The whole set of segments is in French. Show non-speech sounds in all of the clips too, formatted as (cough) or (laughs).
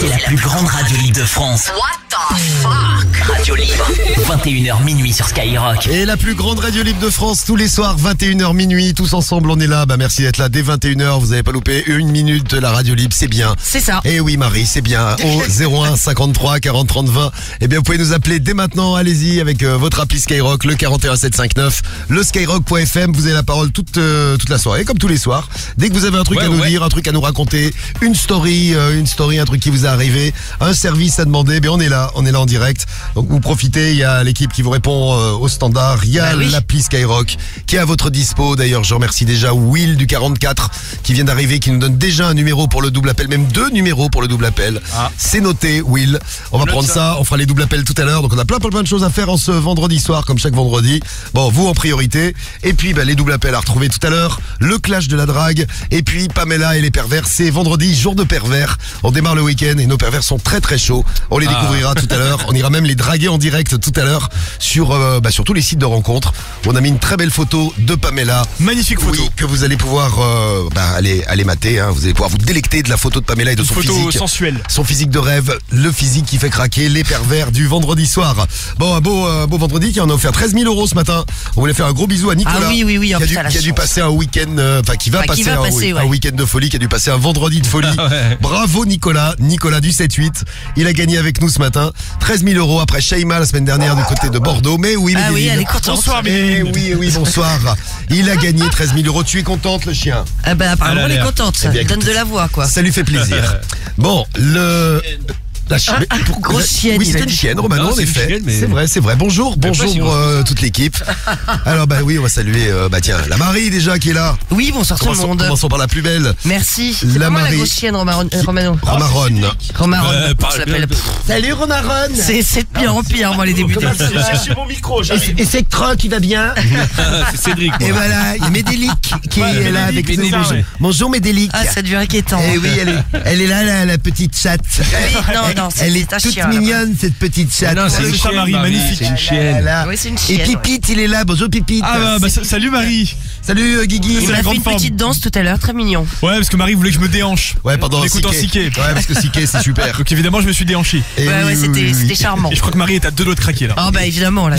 C'est la plus grande radio de France. Fuck. Radio libre. 21h minuit sur Skyrock. Et la plus grande radio libre de France tous les soirs 21h minuit tous ensemble on est là. Bah merci d'être là dès 21h vous avez pas loupé une minute de la radio libre c'est bien. C'est ça. et oui Marie c'est bien. (laughs) Au 01 53 40 30 20 Eh bien vous pouvez nous appeler dès maintenant. Allez-y avec euh, votre appli Skyrock le 41 759 le skyrock.fm vous avez la parole toute euh, toute la soirée comme tous les soirs. Dès que vous avez un truc Ouais, à nous ouais. dire un truc à nous raconter une story euh, une story un truc qui vous est arrivé un service à demander eh bien on est là on est là en direct donc vous profitez il y a l'équipe qui vous répond euh, au standard il y a Bah oui. l'appli Skyrock qui est à votre dispo. D'ailleurs, je remercie déjà Will du 44 qui vient d'arriver, qui nous donne déjà un numéro pour le double appel, même deux numéros pour le double appel. Ah. C'est noté, Will. On va prendre ça. ça. on fera les doubles appels tout à l'heure. Donc on a plein, plein, plein de choses à faire en ce vendredi soir, comme chaque vendredi. Bon, vous en priorité. Et puis bah, les doubles appels à retrouver tout à l'heure. Le clash de la drague. Et puis Pamela et les pervers. C'est vendredi, jour de pervers. On démarre le week-end et nos pervers sont très très chauds. On les Ah. découvrira tout à l'heure. On ira même les draguer en direct tout à l'heure sur, euh, bah, sur tous les sites de rencontres. On a mis une très belle photo de Pamela. Magnifique photo. Oui, que vous allez pouvoir euh, bah, aller, aller mater. hein. Vous allez pouvoir vous délecter de la photo de Pamela et de son Photo physique. sensuelle. Son physique de rêve, le physique qui fait craquer les pervers du vendredi soir. Bon, un beau, euh, beau vendredi qui en a offert 13 000 euros ce matin. On voulait faire un gros bisou à Nicolas. Ah oui, oui, oui, Qui a, dû, qui a dû passer un week-end, euh, enfin qui va Enfin, passer, qui va un, passer, un ouais. week-end de folie, qui a dû passer un vendredi de folie. (laughs) Ouais. Bravo Nicolas, Nicolas du 7-8. Il a gagné avec nous ce matin 13 000 euros après Shaima la semaine dernière du côté de Bordeaux. Mais oui, Ah oui, elle est contente. Bonsoir, Eh Méline. oui, oui, (laughs) bonsoir. Il a gagné 13 000 euros. Tu es contente, le chien? Ah bah apparemment Elle a elle est contente. Eh bien, Donne de la voix quoi. Ça lui fait plaisir. (laughs) Bon, le... La chi- mais pourquoi- grosse chienne, Oui, c'est une chienne, Romano, Non, en c'est effet. chienne, mais- C'est vrai, c'est vrai. Bonjour, bonjour euh, toute l'équipe. (laughs) Alors, bah oui, on va saluer, euh, bah tiens, la Marie déjà qui est là. Oui, bonsoir tout le Commençons, monde. commençons par la plus belle, Merci. C'est La pas moi la Marie. grosse chienne Romano. Romano. Romaronne. Bien. Salut Romaronne C'est c'est de pire en pire moi les débuts. Cherchez mon micro, j'arrive. Et c'est Croc qui va bien (laughs) C'est Cédric. Et voilà, il y a Médélic qui Ouais, est là avec nous. c'est ça, Bonjour, ouais. Bonjour Médélic. Ah ça devient inquiétant. Eh oui, elle est, elle est là, la, la petite chatte. Oui, non, (laughs) non, elle est c'est un toute chien, mignonne, cette petite chatte. Non, c'est une Voilà. chienne, Marie, magnifique. C'est une chienne. Voilà. Oui, c'est une Et. Pipite, il est là. Bonjour Pipite. Ah bah, bah, sa- salut Marie. Salut euh, Guigui. Il m'a fait une forme. petite danse tout à l'heure, très mignon. Ouais, parce que Marie voulait que je me déhanche. Ouais, pendant En écoutant Siké. Ouais, parce que Siké, c'est super. Donc évidemment, je me suis déhanché. Et Ouais, ouais, c'était charmant. Et je crois que Marie est à deux doigts de craquer là. Oh bah évidemment là.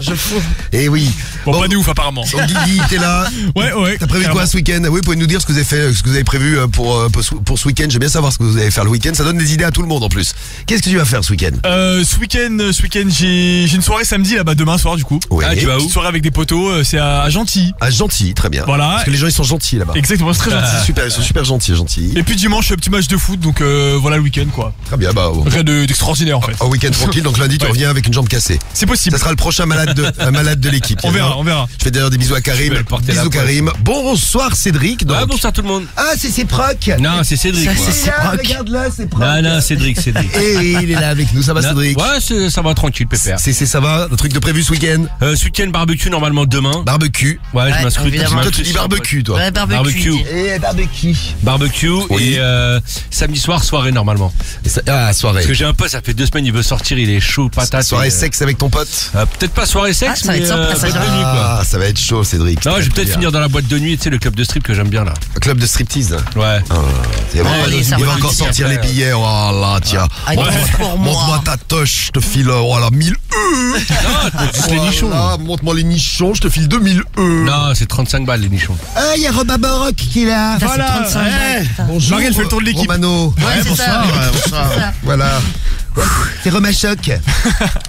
Je fous. Et oui. Bon, pas de ouf apparemment. Donc Guigui, t'es là. Ouais, ouais. T'as prévu quoi ce week-end? Oui, vous pouvez nous dire ce que vous avez fait, ce que vous avez prévu euh, pour, euh, pour ce week-end. J'aime bien savoir ce que vous allez faire le week-end. Ça donne des idées à tout le monde en plus. Qu'est-ce que tu vas faire ce week-end? Euh, ce week-end, ce week-end, j'ai j'ai une soirée samedi là-bas demain soir du coup. Ouais. Ah, tu vas où? Une soirée avec des potos, euh, c'est à, à Gentilly. Ah, gentil, très bien. Voilà. Parce que les gens ils sont gentils là-bas. Exactement, c'est très gentil. C'est super, ils sont super gentils, gentils. Et puis dimanche, petit match de foot, donc euh, voilà le week-end quoi. Très bien, bah. bon. Rien de- d'extraordinaire en fait. Un week-end tranquille, donc lundi tu Ouais. reviens avec une jambe cassée. C'est possible. Ça sera le prochain malade de, un malade de l'équipe. On verra, on verra. Je fais d'ailleurs des bisous à Karim. Bisous. Karim. Bonsoir Cédric. Donc. Ah bonsoir tout le monde. Ah, c'est ses procs. Non, c'est Cédric. Ça, c'est- Ah, proc. regarde là, c'est proc. Non, non, Cédric, Cédric. (laughs) Et il est là avec nous. Ça va, Cédric Ouais, ça va tranquille, pépère. C'est, c'est, ça va. Un truc de prévu ce week-end Euh, ce week-end, barbecue normalement demain. Barbecue. Ouais, Ouais, je m'inscris. Toi, tu dis barbecue, toi. Ouais, barbecue. Barbecue. Et barbecue. Barbecue Oui. et euh, samedi soir, soirée normalement. Et ça- ah, soirée. Parce que j'ai un pote, ça fait deux semaines, il veut sortir, il est chaud, patate. Soirée et, euh, sexe avec ton pote. euh, peut-être pas soirée sexe, Ah, ça va mais être sympa, euh, ça, boîte j'arrive. de nuit quoi. Ça va être chaud, Cédric. Non, je vais peut-être finir dans la boîte de nuit, tu sais, le club de strip que j'aime bien là. Un club de striptease. Ouais. Ah, il va, encore sortir les billets. Oh là, tiens. Ah, pense pour moi. Montre-moi ta toche, je te file, oh là, 1000 E. juste les nichons. Voilà, Montre-moi les nichons, je te file 2000 E. Non, c'est 35 balles les nichons. Ah, il y a Robin Baroque qui est là. C'est 35 balles, Eh, putain. bonjour. Marie, elle fait le tour de l'équipe. Romano. Ouais, c'est ça. C'est ça. Voilà. C'est Romain Choc. (laughs)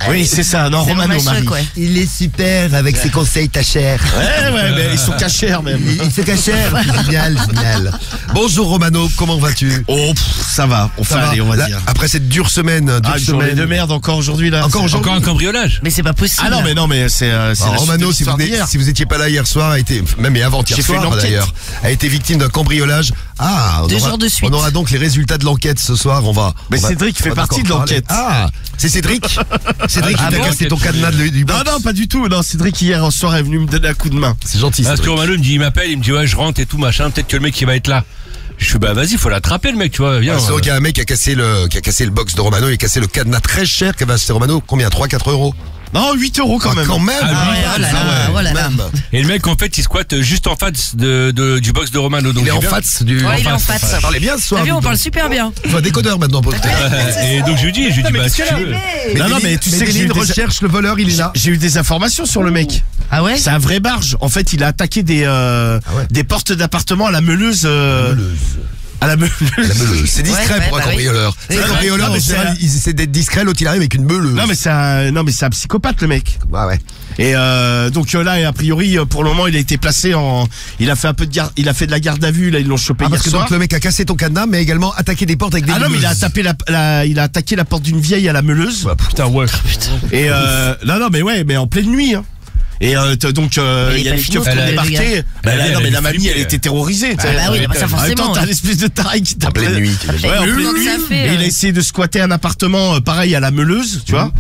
Oui, c'est ça. Non, Romano, Romain Marie. Choc, ouais. Il est super avec ses conseils ta chère. Ouais, ouais, mais ils sont cachés même. Il, il se cachère. (laughs) Génial, génial. Bonjour Romano, comment vas-tu? Oh, pff, ça va. On Ça va aller, on va Là, dire. Après cette dure semaine, dure Ah, une journée semaine. de merde encore aujourd'hui là. Encore aujourd'hui Encore un cambriolage Mais c'est pas possible. Ah non, mais non, mais c'est. euh, Romano, de si vous, si étiez pas là hier soir, a été, même et avant hier soir d'ailleurs, a été victime d'un cambriolage. Ah, on Deux aura, jours de suite. on aura donc les résultats de l'enquête ce soir. On va. Mais on va- Cédric fait partie de l'enquête. Ah, c'est Cédric. (laughs) Cédric Ah qui t'a bon cassé ton cadenas de- du Non, box. non, pas du tout. Non, Cédric hier en soir est venu me donner un coup de main. C'est gentil. Parce que Cédric. Romano il me dit, il m'appelle, il me dit ouais je rentre et tout machin, peut-être que le mec il va être là. Je fais bah vas-y, faut l'attraper le mec, tu vois, viens. Ouais, c'est euh. vrai qu'il y a un mec qui a cassé le, qui a cassé le box de Romano, il a cassé le cadenas très cher qu'avait acheté Romano. Combien 3-4 euros Non, 8 euros quand Ah, même. quand même. Ah, ouais, oh là là, oh là là. même. Et le mec, en fait, il squatte juste en face de, de- du box de Romano. Donc Il est en face du. Ouais, il est en face, face. Parlez bien ce soir. Vu, on parle super bien. Faut un décodeur maintenant Et donc je lui dis, je lui dis, bah, si tu veux. Non, non, mais tu sais que j'ai eu des- recherche le voleur, il est là. J'ai eu des informations sur le mec. Ah ouais C'est un vrai barge. En fait, il a attaqué des euh, Ah ouais. des portes d'appartement à la meuleuse. euh, À la meuleuse. C'est discret Ouais, ouais, pour un bah cambrioleur. Oui, Un cambrioleur, mais c'est général, il essaie d'être discret, l'autre il arrive avec une meuleuse. Non mais c'est un non mais c'est un psychopathe le mec. Ah ouais. Et euh, donc euh, là a priori euh, pour le moment il a été placé en il a fait un peu de garde il a fait de la garde à vue là ils l'ont chopé Ah, hier parce que soir. donc le mec a cassé ton cadenas, mais également attaqué des portes avec des Ah non mais il a tapé la, la- il a attaqué la porte d'une vieille à la meuleuse. Bah, Putain, ouais. Et euh, non non mais ouais mais en pleine nuit. Hein. Et euh, donc euh, il y est a les keufs qui ont débarqué. Bah, là, a- non mais a la mamie flippé, elle était terrorisée. tu sais. bah oui, bah ça, En même forcément, temps, t'as l'espèce de taré qui t'a pleine nuit. a- Et il a euh. essayé de squatter un appartement euh, pareil à la Meuleuse, tu vois.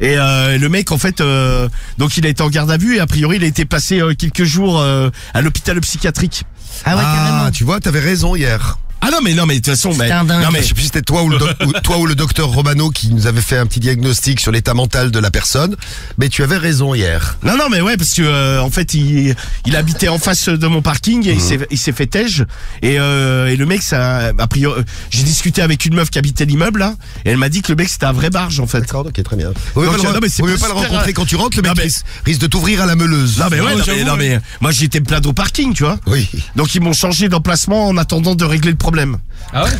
Et euh, le mec en fait euh, donc il a été en garde à vue et a priori il a été placé euh, quelques jours euh, à l'hôpital psychiatrique. Ah ouais, Ah, carrément. tu vois, t'avais raison hier. Ah non mais non mais de toute façon mais non mais Je sais plus si c'était toi ou le, doc- (laughs) ou- toi ou le docteur Romano qui nous avait fait un petit diagnostic sur l'état mental de la personne. Mais tu avais raison hier. non non mais ouais parce que euh, en fait il il habitait en face de mon parking et il s'est il s'est fait tège et euh, et le mec ça a priori j'ai discuté avec une meuf qui habitait l'immeuble là et elle m'a dit que le mec c'était un vrai barge en fait. D'accord, ok, très bien. Vaut mieux Donc, pas le, euh, non, mais c'est vaut mieux pas pas le super, rencontrer euh, quand tu rentres, le mec mais- risque, de t'ouvrir à la meuleuse. Non mais ouais, non, mais, non, mais moi j'étais plaindre au parking tu vois. Oui. Donc ils m'ont changé d'emplacement en attendant de régler le problème. Ah ouais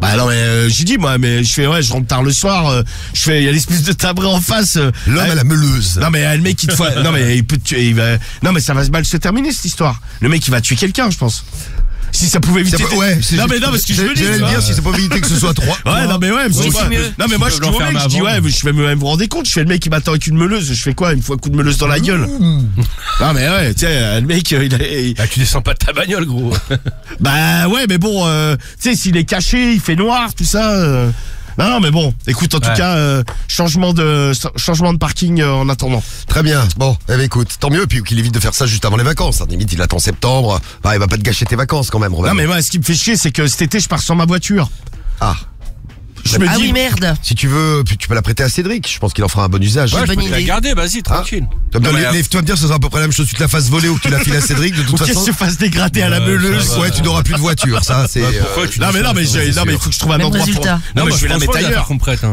Bah non mais euh, j'ai dit moi mais je fais ouais je rentre tard le soir euh, je fais il y a l'espèce de tabré en face euh, L'homme à la meuleuse. non mais euh, le mec il te faut non mais il peut te tuer il va non mais ça va mal se terminer cette histoire. Le mec il va tuer quelqu'un je pense si ça pouvait éviter Ça peut- ouais, c'est non mais non parce que je vois. dire si c'est pas éviter que ce soit trois. Ouais, non, mais ouais, Oui, mieux. non, mais moi, je au mec, je dis, ouais, mais je fais, me- vous vous rendez compte, je fais le mec qui m'attend avec une meuleuse, je fais quoi, une fois un coup de meuleuse dans la gueule? Non, mais ouais, tu sais, le mec, euh, il a, Bah, tu descends pas de ta bagnole, gros. (laughs) bah, ouais, mais bon, euh, tu sais, s'il est caché, il fait noir, tout ça, euh, non, non, mais bon, écoute, en tout Ouais. cas, euh, changement de, changement de parking euh, en attendant. Très bien. Bon, eh ben, écoute, tant mieux. Puis qu'il évite de faire ça juste avant les vacances. hein. Limite, il attend septembre. Bah, il va pas te gâcher tes vacances quand même. Romano. Non, mais moi, ce qui me fait chier, c'est que cet été, je pars sans ma voiture. Ah, Je me Ah dis, oui, merde. si tu veux, tu peux la prêter à Cédric. Je pense qu'il en fera un bon usage. Ouais, je bonne peux la garder, vas-y, tranquille. Tu vas me Non, dire, mais, les- tu vas me dire, ce sera à peu près la même chose. Tu te la fasses voler ou que tu la files à Cédric. De (laughs) toute ou façon. que se fasse dégrader à la Ouais, meuleuse? ça. Ouais, tu n'auras plus de voiture. Ça, c'est. euh, Pourquoi tu Non, dis mais ça non, mais, il faut que je trouve un endroit pour. Non, mais je vais la mettre ailleurs. prête,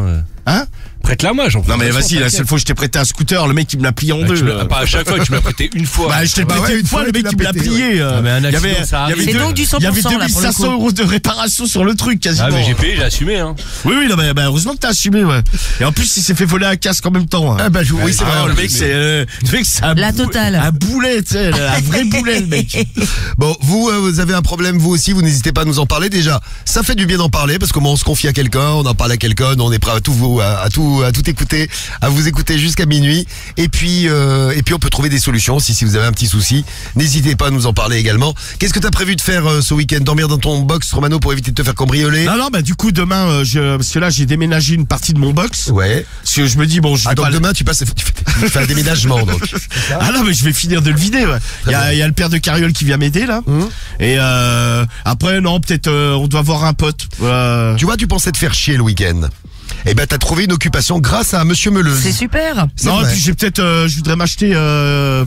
hein? Prête-la moi, j'en Non mais vas-y, la seule fois que je t'ai prêté un scooter, le mec il me l'a plié en deux. là. Pas à chaque fois, tu m'as prêté une fois. Bah je t'ai Bah prêté ouais, une fois, le mec il me l'a plié. euh. Mais un Il y avait, accident, ça il y avait arrive. C'est deux- donc du il y avait 100% là, pour le 2500 coup. euros de réparation sur le truc quasiment. Ah, mais j'ai payé, j'ai assumé, hein. Oui oui, non, mais, bah, heureusement que t'as assumé ouais. Et en plus il s'est fait voler un casque en même temps. hein. Ah, bah, je- oui, c'est Ah, vrai. le mec c'est euh, le mec c'est un, La bou- totale. un boulet, tu sais, un vrai boulet le mec. (laughs) Bon, vous, euh, vous avez un problème, vous aussi, vous n'hésitez pas à nous en parler déjà. Ça fait du bien d'en parler parce que moi, on se confie à quelqu'un, on en parle à quelqu'un, on est prêt à tout vous, à, à tout, à tout écouter, à vous écouter jusqu'à minuit. Et puis, euh, et puis, on peut trouver des solutions aussi si vous avez un petit souci. N'hésitez pas à nous en parler également. Qu'est-ce que t'as prévu de faire euh, ce week-end? Dormir dans ton box, Romano, pour éviter de te faire cambrioler? Non non bah du coup demain euh, je parce que là j'ai déménagé une partie de mon box Ouais. parce que je me dis bon je vais Ah, donc pas demain, tu passes, (laughs) tu fais, tu fais un déménagement, donc. (laughs) Ah non mais je vais finir de le vider. Ouais. Il y a, il y a le père de Carriole qui vient m'aider là. Hum. Et euh, après non peut-être euh, on doit voir un pote. Euh, Tu vois, tu pensais te faire chier le week-end. Eh ben, t'as trouvé une occupation grâce à Monsieur Meuleuse. C'est super. Non et vrai. puis j'ai peut-être euh, je voudrais m'acheter euh,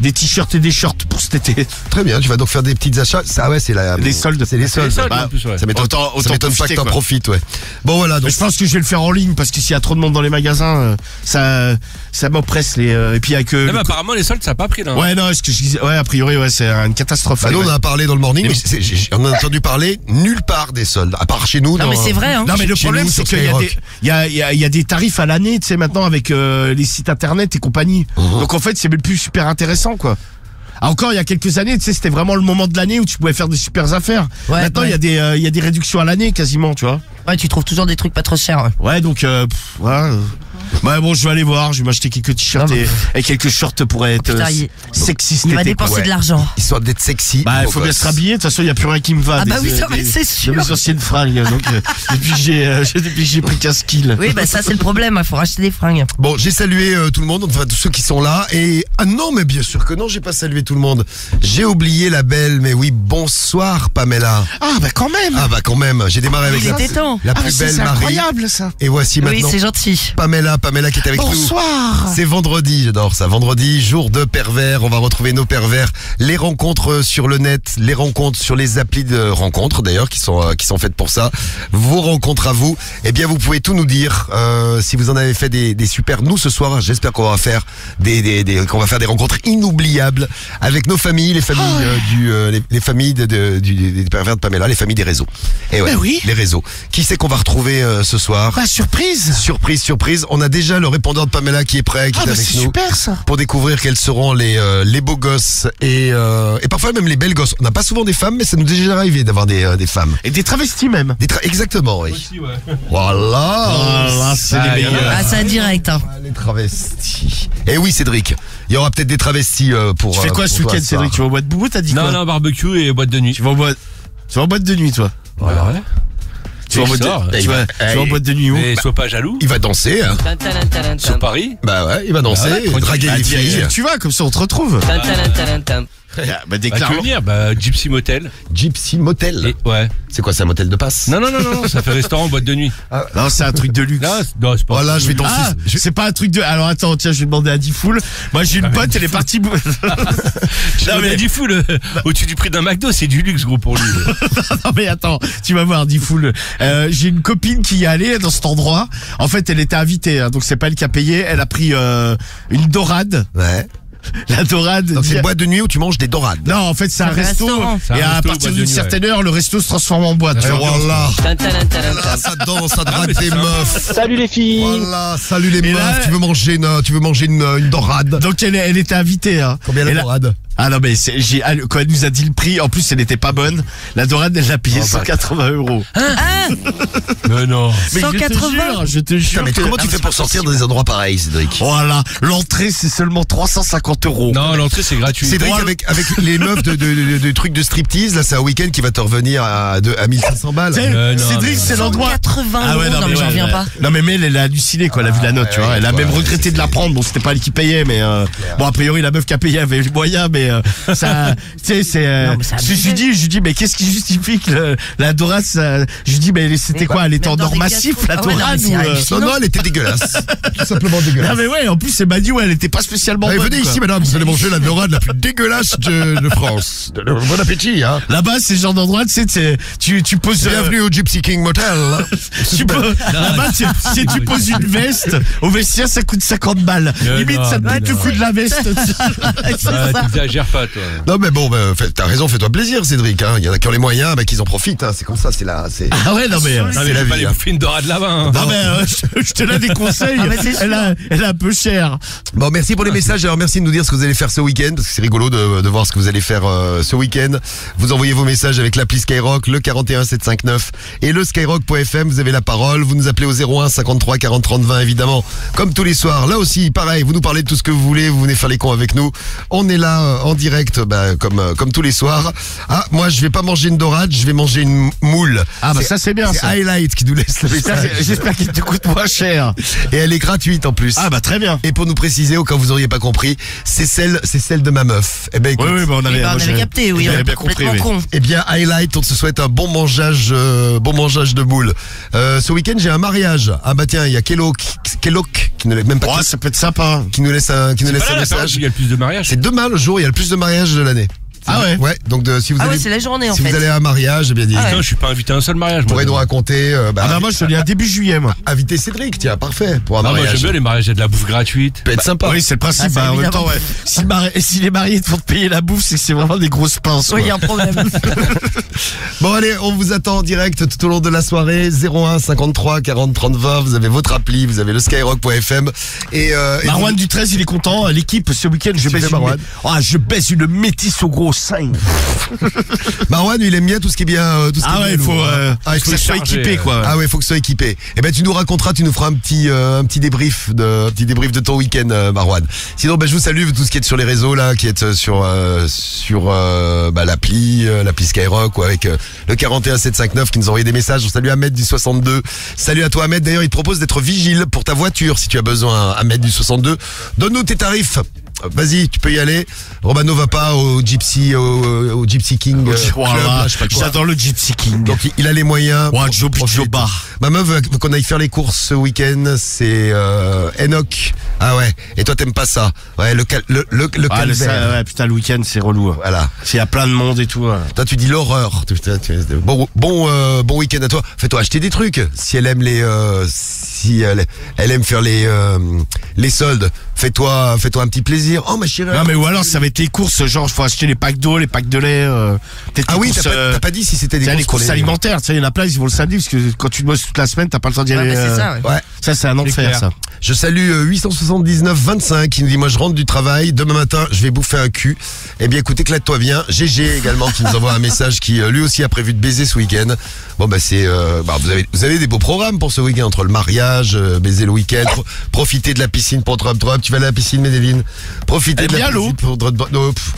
des t-shirts et des shorts pour cet été. (laughs) Très bien, tu vas donc faire des petits achats. Ça, ouais, c'est la. Des soldes. C'est les les soldes. Bah, en plus, ouais. Ça m'étonne Autant- autant pas que t'en profites, ouais. Bon, voilà, donc. Mais je pense que je vais le faire en ligne parce que s'il y a trop de monde dans les magasins, euh, ça ça m'oppresse les euh, et puis avec euh, Non, mais le- apparemment, les soldes, ça a pas pris, là. hein. Ouais non, ce que je disais ouais a priori ouais c'est une catastrophe. Bah, nous, on en a parlé dans le morning, mais c'est- j'ai- on a entendu parler nulle part des soldes, à part chez nous. Non, dans- mais c'est vrai, hein. Non mais le Chez problème nous, c'est sur qu'il y a Skyrock. des il y a, il y, a, il y a des tarifs à l'année tu sais maintenant avec euh, les sites internet et compagnie. Mhm. Donc en fait c'est même plus super intéressant quoi. Ah, encore il y a quelques années tu sais c'était vraiment le moment de l'année où tu pouvais faire des super affaires. Ouais, maintenant il y ouais. a des euh, il y a des réductions à l'année quasiment tu vois. Ouais, tu trouves toujours des trucs pas trop chers. ouais. Ouais donc euh, pff, ouais, euh, ouais, bon je vais aller voir je vais m'acheter quelques t-shirts et, et quelques shorts pour être Putain, euh, il- sexy cet Il va dépenser ouais. de l'argent. Histoire d'être sexy. Bah, il beau faut bien gosse. se rhabiller. De toute façon, il n'y a plus rien qui me va. Ah bah oui, ça, c'est sûr. mes anciennes fringues. Donc, euh, (laughs) depuis j'ai, euh, depuis que j'ai pris qu'un skill. Oui, bah ça c'est le problème, il faut racheter des fringues. Bon, j'ai salué euh, tout le monde, enfin tous ceux qui sont là. Et ah non, mais bien sûr que non, j'ai pas salué tout le monde. J'ai oublié la belle, mais oui, bonsoir Pamela. Ah, bah quand même. Ah bah quand même, j'ai démarré avec Il la. était temps. non. la Ah, plus c'est belle c'est Marie. incroyable ça. Et voici Oui, maintenant c'est gentil. Pamela, Pamela qui est avec nous. Bonsoir. C'est vendredi, j'adore ça. Vendredi, jour de pervers. On va retrouver nos pervers. Les rencontres sur le net, les rencontres sur les applis de rencontres d'ailleurs qui sont euh, qui sont faites pour ça. Vos rencontres à vous. Eh bien, vous pouvez tout nous dire. Euh, si vous en avez fait des, des super. Nous ce soir, j'espère qu'on va faire des, des, des- qu'on va faire des rencontres inoubliables avec nos familles, les familles Ah euh, du euh, les, les familles de, de- du, des pervers de Pamela, les familles des réseaux. Et ouais, Ben oui. les réseaux. Qui c'est qu'on va retrouver ce soir? Bah surprise. Surprise, surprise. On a déjà le répondeur de Pamela qui est prêt, qui Ah est bah avec c'est nous super ça. pour découvrir quels seront les euh, les beaux gosses et euh, et parfois même les belles gosses. On n'a pas souvent des femmes, mais ça nous est déjà arrivé d'avoir des euh, des femmes. Et des travestis même. Des tra- exactement, oui. Aussi, ouais. Voilà. Voilà, c'est les meilleurs. Ah, c'est indirect. Hein. Ah, Les travestis. Et oui, Cédric. Il y aura peut-être des travestis euh, pour. Tu fais quoi ce week-end. Cédric? Tu vas en boîte de boubou T'as dit Non, quoi? non, barbecue et boîte de nuit. Tu vas en boîte. Tu vas en boîte de nuit toi? Voilà, ouais. Tu vas en Et boîte de, Et tu il vas, va- tu vas en boîte de nuit où Mais sois pas jaloux. Il va danser. Hein. Sur Paris. Bah ouais, il va danser, Ah ouais, tranquille. draguer Ah, les filles. Tu vas comme ça on te retrouve. Bah (laughs) Bah, que déclare. venir Bah, Gypsy Motel. Gypsy Motel. Et, ouais. C'est quoi, c'est un motel de passe? Non, non, non, non, non, ça fait restaurant, boîte de nuit. (laughs) Non c'est un truc de luxe. Non, c'est- non, c'est pas. Voilà, je vais danser. Ah, Je- c'est pas un truc de. Alors attends, tiens, je vais demander à Diffoul. Moi, j'ai une pote, elle est partie. bou- (laughs) Non, mais dit fou, le... au-dessus du prix d'un McDo, c'est du luxe, gros, pour lui. non mais attends, tu vas voir, Diffoul. Euh, j'ai une copine qui y est allée dans cet endroit. En fait, elle était invitée, hein, donc c'est pas elle qui a payé. Elle a pris euh, une dorade. Ouais. La dorade. Donc c'est une boîte de nuit où tu manges des dorades. Non, en fait, c'est un resto. restaurant. C'est un Et à resto, partir d'une nuit, certaine heure, le resto se transforme en boîte. Et tu vois. voilà. Voilà, ça danse, ça drague mais c'est des meufs. Salut les filles Voilà, salut les Et meufs. là- tu veux manger une, tu veux manger une, une dorade Donc elle, elle était invitée. Hein. Combien Et la là- dorade? Ah non mais c'est- j'ai ah, quand elle nous a dit le prix, en plus elle n'était pas bonne. La dorade elle l'a payé Oh, bah. 180 euros. Mais non. Mais je te 180? jure, je te jure. mais que- comment tu fais pour sortir dans des endroits pareils, Cédric Voilà, l'entrée c'est seulement 350 euros. Non, l'entrée, c'est gratuit. Cédric, avec, avec les meufs de, de, de, de trucs de striptease, là, c'est un week-end qui va te revenir à, de, à 1500 balles. Euh, non, Cédric, mais- c'est l'endroit. 180 Ah ouais, euros. non, mais j'en ouais, reviens ouais. pas. Non mais Mel, elle a halluciné quoi, elle a vu la note, tu vois. Elle a même regretté de la prendre. Bon, c'était pas elle qui payait, mais euh, bon a priori la meuf qui a payé avait le moyen, mais euh, ça, (laughs) tu sais, c'est. euh, Non, mais c'est je abusé. dit, je lui dis, mais qu'est-ce qui justifie que le- la dorade, ça, je lui dis, mais c'était quoi Elle était même en dans or des massif, gâteaux. la Ah ouais, non, dorade mais ou c'est euh, hallucinant. Non, non, elle était dégueulasse. (laughs) Tout simplement dégueulasse. Ah mais ouais, en plus elle m'a dit ouais, elle était pas spécialement Allez, bonne. venez quoi. ici, madame, vous allez manger la dorade la plus dégueulasse de, de France. De- de- Bon appétit, hein. Là-bas, c'est le genre d'endroit, tu sais, tu tu poses. euh, Bienvenue au Gypsy King Motel. tu peux, là-bas, (laughs) tu, si tu poses une veste, au vestiaire, ça coûte 50 balles. Euh, Limite, non, ça te non, coûte le non. coût de la veste. T'exagères pas, toi. Non, mais bon, bah, fais- t'as raison, fais-toi plaisir, Cédric. Hein. Il y en a qui ont les moyens, bah, qu'ils en profitent. Hein. C'est comme ça, c'est la, c'est. ah ouais, non mais. euh, Non, C'est mais la pas vie, les hein. bouffer une dorade là-bas. hein. Non mais euh, je, je te la (laughs) déconseille. Ah, mais elle, a, elle est un peu chère. Bon, merci pour les messages. Alors, merci de nous dire ce que vous allez faire ce week-end, parce que c'est rigolo de, de voir ce que vous allez faire euh, ce week-end. Vous envoyez vos messages avec l'appli Skyrock, le 41759 et le skyrock.fm. Vous avez la parole. Vous nous appelez au 01 53 40 30 20, évidemment. Comme tous les soirs. Là aussi, pareil, vous nous parlez de tout ce que vous voulez. Vous venez faire les cons avec nous. On est là euh, en direct, bah, comme, euh, comme tous les soirs. Ah, moi, je vais pas manger une dorade, je vais manger une moule. Ah bah ça c'est bien C'est ça. Highlight qui nous laisse le J'espère message. J'espère qu'il te coûte moins cher. Et elle est gratuite en plus. Ah bah très bien. Et pour nous préciser, au cas où vous auriez pas compris, c'est celle, c'est celle de ma meuf. Eh ben, écoute, Oui oui bah on Eh avait, ben, moi, on avait capté, oui. on est bien compris. complètement oui. con. Eh bien, highlight, on se souhaite un bon mangeage, euh, bon mangeage de boules. Euh, ce week-end, j'ai un mariage. Ah bah tiens, il y a Kellogg, Kellogg qui ne même pas Oh, ça peut être sympa. qui nous laisse un, qui nous laisse un message. il y a le plus de mariages. C'est demain le jour, il y a le plus de mariages de l'année. Ah ouais Ouais. Donc de, si vous Ah ouais, allez, c'est la journée en si fait. vous allez à un mariage, eh bien, dis, Ah ouais. Putain, je suis pas invité à un seul mariage. moi. pourrez nous raconter. Euh, bah, Ah bah moi je te dis à début juillet moi. inviter Cédric, tiens, parfait pour un Non, moi mariage. j'aime bien les mariages, il y a de la bouffe gratuite. peut être sympa. Oui c'est le principe. Ah, c'est bah, en même évidemment. temps ouais. Si, le mari- si les mariés te font te payer la bouffe, c'est que c'est vraiment des grosses pinces. Oui, il y quoi. a un problème. (laughs) Bon allez, on vous attend en direct tout au long de la soirée. 01 53 40 30 20. Vous avez votre appli, vous avez le skyrock.fm et, euh, et Marwan du 13 il est content. L'équipe ce week-end je Tu baisse fais une, Marwan? Ah, je baisse une métisse au gros sein. Marwan, (laughs) il aime bien tout ce qui est bien. euh, tout ce qui Ah est ouais bien il faut, lourd, hein. euh, Ah, il faut faut que ça soit équipé euh. quoi. Ah ouais, faut que ce soit équipé. Eh ben tu nous raconteras, tu nous feras un petit euh, un petit débrief de un petit débrief de ton week-end, euh, Marwan. Sinon, ben je vous salue tout ce qui est sur les réseaux là, qui est euh, sur euh, sur euh, bah, l'appli euh, l'appli Skyrock ou avec euh, le 41759 qui nous a envoyé des messages. On salue Ahmed du 62. Salut à toi Ahmed. D'ailleurs, il te propose d'être vigile pour ta voiture si tu as besoin Ahmed du 62. Donne-nous tes tarifs. Vas-y, tu peux y aller. Romano va pas au Gypsy, au, au Gypsy King euh, Club, quoi. J'adore le Gypsy King. Donc il- a les moyens. Ouais, Joe profiter. Joba. Ma meuf veut qu'on aille faire les courses ce week-end. C'est euh, Enoch. Ah ouais. Et toi t'aimes pas ça Ouais, le cal- le le, le Ah, le- calvaire. ça, ouais, putain, le week-end, c'est relou. hein. Voilà. S'il y a plein de monde et tout. hein. Toi tu dis l'horreur. Tu- tu- tu- Bon bon euh, bon week-end à toi. Fais-toi acheter des trucs. Si elle aime les euh, si elle, elle aime faire les euh, les soldes, fais-toi fais-toi un petit plaisir. Oh ma chérie. Non, mais ou alors, ça va être les courses, genre, faut acheter les packs d'eau, les packs de lait. euh, ah oui, courses, t'as pas, euh, t'as pas dit si c'était des courses, les courses pour les- alimentaires, tu sais, il y en a plein, ils vont le samedi, parce que quand tu bosses toute la semaine, t'as pas le temps d'y Ouais, aller. c'est euh, ça, ouais. Ouais. Ça, c'est un enfer, ça. Je salue euh, 879 25 qui nous dit moi je rentre du travail demain matin je vais bouffer un cul. Eh bien écoute éclate-toi bien. GG également qui nous envoie un message qui lui aussi a prévu de baiser ce week-end. Bon bah c'est euh, bah, vous avez vous avez des beaux programmes pour ce week-end entre le mariage, euh, baiser le week-end, pro- profiter de la piscine pour drop drop. Tu vas à la piscine Médéline Profiter Elle de la bien, piscine pour drop drop. Non, pff,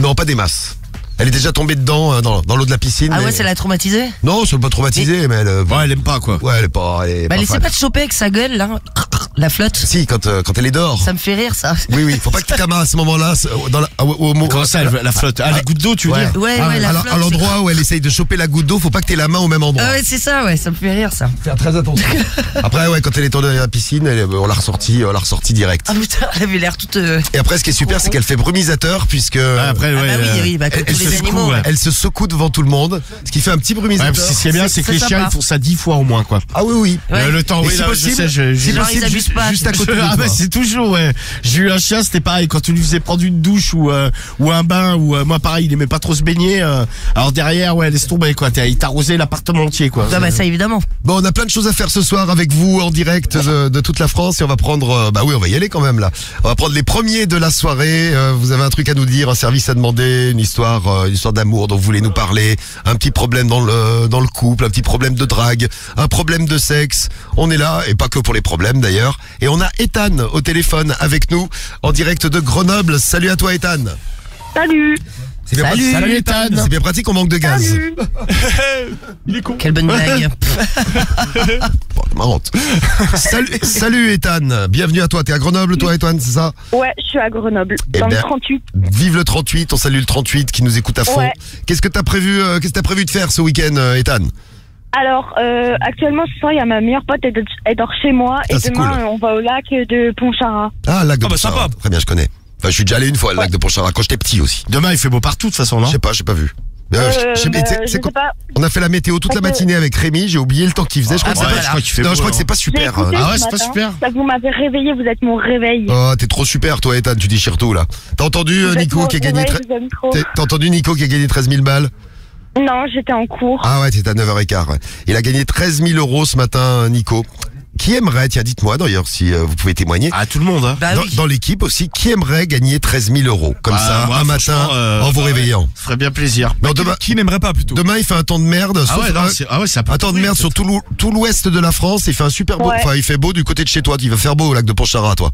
non, pas des masses. Elle est déjà tombée dedans euh, dans, dans l'eau de la piscine. Ah mais- ouais, c'est la traumatisée Non, je suis pas traumatisée, mais elle. euh, Ouais, elle aime pas, quoi. Ouais, elle est pas. Elle est Bah pas laissez fan. pas te choper avec sa gueule là. (coughs) La flotte. Si, quand, euh, quand elle est dehors. Ça me fait rire ça. Oui, oui, faut pas que tu t'amas à ce moment-là, c'est- dans la, au, au- au- Comment ça, elle- la flotte? Ah, les gouttes d'eau, tu veux Ouais. dire? Ouais, Ah, ouais, la à l'en- flotte. à l'endroit où elle essaye de choper la goutte d'eau, faut pas que t'aies la main au même endroit. Ah ouais, c'est ça, ouais, ça me fait rire ça. Faire très attention. (laughs) après, ouais, quand elle est tombée dans la piscine, elle- on l'a ressortie, on l'a ressortie direct. Ah putain, elle avait l'air toute. euh, Et après, ce qui est super, c'est qu'elle fait brumisateur puisque Ah, Après, ouais. Ah bah oui, euh, oui, bah, comme elle, tous elle les se animaux. secoue, ouais. elle se secoue devant tout le monde, ce qui fait un petit Ouais, parce que ce qui est bien, c'est que les chiens, ils font ça dix fois au moins, quoi. ah oui, oui. Ouais. Euh, le temps, oui, si là, possible, je sais, je, je- si Genre, possible, ils juste, pas, juste à côté (laughs) ah bah c'est toujours ouais. J'ai eu un chien, c'était pareil quand tu lui faisais prendre une douche ou euh, ou un bain ou euh, moi pareil, il aimait pas trop se baigner. euh, alors derrière ouais, laisse tomber quoi. Il t'a arrosé l'appartement entier quoi. Ah bah ça évidemment. Bon, on a plein de choses à faire ce soir avec vous en direct de, de toute la France et on va prendre, euh, bah oui, on va y aller quand même là. On va prendre les premiers de la soirée. Euh, vous avez un truc à nous dire, un service à demander, une histoire, euh, une histoire d'amour dont vous voulez nous parler, un petit problème dans le dans le couple, un petit problème de drague, un problème de sexe. On est là et pas que pour les problèmes d'ailleurs. Et on a Ethan au téléphone avec nous en direct de Grenoble. Salut à toi Ethan. Salut C'est bien Salut. pratique. Salut Ethan. C'est bien pratique, on manque de gaz. Salut (laughs) Il est con. Quelle bonne blague. (laughs) Bon, marrante. salut, salut Ethan. Bienvenue à toi. T'es à Grenoble toi Ethan, c'est ça? Ouais, je suis à Grenoble, Eh dans ben, le 38. Vive le 38, on salue le 38 qui nous écoute à fond. Ouais. Qu'est-ce que t'as prévu, euh, qu'est-ce que t'as prévu de faire ce week-end, euh, Ethan? Alors, euh, actuellement, ce soir, il y a ma meilleure pote, elle, dort chez moi. Ah, et c'est demain, cool. on va au lac de Pontcharra. Ah, lac de Ah bah, Pontcharra. sympa. Très bien, je connais. Enfin, je suis déjà allé une fois, le lac de Pontcharra, quand j'étais petit aussi. Demain il fait beau partout de toute façon Je non sais pas, j'ai pas vu. Euh, Euh, je- je- bah, c'est- je c'est sais pas. on a fait la météo toute la matinée avec Rémi, j'ai oublié le temps qu'il faisait. Je crois Ah que c'est bah pas- je crois qu'il fait Non, beau, je crois que c'est pas J'ai super. écouté euh. Ah ouais, ce c'est pas matin. super. Ça, vous m'avez réveillé, vous êtes mon réveil. Oh, t'es trop super, toi, Ethan, tu dis surtout là. T'as entendu euh, Vous êtes Nico mon qui a gagné. réveil, tre- je vous aime trop. t'es- T'as entendu Nico qui a gagné 13 000 balles? Non, j'étais en cours. Ah ouais, c'était à 9h15. ouais. Il a gagné 13 000 euros ce matin, Nico. Qui aimerait, tiens, dites-moi d'ailleurs si euh, vous pouvez témoigner. Ah tout le monde hein. Bah dans oui. dans l'équipe aussi, qui aimerait gagner 13 000 euros Comme Ah, ça, moi, un matin, euh, en vous ouais. réveillant? Ça ferait bien plaisir. Non, demain, Qui n'aimerait pas plutôt? demain, il fait un temps de merde. Ah ouais, non, un, c'est- ah ouais, ça un temps de merde sur tout l'ou- tout l'ouest de la France. Il fait un super beau. Ouais. Enfin, il fait beau du côté de chez toi. Il va faire beau au lac de Pontcharra, toi.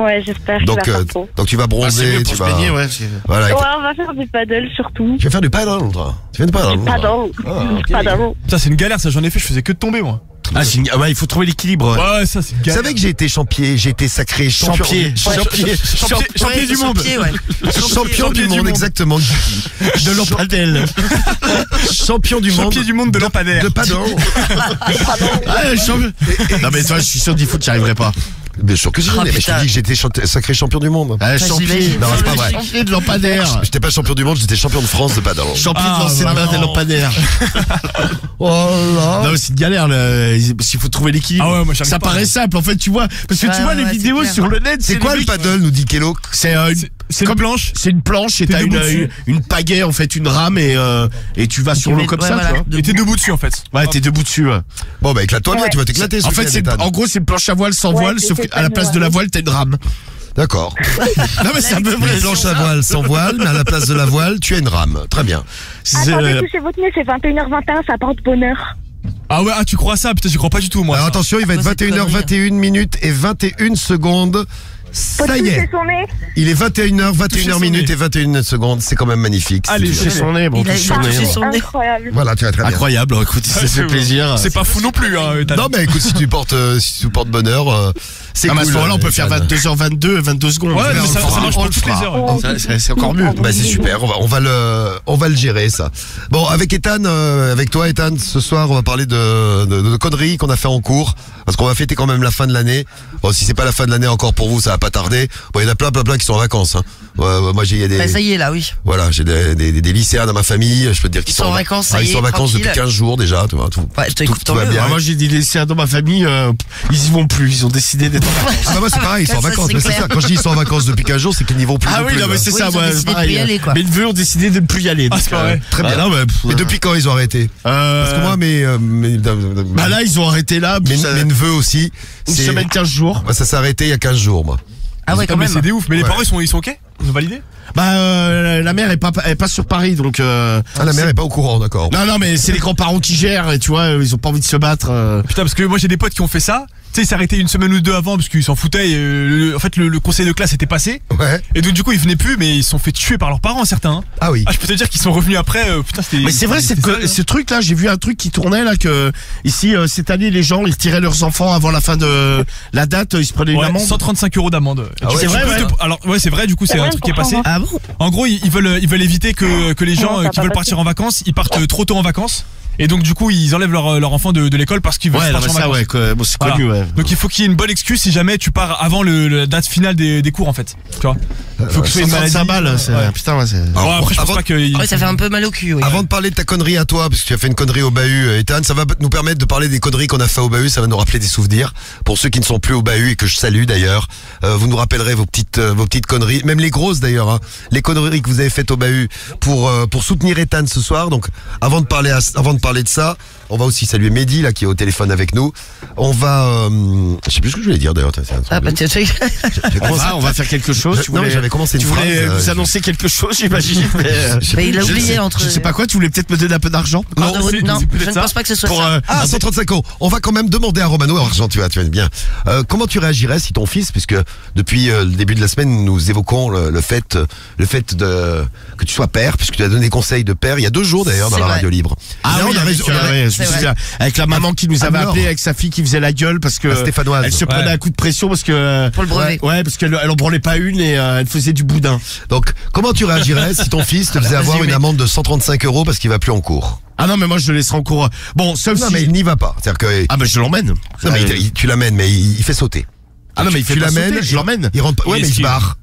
Ouais, j'espère Donc, euh, donc tu vas bronzer. tu vas. baigner ouais. Voilà. Ouais, on va faire du paddle surtout. Tu vas faire du paddle, toi. Tu fais du paddle. Du toi. paddle. Ah, ok. Du paddle. Putain, c'est une galère ça, j'en ai fait, je faisais que de tomber moi. Ah, c'est une- ah ouais, il faut trouver l'équilibre. ouais. Ça c'est une Vous savez que j'ai été champier, j'ai été sacré champion. Champier, champier, Champion, champion du monde. Champier, ouais. Champion du monde, exactement. de l'empadel. Champion du monde. Champion du monde de lampadaire. De paddle. (laughs) Ah. Non mais toi, je suis sûr du foot, j'y arriverai pas. Bien sûr que si, Oh, mais je te dis que j'étais chante- sacré champion du monde. Ah, champion. Non, c'est pas vrai. Champion de lampadaire. J'étais pas champion du monde, j'étais champion de France de paddle. Champion Ah, de lancer de main lampadaires. (laughs) Oh là. Non, mais c'est une galère, là. S'il faut trouver l'équilibre. Ah ouais, moi, Ça pas. paraît simple, en fait, tu vois. Parce que Ouais, tu vois ouais, les vidéos sur le net. C'est quoi le paddle, nous dit Kello C'est euh, une, C'est- une planche. c'est une planche et t'as une, une, une pagaie, en fait, une rame et, euh, et tu vas sur l'eau comme ouais, ça, voilà. tu vois. Et t'es debout dessus en fait. Ouais, t'es debout dessus. ouais. Bon, bah éclate-toi bien, Ouais. tu vas t'éclater En fait, en gros c'est une planche à voile sans Ouais, voile, sauf qu'à la place de la voile, t'as une rame. D'accord. (laughs) Non mais c'est un peu vrai. Planche à voile sans voile, mais à la place de la voile, tu as une rame. Très bien. C'est, Attendez, euh, touchez votre nez, c'est 21h21, ça porte bonheur. Ah ouais, ah tu crois ça? Putain, j'y crois pas du tout moi. Alors attention, il va être Moi, c'est 21h21 minutes et 21 secondes. Ça y est, il est 21h, 21h Toucher son minutes et 21 secondes, c'est quand même magnifique. Allez, C'est- Toucher son nez, bon, toucher son nez. Incroyable. Voilà, tu vas très bien. Incroyable, écoute, (laughs) ça fait plaisir. C'est pas fou non plus, hein. Non, mais écoute, si tu portes, euh, si tu portes bonheur, euh, c'est Ah, cool. à ce moment-là, on peut faire Ethan. 22h22, 22 secondes. Ouais, mais ça, marche pour ça, C'est encore mieux. Bah c'est super, on va, on va le on va le gérer ça. Bon avec Ethan, euh, avec toi Ethan, ce soir on va parler de, de, de conneries qu'on a fait en cours parce qu'on va fêter quand même la fin de l'année. Bon si c'est pas la fin de l'année encore pour vous, ça va pas tarder. Bon il y en a plein plein plein qui sont en vacances. Hein. Ouais, moi j'ai il y a des Bah, ça y est, là, oui. voilà j'ai des, des, des lycéens dans ma famille, je peux te dire qu'ils Ils sont en vacances, ça Ah, ils sont en vacances depuis tranquille. 15 jours déjà, tu vois. Tout, Ouais, je tout, tout tant va bien. Ah, moi, j'ai des lycéens dans ma famille, euh, ils y vont plus, ils ont décidé d'être en vacances. Ah bah moi c'est pareil, ils sont en vacances, c'est mais c'est clair. ça. Quand je dis ils sont en vacances depuis 15 jours, c'est qu'ils n'y vont plus. Ah oui, plus, non, mais c'est Oui, ça, moi. Mes neveux ont décidé de ne plus y aller. Ah, donc, c'est pas vrai. Très bien. Ah, non, mais, depuis quand ils ont arrêté? Euh, Parce que moi mes euh, mes, bah là, ils ont arrêté là, mes, neveux aussi. une semaine, 15 jours. Bah, ça s'est arrêté il y a 15 jours, moi. Ah ouais, Ah, quand mais même. c'est des ouf. Mais les parents, ils sont, ils sont ok? Ont validé? Bah, euh, la mère est pas, elle est pas sur Paris, donc. Euh, Ah, la mère est pas au courant, d'accord. non, non, mais c'est les grands-parents qui gèrent, et tu vois, ils ont pas envie de se battre. euh. Putain, parce que moi j'ai des potes qui ont fait ça. Tu sais, ils s'arrêtaient une semaine ou deux avant parce qu'ils s'en foutaient. et, euh, le- en fait, le, le conseil de classe était passé. Ouais. Et donc, du coup, ils venaient plus, mais ils se sont fait tuer par leurs parents, certains. hein. Ah oui. Ah, je peux te dire qu'ils sont revenus après. euh, putain, c'était. Mais c'est vrai, c'était cette- hein. ce truc-là, j'ai vu un truc qui tournait là que ici euh, cette année, les gens ils retiraient leurs enfants avant la fin de la date, ils se prenaient une Ouais, amende. 135 euros d'amende. Ah ouais, Tu c'est peux vrai, te-. Alors ouais, c'est vrai. Du coup, c'est un truc qui est passé. Ah bon? En gros, ils ils veulent, ils veulent éviter que, que les gens Non, euh, qui va veulent pas partir en vacances, ils partent euh, trop tôt en vacances. Et donc, du coup, ils enlèvent leur, leur enfant de, de l'école parce qu'ils veulent Ouais, mais partir en ça, vacances. ouais, bon, c'est Voilà. connu, ouais. Donc il faut qu'il y ait une bonne excuse si jamais tu pars avant le, la date finale des, des cours en fait. Tu vois. Faut que ce soit une maladie. 135 balles, c'est- Ouais. putain, ouais, c'est. Après je pense avant- pas que. Ouais, ça fait un peu mal au cul, oui. Avant de parler de ta connerie à toi, parce que tu as fait une connerie au bahut, euh, Ethan, ça va nous permettre de parler des conneries qu'on a fait au bahut, ça va nous rappeler des souvenirs. Pour ceux qui ne sont plus au bahut et que je salue d'ailleurs, euh, vous nous rappellerez vos petites euh, vos petites conneries, même les grosses d'ailleurs, hein, les conneries que vous avez faites au bahut pour euh, pour soutenir Ethan ce soir. Donc avant de parler à- avant de parler de ça, on va aussi saluer Mehdi là qui est au téléphone avec nous. On va, euh, je sais plus ce que je voulais dire d'ailleurs. Ah bah tiens. (laughs) J'ai On va, on va faire quelque chose. Je- tu non, mais voulais- j'avais commencé une Tu voulais phrase, euh, euh, nous je- annoncer quelque chose, j'imagine. mais, euh, Mais il a oublié sais- entre. Je sais pas quoi, tu voulais peut-être me donner un peu d'argent Non, je ne pense pas que ce soit pour. ça. euh, Ah, 135 ans. On va quand même demander à Romano, alors Jean, tu vas, tu vas bien. Euh, comment tu réagirais si ton fils, puisque depuis euh, le début de la semaine, nous évoquons le, le fait, euh, le fait de que tu sois père, puisque tu as donné des conseils de père il y a deux jours d'ailleurs dans la radio libre. Ah on a avec, c'est vrai. la maman qui nous avait Alors. appelé, avec sa fille qui faisait la gueule parce que La Stéphanoise. elle se prenait Ouais. un coup de pression parce que Pour le brevet. Ouais, parce qu'elle elle en branlait pas une et euh, elle faisait du boudin. Donc, comment tu réagirais si ton fils te faisait avoir une mais- amende de 135 euros parce qu'il va plus en cours? Ah non, mais moi je le laisserai en cours. Bon, sauf Non, si. mais il n'y va pas. C'est-à-dire que Ah bah je l'emmène. non, mais il- il- tu l'amènes, mais il, il fait sauter. Ah non, mais il fait tu pas l'amènes, sauter, je l'emmène. Il rentre Ouais, mais il se barre.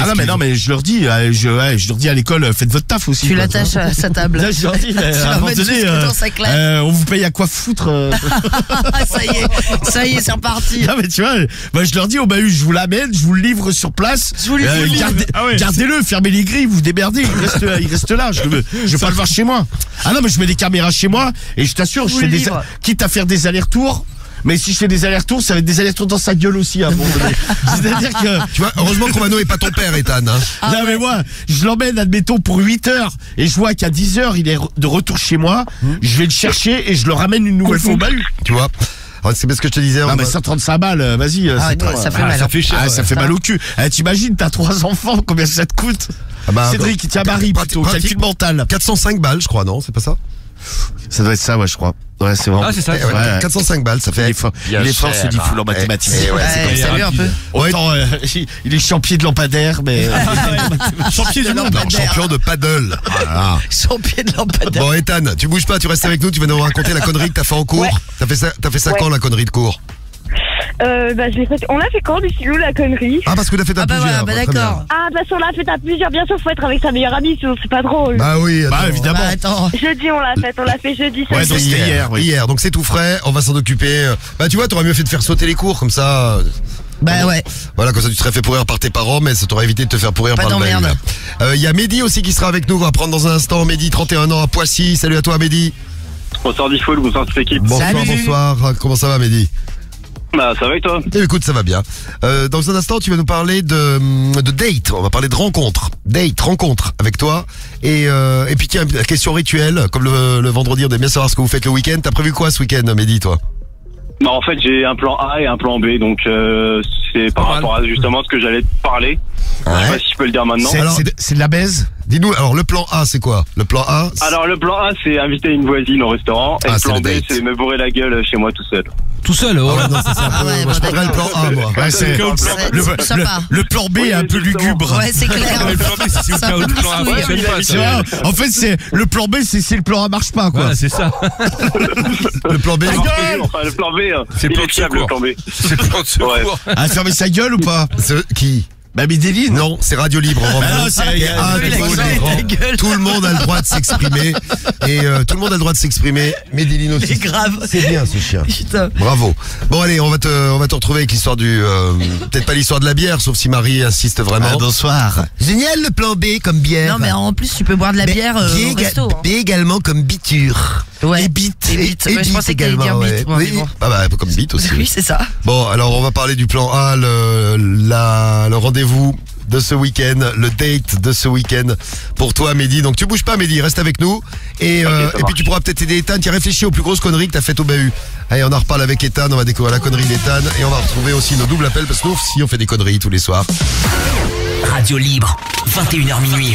Ah non, mais non, mais je leur dis, euh, je, ouais, je leur dis à l'école, euh, faites votre taf aussi. Tu l'attaches à sa table. (laughs) Là, je leur dis, mais, (laughs) Tu à un moment donné, euh, euh, on vous paye à quoi foutre euh. (laughs) Ça y est, ça y est, c'est reparti. Non mais tu vois, bah, je leur dis, oh bah je vous l'amène, je vous le livre sur place. Je vous le Euh, livre. gardez- Ah ouais. Gardez-le, fermez les grilles, vous vous démerdez, il reste, euh, il reste là, je veux, je veux pas le voir chez moi. Ah non mais je mets des caméras chez moi et je t'assure, je vous fais le des, livre. quitte à faire des allers-retours. Mais si je fais des allers-retours, ça va être des allers-retours dans sa gueule aussi à un moment donné. (laughs) C'est-à-dire que Tu vois, heureusement que Romano est pas ton père, Ethan. Hein. Ah non mais moi, je l'emmène, admettons, pour 8 heures, et je vois qu'à 10 heures, il est de retour chez moi, je vais le chercher et je le ramène une nouvelle fois au bahut. Tu vois Alors, C'est parce que je te disais. on Non mais va- 135 balles, euh, vas-y. euh, Ah, bon, ça fait Ah, mal. ça hein. fait cher. Ah, ça ouais. fait mal au cul. Eh, T'imagines, t'as trois enfants, combien ça te coûte? Ah bah, Cédric, tiens pratique- plutôt, calcul mental. 405 balles, je crois, non? C'est pas ça? Ça doit être ça, ouais, je crois. Ouais, c'est vrai. Ah, c'est ça. Eh ouais, Ouais. 405 balles, ça Il fait. est fort, il est fort ce hein. fou en mathématiques. Ouais, c'est Ouais, comme ça. salut un peu. Autant, euh, (laughs) il est champion de lampadaire, mais... euh, Champion du monde. Alors, champion de paddle. Voilà. Pied de lampadaire. Bon, Ethan, tu bouges pas, tu restes avec nous, tu vas nous raconter la connerie que t'as fait en cours. Ouais. T'as fait ça, t'as fait ça Ouais. quand la connerie de cours? Euh, bah, je l'ai fait... On l'a fait quand, Lucilou, la connerie Ah, parce que t'as fait à Ah bah plusieurs. voilà, bah très bien. d'accord. Ah, bah, si on l'a fait à plusieurs, bien sûr, faut être avec sa meilleure amie, sinon c'est pas drôle. Bah oui, Bah attends. évidemment. Bah attends. Jeudi, on l'a fait, on l'a fait jeudi, Ouais, samedi. donc c'était hier, hier, oui. Hier, donc c'est tout frais, on va s'en occuper. Bah tu vois, t'aurais mieux fait de faire sauter les cours, comme ça. euh, Bah ouais. Voilà, comme ça tu te serais fait pourrir par tes parents, mais ça t'aurait évité de te faire pourrir Pas par le d'emmerde. mail. Euh, Il y a Mehdi aussi qui sera avec nous, on va prendre dans un instant. Mehdi, 31 ans à Poissy. Salut à toi Mehdi. Bonsoir Diffoul, bonsoir toute l'équipe. Bonsoir, Salut. bonsoir. Comment ça va Mehdi? Bah ça va et toi? Eh, Écoute, ça va bien. Euh, dans un instant, tu vas nous parler de, de date. On va parler de rencontre. Date, rencontre avec toi. Et, euh, et puis tiens, la question rituelle, comme le, le vendredi, on aime bien savoir ce que vous faites le week-end. T'as prévu quoi ce week-end, Mehdi, toi? Bah, en fait, j'ai un plan A et un plan B, donc euh, c'est par mal. rapport à justement ce que j'allais te parler. Je sais pas si je peux le dire maintenant. C'est Alors- c'est de, c'est de la baise? Dis-nous, alors le plan A, c'est quoi? Le plan A, c'est- Alors le plan A, c'est inviter une voisine au restaurant, et Ah, le c'est plan le B, date. c'est me bourrer la gueule chez moi tout seul. Tout seul, Ah oh. ouais, non, ça, c'est un peu- Ah ouais, moi, je bon, prendrais le plan A, moi. Ouais, c'est- le, le, sympa. le plan B Oui, est un peu lugubre. Ouais, c'est clair. Le plan B, c'est le plan A pas, ça. en fait, c'est le plan B, c'est si le plan A marche pas, quoi. Voilà, c'est ça. (laughs) Le plan B, enfin, le plan B, hein, C'est il plan de le secours. plan B. C'est le plan de secours. Ah, fermer sa gueule ou pas? Qui? Bah, Medellin. Non, c'est Radio Libre. Romain. Bah non, c'est- Ah. Tout le monde a le droit de s'exprimer. Et euh, tout le monde a le droit de s'exprimer. Médiline aussi. C'est grave. C'est bien ce chien. Putain. Bravo. Bon allez, on va te, on va te retrouver avec l'histoire du, euh, peut-être pas l'histoire de la bière, sauf si Marie insiste vraiment. Ah, bonsoir. Génial le plan B comme bière. Non, mais en plus, tu peux boire de la bière euh, au resto. hein. B également comme biture. Ouais. Et bite. Et bite. Ouais, je pensais que t'allais dire bite, moi, oui. bon. Ah bah comme bite aussi. (laughs) Oui, c'est ça. Bon, alors on va parler du plan A, le, la- le rendez-vous de ce week-end, le date de ce week-end pour toi, Mehdi. Donc tu bouges pas, Mehdi, reste avec nous. Et, euh, et puis tu pourras peut-être aider Ethan. Tu as réfléchi aux plus grosses conneries que t'as faites au bahut. Allez, on en reparle avec Ethan, on va découvrir la connerie d'Ethan et on va retrouver aussi nos doubles appels parce que nous aussi on fait des conneries tous les soirs. Radio libre, 21h minuit.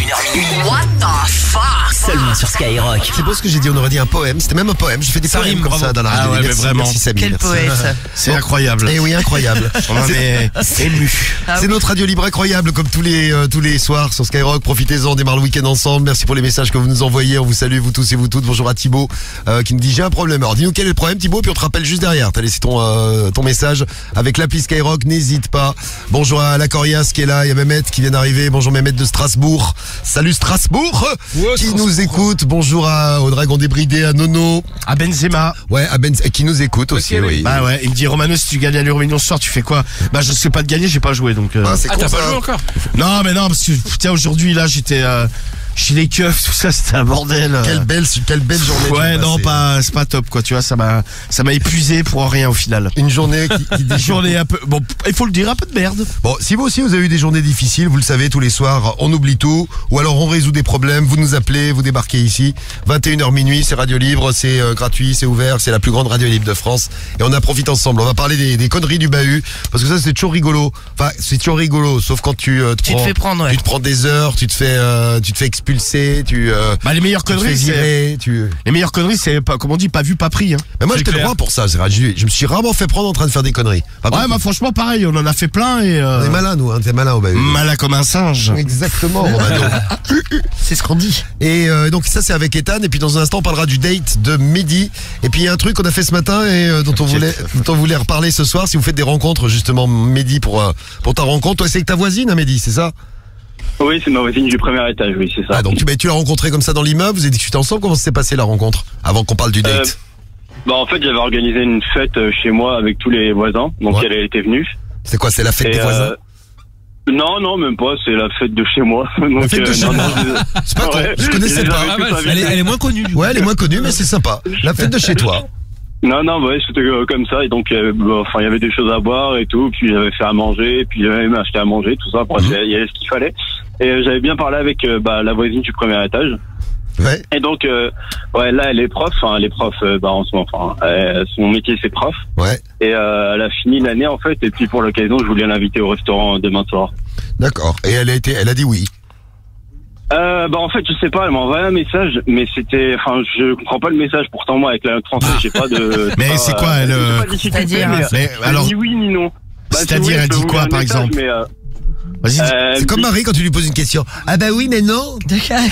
What the fuck? Seulement sur Skyrock. C'est beau ce que j'ai dit, on aurait dit un poème. C'était même un poème. Je fais des Ça poèmes rime, comme bravo. ça dans la Ah radio. ouais, mais Merci, vraiment. merci, Samy, Quel merci. poète. C'est incroyable. Eh oui, incroyable. (laughs) On en est ému. Ah C'est oui. notre radio libre incroyable comme tous les euh, tous les soirs sur Skyrock. Profitez-en, on démarre le week-end ensemble. Merci pour les messages que vous nous envoyez. On vous salue vous tous et vous toutes. Bonjour à Thibaut euh, qui nous dit j'ai un problème. Alors dis-nous quel est le problème Thibaut puis on te rappelle juste derrière. T'as laissé ton euh, ton message avec l'appli Skyrock. N'hésite pas. Bonjour à la Corias qui est là. Il y a Mehmet qui vient d'arriver. Bonjour Mehmet de Strasbourg. Salut Strasbourg Ouais, qui Strasbourg. nous écoute. Bonjour à, au Dragon débridé à Nono. À Benzema. Ouais à Ben qui nous écoute aussi. Oui. Bah ouais, il me dit Romano si tu gagnes à l'Euro ce soir, tu fais quoi? Bah je sais pas de gagner, j'ai pas joué donc. euh. Ah, c'est Ah, t'as pas joué encore? Non mais non parce que putain aujourd'hui là j'étais euh, chez les keufs, tout ça c'était un bordel. Quelle belle quelle belle journée. Ouais non pas c'est pas top quoi tu vois ça m'a ça m'a épuisé pour rien au final. une journée qui, (laughs) déchire journées un peu bon il faut le dire un peu de merde. Bon, si vous aussi vous avez eu des journées difficiles, vous le savez, tous les soirs, on oublie tout, ou alors on résout des problèmes, vous nous appelez, vous débarquez ici, 21h minuit, c'est Radio Libre, c'est euh, gratuit, c'est ouvert, c'est la plus grande radio libre de France, et on en profite ensemble. On va parler des, des conneries du bahut, parce que ça c'est toujours rigolo. Enfin, c'est toujours rigolo, sauf quand tu, euh, te, Tu te prends, fais prendre, ouais. tu te prends des heures, tu te fais, euh, tu te fais expulser, tu, euh, Bah les meilleures conneries c'est tu. les meilleures conneries c'est pas comme on dit pas vu pas pris hein. Mais moi j'étais droit pour ça, je, je me suis rarement fait prendre en train de faire des conneries. Ouais contre, bah franchement pareil, on en a fait plein et on euh, est malin nous, hein, t'es malin malin comme un singe. Exactement. (laughs) C'est ce qu'on dit. Et euh, donc ça c'est avec Ethan et puis dans un instant on parlera du date de midi et puis il y a un truc qu'on a fait ce matin et euh, dont on voulait dont on voulait reparler ce soir si vous faites des rencontres justement Mehdi pour euh, pour ta rencontre toi c'est avec ta voisine hein, Mehdi c'est ça? Oui, c'est ma voisine du premier étage, oui, c'est ça. Ah donc tu, bah, tu l'as rencontré comme ça dans l'immeuble vous avez discuté ensemble comment s'est passée la rencontre avant qu'on parle du date? Euh, Bah en fait, j'avais organisé une fête euh, chez moi avec tous les voisins, donc Ouais. elle était venue. c'est quoi c'est la fête Et, des voisins? Euh, Non, non, même pas. C'est la fête de chez moi. Donc, fête de chez moi. c'est pas con Ouais. je connaissais pas Ah, elle, est, elle est moins connue ouais elle est moins connue mais c'est sympa la fête de chez toi Non, non, ouais, c'était euh, comme ça. Et donc, euh, enfin, il y avait des choses à boire et tout. Puis j'avais fait à manger. Et puis j'avais même acheté à manger, tout ça. Mhm. il y avait ce qu'il fallait. Et euh, j'avais bien parlé avec euh, bah, la voisine du premier étage. ouais Et donc, euh, ouais, là, elle est prof. Enfin, elle est prof. euh, bah, en ce moment, enfin, euh, son métier c'est prof. ouais Et euh, elle a fini l'année en fait. Et puis pour l'occasion, je voulais l'inviter au restaurant demain soir. d'accord et elle a été elle a dit oui Euh, bah en fait je sais pas, elle m'a envoyé un message, mais c'était, enfin je comprends pas le message. Pourtant moi avec la langue française j'ai pas de. (laughs) Mais c'est quoi, elle, euh, C'est-à-dire euh, alors ni oui ni non. Bah, C'est-à-dire, elle dit quoi, par exemple euh, vas-y. euh, c'est comme Marie quand tu lui poses une question ah bah oui mais non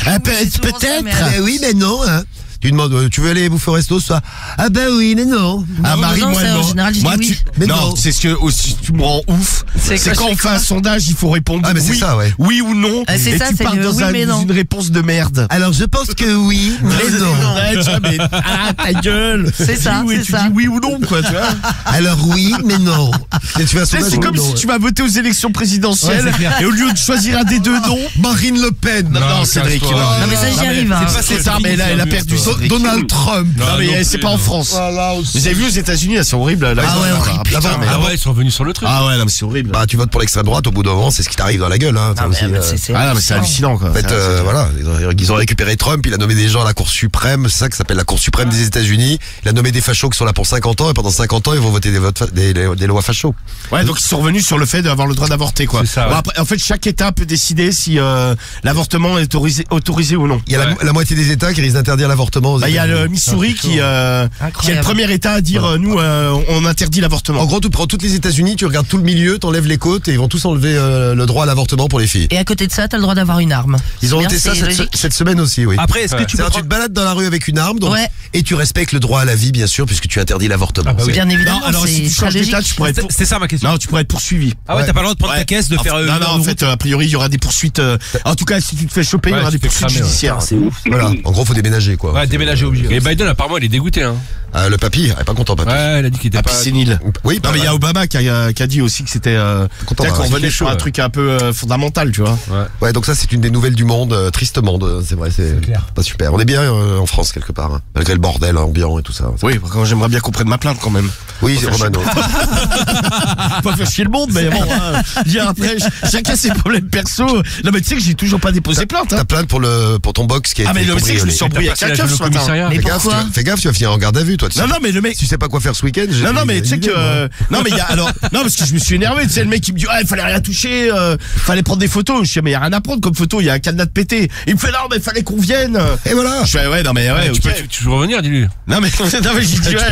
Ah, peut-être. ah bah oui mais non hein. Tu demandes euh, tu veux aller bouffer au resto ce soir ah bah oui mais non Ah Non, Marie, non, moi, ça, elle en général, je dis moi, oui. tu... Mais non, non. c'est ce que aussi tu me rends ouf. C'est C'est quand c'est on fait un sondage, il faut répondre Ah, mais c'est oui, ça, ouais. oui ou non. Ah, c'est et ça, tu c'est pars dans, oui, un- non. une réponse de merde. alors je pense que oui mais non Ouais, tu vois, mais (laughs) ah ta gueule. C'est ça, Tu dis oui, c'est tu ça. dis oui ou non quoi, tu vois. Alors oui, mais non. Tu Tu C'est comme si tu vas voter aux élections présidentielles c'est et au lieu de choisir un des deux noms, Marine Le Pen. non, non, Cédric, casse-toi. non. Non, mais ça, j'y Non, arrive, hein. C'est pas c'est ça, mais là, elle a perdu. Do-. Donald Trump. Non, mais non c'est pas en. France. Voilà. Vous avez vu aux États-Unis, elles sont horribles. là, Ah ouais, là, horrible. putain, Putain, mais- Ah ouais, ils sont revenus sur le truc. Ah ouais, c'est horrible. Bah, tu votes pour l'extrême droite, au bout d'un moment, c'est ce qui t'arrive dans la gueule. Hein, mais, euh. c'est- c'est Ah mais c'est hallucinant, quoi. En fait, C'est- euh, c'est- voilà, ils ont, récupéré Trump, il a nommé des gens à la Cour suprême, c'est ça qui s'appelle la Cour suprême des États-Unis. Il a nommé des fachos qui sont là pour 50 ans et pendant 50 ans, ils vont voter des, votes fa- des, des- des lois fachos. Ouais, donc ils sont revenus sur le fait d'avoir le droit d'avorter, quoi. C'est ça, Bon, ouais. après, en fait, chaque État peut décider si euh, l'avortement est autorisé, autorisé ou non. Il y a la, moitié des États qui risquent d'interdire l'avortement. Aux Bah, il y a le Missouri qui, euh, qui est le premier État à dire euh, nous, euh, on interdit l'avortement. En gros, tu prends toutes les États-Unis, tu regardes tout le milieu, t'enlèves les côtes et ils vont tous enlever euh, le droit à l'avortement pour les filles. Et à côté de ça, t'as le droit d'avoir une arme. Ils ont voté ça cette, semaine aussi, oui. Après, est-ce Ouais. que tu peux te balades dans la rue avec une arme donc, Ouais. et tu respectes le droit à la vie, bien sûr, puisque tu interdis l'avortement. Ah bah oui. Bien évidemment, non, alors si c'est tu changes très d'État, logique. tu pourrais être C'est- pour- C'est ça ma question. Non, tu pourrais être poursuivi. Ah ouais, t'as pas le droit de prendre ta caisse, de faire... euh, non, non, en fait, euh, a priori, il y aura des poursuites. euh, en tout cas, si tu te fais choper, il y aura des poursuites judiciaires. C'est ouf. Voilà. En gros, faut déménager, quoi. Déménager obligé. Et Biden, apparemment, il est dégoûté. Hein. Ah, le papy, il est pas content, papy. Ouais, il a dit qu'il était Ah, pas. sénile. Oui, Non, mais il y a Obama qui a, qui a dit aussi que c'était. Euh, Content qu'on revenait sur un ouais. truc un peu euh, fondamental, tu vois. Ouais, donc ça, c'est une des nouvelles du monde, euh, triste monde, euh, c'est vrai, c'est clair. pas super. On est bien euh, en France, quelque part, hein, malgré le bordel ambiant et tout ça. Oui, quand j'aimerais bien qu'on prenne ma plainte quand même. Oui, c'est Romano. (laughs) Pas faire chier le monde, mais bon, hein, après, ch- chacun ses problèmes perso. Non, mais tu sais que j'ai toujours pas déposé plainte. Hein. T'as plainte pour le pour ton box qui a Ah, mais le je me suis embrouillé avec Fais gaffe, tu vas- fais gaffe, tu vas finir en garde à vue, toi. Tu Non, sais, non, mais le mec. tu sais pas quoi faire ce week-end j'ai Non, non, mais tu sais que. euh, non, mais il y a. (laughs) Alors. Non, parce que je me suis énervé. Tu sais, le mec, il me dit, ah, il fallait rien toucher, euh, fallait prendre des photos. Je dis, mais il y a rien à prendre comme photo, il y a un cadenas de pété. Il me fait, non, mais fallait qu'on vienne. Et voilà. Je fais, ouais, non, mais ouais, tu, peux, tu, tu veux revenir, dis-lui. Non mais, (laughs) non mais j'ai dit Tu ouais.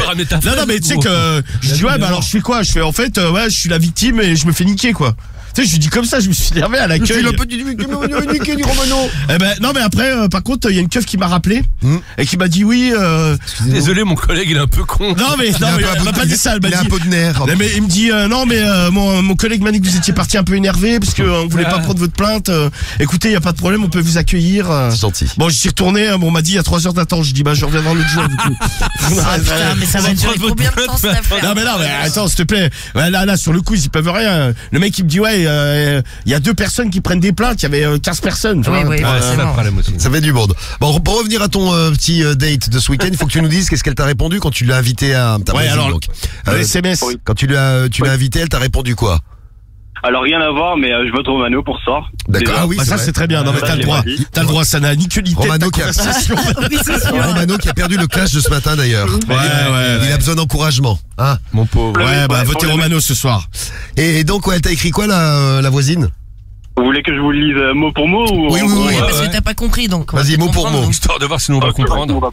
peux Non mais tu sais que je dis ouais bah alors je fais quoi? Je fais en fait euh, ouais je suis la victime et je me fais niquer quoi. Tu sais je lui dis comme ça je me suis énervé à Je suis l'accueil. le petit victime unique du Romano. (laughs) Eh ben non mais après euh, par contre il y a une keuf qui m'a rappelé Hmm. et qui m'a dit oui. Euh... Désolé, mon collègue, il est un peu con. Non mais Il non mais elle m'a pas dit ça elle m'a Il a un peu de. Non, mais il me dit euh, non mais euh, mon, mon collègue m'a dit que vous étiez parti un peu énervé parce que euh, on voulait pas Ah. prendre votre plainte. euh, écoutez il y a pas de problème on peut vous accueillir. euh. C'est gentil. Bon j'y suis retourné hein, bon, on m'a dit il y a trois heures d'attente je dis bah je reviendrai un autre jour du coup. (laughs) (laughs) Ah, putain, mais ça va durer prend combien de votre temps cette affaire Non mais non mais attends s'il te plaît là là sur le coup ils y peuvent rien le mec il me dit ouais euh, il y a deux personnes qui prennent des plaintes il y avait euh, 15 personnes tu Oui, vois. oui, Ouais, c'est ça le forcément. problème aussi. Ça fait du monde. Bon, pour revenir à ton euh, petit euh, date de ce week-end, il faut que tu nous dises qu'est-ce qu'elle t'a répondu quand tu l'as invité à ta Ouais, alors, donc. Euh, SMS oui. Quand tu l'as tu l'as invité, elle t'a répondu quoi? Alors rien à voir, mais euh, je vote Romano pour soir. D'accord. Ah oui, Bah, c'est ça c'est très bien non mais Ouais, t'as le droit t'as le droit ça n'a ni queue ni tête Romano qui a-. (laughs) Romano qui a perdu le clash de ce matin d'ailleurs. ouais ouais Il a besoin d'encouragement. Hein Mon pauvre. ouais bah Ouais, votez Romano ce soir et, donc, ouais, elle t'a écrit quoi la, euh, la voisine? Vous voulez que je vous le lise euh, mot pour mot ou Oui, oui, Oui, oui. parce ouais. que t'as pas compris donc. on va Vas-y, te mot pour comprendre, mot. donc. Histoire de voir si nous on va comprendre.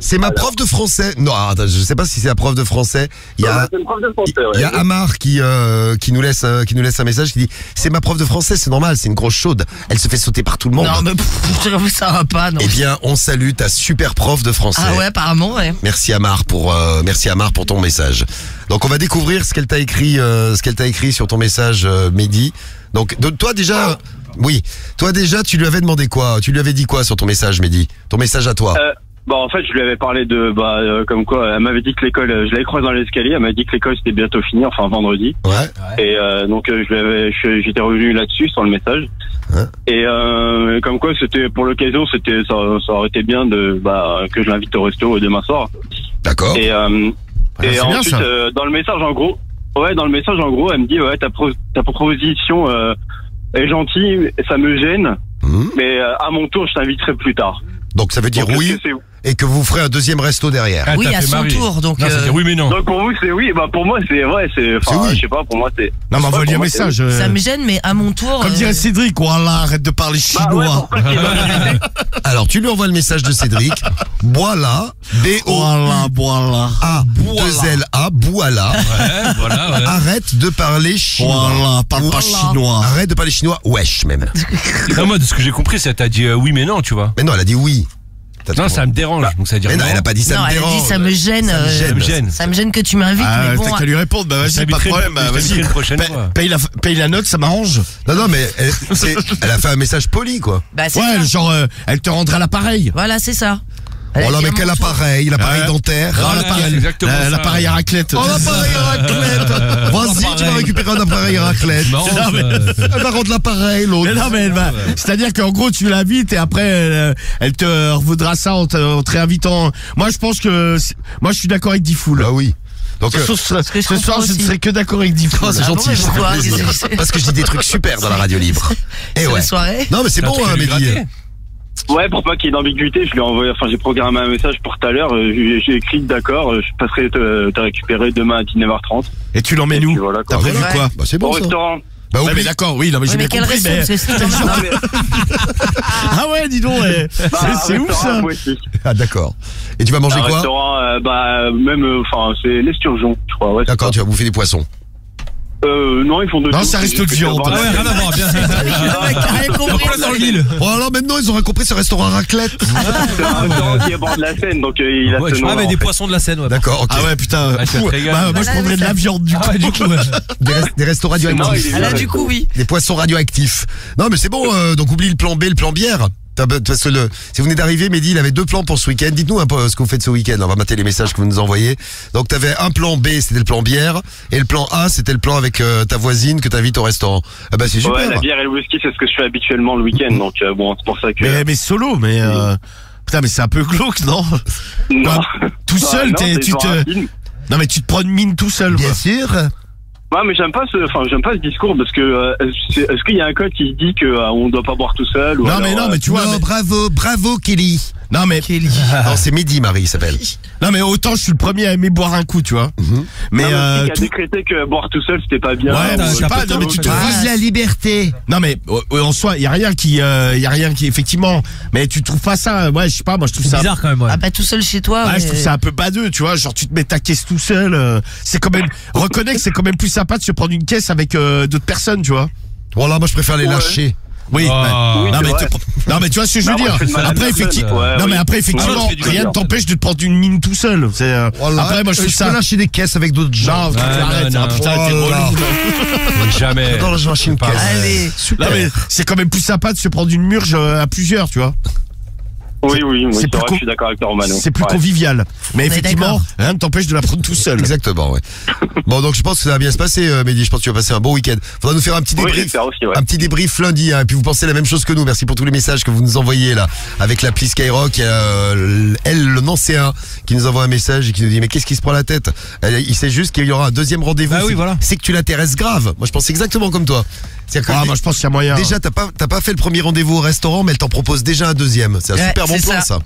C'est ma prof de français. Non, attends, je sais pas si c'est la prof de français. Il y a, C'est une prof de français, il y ouais. a Amar qui euh, qui nous laisse euh, qui nous laisse un message qui dit c'est ma prof de français, c'est normal, c'est une grosse chaude. Elle se fait sauter par tout le monde. Non, mais pff, j'avoue, ça va pas, non. Eh bien, on salue ta super prof de français. Ah ouais, apparemment, ouais. Merci Amar pour euh, merci Amar pour ton message. Donc on va découvrir ce qu'elle t'a écrit euh, ce qu'elle t'a écrit sur ton message euh, Mehdi. Donc toi déjà oui, toi déjà tu lui avais demandé quoi? Tu lui avais dit quoi sur ton message Mehdi? Ton message à toi? Euh, Bah en fait je lui avais parlé de bah euh, comme quoi elle m'avait dit que l'école euh, je l'avais croisée dans l'escalier elle m'a dit que l'école c'était bientôt fini enfin vendredi. Ouais. et euh, donc euh, je lui avais je- j'étais revenu là-dessus sur le message. Et euh, comme quoi c'était pour l'occasion c'était ça, ça aurait été bien de bah que je l'invite au resto demain soir. D'accord. et euh, Ouais, et c'est bien ensuite ça. euh, dans le message en gros ouais dans le message en gros elle me dit ouais ta pro- ta proposition euh, est gentille ça me gêne Mhm. mais euh, à mon tour je t'inviterai plus tard Donc ça veut dire Donc, oui et que vous ferez un deuxième resto derrière. Ah, Oui, à son tour, donc, Non, euh, oui, mais non. Donc pour vous c'est oui, bah pour moi c'est vrai, c'est oui. je sais pas pour moi c'est non mais envoie lui un message euh, Ça me gêne, mais à mon tour. comme euh, dirait Cédric voilà arrête de parler Bah ouais, chinois (laughs) Alors tu lui envoies le message de Cédric. Voilà. B O voilà voilà A 2 L A. Ouais, voilà, ouais. Arrête de parler chinois. voilà parle pas chinois Arrête de parler chinois. Wesh même. Non, moi, de ce que j'ai compris, c'est t'as dit euh, oui, mais non, tu vois. Mais non, elle a dit oui. Non, ça me dérange. Donc ça veut dire Mais non, non. elle a pas dit ça non, me elle a dérange. dit ça me gêne. Ça me euh, gêne. Ça me gêne. Ça me gêne que tu m'invites, Ah, mais bon. t'as qu'à lui répondre, bah vas-y, pas de problème, bah vas-y. t'inviterai une prochaine Paye- fois. Paye la, paye la note, ça m'arrange. Non, non, mais elle, (laughs) c'est- elle a fait un message poli, quoi. Bah, c'est Ouais, ça. genre, euh, elle te rendra l'appareil. Voilà, c'est ça. Oh là, mais quel appareil L'appareil Ouais. dentaire Ah, l'appareil- c'est exactement la- ça. L'appareil à raclette. Oh, l'appareil à raclette (laughs) Vas-y, tu vas récupérer un appareil à raclette. Marrant, Non, mais-. Elle va rendre l'appareil, l'autre. Non, mais elle va. C'est-à-dire qu'en gros, tu l'invites et après, elle, elle te revaudra ça en te, réinvitant. Moi, je pense que. Moi, je suis d'accord avec Diffoul. Ah oui. Donc, Ce, euh, soir- je ce soir, comprends je ne serai que d'accord avec Diffoul. oh, c'est Ah gentil, (laughs) Parce que je dis des trucs super dans la radio libre. Et C'est ouais. la soirée Non, mais c'est bon, hein, Mehdi. Ouais, pour pas qu'il y ait d'ambiguïté, je lui ai envoyé, enfin, j'ai programmé un message pour tout à l'heure. euh, J'ai j'ai écrit d'accord, euh, je passerai te, te récupérer demain à 19h30. Et tu l'emmènes où voilà. T'as prévu Ouais. quoi? Bah, c'est Au bon, ça. restaurant. Bah, Ouais, oublie. mais d'accord, oui, non, mais j'ai Ouais, bien compris. Mais... Parce que c'est Non, mais- Ah ouais, dis donc, bah, c'est ouf ça. Ah, d'accord. Et tu vas manger Un quoi? restaurant, euh, bah, même, euh, enfin, c'est l'esturgeon, je crois. D'accord, tu vas bouffer des poissons. Euh, non, ils font de Non, tout, ça c'est reste de viande. Ah ouais, voir rien à voir, bien. (laughs) Rien compris. Dans le mille. Oh, alors maintenant, ils auraient compris ce restaurant raclette. C'est un restaurant qui est bord de la Seine, donc euh, il a ce nom. ah, mais des poissons de la Seine, ouais. D'accord, ok. Ah ouais, putain. Ah, Fou. Bah, moi, je Voilà, prendrais de la viande du Ah coup. du. Des, res- des restos radioactifs. Ah là, du coup, oui. Des poissons radioactifs. Non, mais c'est bon, euh, donc oublie le plan B, le plan bière. Parce que le, si vous venez d'arriver, Mehdi, il avait deux plans pour ce week-end. Dites-nous un peu euh, ce que vous faites ce week-end. On va mater les messages que vous nous envoyez. Donc, t'avais un plan B, c'était le plan bière. Et le plan A, c'était le plan avec euh, ta voisine que t'invites au restaurant. Ah bah, c'est super. Ouais, la bière et le whisky, c'est ce que je fais habituellement le week-end, donc euh, bon, c'est pour ça que. Mais, mais solo, mais. euh, Putain, mais c'est un peu glauque, non? Non. Tout (laughs) Ah, seul, non, tu te. Non, mais tu te prends une mine tout seul, quoi. Bien sûr. Ouais, mais j'aime pas ce, enfin, j'aime pas ce discours parce que euh, c'est- est-ce qu'il y a un code qui dit que euh, on doit pas boire tout seul ou Non, alors, mais non, euh, mais tu vois. non, mais- bravo, bravo, Kelly. Non, mais. Non, c'est Mehdi, Marie, il s'appelle. (laughs) Non, mais autant je suis le premier à aimer boire un coup, tu vois. Mhm. Mais. non, mais euh, qui a tout- décrété que boire tout seul c'était pas bien. Ouais, sais t'as pas, pas non, mais tu te vises la liberté. Non mais euh, en soi, il y a rien qui euh, y a rien qui effectivement, mais tu trouves pas ça ouais, je sais pas, moi je trouve C'est ça bizarre quand même, ouais. Ah bah tout seul chez toi. Ouais, mais- je trouve ça un peu badeux, tu vois, genre tu te mets ta caisse tout seul, euh, c'est quand même reconnais que c'est quand même plus sympa de se prendre une caisse avec euh, d'autres personnes, tu vois. Voilà, moi, je préfère les Ouais. lâcher. Oui. Ah. Oui, non, mais te- non mais tu vois ce que je veux Non, dire. je fais Après effectivement, Ouais, non oui. mais après effectivement, je fais rien ne t'empêche de te prendre une mine tout seul. C'est euh, Voilà. après moi je trouve je ça. peux lâcher des caisses avec d'autres gens. Non, tu non, ah, non. putain, t'es Oh relou. Jamais. J'adore lâcher une caisse. Allez. Super. Non mais c'est quand même plus sympa de se prendre une murge euh, à plusieurs, tu vois. Oui, oui, oui, c'est vrai, je suis d'accord avec toi, Romano. C'est plus Ouais. convivial. Mais effectivement, rien ne t'empêche de la prendre tout seul. Exactement, ouais. (laughs) Bon, donc je pense que ça va bien se passer, euh, Mehdi. Je pense que tu vas passer un bon week-end. Faudra nous faire un petit Oui, débrief. j'espère aussi, ouais. Un petit débrief lundi, hein, et puis vous pensez la même chose que nous. Merci pour tous les messages que vous nous envoyez là, avec l'appli Skyrock. Euh, elle, le nancéen, qui nous envoie un message et qui nous dit mais qu'est-ce qui se prend la tête? Elle- Il sait juste qu'il y aura un deuxième rendez-vous. Bah oui, C'est- voilà. C'est que tu l'intéresses grave. Moi, je pense exactement comme toi. Ah, moi je pense qu'il y a moyen. déjà t'as pas t'as pas fait le premier rendez-vous au restaurant, mais elle t'en propose déjà un deuxième. C'est un Ouais, super bon plan, ça. ça.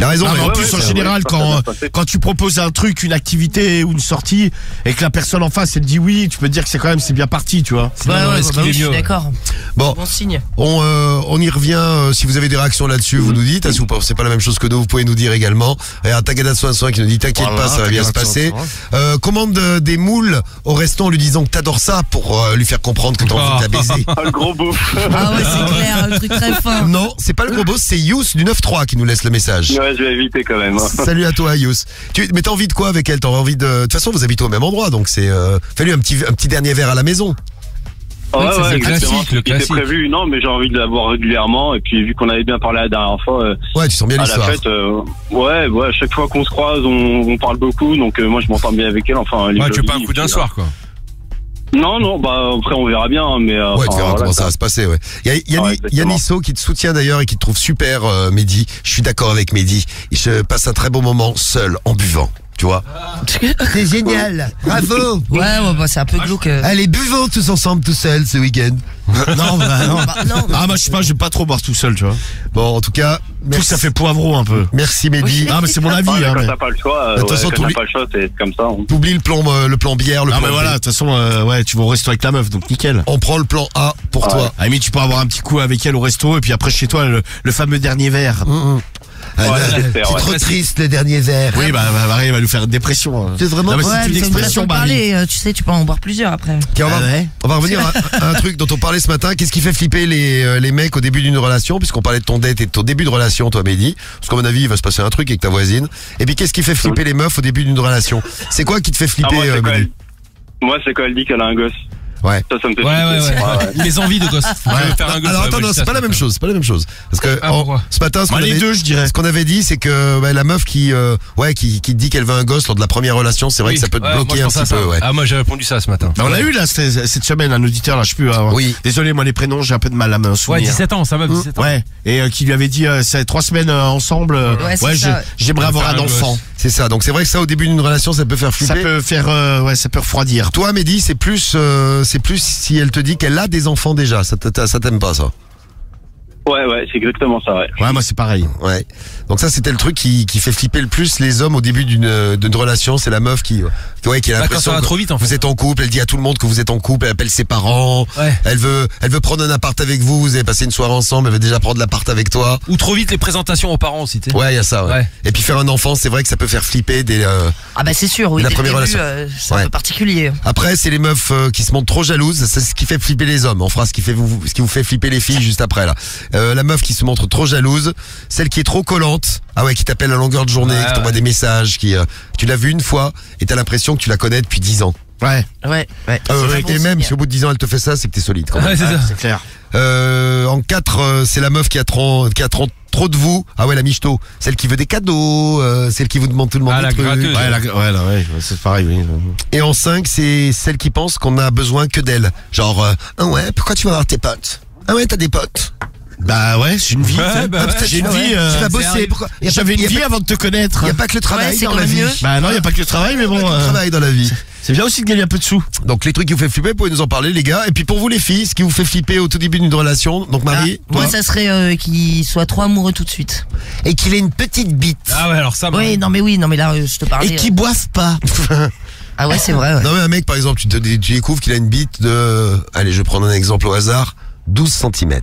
Il a raison. Ah, en ouais, plus, ouais, en général, quand, quand tu proposes un truc, une activité ou une sortie, et que la personne en face, elle dit oui, tu peux te dire que c'est quand même, c'est bien parti, tu vois. Ouais, Sinon, ouais, est-ce bah oui, est je suis mieux, d'accord. Bon, Bon signe. On, euh, on y revient. euh, si vous avez des réactions là-dessus, vous nous dites. hein, si vous pensez pas la même chose que nous, vous pouvez nous dire également. Et un Tagada Soin Soin qui nous dit T'inquiète Voilà, pas, ça va bien se passer. Euh, commande des moules au restaurant en lui disant que t'adores ça pour lui faire comprendre que t'as envie de la baiser. (laughs) Ah, le gros beau. Ah ouais, c'est clair, le truc très fin. non, c'est pas le gros boss, c'est Yous du 9-3 qui nous laisse le message. Ouais, je vais éviter quand même. hein. (laughs) Salut à toi, Yous. Tu, mais t'as envie de quoi avec elle? T'as envie de. De toute façon, vous habitez au même endroit, donc c'est. Euh... Fais-lui un petit, un petit dernier verre à la maison. Ouais, ouais, le exactement. classique, le classique. prévu. Non, mais j'ai envie de la voir régulièrement. Et puis, vu qu'on avait bien parlé la dernière fois, euh, Ouais, tu sens bien à la l'histoire. fête, euh, ouais, ouais, à chaque fois qu'on se croise, on, on parle beaucoup. Donc, euh, moi, je m'entends bien avec elle. Enfin, elle est Ouais, tu veux pas un jolie, coup d'un soir, quoi. Non, non, bah, après, on verra bien. hein, Mais, euh, Ouais, tu verras voilà, comment ça va se passer, ouais. Il y a, il y a, Ouais, Ni- il y a exactement. Nisso qui te soutient d'ailleurs et qui te trouve super, euh, Mehdi. Je suis d'accord avec Mehdi. Il se passe un très bon moment seul, en buvant. Tu vois C'est génial Bravo Ouais, ouais, bah, c'est un peu glauque. euh. Allez, buvons tous ensemble, tout seul, ce week-end. (laughs) non, bah, non. Bah, non, Ah, moi je sais pas, j'aime pas trop boire tout seul, tu vois. Bon, en tout cas, Tout merci, ça fait poivreau un peu. merci Mehdi. Ah, mais c'est mon avis, Ouais, mais hein. quand mais- t'as pas le choix, euh, De toute ouais, façon, quand t'oublies- t'as pas le choix, c'est comme ça. hein. T'oublies le plan, euh, le plan bière, le Non, plan mais voilà, de toute façon, euh, ouais, tu vas au resto avec la meuf, donc nickel. On prend le plan A pour Ouais. toi. La limite, tu peux avoir un petit coup avec elle au resto, et puis après chez toi, le, le fameux dernier verre. Ah, Ouais, là, j'espère, c'est ouais. trop triste, le dernier verre. Oui, bah, bah, Marie va nous faire une dépression. hein. C'est vraiment Non, mais Ouais, c'est une expression, Marie. parler, euh, Tu sais, tu peux en boire plusieurs après. Tiens, on, va, Ah ouais on va revenir à, à un truc dont on parlait ce matin. Qu'est-ce qui fait flipper les, euh, les mecs au début d'une relation Puisqu'on parlait de ton date et de ton début de relation, toi, Mehdi? Parce qu'à mon avis, il va se passer un truc avec ta voisine. Et puis, qu'est-ce qui fait flipper les meufs au début d'une relation? C'est quoi qui te fait Ah, flipper, moi, euh, c'est quand Mehdi? moi, c'est quand elle dit qu'elle a un gosse. Ouais. Ça, ça me fait Ouais, ouais, ouais. Les envies de gosse. Tu veux faire un gosse, Alors ouais, attends, non, c'est pas la même chose, c'est pas la même chose. Parce que Ah, en- ce matin, ce qu'on Moi, les avait- deux, je dirais. ce qu'on avait dit, c'est que bah, la meuf qui, euh, ouais, qui, qui te dit qu'elle veut un gosse lors de la première relation, c'est vrai Oui. que ça peut te Ouais, bloquer un petit ça. peu, ouais. Ah, moi, j'ai répondu ça ce matin. Bah, on a eu là cette, semaine un auditeur là, je sais plus. hein. Oui. Désolé, moi les prénoms, j'ai un peu de mal à me Ouais, souvenir. 17 ans, ça va, 17 ans. Ouais, et euh, qui lui avait dit euh, c'est trois semaines euh, ensemble. Ouais, ouais, j'aimerais avoir un enfant. C'est ça. Donc c'est vrai que ça, au début d'une relation, ça peut faire Ça flipper. peut faire, euh, ouais, ça peut refroidir. Toi, Mehdi, c'est plus, euh, c'est plus si elle te dit qu'elle a des enfants déjà. Ça ça t'aime pas, ça? Ouais, ouais, c'est exactement ça, ouais. Ouais, moi c'est pareil. Ouais. Donc ça, c'était le truc qui, qui fait flipper le plus les hommes au début d'une euh, d'une relation. C'est la meuf qui, ouais, qui a Bah, l'impression ça va que trop vite, en vous fait. êtes en couple. Elle dit à tout le monde que vous êtes en couple. Elle appelle ses parents. Ouais. Elle veut, elle veut prendre un appart avec vous. Vous avez passé une soirée ensemble. Elle veut déjà prendre l'appart avec toi. Ou trop vite les présentations aux parents aussi, tu sais. Ouais, il y a ça. Ouais. Ouais. Et puis faire un enfant, c'est vrai que ça peut faire flipper des. euh, Ah bah c'est sûr, oui. La dès première début, relation. euh, c'est Ouais. un peu particulier. Après, c'est les meufs euh, qui se montrent trop jalouses. C'est ce qui fait flipper les hommes. On fera ce qui fait vous, ce qui vous fait flipper les filles juste après là. Euh, la meuf qui se montre trop jalouse, celle qui est trop collante. Ah ouais, qui t'appelle à longueur de journée, Ouais, qui t'envoie ouais. des messages, qui euh, tu l'as vu une fois et t'as l'impression que tu la connais depuis 10 ans. Ouais, Ouais, ouais. Euh, C'est et même signe. si au bout de 10 ans elle te fait ça, c'est que t'es solide. Quand même. Ouais, c'est ça. c'est clair. Euh, en 4 c'est la meuf qui a trop, qui a trop, trop de vous. Ah ouais, la michto. Celle qui veut des cadeaux, euh, celle qui vous demande tout le monde Ah, des la trucs. gratteuse. Ouais, là, ouais, là, ouais, c'est pareil, oui. Et en 5 c'est celle qui pense qu'on a besoin que d'elle. Genre, euh, ah ouais, pourquoi tu vas voir tes potes? Ah ouais, t'as des potes. Bah ouais, j'ai une vie. Ouais, bah ouais. j'ai une vie. euh, tu vas c'est bosser. arrivé. Pourquoi Y a pas- J'avais une y a vie pas- avant de te connaître. Il n'y a pas que le travail c'est dans quand la même vie. mieux. Bah non, il y a pas que le travail, mais y bon. pas que le euh, travail dans la vie. C'est bien aussi de gagner un peu de sous. Donc les trucs qui vous fait flipper, vous pouvez nous en parler les gars. Et puis pour vous les filles, ce qui vous fait flipper au tout début d'une relation, donc Marie, Ah, moi, toi, ça serait euh, qu'il soit trop amoureux tout de suite. et qu'il ait une petite bite. Ah ouais, alors ça, Oui, non mais oui, non mais là, euh, je te parlais. Et qui boivent pas. euh, (laughs) Ah ouais, c'est vrai. ouais. Non mais un mec par exemple, tu, te- tu découvres qu'il a une bite de, allez je vais prendre un exemple au hasard, 12 cm.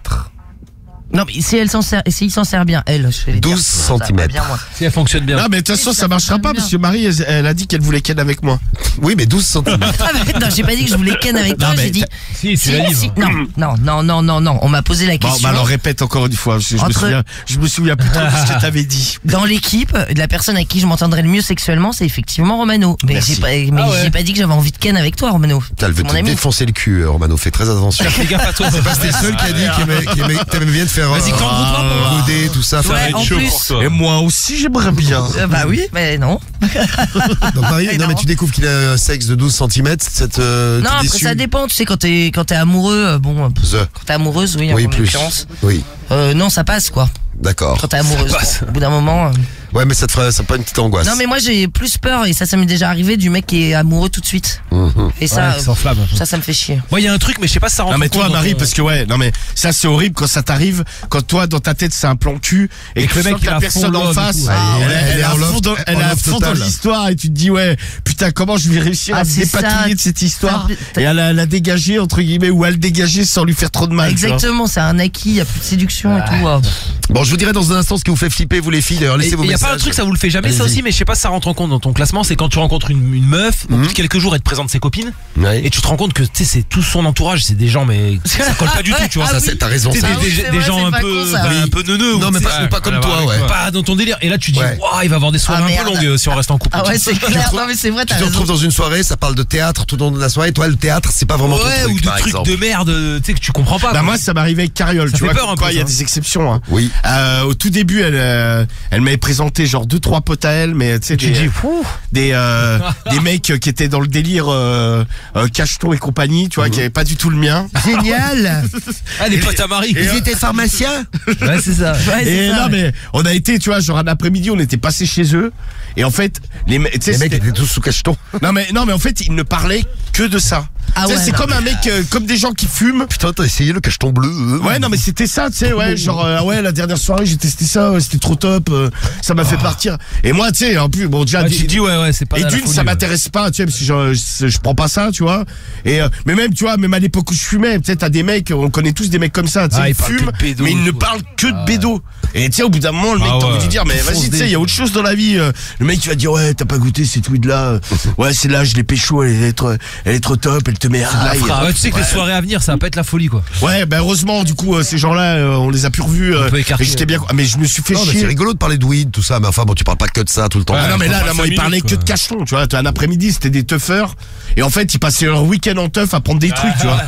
Non mais si elle s'en sert, et s'il s'en sert bien, elle, je vais lui dire, 12 ça va centimètres. bien, moi. si elle fonctionne bien. Non, mais de toute façon, ça ça marchera pas fonctionne parce que Marie, elle, elle a dit qu'elle voulait ken avec moi. Oui mais 12 cm. Ah, bah, non, j'ai pas dit que je voulais ken avec toi, mais j'ai dit. Si, tu Si, l'as dit. si, non, non, non, non, non, non. On m'a posé la Bon, question. bah alors répète encore une fois, parce que je, me Entre- souviens, je me souviens plus trop de ce que (laughs) t'avais dit. Dans l'équipe, la personne avec qui je m'entendrais le mieux sexuellement, c'est effectivement Romano. Mais Merci. j'ai pas, mais Ah ouais. j'ai pas dit que j'avais envie de ken avec toi, Romano. Elle veut Mon te ami. défoncer le cul, euh, Romano, fais très attention. Fais gaffe à toi, c'est pas C'était le seul qui a dit qu'il aimait, t'aimais bien de faire Vas-y, euh, pour moi. rôder, tout ça. Ouais, faire- en plus. pour toi. Et moi aussi, j'aimerais bien. Euh, bah oui, mais non. (laughs) Donc Marie, Ouais, non mais tu découvres qu'il a un sexe de 12 cm, cette euh, non, t'es après déçu ça dépend. Tu sais, quand t'es quand t'es amoureux, euh, bon, euh, The. quand t'es amoureuse, oui, Oui en plus. l'occurrence. Oui, Euh, non, ça passe quoi. d'accord. Quand t'es amoureuse, bon, au bout d'un moment. euh, Ouais mais ça te ferait, ça pas une petite angoisse. Non, mais moi j'ai plus peur et ça, ça m'est déjà arrivé du mec qui est amoureux tout de suite. Mhm. Et ça, Ouais, euh, ça ça, ça me fait chier. Moi, il y a un truc, mais je sais pas si ça rentre Non mais toi Marie parce que ouais non mais ça c'est horrible quand ça t'arrive quand toi dans ta tête c'est un plan cul et, Et que que le mec, il a la personne fond en love et face tout. Ah, elle- ouais, elle elle est à en fond love- dans, elle en est à love fond dans total. l'histoire et tu te dis ouais putain comment je vais réussir Ah, à me c'est ça. dépatouiller de cette histoire Ça- et à la, la dégager entre guillemets ou à le dégager sans lui faire trop de mal tu vois. Exactement, c'est un acquis, il y a plus de séduction et tout. ah. Bon, je vous dirai dans un instant ce qui vous fait flipper, vous les filles. D'ailleurs, laissez vos messages. Pas un truc, ça vous le fait jamais, ça aussi, mais je sais pas si ça rentre en compte dans ton classement, c'est quand tu rencontres une, une meuf, au bout de quelques jours, elle te présente ses copines, Ouais. et tu te rends compte que, tu sais, c'est tout son entourage, c'est des gens, mais (laughs) ça colle pas du tout, tu vois. Ah Ça, oui. c'est- t'as raison. Ça. Ah des, vrai, gens un peu, con, bah, un peu neuneux. Non, ou, mais pas- comme toi, ouais. Pas dans ton délire. Et là, tu dis, Ouais. waouh, il va avoir des soirées Ah, un peu longues euh, si on reste en couple. Ah ouais, c'est clair. Non, mais c'est vrai, Tu te retrouves dans une soirée, ça parle de théâtre tout au long de la soirée. Toi, le théâtre, c'est pas vraiment ton Ouais, truc, ou de trucs de merde, euh, tu sais, que tu comprends pas. Bah moi ça m'arrivait avec Cariole, tu vois, il y a des exceptions. Hein. Oui. Euh, au tout début, elle, euh, elle m'avait présenté genre deux trois potes à elle, mais tu sais tu des, dis, fou. des, euh, des mecs qui étaient dans le délire euh, euh, cacheton et compagnie, tu vois, qui avaient pas du tout le mien. Génial (laughs) Ah, des potes à Marie. Ils étaient pharmaciens Ouais, c'est ça. Ouais, Et ça, non ouais. mais on a été, tu vois, genre un après-midi, on était passé chez eux, et en fait les, me- Les mecs étaient tous sous cacheton. non mais non mais en fait ils ne parlaient que de ça. Ah ouais, c'est comme un mec, euh, comme des gens qui fument. Putain, t'as essayé le cacheton bleu euh. Ouais, non, mais c'était ça, tu sais, ouais, genre, euh, ouais, la dernière soirée, j'ai testé ça, ouais, c'était trop top, euh, ça m'a fait partir. Et moi, tu sais, en plus, bon, déjà, Ah, d- tu dis, ouais, ouais, c'est pas et d'une, ça ouais. m'intéresse pas, tu sais, parce que je, je, prends pas ça, tu vois. Et, euh, mais même, tu vois, même à l'époque où je fumais, peut-être t'as des mecs, on connaît tous des mecs comme ça, tu sais, Ah, ils fument, bédo, mais ils ne parlent que de bédo. Et tu sais, au bout d'un moment, le mec, Ah t'as envie de ouais. dire, mais vas-y, tu sais, il y a autre chose dans la vie. euh, Le mec, tu vas dire, ouais, t'as pas goûté cette weed là. (laughs) Ouais, c'est là, je l'ai pécho, elle est trop, elle est trop top, elle te met. Ouais, tu sais que les soirées à venir, ça va pas être la folie, quoi. Ouais, ben heureusement, du coup, euh, ces gens-là, on les a plus revus. j'étais bien. Ah, Mais je me suis fait chier. c'est rigolo de parler de weed, tout ça, mais enfin bon, tu parles pas que de ça tout le temps. Ah non mais là, là moi il parlait que de cachetons, tu vois. Un après-midi c'était des teufeurs et en fait ils passaient leur week-end en teuf à prendre des trucs, tu vois.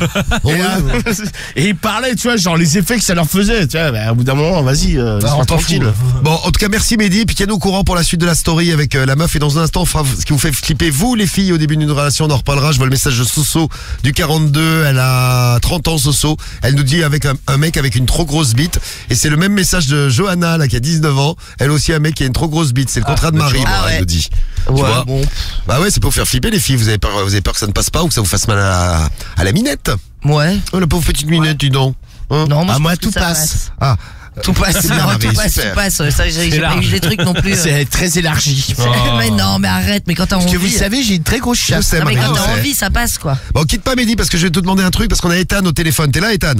(laughs) Et, euh, (laughs) et ils parlaient, tu vois, genre les effets que ça leur faisait, tu vois. Ben, au bout d'un moment, vas-y, euh, rends pas tranquille. fou. Bon, en tout cas, merci Mehdi. Puis tiens-nous au courant pour la suite de la story avec euh, la meuf. Et dans un instant, on fera ce qui vous fait flipper, vous, les filles, au début d'une relation. On en reparlera. Je vois le message de Soso du 42. Elle a 30 ans, Soso. Elle nous dit avec un, un mec avec une trop grosse bite. Et c'est le même message de Johanna, là, qui a 19 ans. Elle aussi, un mec qui a une trop grosse bite. C'est le contrat de bah, mari, bon, Ah elle nous dit. Tu Ouais, vois bon. Bah ouais, c'est pour faire flipper les filles. Vous avez peur, vous avez peur que ça ne passe pas ou que ça vous fasse mal à, à la minette. Ouais. Oh, la pauvre petite minette, dis donc. Hein Non, moi, Ah, moi, que tout ça passe. ah, Tout passe, non, Marie, tout passe, super. tout passe. Ça, j'ai j'ai pas large. eu des trucs non plus. C'est très élargi. (laughs) mais non, mais arrête, mais quand t'as Parce envie. que vous savez, j'ai une très grosse je chasse. sais, non, mais Marie, quand je t'as sais. envie, ça passe, quoi. Bon, quitte pas Mehdi parce que je vais te demander un truc parce qu'on a Ethan au téléphone. T'es là, Ethan?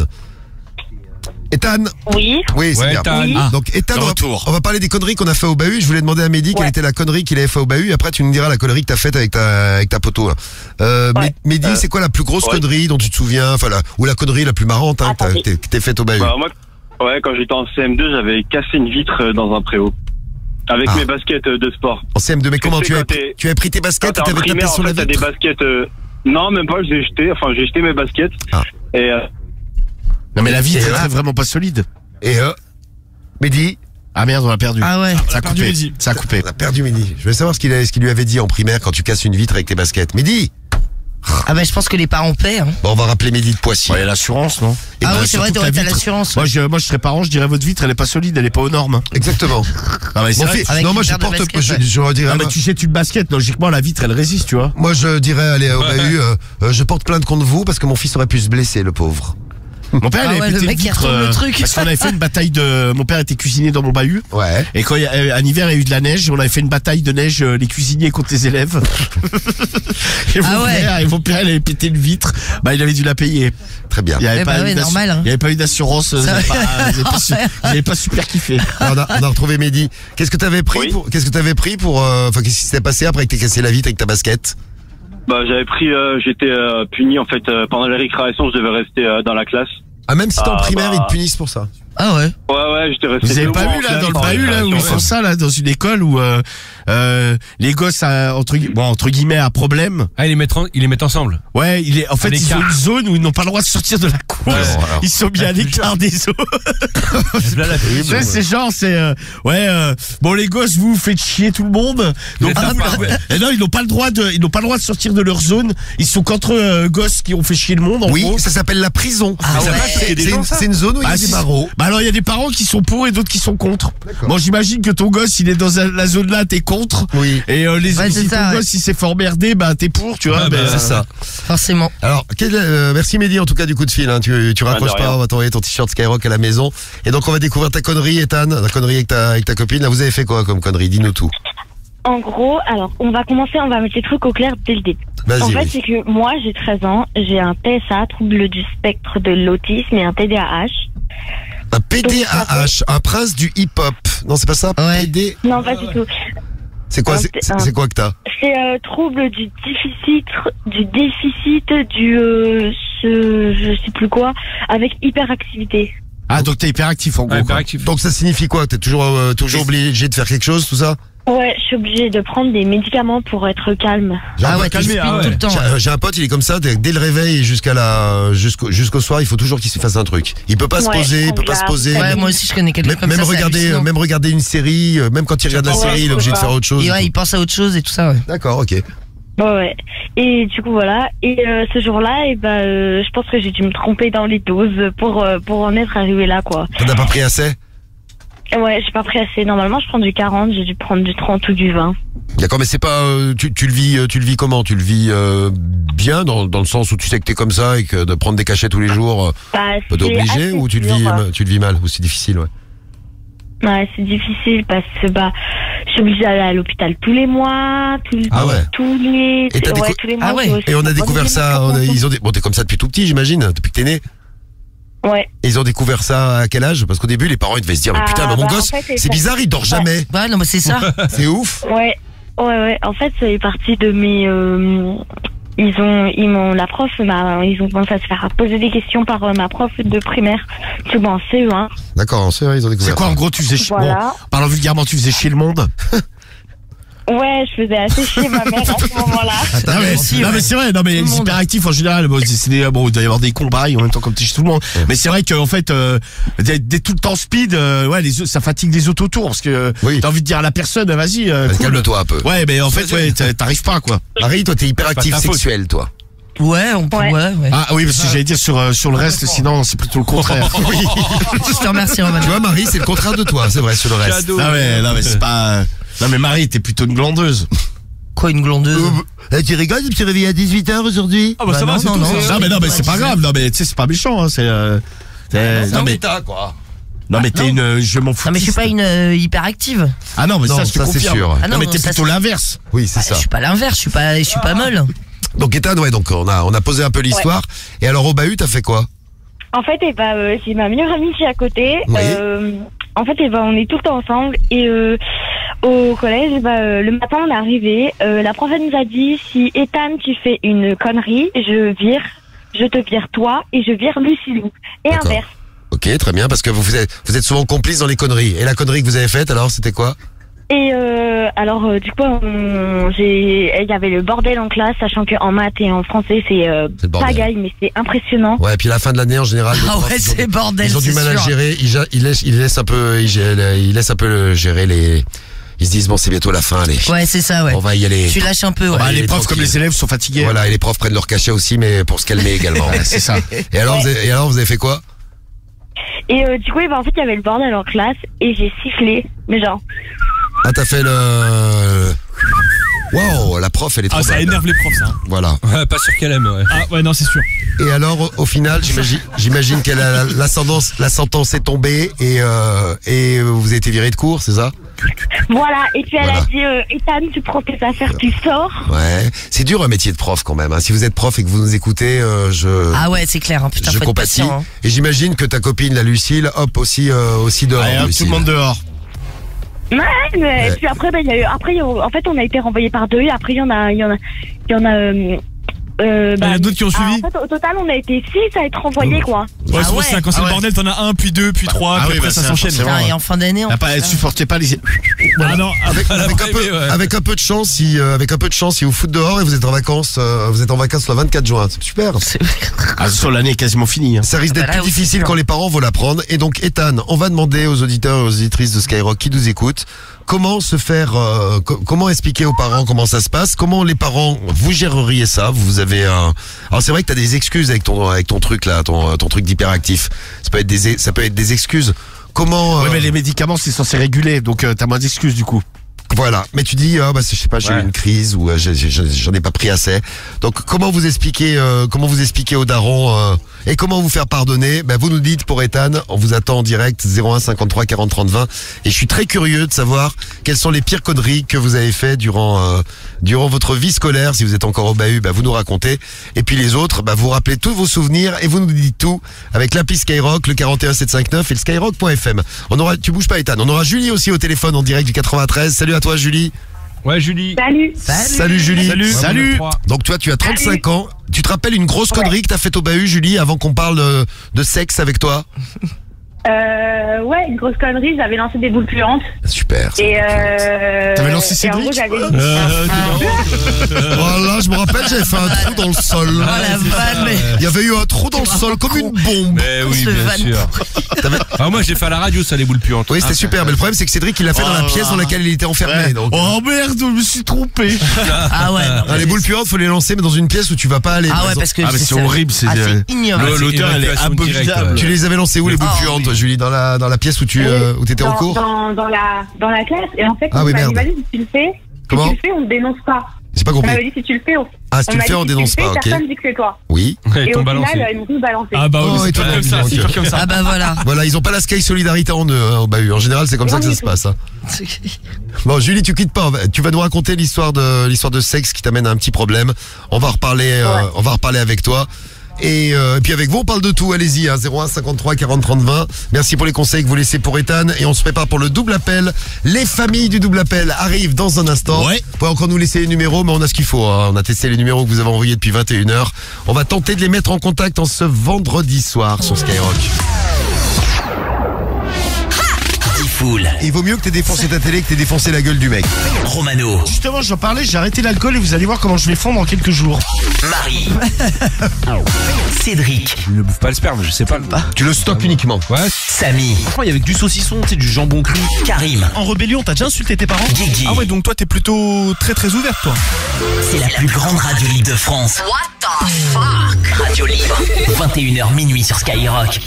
Ethan Oui. Oui, c'est Ouais, bien. Ethan. Ah. Donc Ethan, de on va, retour. on va parler des conneries qu'on a fait au bahut. Je voulais demander à Mehdi quelle Ouais. était la connerie qu'il avait fait au bahut. Après, tu nous diras la connerie que t'as faite avec ta, avec ta poteau. là. Euh, Ouais. Meh- Mehdi, Euh, c'est quoi la plus grosse ouais. connerie dont tu te souviens? Enfin, la, ou la connerie la plus marrante hein, que t'as- Attendez. que t'es- que t'es faite au bahut Bah, moi, ouais, quand j'étais en CM2, j'avais cassé une vitre euh, dans un préau. Avec Ah. mes baskets euh, de sport. En CM2, mais comment tu as, quand t'es- tu as pris tes Quand baskets t'es et en t'avais tapé primaire, en sur la fait, t'as des vitre? baskets. euh, Non, même pas, j'ai jeté. Enfin, j'ai jeté mes baskets. Ah. Et euh, Non mais la vie Et est vraiment pas solide. Et euh, Mehdi, Ah merde, on l'a perdu. Ah ouais. Ça a coupé. Mehdi. Ça a coupé. on a perdu Mehdi. Je veux savoir ce qu'il a- ce qu'il lui avait dit en primaire quand tu casses une vitre avec tes baskets. Mehdi Ah bah je pense que les parents paient. Hein. Bon, on va rappeler Mehdi de Poissy. Ouais, il y a l'assurance, non Et ah ben, oui, c'est vrai, surtout t'aurais que la vitre- l'assurance. Moi je, moi je serais parent, je dirais votre vitre elle est pas solide, elle est pas aux normes. hein. Exactement. (laughs) Non mais c'est Mon fils- Avec non, une moi je paire de porte, baskets, je, ouais. je dirais, Non mais tu jettes une basket, logiquement la vitre elle résiste, tu vois. moi je dirais aller au bahut, euh, euh, je porte plainte contre vous parce que mon fils aurait pu se blesser, le pauvre. Mon père Ah il avait ouais, pété le une mec, vitre, retourne le euh, truc. Parce qu'on avait fait une bataille de. Mon père était cuisinier dans mon bahut. Ouais. Et quand il y a, un hiver il y a eu de la neige, on avait fait une bataille de neige, euh, les cuisiniers contre les élèves. (laughs) et, mon Ah ouais. père, et mon père il avait pété une vitre, bah il avait dû la payer. Très bien. Il y avait Eh pas bah eu ouais, d'assu- normal, hein. Il y avait pas eu d'assurance. euh, Ça- j'ai pas- pas, (laughs) su- pas super kiffé. Alors, on, a, on a retrouvé Mehdi. Qu'est-ce que t'avais pris Oui. pour Qu'est-ce que t'avais pris pour euh, Enfin, qu'est-ce qui s'est passé après que t'aies cassé la vitre avec ta basket? Bah, j'avais pris, euh, j'étais euh, puni en fait euh, pendant les récréations, je devais rester euh, dans la classe. Ah, même si t'es en Ah, primaire, bah. ils te punissent pour ça. Ah ouais. Ouais, ouais, j'étais resté. Vous avez pas vu là dans le bahut là où ils font ça là dans une école où euh, euh, les gosses à, entre gui- bon entre guillemets à problème. Ah, ils les mettent, en- ils les mettent ensemble. Ouais, il est en fait ils l'écart. ont une zone où ils n'ont pas le droit de sortir de la cour. Ouais, alors. Ils sont bien à l'écart des autres. Là, là, Tu sais, c'est genre c'est euh, ouais euh, bon les gosses vous faites chier tout le monde. Donc êtes vous, sympa, là, ouais. (laughs) et non, ils n'ont pas le droit de ils n'ont pas le droit de sortir de leur zone. Ils sont qu'entre euh, gosses qui ont fait chier le monde en Oui, gros. ça s'appelle la prison. Ah ouais. C'est une, ça c'est une zone où il y a Ah, des si. barreaux. Bah alors il y a des parents qui sont pour et d'autres qui sont contre. Bon j'imagine que ton gosse il est dans la zone là t'es contre. Oui. Et euh, les Ouais, si c'est ton ça, ouais. gosse il s'est fait emmerder bah t'es pour tu vois. Ah, bah, c'est ça. Forcément. Alors, quel- euh, merci Mehdi en tout cas du coup de fil. Hein. Tu, tu raccroches de pas, on va t'envoyer ton t-shirt Skyrock à la maison. Et donc on va découvrir ta connerie, Ethan, la connerie avec ta, avec ta copine. Là, vous avez fait quoi comme connerie? Dis-nous tout. En gros, alors, on va commencer, on va mettre les trucs au clair dès le début. En fait, oui. c'est que moi, j'ai 13 ans, j'ai un TSA, trouble du spectre de l'autisme et un TDAH. PDAH, un prince du hip-hop. Non, c'est pas ça Ouais. PD. Non, pas du tout. C'est quoi C'est quoi que t'as C'est euh, trouble du déficit, du déficit du, euh, ce, je sais plus quoi, avec hyperactivité. Ah donc t'es hyperactif en gros. Hyperactif. Donc ça signifie quoi? T'es toujours euh, toujours obligé de faire quelque chose, tout ça? Ouais, je suis obligée de prendre des médicaments pour être calme. J'ai un Ah pote- ouais, ah ouais. tout le temps. J'ai j'ai un pote, il est comme ça, dès, dès le réveil jusqu'à la jusqu'au jusqu'au soir, il faut toujours qu'il se fasse un truc. Il peut pas se Ouais, poser, il peut pas se poser. Ouais, moi aussi je connais quelqu'un Même, comme même ça. c'est regarder, hallucinant. même regarder une série, euh, même quand il regarde la Ouais, série, il est obligé de faire autre chose. Et et ouais, tout. il pense à autre chose et tout ça, ouais. D'accord, ok. Ouais, ouais. Et du coup, voilà. Et euh, ce jour-là, et ben, euh, je pense que j'ai dû me tromper dans les doses pour, euh, pour en être arrivé là, quoi. T'en as pas pris assez? Ouais, j'ai pas pris assez. Normalement, je prends du 40, j'ai dû prendre du 30 ou du 20. D'accord, mais c'est pas. euh, tu, tu le vis, euh, tu le vis comment? Tu le vis euh, bien dans, dans le sens où tu sais que t'es comme ça et que de prendre des cachets tous les jours, euh, Bah, c'est obligé assez ou tu le dur, vis, tu le vis mal ou c'est difficile, ouais. Ouais, c'est difficile parce que bah, je suis obligée d'aller à l'hôpital tous les mois, tous, Ah ouais. tous les, Et t'as ouais, décou- tous les mois. Ah ouais. je Et on a découvert ça. on a- ils ont des- bon, t'es comme ça depuis tout petit, j'imagine, depuis que t'es né. Ouais. Et ils ont découvert ça à quel âge? Parce qu'au début, les parents ils devaient se dire, mais Ah, putain, mais mon bah, en gosse, fait, c'est bizarre, il dort jamais. Ouais, non, mais c'est ça. (laughs) C'est ouf. Ouais, ouais, ouais. En fait, ça est parti de mes, euh, ils ont, ils m'ont, la prof m'a, ils ont commencé à se faire poser des questions par euh, ma prof de primaire. Tu vois, en CE1. D'accord, c'est vrai, ils ont découvert. C'est quoi ça. en gros tu faisais chier Voilà. bon, parlant vulgairement tu faisais chier le monde (laughs) Ouais, je faisais assez chier ma mère à ce (laughs) moment-là. Non mais, aussi, non, mais c'est vrai, non mais les hyperactifs en général, bon, c'est bon, il doit y avoir des cons pareils en même temps comme tu chez tout le monde. Mais c'est vrai qu'en fait, euh, d'être d'être tout le temps speed, euh, ouais, les, ça fatigue les autres autour parce que Oui. t'as envie de dire à la personne, vas-y, euh, cool. Calme-toi un peu. Ouais, mais en fait, ouais, t'a- t'arrives pas quoi. Marie, toi, t'es hyperactif sexuel, toi. Ouais, on peut, ouais, Ouais. ouais. Ah oui, parce que j'allais dire sur euh, sur le reste, sinon c'est plutôt le contraire. (laughs) oui. Je te remercie, Roman. Tu vois, Marie, c'est le contraire de toi, c'est vrai, sur le reste. Cadeau. Non mais non mais c'est pas. Non mais Marie, t'es plutôt une glandeuse. Quoi, une glandeuse tu rigoles, je me suis réveillé à 18h aujourd'hui Ah bah, ça Bah va, non, c'est non, tout. non. c'est- Non mais non mais c'est pas grave. Non mais tu sais c'est pas méchant. Hein, c'est. euh, c'est- non mais t'as, quoi. non mais t'es non. une. Je m'en fous. Non, mais je suis pas une euh, hyperactive. Ah non mais Non, ça je te ça, c'est confirme. sûr. Ah non, non, mais t'es ça, plutôt c'est- l'inverse. Oui, c'est ça. Je suis pas l'inverse, je suis pas, je suis pas molle. Donc, Ethan, ouais, donc on a, on a posé un peu l'histoire. Et alors, au bahut, t'as fait quoi? En fait, eh ben, euh, j'ai ma meilleure amie qui est à côté. Oui. Euh, en fait, eh ben, on est tout le temps ensemble. Et euh, au collège, ben, euh, le matin, on est arrivé. Euh, la prof nous a dit si Ethan, tu fais une connerie, je vire, je te vire toi et je vire Lucilou. Et D'accord. inverse. Ok, très bien, parce que vous, vous êtes, vous êtes souvent complices dans les conneries. Et la connerie que vous avez faite, alors, c'était quoi? Et euh, alors, euh, du coup, j'ai, il y avait le bordel en classe, sachant qu'en maths et en français, c'est euh, pagaille, mais c'est impressionnant. Ouais, et puis la fin de l'année, en général, les Ah profs, ouais, ils ont c'est du- bordel, Ils ont du c'est mal à sûr. gérer. Ils, ja- ils laissent, ils laissent un peu, ils, laissent un peu le- gérer les. Ils se disent bon, c'est bientôt la fin, allez. Ouais, c'est ça, ouais. On va y aller. Tu lâches un peu, ouais. Bah, il les profs comme les élèves sont fatigués. Voilà, et les profs prennent leur cachet aussi, mais pour se calmer également. (laughs) Ouais, c'est ça. Et alors, vous avez, et alors, vous avez fait quoi? Et euh, du coup, eh ben, en fait, il y avait le bordel en classe et j'ai sifflé. Mais genre, Ah, t'as fait le. Waouh, la prof, elle est trop Ah, ça bonne. énerve les profs, ça. hein. Voilà. Ouais, pas sûr qu'elle aime, ouais. Ah, ouais, non, c'est sûr. Et alors, au, au final, j'imagine, j'imagine qu'elle a l'ascendance, la sentence est tombée et euh, et vous avez été viré de cours, c'est ça? Voilà. Et puis elle Voilà. a dit, euh, Ethan, tu prends tes affaires, tu sors. Ouais. C'est dur un métier de prof quand même. hein. Si vous êtes prof et que vous nous écoutez, euh, je. Ah ouais, c'est clair, hein, putain, je faut être compatis. patient. hein. Et j'imagine que ta copine, la Lucille, hop, aussi, euh, aussi dehors. Allez, hop, tout Lucille. le monde dehors. Ouais, mais Ouais. puis après, ben, il y a eu, après, il y a- en fait, on a été renvoyés par deux. Et après, il y en a, il y en a, il y en a. Euh, euh, Il y en a d'autres qui ont ah, suivi En fait, au total, on a été six à être renvoyés, quoi. Ouais, Ah c'est pour ouais. ça, quand c'est Ah le ouais. bordel, t'en as un, puis deux, puis trois, ah puis oui, après bah, ça s'enchaîne. et en fin d'année, on a pas, elle supportait pas les. Ah non, Avec, un peu, aimé, ouais. avec un peu de chance, si, euh, avec un peu de chance, si vous foutez dehors et vous êtes en vacances, euh, vous êtes en vacances le 24 juin, c'est super. Ah, sur l'année est quasiment finie. hein. Ça risque Ah bah d'être plus difficile quand les parents vont l'apprendre. Et donc, Ethan, on va demander aux auditeurs et aux auditrices de Skyrock qui nous écoutent comment se faire, euh, co- comment expliquer aux parents comment ça se passe, comment les parents vous géreriez ça? Vous avez un, alors c'est vrai que t'as des excuses avec ton, avec ton truc là, ton, ton truc d'hyperactif. Ça peut être des, ça peut être des excuses. Comment, Ouais, euh, mais les médicaments c'est censé réguler, donc euh, t'as moins d'excuses du coup. Voilà, mais tu dis, ah bah je sais pas, j'ai eu Ouais. une crise ou euh, j'en ai pas pris assez. Donc comment vous expliquez, euh, comment vous expliquez aux darons euh, et comment vous faire pardonner? Ben vous nous dites pour Ethan, on vous attend en direct 01 53 40 30 20 et je suis très curieux de savoir quelles sont les pires conneries que vous avez fait durant euh, durant votre vie scolaire. Si vous êtes encore au bahut, ben vous nous racontez et puis les autres, ben vous rappelez tous vos souvenirs et vous nous dites tout avec l'appli Skyrock, le 41759 et le skyrock.fm. On aura, tu bouges pas Ethan, on aura Julie aussi au téléphone en direct du 93. Salut à toi Julie. Ouais, Julie. Salut. Salut, Julie. Salut. Salut. Donc toi, tu as 35 ans. Tu te rappelles une grosse connerie que t'as faite au bahut, Julie, avant qu'on parle de, de sexe avec toi? Euh, ouais, une grosse connerie. J'avais lancé des boules puantes. Super. ça. Et euh. T'avais lancé et en gros, Cédric j'avais. Euh, Voilà, je me rappelle, j'avais fait un trou dans le sol. Oh la vanne, mais. Il y avait eu un trou dans le sol comme une bombe. Mais oui, bien sûr. (laughs) Ah, moi, j'ai fait à la radio, ça, les boules puantes. Oui, c'était super, mais le problème c'est que Cédric il l'a fait dans la Oh pièce dans laquelle il était enfermé. Ouais. Donc, Oh merde, je me suis trompé. (laughs) Ah ouais. non, Ah, les boules puantes, faut les lancer, mais dans une pièce où tu vas pas aller. Ah ouais, parce que Ah, c'est horrible, c'est- Ah, euh, c'est ignoble. Le- L'auteur, elle est abominable. Tu les avais lancés où les boules Ah, puantes, Julie, dans la dans la pièce où tu euh, où t'étais en cours dans, dans la, dans la classe. Et en fait, Ah on oui, merde. dit si tu le fais, Comment si tu le fais, on ne dénonce pas. J'ai pas On compris. m'avait dit si tu le fais, on, Ah, si tu on le m'a fais, on dénonce pas. Personne dit que c'est toi. Oui. Et t'ont au final, ils m'ont tous balancé. Ah bah Oh, oui, c'est étonnant, pas comme ça, c'est comme ça. Ah bah voilà. (laughs) Voilà, ils ont pas la Sky Solidarité en eux, hein, au bahut. En général, c'est comme ça que ça se passe. hein. (laughs) Bon, Julie, tu quittes pas. Tu vas nous raconter l'histoire de l'histoire de sexe qui t'amène à un petit problème. On va reparler, euh, Ouais. on va reparler avec toi. Et, euh, et puis avec vous, on parle de tout. Allez-y, hein, 01 53 40 30 20. Merci pour les conseils que vous laissez pour Ethan. Et on se prépare pour le double appel. Les familles du double appel arrivent dans un instant. Ouais. Vous pouvez encore nous laisser les numéros, mais on a ce qu'il faut. hein. On a testé les numéros que vous avez envoyés depuis 21h. On va tenter de les mettre en contact en ce vendredi soir sur Skyrock. Il vaut mieux que t'aies défoncé ta télé que t'aies défoncé la gueule du mec. Romano, Justement, j'en parlais, j'ai arrêté l'alcool et vous allez voir comment je vais fondre en quelques jours. Marie, (laughs) Cédric, Il ne bouffe pas le sperme, je sais pas. Tu le stockes uniquement. Ouais. Samy, il y avait du saucisson, tu sais, du jambon cru. Karim, En rébellion, t'as déjà insulté tes parents Guigui. Ah ouais, donc toi t'es plutôt très très ouverte toi. C'est la plus grande radio libre de France. What the fuck? Radio libre. 21h minuit sur Skyrock.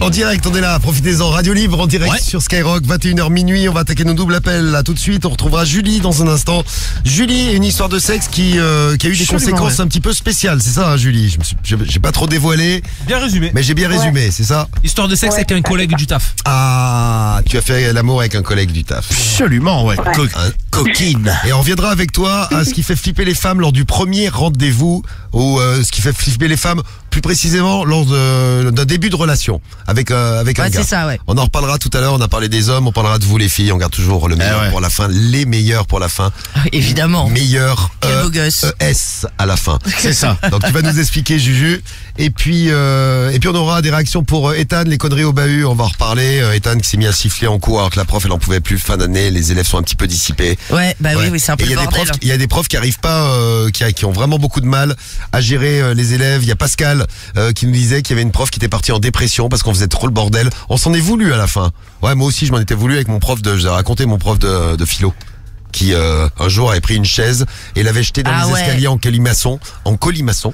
En direct, on est là, profitez-en. Radio Libre en direct Ouais. sur Skyrock, 21h minuit. On va attaquer nos doubles appels là tout de suite. On retrouvera Julie dans un instant. Julie, une histoire de sexe qui, euh, qui a eu des conséquences ouais. un petit peu spéciales, c'est ça, hein, Julie? Je me suis- J'ai j'ai pas trop dévoilé, Bien résumé. mais j'ai bien résumé, c'est ça? Histoire de sexe avec un collègue du taf. Ah, tu as fait l'amour avec un collègue du taf. Absolument, ouais. Co- coquine. Et on reviendra avec toi à ce qui fait flipper les femmes lors du premier rendez-vous ou euh, ce qui fait flipper les femmes plus précisément lors de- d'un début de relation avec euh, avec un Ouais, gars. c'est ça, ouais. On en reparlera tout à l'heure, on a parlé des hommes, on parlera de vous les filles, on garde toujours le meilleur Eh ouais. pour la fin, les meilleurs pour la fin, Ah, Évidemment. meilleur beau gosse. ES à la fin. (laughs) C'est ça. Donc tu vas nous expliquer Juju et puis euh, et puis on aura des réactions pour euh, Ethan les conneries au bahut, on va en reparler. Euh, Ethan qui s'est mis à siffler en cours alors que la prof elle en pouvait plus fin d'année, les élèves sont un petit peu dissipés. Ouais, bah oui, Ouais. oui, c'est un Et peu il y a des profs, il y a des profs qui arrivent pas, euh, qui, qui ont vraiment beaucoup de mal à gérer euh, les élèves. Il y a Pascal euh, qui nous disait qu'il y avait une prof qui était partie en dépression parce qu'on faisait trop le bordel. On s'en est voulu à la fin. Ouais, moi aussi je m'en étais voulu avec mon prof de, j'ai raconté mon prof de, de philo qui euh, un jour avait pris une chaise et l'avait jetée dans Ah les ouais. escaliers en colimaçon, en colimaçon.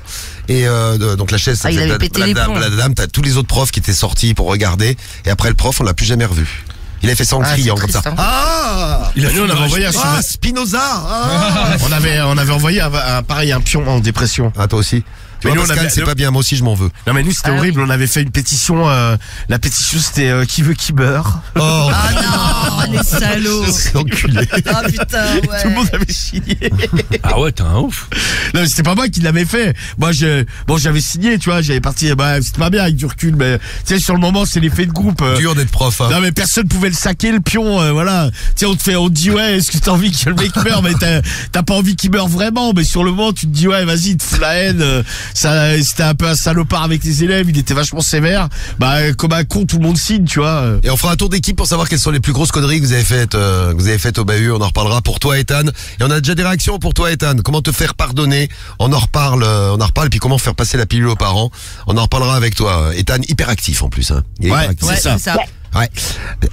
Et euh, de- donc la chaise, ça Ah, il faisait avait bla- pété les bla- plombs. bla- bla- t'as tous les autres profs qui étaient sortis pour regarder. Et après le prof, on l'a plus jamais revu. Il avait fait ça en Ah, criant comme ça. hein. Ah Il a nous, on avait envoyé un Ah, Spinoza ah. on avait, on avait envoyé un, un- pareil un pion en dépression. Ah, toi aussi Mais nous, Pascal, c'est pas bien, moi aussi je m'en veux. Non mais nous c'était Ah horrible, on avait fait une pétition. euh, la pétition c'était euh, qui veut qui meurt. Oh, (laughs) Ah non, les salauds. (laughs) c'est enculé. Ah putain, ouais. Tout le monde avait signé. (laughs) Ah ouais, t'es un ouf. Non mais c'était pas moi qui l'avais fait. Moi je, bon j'avais signé, tu vois, j'avais parti. Bah c'était pas bien avec du recul, mais tu sais sur le moment c'est l'effet de groupe. euh, Dur d'être prof. Hein. Non mais personne pouvait le saquer le pion, euh, voilà. Tu sais on te fait, on te dit ouais, est-ce que t'as envie que le mec meure, mais t'as t'as pas envie qu'il meure vraiment, mais sur le moment tu te dis ouais vas-y, te la haine. euh, Ça c'était un peu un salopard avec les élèves, il était vachement sévère. Bah comme un con tout le monde signe, tu vois. Et on fera un tour d'équipe pour savoir quelles sont les plus grosses conneries que vous avez faites, euh, que vous avez faites au bahut. On en reparlera pour toi, Ethan. Et on a déjà des réactions pour toi, Ethan. Comment te faire pardonner On en reparle, euh, on en reparle. Et puis comment faire passer la pilule aux parents On en reparlera avec toi, Ethan. Hyperactif en plus. Hein. Il est Ouais, hyperactif. Ouais, C'est ça. Ouais.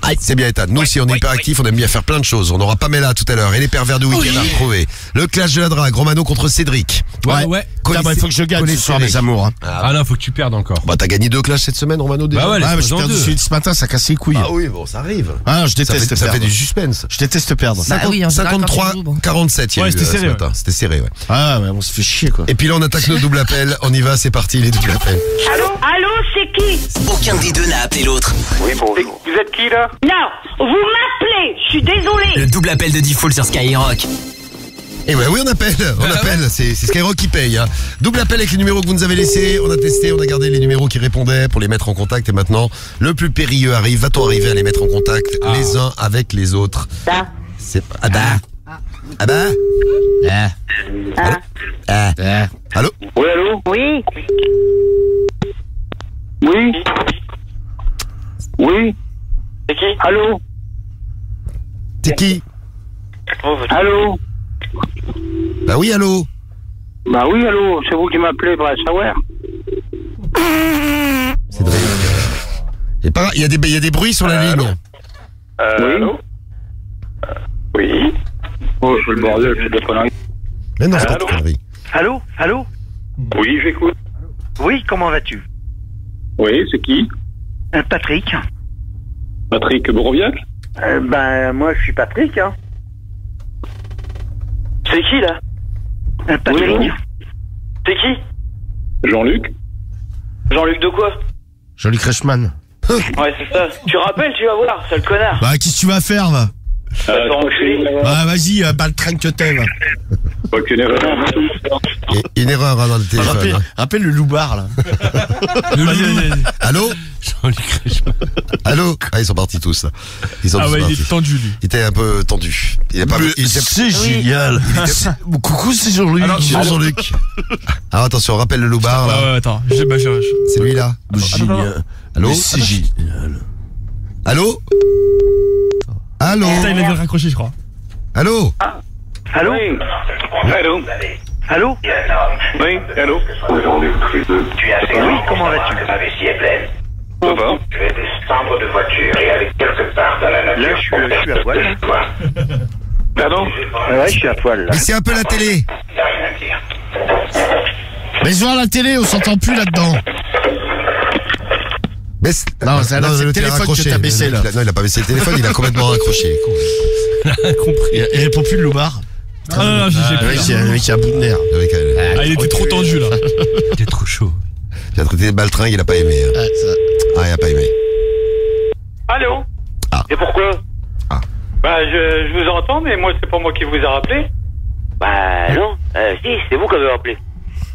Ouais, c'est bien, Ethan. Nous aussi, on est hyperactifs, on aime bien faire plein de choses. On aura Pamela tout à l'heure et les pervers du week-end à retrouver. Le clash de la drague, Romano contre Cédric. Ouais, ouais. Putain, bah, il faut que je gagne ce soir, mes amours. Hein. Ah non, faut que tu perdes encore. Bah, t'as gagné deux clashs cette semaine, Romano, déjà Bah ouais, les Ah, mais faisant perdu deux. celui de ce matin, ça casse les couilles. Ah oui, bon, ça arrive. Ah, je Ça déteste fait, ça fait perdre. du suspense. Je déteste perdre. Bah oui, en général, quand tu 53, joues, bon. 47, il y a Ouais, eu, c'était euh, ce serré, matin. C'était serré, ouais. Ah, ouais, on se fait chier, quoi. Et puis là, on attaque nos doubles appels. On y va, c'est parti, les doubles appels. Allô? Allô, c'est qui Aucun des deux n'a appelé l'autre. Oui, bonjour. Vous êtes qui là Non, vous m'appelez, je suis désolée. Le double appel de Diffoul sur Skyrock. Et ouais, oui, on appelle. On appelle. C'est c'est Skyrock qui paye. hein. Double appel avec les numéros que vous nous avez laissés. On a testé, on a gardé les numéros qui répondaient pour les mettre en contact. Et maintenant, le plus périlleux arrive. Va-t-on arriver à les mettre en contact les uns avec les autres C'est pas. Ah bah. Ah bah. Ah. Allô Ah. Ah. Allô Oui, allô Oui, Oui. Oui. C'est qui? Allô? T'es qui? Allô? Bah oui, allô? Bah oui, allô, c'est vous qui m'appelez pour savoir. Et pas- Il y, a des- il y a des bruits sur la ligne. Euh, oui. allô Oui. Oh, c'est le bordel, c'est des conneries. Mais non, c'est pas de conneries. Allô? Allô? Oui, j'écoute. Oui, comment vas-tu? Oui, c'est qui Euh, Patrick Patrick Bourbiac Euh, Ben, moi, je suis Patrick, hein. C'est qui, là Euh, Patrick Oui, C'est qui Jean-Luc Jean-Luc de quoi Jean-Luc Reichmann. (laughs) Ouais, c'est ça. Tu rappelles, tu vas voir, sale connard. Bah, qu'est-ce que tu vas faire, va Euh, Bah, vas-y, pas le train que t'es, va. je crois que c'est une erreur. Et Une erreur hein, dans le téléphone. Rappelle, hein. rappelle le loubar là. (laughs) Le loup. Allô. Allô Ah, ils sont partis tous. là. Ils sont Ah tous ouais, il est tendu lui. Il était un peu tendu. Il est pas. Il était- C'est génial. C'est- Coucou, c'est Jean-Luc. Alors, Bonjour, Jean-Luc. Alors attention, rappelle le loubar Ah là. ouais, attends. Je, bah, je, C'est lui là. Génial. Allô Mais C'est génial. Allô Allô Putain, il a raccroché, je crois. Allô Allô Allô Allô Oui, allô Oui, comment vas-tu La vessie est pleine. Ça va Tu vais descendre de voiture et aller quelque part dans la nature. Là, je suis- je suis à poil. toi. Pardon Ouais, je suis à poil, là. Mais c'est un peu la télé. Y a rien à dire. Mais voir la télé, on s'entend plus là-dedans. Mais Non, c'est- le a téléphone que t'as baissé, là. a- Non, il a pas baissé le téléphone, il a complètement raccroché. (laughs) Il il répond plus le loubar. Ah non, non, j'ai j'ai Le plus. là. il le mec, il a un bout de nerf. Le mec, euh, Ah, il était trop tendu là. (laughs) T'es trop chaud. Il a traité de baltringue, il a pas aimé. hein. Ah, ça- Ah, il a pas aimé. Allô Ah. Et pourquoi Ah. Bah, je, je vous entends, mais moi, c'est pas moi qui vous a rappelé. Bah non, euh, si, c'est vous qui avez appelé.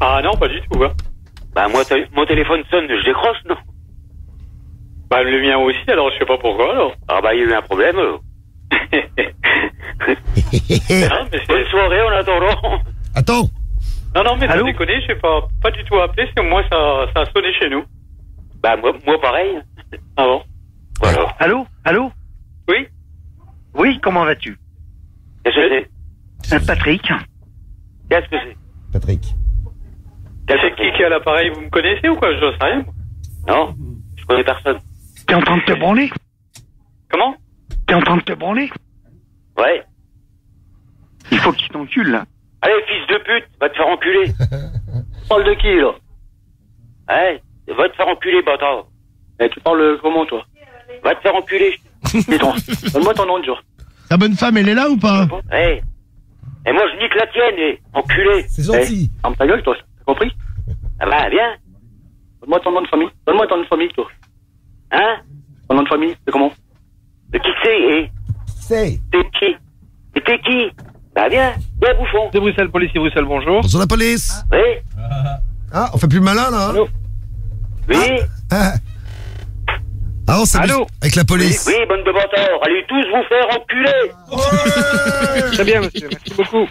Ah non, pas du tout, hein. Bah moi, t- mon téléphone sonne, je décroche, non Bah, le mien aussi, alors je sais pas pourquoi, alors. Ah bah il y a eu un problème. euh. (laughs) Mais c'est- Bonne soirée en attendant. Attends. Non, non, mais Allô sans déconner, j'ai pas, pas du tout appelé, c'est moi, ça, ça a sonné chez nous. Bah moi, moi pareil. Ah bon Voilà. Allô Allô Oui Oui, comment vas-tu? Qu'est-ce que c'est? Euh, Patrick Qu'est-ce que c'est? Patrick. C'est qui qui a l'appareil? Vous me connaissez ou quoi? Je sais rien. Non, je connais personne. T'es en train de te branler? Comment? T'es en train de te branler Ouais. Il faut qu'il t'encule, là. Allez, fils de pute, va te faire enculer. (laughs) Parle de qui, là? Ouais, va te faire enculer, bâtard. Eh, tu parles comment, toi? Va te faire enculer. (laughs) Donne-moi ton nom, Joe. Ta bonne femme, elle est là ou pas? Ouais. Et moi, je nique la tienne, et enculé. C'est gentil. Ferme ta gueule, toi, t'as compris? Ah bah, viens. Donne-moi ton nom de famille. Donne-moi ton nom de famille, toi. Hein? Ton nom de famille, c'est comment? Mais qui c'est, et C'est. T'es qui t'es qui Bah viens, viens, bouffon. C'est Bruxelles Police, c'est Bruxelles, bonjour. Bonjour la police. Oui Ah, on fait plus le malin là. hein Allô Oui Ah, Ah, on s'amuse avec la police. Oui, bande de bâtards, allez tous vous faire enculer (laughs) Très bien, monsieur, merci beaucoup.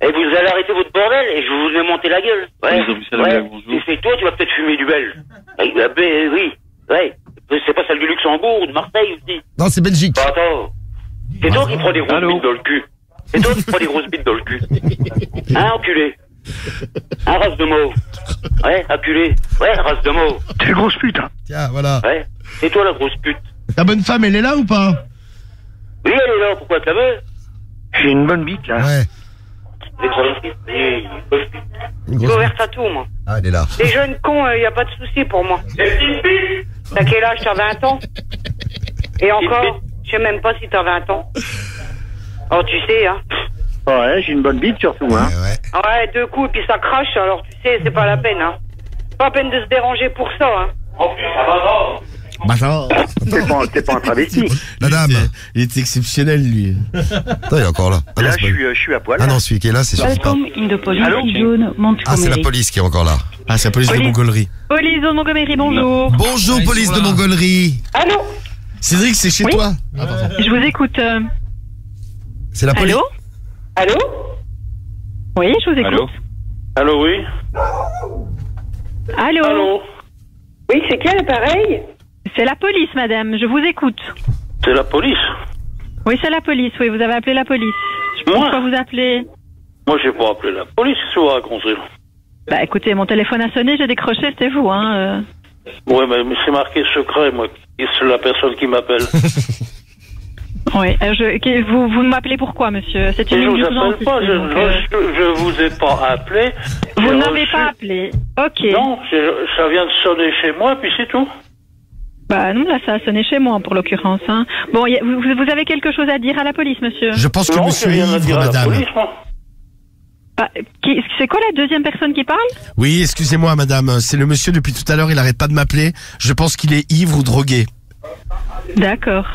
Et vous allez arrêter votre bordel et je vous ai monté la gueule. Ouais, ouais. C'est toi, tu vas peut-être fumer du belge. Eh, ben, oui, ouais. C'est pas celle du Luxembourg ou de Marseille aussi. Non, c'est Belgique. Bâtard. C'est toi qui prends des grosses bites dans le cul. C'est toi qui prends des grosses bites dans le cul. (laughs) Hein, enculé Hein, race de mort Ouais, enculé. Ouais, race de mort. T'es une grosse pute, hein. Tiens, voilà. Ouais, c'est toi la grosse pute. Ta bonne femme, elle est là ou pas Oui, elle est là, pourquoi tu la veux J'ai une bonne bite, là. Ouais. Une grosse- suis ouverte à tout, moi. Ah, elle est là. Les jeunes cons, il n'y a pas de souci pour moi. T'as quel âge? T'as 20 ans? Et encore? Je sais même pas si t'as 20 ans. Oh, tu sais, hein. Ouais, j'ai une bonne bite, surtout, hein. Ouais, ouais. Ouais, deux coups, puis ça crache, alors tu sais, c'est pas la peine, hein. Pas la peine de se déranger pour ça, hein. Bâtard. T'es pas, t'es pas un travesti. (laughs) La dame. Il est exceptionnel, lui. Attends, il est encore là. Ah, non, Là, c'est je suis, euh, je suis à poil. Ah non, celui qui est là, c'est sûr. c'est Welcome in the police Allô zone Ah, c'est la Montgomery. police qui est encore là. Ah, c'est la police de Police. Mongolerie. Police de Montgomery, bonjour. Bonjour, police de Mongolerie. Allô Cédric, c'est chez Oui. toi Je vous écoute. euh. C'est la police. Allô Allô Oui, je vous écoute. Allô, oui Allô Allô Oui, c'est quel appareil C'est la police, madame, je vous écoute. C'est la police Oui, c'est la police, oui, vous avez appelé la police. Moi Pourquoi vous appelez Moi, j'ai pas appelé la police, que vous racontez Bah écoutez, mon téléphone a sonné, j'ai décroché, c'était vous, hein. euh. Ouais, mais, c'est marqué secret, moi. C'est la personne qui m'appelle. (laughs) Oui, euh, je, vous, vous m'appelez pourquoi, monsieur? C'est une je vous appelle pas, je, euh, je, je vous ai pas appelé. Vous n'avez reçu- pas appelé. Ok. Non, ça vient de sonner chez moi, puis c'est tout. Bah non, là, ça a sonné chez moi, pour l'occurrence. Hein. Bon, y a- vous, vous avez quelque chose à dire à la police, monsieur? Je pense que non, monsieur est rien à dire ivre, madame. police, moi. Bah, C'est quoi la deuxième personne qui parle? Oui, excusez-moi, madame. C'est le monsieur depuis tout à l'heure, il arrête pas de m'appeler. Je pense qu'il est ivre ou drogué. D'accord.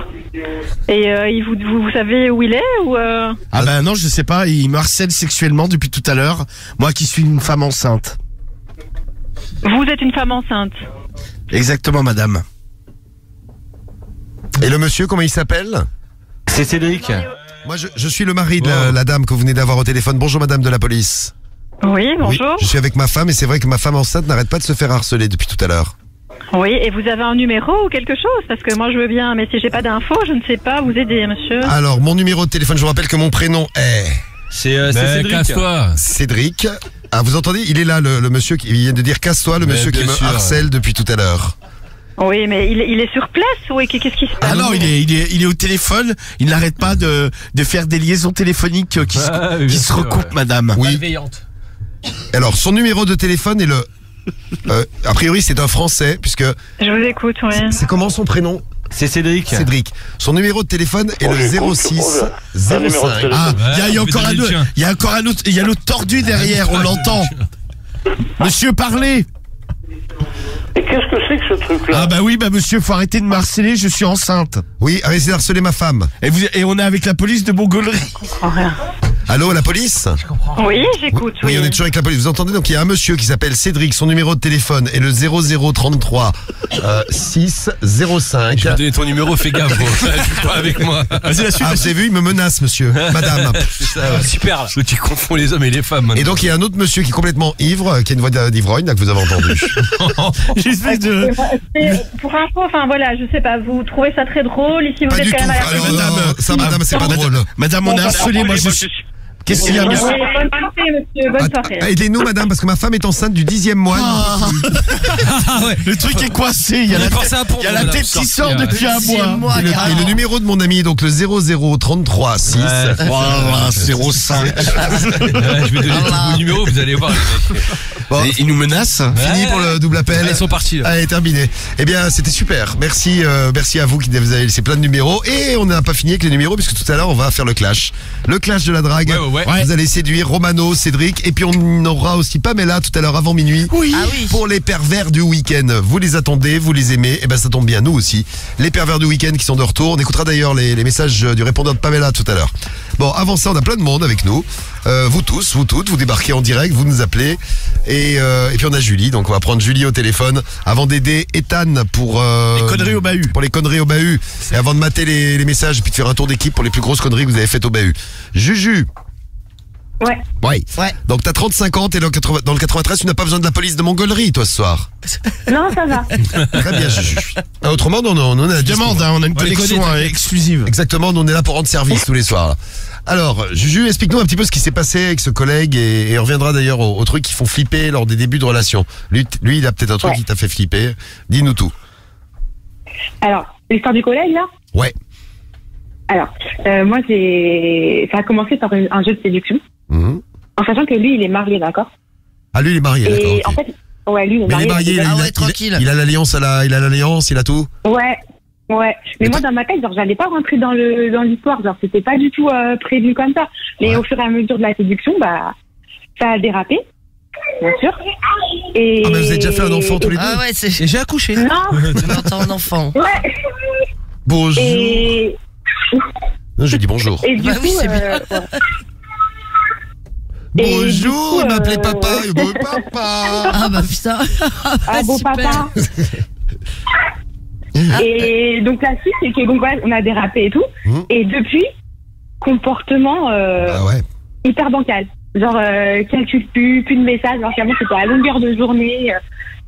Et euh, il vous, vous, vous savez où il est ou euh... Ah ben non, je sais pas, il me harcèle sexuellement depuis tout à l'heure. Moi qui suis une femme enceinte. Vous êtes une femme enceinte? Exactement, madame. Et le monsieur, comment il s'appelle C'est Cédric. Moi, je, je suis le mari de la, la dame que vous venez d'avoir au téléphone. Bonjour, madame de la police. Oui, bonjour. je suis avec ma femme et c'est vrai que ma femme enceinte n'arrête pas de se faire harceler depuis tout à l'heure. Oui, et vous avez un numéro ou quelque chose? Parce que moi je veux bien, mais si j'ai pas d'infos, je ne sais pas vous aider, monsieur. Alors, mon numéro de téléphone, je vous rappelle que mon prénom est... C'est euh, Mais Cédric. casse-toi. Cédric. Ah, vous entendez? Il est là, le, le monsieur qui vient de dire casse-toi, le Mais monsieur qui me harcèle depuis tout à l'heure. Oui, mais il, il est sur place ou qu'est-ce qui se passe? Ah non, il est, il est, il est au téléphone. Il n'arrête pas de, de faire des liaisons téléphoniques euh, qui, se- Ah, qui bien se sûr, recoupent, madame. Oui. Alors, son numéro de téléphone est le... euh, a priori, c'est un Français, puisque... Je vous écoute, oui. C'est comment son prénom? C'est Cédric. Cédric. Son numéro de téléphone est Oh, le 06 05. Ah, il y a, il y a Ouais, encore un le autre, tien. il y a encore un autre, il y a l'autre tordu derrière, on l'entend. Monsieur, parlez. Et qu'est-ce que c'est que ce truc-là Ah bah oui, bah monsieur, faut arrêter de me harceler, je suis enceinte. Oui, arrêtez d'harceler ma femme. Et, vous, et on est avec la police de Mongolerie. Allô, la police? Oui, j'écoute, oui. Oui, on est toujours avec la police. Vous entendez donc il y a un monsieur qui s'appelle Cédric, son numéro de téléphone est le 0033 euh, 6 05. Je vais donner ton numéro, fais gaffe. Je suis pas avec moi. Vas-y, la suite. Ah, vous avez vu, il me menace, monsieur, (laughs) madame. C'est ça, ouais. Super. là. Tu confonds les hommes et les femmes. Et donc il y a un autre monsieur qui est complètement ivre, qui a une voix d'ivrogne, là, que vous avez entendu. (laughs) (laughs) J'espèce de... Pour info, enfin voilà, je sais pas, vous trouvez ça très drôle ici vous Pas êtes du quand tout. même à la Alors, madame, euh, ça, madame, c'est pas madame, drôle. Madame, on est harcelé, moi je suis... Qu'est-ce qu'il y a, Oui, monsieur bonne soirée, monsieur, bonne Att- soirée. Aidez-nous, madame, parce que ma femme est enceinte du dixième mois. (laughs) Ah ouais, le truc est coincé, il y a la, Pensez à il y a la tête qui sort depuis un mois. Et le, et le numéro de mon ami, donc le 0033 6. Voilà, 05. Ouais, je vais donner mon numéro, vous allez voir. Bon, Et il nous menace fini pour le double appel. Allez, ils sont partis. Allez, terminé. Eh bien, c'était super. Merci, euh, merci à vous qui vous avez laissé plein de numéros. Et on n'a pas fini avec les numéros, puisque tout à l'heure, on va faire le clash. Le clash de la drague. Ouais, ouais, ouais. Vous allez séduire Romano, Cédric, et puis on aura aussi Pamela tout à l'heure avant minuit. Oui. Ah oui. Pour les pervers du week-end. Vous les attendez, vous les aimez, et ben ça tombe bien, nous aussi. Les pervers du week-end qui sont de retour. On écoutera d'ailleurs les, les messages du répondeur de Pamela tout à l'heure. Bon, avant ça, on a plein de monde avec nous. Euh, vous tous, vous toutes, vous débarquez en direct, vous nous appelez. Et, euh, et puis on a Julie, donc on va prendre Julie au téléphone avant d'aider Ethan pour... euh, Les conneries au bahut. Pour les conneries au bahut. Et avant de mater les, les messages, et puis de faire un tour d'équipe pour les plus grosses conneries que vous avez faites au bahut. Juju. Ouais. Ouais. Ouais. Donc t'as 35 ans, t'es dans le 80 dans le 93, tu n'as pas besoin de la police de Mongolerie, toi, ce soir. (laughs) Non, ça va. (laughs) Très bien, Juju. Ah, Autrement, non, non, on a Demande, hein, on a une connexion euh, exclusive. Exactement, on est là pour rendre service tous les soirs. Alors, Juju, explique-nous un petit peu ce qui s'est passé avec ce collègue et, et on reviendra d'ailleurs aux, aux trucs qui font flipper lors des débuts de relation. Lui, lui il a peut-être un truc Ouais. qui t'a fait flipper. Dis-nous tout. Alors, l'histoire du collègue, là? Ouais. Alors, euh, moi, j'ai... ça a commencé par une- un jeu de séduction. Mhm. En sachant que lui, il est marié, d'accord Ah, lui, il est marié, d'accord. Et ok. en fait, ouais, lui, il est Mais il est marié. marié, il, Ah ouais, il a- tranquille. il a l'alliance, la- il a l'alliance, il a tout. Ouais, ouais. Mais moi, dans ma tête, genre, j'allais pas rentrer dans le dans l'histoire. Genre, c'était pas du tout euh, prévu comme ça. Mais Ouais. au fur et à mesure de la séduction, bah, ça a dérapé, bien sûr. Et... Ah, mais vous avez déjà fait un enfant tous les deux Ah ouais, c'est. J'ai accouché. Non. On entend un enfant. Ouais. Bonjour. Et, Non, Je dis bonjour. et du Bah coup, oui, c'est euh, ouais. (laughs) Bonjour, coup, il m'appelait euh, papa. et bon, papa. (laughs) Ah bah putain. (laughs) Ah, beau Super. papa. Et donc la suite, c'est que donc ouais, on a dérapé et tout. Mhm. Et depuis, comportement euh, Ah ouais. hyper bancal. Genre euh, calcule plus, plus de messages. Alors qu'avant c'était à longueur de journée.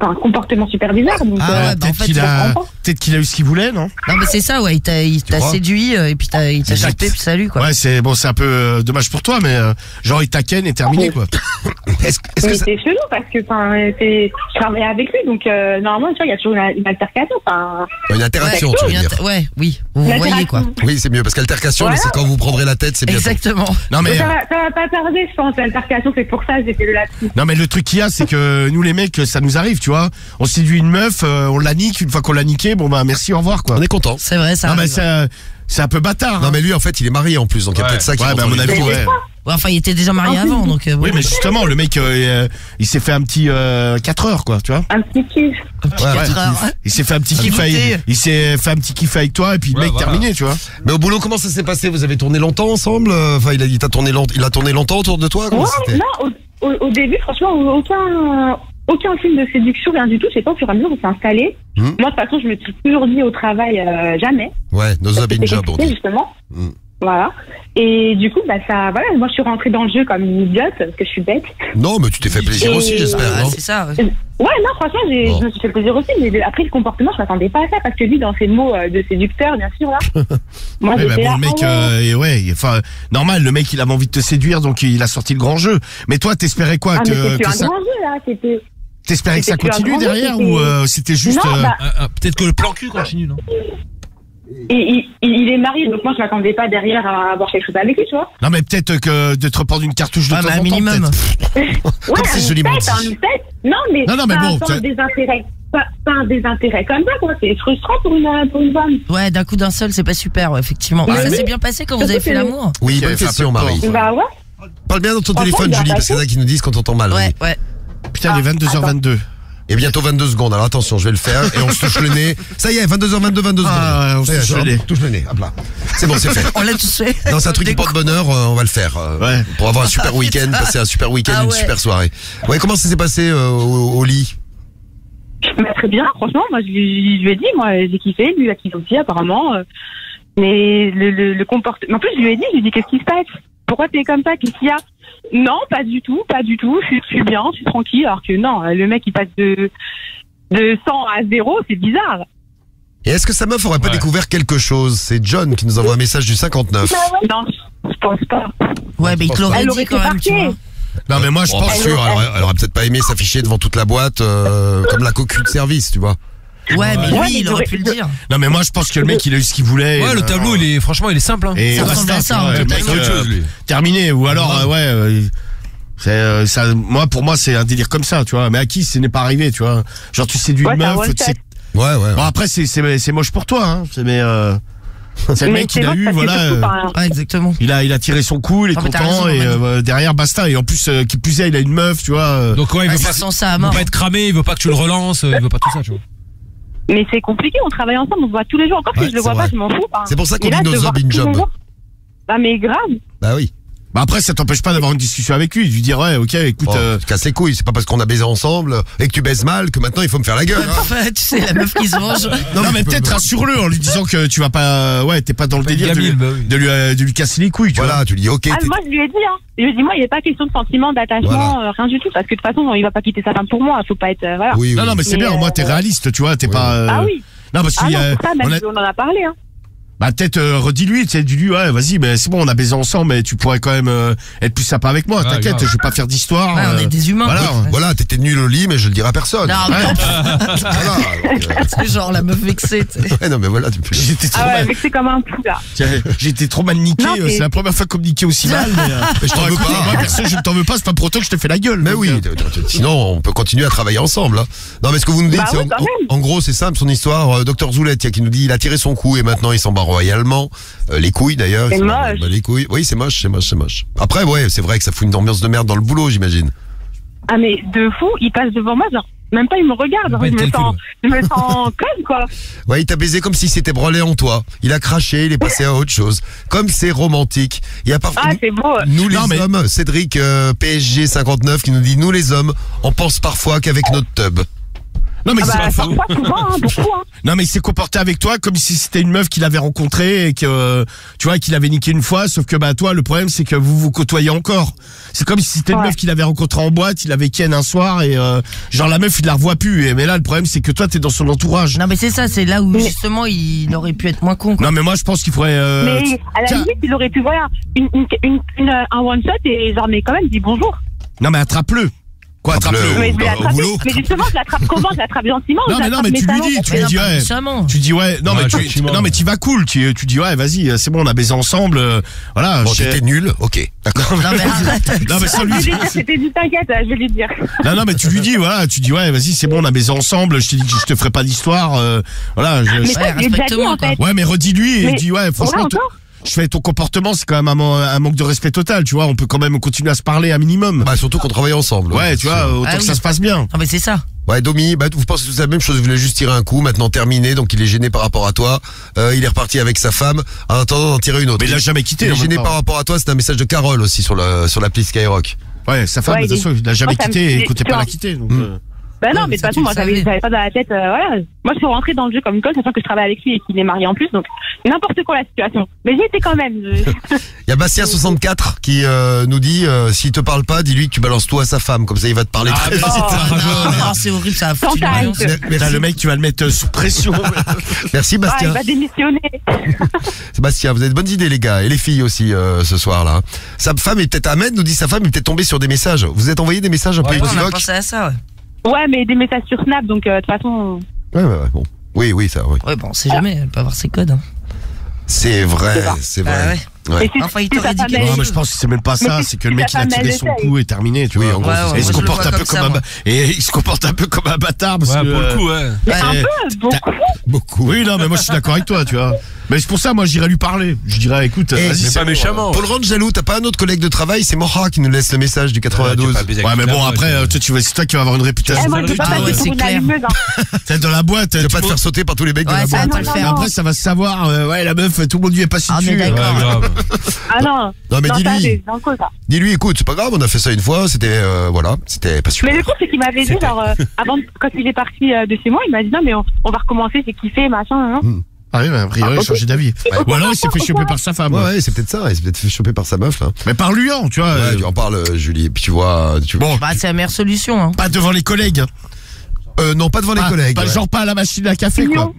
Un comportement super bizarre. Donc, Ah euh, en Peut-être fait, qu'il a, comprends pas. peut-être qu'il a eu ce qu'il voulait, non? Non mais c'est ça, ouais, il t'a, t'a séduit euh, et puis t'as, il t'a chopé puis salut quoi. Ouais, c'est bon, c'est un peu euh, dommage pour toi, mais euh, genre il taquine et terminé quoi. (laughs) Est-ce est-ce mais que ça- c'est chelou parce que je travaillais avec lui, donc euh, normalement tu vois, il y a toujours une, une altercation. Enfin, Une interaction, Ouais, tu veux dire. inter- ouais, oui, vous voyez quoi. Oui, c'est mieux parce qu'altercation, Voilà. c'est quand vous prendrez la tête, c'est bien. Exactement. Non mais ça, va, pas tarder, je pense. L'altercation, c'est pour ça que j'ai fait le lapsus. non mais le truc qu'il y a, c'est que nous les mecs, ça nous arrive, tu vois. On séduit une meuf, euh, on la nique. Une fois qu'on l'a niqué, bon bah merci, au revoir quoi. On est content. C'est vrai, ça. Non mais arrive. c'est c'est un peu bâtard. Non hein. mais lui en fait il est marié en plus donc il y a Ouais. peut-être ça qui Ouais, rentre bah, à en mon ligne de avis, compte. ouais. Ouais, Enfin, il était déjà marié avant, donc. euh, Oui, bon. mais justement, le mec, euh, euh, il s'est fait un petit euh, 4 heures, quoi, tu vois. Un petit kiff. Ouais, quatre ouais. heures. Il s'est fait un petit kiff avec, il s'est fait un petit kiff avec toi et puis le Ouais, mec voilà. terminé, tu vois. Mais au boulot, comment ça s'est passé? Vous avez tourné longtemps ensemble? Euh, Enfin, il a, il t'a tourné longtemps, il a tourné longtemps autour de toi? Comment Ouais, c'était non, au, au, au début, franchement, aucun, aucun film de séduction, rien du tout. C'est pas au fur et à mesure, on s'est installé. Hmm. Moi, de toute façon, je me suis toujours dit au travail, euh, jamais. Ouais, no job in C'était job, on dit. justement. Hmm. Voilà. Et du coup, bah, ça, voilà, moi, je suis rentrée dans le jeu comme une idiote, parce que je suis bête. Non, mais tu t'es fait plaisir Et- aussi, j'espère, Ah, c'est ça. ouais. Ouais, non, franchement, j'ai, Bon. je me suis fait plaisir aussi, mais après, le comportement, je m'attendais pas à ça, parce que lui, dans ses mots euh, de séducteur, bien sûr, là. (laughs) moi, Ouais, bah bon, là, le mec, ouais. euh, et ouais, enfin, normal, le mec, il avait envie de te séduire, donc il a sorti le grand jeu. Mais toi, t'espérais quoi Ah, que, c'est un ça, grand jeu, là, c'était. T'espérais que ça continue derrière ou euh, c'était juste Non, euh, bah, Ah, ah, Peut-être que le plan cul continue, non? Il, il- il est marié, donc moi, je m'attendais pas derrière à avoir quelque chose avec lui, tu vois. Non, mais peut-être que de te reprendre une cartouche de Ouais, temps un minimum. (laughs) Ouais, c'est joliment tête, dit. tête. Non, mais, Non, non, mais pas, bon, un désintérêt. Pas, pas un désintérêt comme ça, quoi. C'est frustrant pour une, pour une femme. Ouais, d'un coup d'un seul, c'est pas super, ouais, effectivement. Ouais, ça s'est bien passé quand vous avez fait l'amour Oui, bonne question, Marie. Bah ouais. Parle bien dans ton téléphone, Julie, parce qu'il y en a qui nous disent qu'on t'entend mal. Ouais, oui. ouais. Putain, il est 22h22. Et bientôt 22 secondes, alors attention, je vais le faire et on se touche le nez. Ça y est, 22h22, 22 secondes. Ah, on se touche le nez. touche le nez, hop là. C'est bon, c'est fait. (laughs) On l'a tous fait. Non, c'est un truc qui porte bonheur, euh, on va le faire. euh, Ouais. Pour avoir un super week-end, (laughs) passer un super week-end, Ah une ouais. super soirée. Ouais, comment ça s'est passé euh, au, au lit? Bah, très bien, franchement, moi, je lui, je lui ai dit, moi, j'ai kiffé, lui, il a kiffé aussi, apparemment. euh, mais le, le, le comportement. En plus, je lui ai dit, je lui ai dit, qu'est-ce qui se passe? Pourquoi t'es comme ça Qu'est-ce qu'il y a Non, pas du tout, pas du tout. Je suis, bien, je suis tranquille. Alors que non, le mec, il passe de, de 100 à 0, c'est bizarre. Et est-ce que sa meuf aurait pas Ouais. découvert quelque chose? C'est John qui nous envoie un message du 59. Non, je pense pas. Ouais, mais il te l'aurait Elle dit aurait quand été même, tu parquée. vois. Non, mais moi, je Oh, pense. sûr, elle aurait, elle aurait peut-être pas aimé s'afficher devant toute la boîte euh, comme la cocu de service, tu vois. Ouais, mais lui, Ouais, mais il aurait pu le dire. Non, mais moi, je pense que le mec, il a eu ce qu'il voulait. Ouais, le euh, tableau, il est, franchement, il est simple. Hein. Et Ça ressemble à ça, tu vois, hein, mec, totalement. euh, Autre chose, lui. terminé. Ou alors, euh, ouais, euh, c'est euh, ça. Moi, pour moi, c'est un délire comme ça, tu vois. Mais à qui ce n'est pas arrivé, tu vois Genre, tu séduis Ouais, une meuf. tu sais-. Ouais, ouais. Bon, après, c'est c'est c'est moche pour toi, hein. C'est- Mais euh, c'est le mec c'est qu'il a moche eu, voilà. euh, Ouais, exactement. Il a, il a tiré son coup, il est Ah, content raison, et euh, derrière basta. Et en plus, euh, qui plus est, il a une meuf, tu vois. euh, Donc, ouais, il Ouais, veut pas, sent ça à il veut pas être cramé, il veut pas que tu le relances, il veut pas tout ça, tu vois. Mais c'est compliqué, on travaille ensemble, on se voit tous les jours. Encore Ouais, si je le vois vrai. pas, je m'en fous. hein. C'est pour ça qu'on là, dit no de job in Bah mais grave. Bah oui. Bah après, ça t'empêche pas d'avoir une discussion avec lui, de lui dire ouais, ok, écoute. Oh, euh, tu casses les couilles, c'est pas parce qu'on a baisé ensemble et que tu baises mal que maintenant il faut me faire la gueule. hein. Ouais, tu sais, la meuf qui se venge. (laughs) Non, mais peut-être rassure-le en lui disant que tu vas pas, ouais, t'es pas dans le délire de, lui- bah oui. de lui, euh, de lui casser les couilles, tu Voilà, tu lui dis ok. Ah, moi je lui ai dit, hein. Je lui ai dit, moi, il n'est pas question de sentiment, d'attachement, euh, rien du tout. Parce que de toute façon, il va pas quitter sa femme pour moi. Faut pas être. euh, voilà. Oui, vois. oui. Non, non, mais c'est bien, euh, t'es réaliste, tu vois, t'es pas. euh, Ah oui. Non, parce Ah qu'il y non, a- pour ça, même on a- si on en a parlé, hein. Bah peut-être euh, redis-lui, tu sais, dis-lui, ouais, vas-y, mais c'est bon, on a baisé ensemble, mais tu pourrais quand même euh, être plus sympa avec moi. Ouais, T'inquiète, grave. je vais pas faire d'histoire. Ouais, on est euh, des humains. Voilà. Voilà, t'étais nul au lit, mais je le dirai à personne. Non, Ouais. (laughs) Voilà. donc, euh, c'est genre la meuf vexée, tu sais. ouais, non, mais voilà, tu peux. J'étais trop Ah ouais, mal. comme un là. Tiens, J'étais trop mal niqué, Non, mais- c'est la première fois qu'on me niquait aussi mal. Mais, (laughs) Mais je t'en bon, veux pas. Moi, perso, je ne t'en veux pas, c'est pas pour autant que je te fais la gueule. Mais oui, sinon on peut continuer à travailler ensemble. hein. Non mais ce que vous nous dites, Bah en, gros c'est simple son histoire. Docteur Zoulette, il y a qui nous dit il a tiré son coup et maintenant il s'en bat royalement. Euh, les couilles d'ailleurs. C'est moche. bah, les couilles. Oui c'est moche, c'est moche, c'est moche. Après ouais c'est vrai que ça fout une ambiance de merde dans le boulot j'imagine. Ah, mais de fou, il passe devant moi, genre, même pas il me regarde. Pas Je de me, sens, je me sens (laughs) conne, quoi. Ouais il t'a baisé comme s'il s'était branlé en toi. Il a craché, il est passé à autre chose. Comme c'est romantique. Il y a parfois. Ah, c'est beau. Nous les Non, mais- hommes, Cédric euh, PSG 59 qui nous dit nous les hommes, on pense parfois qu'avec notre tub. Non, mais Ah c'est bah, pas faux. parfois, souvent, hein, beaucoup, hein. (laughs) Non mais il s'est comporté avec toi comme si c'était une meuf qu'il avait rencontrée et que euh, tu vois qu'il avait niqué une fois sauf que bah toi le problème c'est que vous vous côtoyez encore. C'est comme si c'était une meuf qu'il avait rencontrée en boîte, il avait ken un soir et euh, genre la meuf il la revoit plus et mais là le problème c'est que toi t'es dans son entourage. Non, mais c'est ça, c'est là où Mais- justement il aurait pu être moins con. Quoi. Non mais moi je pense qu'il faudrait euh, Mais à la tiens, limite, il aurait pu voir une, une, une, une- un one shot et genre, mais quand même, dis bonjour. non mais attrape-le. Quoi Attrape-le. attrape-le Mais je au boulot. Mais justement, je l'attrape comment? Je l'attrape gentiment ou Non je mais non l'attrape mais tu lui dis tu Mais lui dis ouais. méchamment. Tu dis ouais non Ouais, mais tu gentiment. non mais tu vas cool tu tu dis ouais vas-y c'est bon on a baisé ensemble euh, voilà Bon je- t'étais nul, ok. D'accord. Non, mais (laughs) arrête. non mais sans Je lui vais lui dire, c'était du t'inquiète, je vais lui dire. Non, non, mais tu lui dis, voilà, tu dis, ouais, vas-y, c'est bon, on a baisé ensemble, je t'ai dit que je te ferai pas d'histoire, euh, voilà. je- Mais je- ça, je l'ai déjà dit, respecte-moi, en fait. Ouais, mais redis-lui et Mais- dis, ouais, franchement, Ouais, encore je fais ton comportement, c'est quand même un, man- un manque de respect total, tu vois. On peut quand même continuer à se parler un minimum. Bah, surtout qu'on travaille ensemble. Ouais, tu vois, autant Ah que oui. ça se passe bien. Ah, mais c'est ça. Ouais, Domi, bah, vous pensez tous la même chose, vous voulez juste tirer un coup, maintenant terminé, donc il est gêné par rapport à toi, euh, il est reparti avec sa femme, en attendant d'en tirer une autre. Mais il l'a jamais quitté, Il est même gêné par rapport à toi, c'est un message de Carole aussi sur le, sur l'appli Skyrock. Ouais, sa femme, Ouais, de toute il façon, il l'a jamais quitté et écoutez pas la quitter. Donc, Hmm. euh, Bah non, mais mais de toute façon, moi, j'avais pas dans la tête, euh, voilà. Moi, je suis rentrée dans le jeu comme une conne, sachant que je travaille avec lui et qu'il est marié en plus, donc n'importe quoi la situation. Mais j'y étais quand même. je- (laughs) Il y a Bastien64 qui euh, nous dit, euh, s'il te parle pas, dis-lui que tu balances tout à sa femme, comme ça il va te parler très vite. (laughs) Ah, c'est horrible, ça a le mec, tu vas le mettre euh, sous pression. (laughs) merci Ah, il Bastien. va démissionner. Sébastien, vous avez de bonnes idées les gars, et les filles aussi euh, ce soir là. Sa femme est peut-être, Ahmed nous dit sa femme est peut-être tombée sur des messages. Vous êtes envoyé des messages un peu Ouais, on a pensé à ça, ouais. Ouais, mais des messages sur Snap, donc euh, de toute façon. Ouais, ouais, ouais, bon. Oui, oui, ça, oui. Ouais, bon, on sait jamais, elle peut avoir ses codes. hein. C'est vrai, C'est Bah vrai. ouais. Ouais. Enfin, il t'aurait dit quelque Non, mais je pense que c'est même pas ça, c'est que le mec il a tiré son coup et terminé, tu Oui, vois. en gros, il se comporte vois un peu comme un et il se comporte un peu comme un bâtard parce Ouais, que pour le euh, coup, ouais. Mais Ouais. un peu, beaucoup. Beaucoup. Oui, non, mais moi je suis d'accord avec toi, tu vois. Mais c'est pour ça, moi j'irais lui parler. Je dirais, écoute, Et- vas-y, Mais c'est pas bon, méchamment. Pour le rendre jaloux, t'as pas un autre collègue de travail, c'est Moha qui nous laisse le message du 92. Ouais, mais bon, après, euh, tu vas, c'est toi qui vas avoir une Eh, réputation. c'est clair. (laughs) T'es dans la boîte, Tu pas te faire sauter par tous les mecs de la boîte. après, ça va se savoir, euh, ouais, la meuf, tout le monde lui est pas Ah, dessus. Ouais. Ah non. Non, mais dis-lui. Dis-lui, écoute, c'est pas grave, on a fait ça une fois, c'était, euh, voilà, c'était pas super. Mais le coup, c'est qu'il m'avait dit, genre, euh, avant, quand il est parti euh, de chez moi, il m'a dit, non, mais on, on va recommencer, c'est kiffé, machin, hein. Ah oui, bah, a priori, il a changé d'avis. Ou alors, il s'est fait choper par sa femme. Ouais, ouais, c'est peut-être ça, il s'est peut-être fait choper par sa meuf, là. Mais par lui, hein, tu vois. Ouais, euh, tu en parles, euh, Julie, et puis tu vois, tu Bon, Bah, c'est la meilleure solution, hein. pas devant les collègues. Euh, non, pas devant les Pas- collègues. pas- ouais. Genre pas à la machine à café, quoi.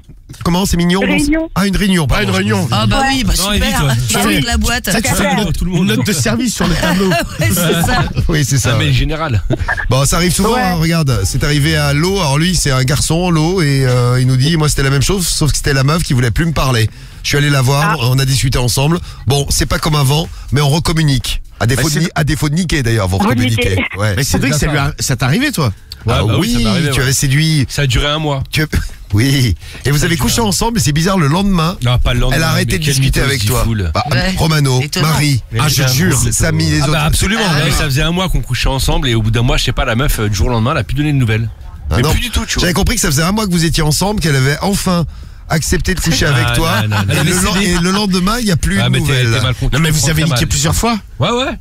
Comment, c'est mignon non Réunion. Ah, une réunion, Ah, une réunion. Ah, bah oui, bah super. évite, ouais. Tu fais de la boîte. Ça, tu fais une note, Tout le une monde. note de service sur le tableau. (laughs) Ouais, c'est ça. Oui, c'est ça. Ah, mais général. Bon, ça arrive souvent, Ouais. hein, regarde, c'est arrivé à Lo, alors lui, c'est un garçon, Lo, et euh, il nous dit, moi, c'était la même chose, sauf que c'était la meuf qui voulait plus me parler. Je suis allé la voir, Ah. on a discuté ensemble. Bon, c'est pas comme avant, mais on recommunique. À défaut, Bah, de, à défaut de niquer, d'ailleurs, vous recommuniquez. Ouais. Mais c'est vrai que ça ça t'est arrivé, toi. Ouais, Ah bah oui, tu ouais. avais séduit. Ça a duré un mois. Tu... (laughs) Oui. Et vous avez couché ensemble, et c'est bizarre, le lendemain, Non, pas le lendemain. elle a arrêté de discuter avec toi. Bah, Ouais. Romano, Étonnant. Marie, ah, je jure. Samy, les Ah autres. bah absolument. Ah. Ça faisait un mois qu'on couchait ensemble et au bout d'un mois, je sais pas, la meuf, euh, du jour au lendemain, elle a plus donné de nouvelles. Ah mais non. plus du tout, tu vois. J'avais compris que ça faisait un mois que vous étiez ensemble, qu'elle avait enfin accepté de coucher avec toi. non, non, non. Et, le, et le lendemain, il n'y a plus de nouvelles. Non, mais vous avez niqué plusieurs fois. Ouais, ouais.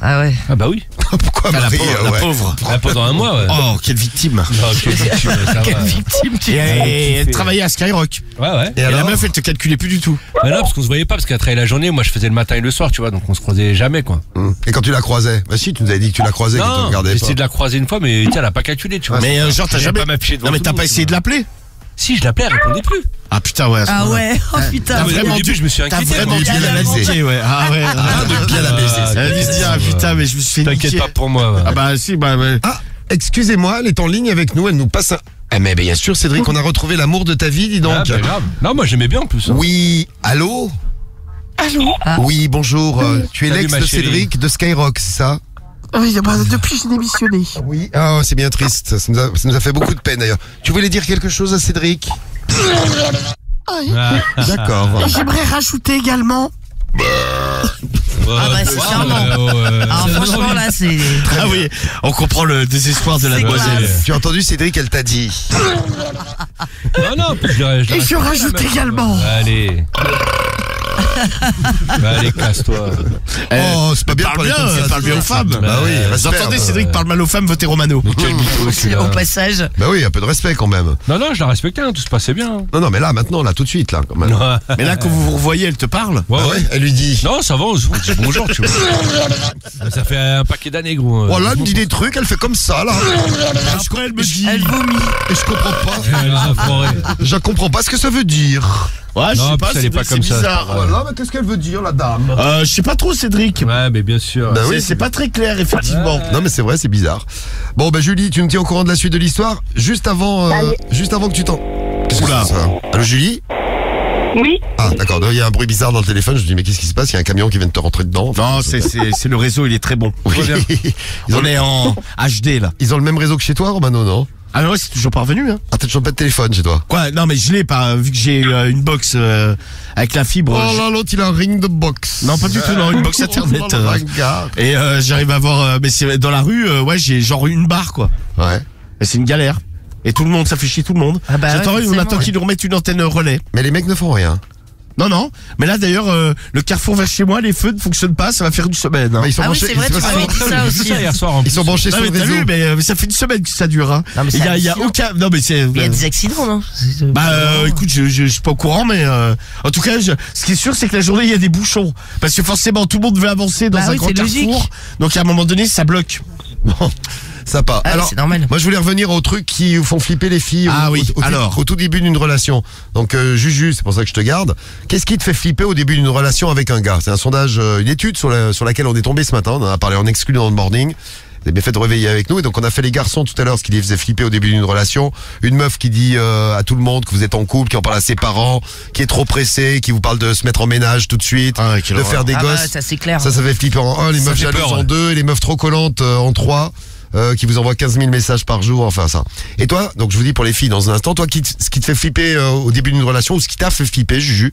Ah ouais. Ah, bah oui. (laughs) Pourquoi Ah, la Marie pauvre, euh, la ouais. pauvre. (laughs) Ah, pendant un mois, ouais. Oh, quelle victime. Non, quelle (laughs) victime, ça va. Quelle victime tu Et, es. et elle travaillait à Skyrock. Ouais, ouais. Et Et, la alors meuf, elle te calculait plus du tout. Mais non, parce qu'on se voyait pas, parce qu'elle travaillait la journée, moi je faisais le matin et le soir, tu vois, donc on se croisait jamais, quoi. Hum. Et quand tu la croisais? Bah si, tu nous avais dit que tu la croisais quand tu Non, regardais j'ai pas. essayé de la croiser une fois, mais tiens, elle a pas calculé, tu vois. Mais euh, genre, t'as jamais. pas devant Non, mais tout t'as le pas monde, essayé de l'appeler? Si, je l'appelais, elle répondait plus. Ah putain, ouais. à ce Ah moment-là. ouais, oh putain. T'as mais vraiment au dû- je me suis T'as inquiété, vraiment moi, dû bien la niquer, ouais. Ah ouais. Ah, de bien la baiser. Ah, Elle se dit, ah putain, mais je me suis fait T'inquiète niquer. pas pour moi. ouais. Ah bah si, bah ouais. Ah, excusez-moi, elle est en ligne avec nous, elle nous passe un... Eh mais bien sûr, Cédric, on a retrouvé l'amour de ta vie, dis donc. Ah, bah, grave. Non, moi j'aimais bien en plus. hein. Oui, allô? Allô? Oui, bonjour, euh, tu es Salut, l'ex ma de chérie. Cédric de Skyrock, c'est ça? Oui, bah, depuis, j'ai démissionné. Oui. Ah, c'est bien triste, ça nous, a, ça nous a fait beaucoup de peine d'ailleurs. Tu voulais dire quelque chose à Cédric? Ah, D'accord. J'aimerais rajouter également. Ouais, Ah bah, c'est charmant. Alors franchement là c'est. Ah oui, on comprend le désespoir de la demoiselle. Tu as entendu Cédric, elle t'a dit. Non, non, puis je Et je rajoute également. Allez. (laughs) Bah, allez, casse-toi. Oh, c'est pas bien parler bien, comme ça, parle bien aux femmes. Bah oui, Vous respect, entendez, Cédric parle mal aux femmes, votez Romano. Quel mytho, celui-là. Au passage. Bah oui, un peu de respect quand même. Non, non, je la respectais, hein, tout se passait bien. Non, non, mais là, maintenant, là, tout de suite, là, quand même. (laughs) Mais là, quand vous vous revoyez, elle te parle. ouais. Ouais, elle lui dit. Non, ça va, on se dit bonjour, tu vois. (laughs) Ça fait un paquet d'années, gros. Oh là, elle me dit des trucs, elle fait comme ça, là. Après, elle me dit. Elle vomit. Et je comprends pas. (laughs) Je comprends pas ce que ça veut dire. Ouais, je Non, sais pas, c'est comme ça. bizarre. Oh là, mais qu'est-ce qu'elle veut dire, la dame? Euh, je sais pas trop, Cédric. Ouais, mais bien sûr. Bah C'est- oui. c'est pas très clair, effectivement. Non, mais c'est vrai, c'est bizarre. Bon, bah, Julie, tu nous tiens au courant de la suite de l'histoire. Juste avant, euh, juste avant que tu t'en. Qu'est-ce que Oula. c'est ça? Allô, Julie? Oui Ah, d'accord. Il y a un bruit bizarre dans le téléphone. Je me dis, mais qu'est-ce qui se passe? Il y a un camion qui vient de te rentrer dedans. Enfin, Non, c'est c'est- c'est le réseau, il est très bon. Oui. (laughs) Ils ont, On est en HD là. ils ont le même réseau que chez toi, Romano, non? Ah ouais, c'est toujours pas revenu, hein. Ah, t'as toujours pas de téléphone chez toi? Quoi? Non, mais je l'ai pas, vu que j'ai euh, une box euh, avec la fibre. Oh je- là, l'autre, il a un ring de box. Non, pas du tout, non, une box internet. (laughs) Oh, euh, ringard. et euh, j'arrive à voir, euh, mais c'est dans la rue, euh, ouais, j'ai genre une barre, quoi. Ouais. Et c'est une galère. Et tout le monde, ça fait chier tout le monde. Ah bah ouais, J'attends, on attend qu'ils nous remettent une antenne relais. Mais les mecs ne font rien. Non, non. Mais là, d'ailleurs, euh, le carrefour vers chez moi, les feux ne fonctionnent pas. Ça va faire une semaine. hein. Mais ils sont Ah oui, branchés- c'est vrai, ils tu sont- m'avais dit ça aussi. ça hier soir en Ils sont branchés Non, sur mais le réseau. vu, mais euh, ça fait une semaine que ça dure. Hein. Non, mais Il y a, y aucun. Non, mais c'est. Il y a des accidents, non? Bah euh, écoute, je, je, je suis pas au courant, mais euh, en tout cas, je- ce qui est sûr, c'est que la journée il y a des bouchons, parce que forcément tout le monde veut avancer dans Bah un oui, grand carrefour, logique. donc à un moment donné ça bloque. Bon, ça part. Ah alors, c'est normal. moi je voulais revenir aux trucs qui vous font flipper les filles. Ah au, oui, au- au- alors. Au tout début d'une relation. Donc euh, Juju, c'est pour ça que je te garde. Qu'est-ce qui te fait flipper au début d'une relation avec un gars? C'est un sondage, euh, une étude sur, la- sur laquelle on est tombé ce matin. On en a parlé en exclu dans le morning. Vous avez bien fait de réveiller avec nous. Et donc on a fait les garçons tout à l'heure, ce qui les faisait flipper au début d'une relation. Une meuf qui dit euh, à tout le monde que vous êtes en couple, qui en parle à ses parents, qui est trop pressée, qui vous parle de se mettre en ménage tout de suite, Ah, de faire des Ah bah, gosses. ça c'est clair. Ça, ça fait flipper en un, les Ça meufs jalouses en deux, et les meufs trop collantes euh, en trois, euh, qui vous envoient 15 000 messages par jour, enfin ça. Et toi, donc je vous dis pour les filles dans un instant, toi, qui, ce qui te fait flipper euh, au début d'une relation, ou ce qui t'a fait flipper, Juju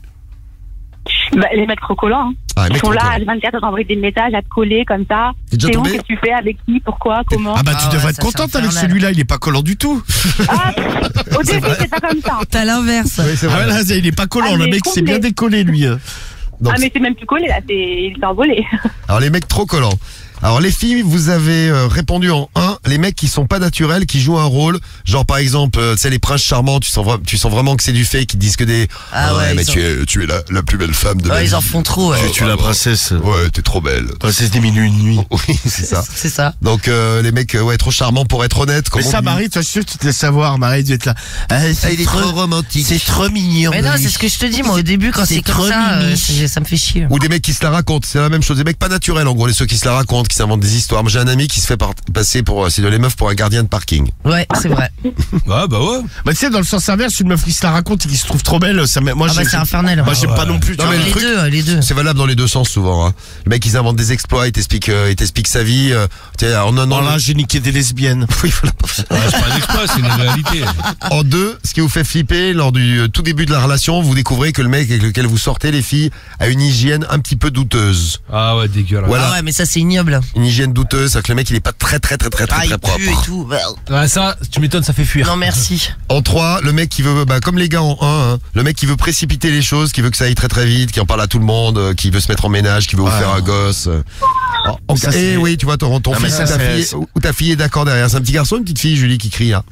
Bah, les mecs trop collants. hein. Ah, Ils sont là à collants. 24 à t'envoyer des messages, à te coller comme ça. T'es déjà C'est où que tu fais Avec qui Pourquoi Comment Ah bah Ah tu ouais, devrais être contente avec celui-là, il est pas collant du tout. Ah, Au début, c'est pas comme ça. T'as l'inverse. c'est Ah là, il est pas collant, Ah, le mec s'est bien décollé lui. Donc, Ah, mais c'est même plus collé là, il s'est envolé. Alors les mecs trop collants. Alors les filles, vous avez euh, répondu en 1, les mecs qui sont pas naturels, qui jouent un rôle, genre par exemple, euh, tu sais les princes charmants, tu sens, tu sens vraiment que c'est du fake, qui disent que des Ah ouais, mais ils tu es, tu es la, la plus belle femme de ma Ouais, vie. ils en font trop. ouais. Tu- tu es la princesse. Ouais, t'es trop belle. Princesse des minuit une nuit. Oui, c'est ça. C'est ça. Donc euh, les mecs, euh, ouais, trop charmants pour être honnêtes. Comme Mais ça. Marie, toi, je suis sûr que tu te laisses savoir. Marie doit être là. Ah, c'est il est trop romantique. C'est trop mignon. Mais non, c'est ce que je te dis, moi, au début, quand C'est c'est comme trop ça, euh, mimi. c'est- ça me fait chier. Ou des mecs qui se la racontent, c'est la même chose. Des mecs pas naturels, en gros, les ceux qui se la racontent, qui s'inventent des histoires. Moi, j'ai un ami qui se fait passer pour, euh, c'est de les meufs pour un gardien de parking. Ouais, c'est vrai. Ouais, (laughs) bah ouais. Bah, tu sais, dans le sens inverse, une meuf qui se la raconte et qui se trouve trop belle, ça met- moi, Ah bah, c'est infernal. Moi, j'aime pas non plus. Non, mais les truc- deux, les deux. C'est valable dans les deux sens souvent. Hein. Le mec, ils inventent des exploits, ils t'expliquent, euh, ils t'expliquent sa vie. euh, en un an, Oh là, j'ai niqué des lesbiennes. (laughs) Oui, voilà. Ouais, c'est pas un exploit, c'est une réalité. En deux, ce qui vous fait flipper lors du euh, tout début de la relation, vous découvrez que le mec avec lequel vous sortez, les filles, a une hygiène un petit peu douteuse. Ah ouais, dégueulasse. Voilà. Ah ouais, mais ça, c'est ignoble. Une hygiène douteuse, c'est-à-dire que le mec, il est pas très très très très très, Ah, très il propre. pue et tout. Bah, ça, tu m'étonnes, ça fait fuir. Non, merci. En 3, le mec qui veut, bah, comme les gars en 1, le mec qui veut précipiter les choses, qui veut que ça aille très très vite, qui en parle à tout le monde, euh, qui veut se mettre en ménage, qui veut vous Ah. faire un gosse. euh. En- en- Ça, eh c'est- oui, tu vois, ton, ton Ah, mais fils ça, ou, ta c'est- fille, ou ta fille est d'accord derrière. C'est un petit garçon ou une petite fille, Julie, qui crie là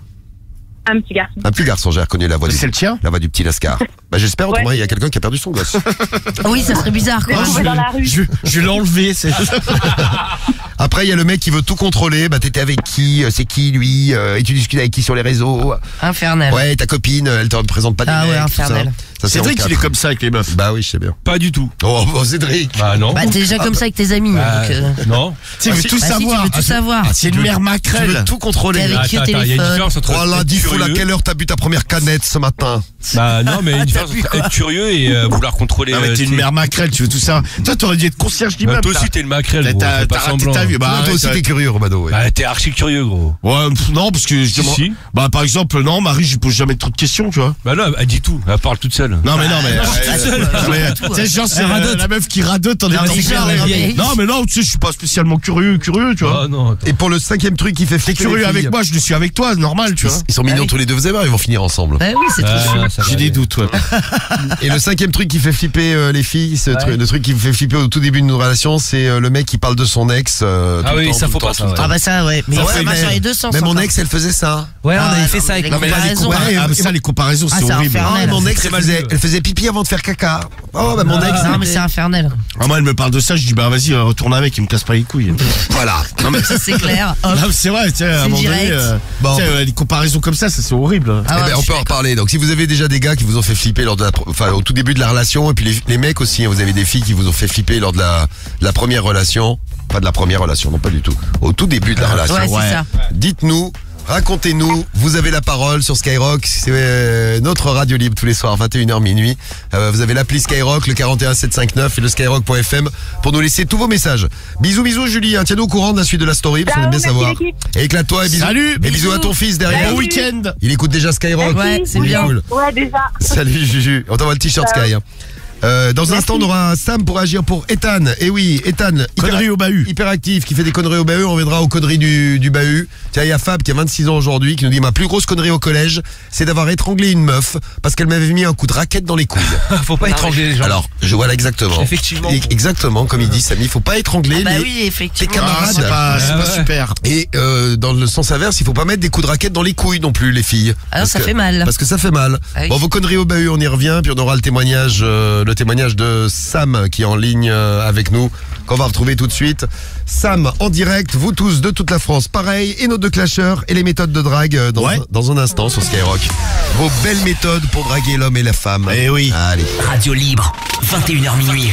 Un petit garçon. Un petit garçon, j'ai reconnu la voix du, C'est le tien la voix du petit Lascar. (laughs) bah j'espère, autrement il y a quelqu'un qui a perdu son gosse. (laughs) Oui, ça serait bizarre, quoi. Je dans la rue. Je, je vais l'enlever. c'est- (laughs) Après, il y a le mec qui veut tout contrôler. Bah t'étais avec qui Euh, C'est qui lui Euh, Et tu discutes avec qui sur les réseaux? Infernal. Ouais, ta copine, elle te présente pas des Ah ouais, tout ça. infernal. Ça, c'est Cédric, en il est comme ça avec les meufs. Bah oui, je sais bien. Pas du tout. Oh, oh, Cédric Bah non. Bah, t'es déjà comme ça avec tes amis. Bah, donc, euh, (laughs) Non. Tu veux tout bah, si, tu savoir. veux tout savoir. C'est une mère Tu veux tout contrôler. Avec qui au téléphone Oh dis faut à quelle heure t'as bu ta première canette ce matin? Bah non, mais une être curieux et euh, vouloir contrôler. Non, mais euh, t'es une mère maquerelle, tu veux tout ça. Toi, t'aurais dû être concierge Bah, d'immeuble. toi aussi, t'es une maquerelle, T'as pas semblant. Bah, Toi aussi t'es curieux, Romano. ouais. Bah, t'es archi curieux, gros. Ouais, pff, non, parce que Si, si. Bah, par exemple, non, Marie, je lui pose jamais trop de questions, tu vois. Bah là, elle dit tout. Elle parle toute seule. Non, mais non, mais. genre, c'est la, meuf qui radote en Non, étant non, mais- Non, tu sais, je suis pas spécialement curieux, curieux, tu vois. Ah. Et pour le cinquième truc qui fait T'es curieux avec moi, je le suis avec toi, normal, tu vois. ils sont mignons Ah oui. tous les deux, vous allez ils vont finir ensemble. Bah oui, c'est ça va J'ai des aller. doutes, ouais. Et le cinquième truc qui fait flipper euh, les filles, ce Ouais. truc- le truc qui me fait flipper au tout début de nos relations, c'est euh, le mec qui parle de son ex. euh, Ah tout le oui, temps, ça tout faut le temps, pas, tout ça, le ouais. temps. Ah bah ça, ouais. Mais Ça fait- mais- dans les deux sens. Mais mon encore. ex, elle faisait ça. Ouais, on Ah, avait non, fait ça avec les ma Non, mais là, les comparaisons, comparaisons, ah, mais ça, les comparaisons, Ah, c'est c'est horrible. infernal. Ah, mon ex, très elle mal faisait, elle faisait pipi avant de faire caca. Oh, bah mon ex. Non, mais c'est infernal. Ah, moi, elle me parle de ça, je dis, bah, vas-y, euh, retourne avec, il me casse pas les couilles. Voilà. Non, mais Ça, c'est clair. Hop. (laughs) Non, mais c'est vrai, tu sais, à un C'est moment donné, direct. euh, Bon. tu sais, euh, les comparaisons comme ça, ça c'est horrible. Ah Eh ben, je on suis peut en reparler. Donc, si vous avez déjà des gars qui vous ont fait flipper lors de la, enfin, au tout début de la relation, et puis les, les mecs aussi, hein, vous avez des filles qui vous ont fait flipper lors de la, de la première relation, pas de la première relation, non pas du tout, au tout début de la relation. Ouais, c'est ça. Dites-nous Racontez-nous, vous avez la parole sur Skyrock, c'est euh, notre radio libre tous les soirs, 21h minuit. Euh, vous avez l'appli Skyrock, le 41759 et le skyrock.fm pour nous laisser tous vos messages. Bisous, bisous Julie, hein, tiens-nous au courant de la suite de la story, parce qu'on aime bien savoir. Et éclate-toi et bisous. Salut, et bisous à ton fils derrière. Bon week-end. Il écoute déjà Skyrock. Ouais, c'est bien. cool. Ouais, déjà. Salut Juju, on t'envoie le t-shirt Sky. hein. Euh, dans un instant, on aura Sam pour agir pour Ethan. Et oui, Ethan, Conneries au bahut. hyperactif, qui fait des conneries au bahut. On reviendra aux conneries du, du bahut. Tiens, il y a Fab qui a 26 ans aujourd'hui, qui nous dit ma plus grosse connerie au collège, c'est d'avoir étranglé une meuf parce qu'elle m'avait mis un coup de raquette dans les couilles. (laughs) Faut pas étrangler les gens. Alors, je vois là exactement. Effectivement. Et- Exactement, comme il dit Samy, faut pas étrangler Bah les, oui, tes effectivement. Ah, camarades. c'est pas, c'est Ah pas ouais. super. Et euh, dans le sens inverse, il faut pas mettre des coups de raquette dans les couilles non plus, les filles. Ah non, Parce ça que- fait mal. Parce que ça fait mal. Ah oui. Bon, vos conneries au bahut, on y revient, puis on aura le témoignage, euh, le témoignage de Sam qui est en ligne euh, avec nous, qu'on va retrouver tout de suite. Sam en direct, vous tous de toute la France, pareil, et nos deux clasheurs et les méthodes de drague euh, dans, Ouais. un, dans un instant sur Skyrock. Vos belles méthodes pour draguer l'homme et la femme. Eh oui. Allez. Radio libre, 21h minuit.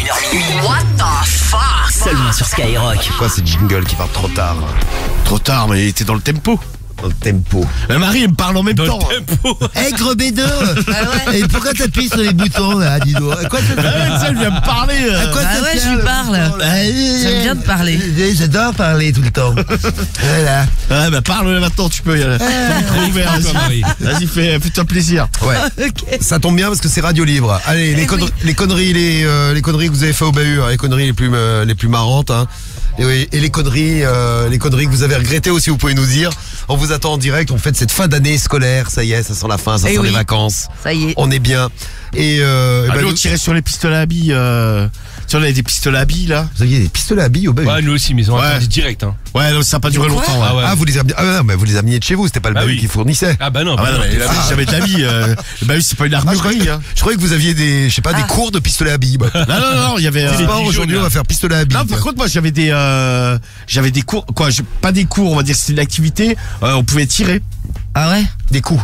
What the fuck? Seulement sur Skyrock. Quoi, ces jingles qui partent trop tard? Trop tard, mais il était dans le tempo. Dans le tempo. La Marie, elle me parle en même Dans temps. le tempo. (laughs) Eh, gros bédeux Ah Et pourquoi t'appuies sur les boutons, là, dis donc À quoi ça Ah ouais, tu sais, elle vient me parler. euh. quoi Ah ça ouais, je lui le parle. J'aime bien te parler. J'adore parler tout le temps. (laughs) voilà. Ouais, bah parle maintenant, tu peux. y aller. Ton micro ouvert, Toi, Marie. vas-y. Vas-y, fais, fais-toi plaisir. Ouais. (laughs) Ça tombe bien parce que c'est radio libre. Allez, les, Eh conneries, oui. les conneries, les, euh, les conneries que vous avez fait au bahut, hein, les conneries les plus, euh, les plus marrantes. Hein. Et, oui, et les conneries, euh, les conneries que vous avez regrettées aussi, vous pouvez nous dire. On vous attend en direct. On fait cette fin d'année scolaire. Ça y est, ça sent la fin, ça Eh sent oui. les vacances. Ça y est. On est bien. Et euh, Ah, bah, nous, on tirait sur les pistolets à billes. Euh... Tu avait des pistolets à billes, là. vous aviez des pistolets à billes au bahut. Ouais, nous aussi, mais ils ont Ouais. interdit direct. Hein. Ouais, non, ça n'a pas duré longtemps. ouais. Ah ouais. Ah, vous les ameniez, ah, non, mais vous les ameniez de chez vous. C'était pas le Bah bahut oui. qui fournissait. Ah bah non. Ah bah ouais, non, non. mais là, jamais de la vie. Euh... Le bahut, c'est pas une Ah, je, croyais, armurerie. Hein. je croyais que vous aviez des, je sais pas, des Ah. cours de pistolets à billes. Non, non, non, il y avait. C'est euh, sport, billes aujourd'hui, on va faire pistolet à billes. Non, par contre, moi, j'avais des, euh, j'avais des cours, quoi, je- pas des cours, on va dire, c'était une activité. euh, on pouvait tirer. Ah ouais? Des coups.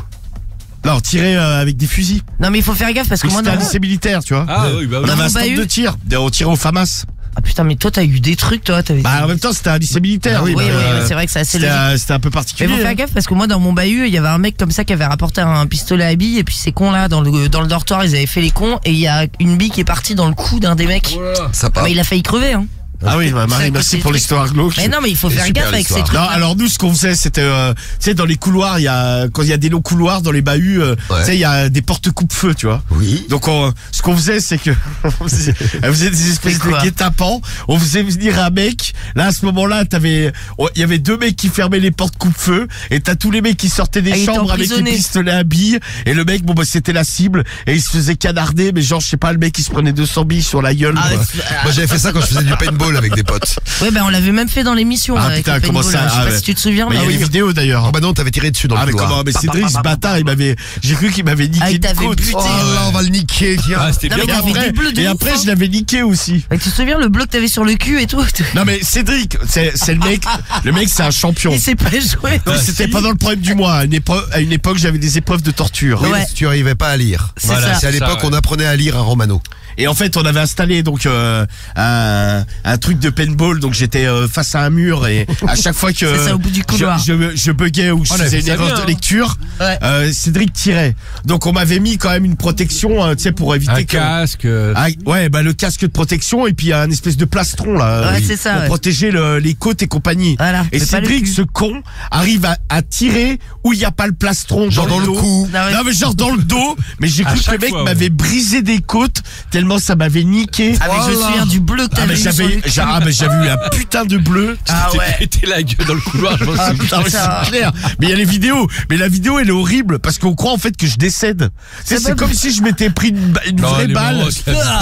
Non, tirer euh, avec des fusils. Non mais il faut faire gaffe parce que Oui, moi C'était dans un lycée militaire, tu vois. Ah oui, bah on oui. Dans avait mon un stand bahut de tir. On tirait au FAMAS. Ah putain mais toi t'as eu des trucs toi t'avais Bah, en même temps, c'était un lycée militaire. oui, donc, oui, euh, oui, c'est vrai que c'est assez C'était logique. un, c'était un peu Mais particulier. faut faire hein. gaffe parce que moi dans mon bahut il y avait un mec comme ça qui avait rapporté un pistolet à billes et puis ces cons là dans le dans le dortoir ils avaient fait les cons et il y a une bille qui est partie dans le cou d'un des mecs. Sympa. Ah, mais il a failli crever hein. Ah oui, bah, Marie, merci pour des l'histoire glauque. Mais non mais il faut faire gaffe avec ces trucs. Non, alors nous, ce qu'on faisait, c'était, euh, tu sais, dans les couloirs, il y a, quand il y a des longs couloirs dans les bahuts, euh, Ouais. tu sais, il y a des portes coupe-feu, tu vois. Oui. Donc, on- ce qu'on faisait, c'est que, (laughs) on faisait, on faisait des espèces de guet-apens. On faisait venir un mec. Là, à ce moment-là, t'avais, oh, il y avait deux mecs qui fermaient les portes coupe-feu, et t'as tous les mecs qui sortaient des Ah, chambres avec emprisonné. pistolets à billes, et le mec, bon, bah, c'était la cible, et il se faisait canarder, mais genre, je sais pas, le mec, il se prenait 200 billes sur la gueule. Ah, ah, Moi j'avais fait ça quand je faisais du paintball avec des potes. ouais ben on l'avait même fait dans l'émission Ah, avec putain, le comment paintball, ça, là. Je sais ah, pas ouais. si tu te souviens. Mais il y a mais des oui. vidéos d'ailleurs. Oh bah non, t'avais tiré dessus dans Ah le mais couloir. comment Mais Cédric ce bâtard il m'avait j'ai cru qu'il m'avait niqué Ah, il une t'avait côte. buté. Oh là, on va le niquer, tiens. Ah, c'était Non, bien. mais Et t'avais après, des bleus de et ouf, après hein. je l'avais niqué aussi. Tu te souviens le bleu que t'avais sur le cul et tout (laughs) Non mais Cédric, c'est c'est le mec, le mec c'est un champion. Il s'est pas joué. Non, C'était pendant le problème du mois. À une époque, à une époque j'avais des épreuves de torture. Oui, Ouais. tu arrivais pas à lire. C'est ça. C'est à l'époque Ça, ouais. on apprenait à lire un romano. Et en fait, on avait installé donc euh, un, un truc de paintball. Donc j'étais euh, face à un mur et à chaque fois que (laughs) C'est ça, au bout du couloir. je, je, je buguais ou je a faisais une erreur bien, de hein. lecture, euh, Cédric tirait. Donc on m'avait mis quand même une protection, euh, tu sais, pour éviter Un que casque. euh, Ah, ouais, bah le casque de protection et puis un espèce de plastron là, Ouais, oui, c'est ça, pour ouais. protéger le- les côtes et compagnie. Voilà, et le Cédric, ce con, arrive à, à tirer où il y a pas le plastron, Genre dans le dos. cou. Non mais genre dans le dos, mais j'ai cru que le mec m'avait brisé des côtes tellement ça m'avait niqué. Ah mais je me souviens du bleu que Ah, t'avais eu j'avais ah, mais eu un putain de bleu. Ah ouais. pété la gueule dans le couloir, je m'en Ah, putain, c'est clair. Mais il y a les vidéos. Mais la vidéo, elle est horrible parce qu'on croit en fait que je décède. C'est c'est comme si je m'étais pris une, ba- une Non, vraie balle. la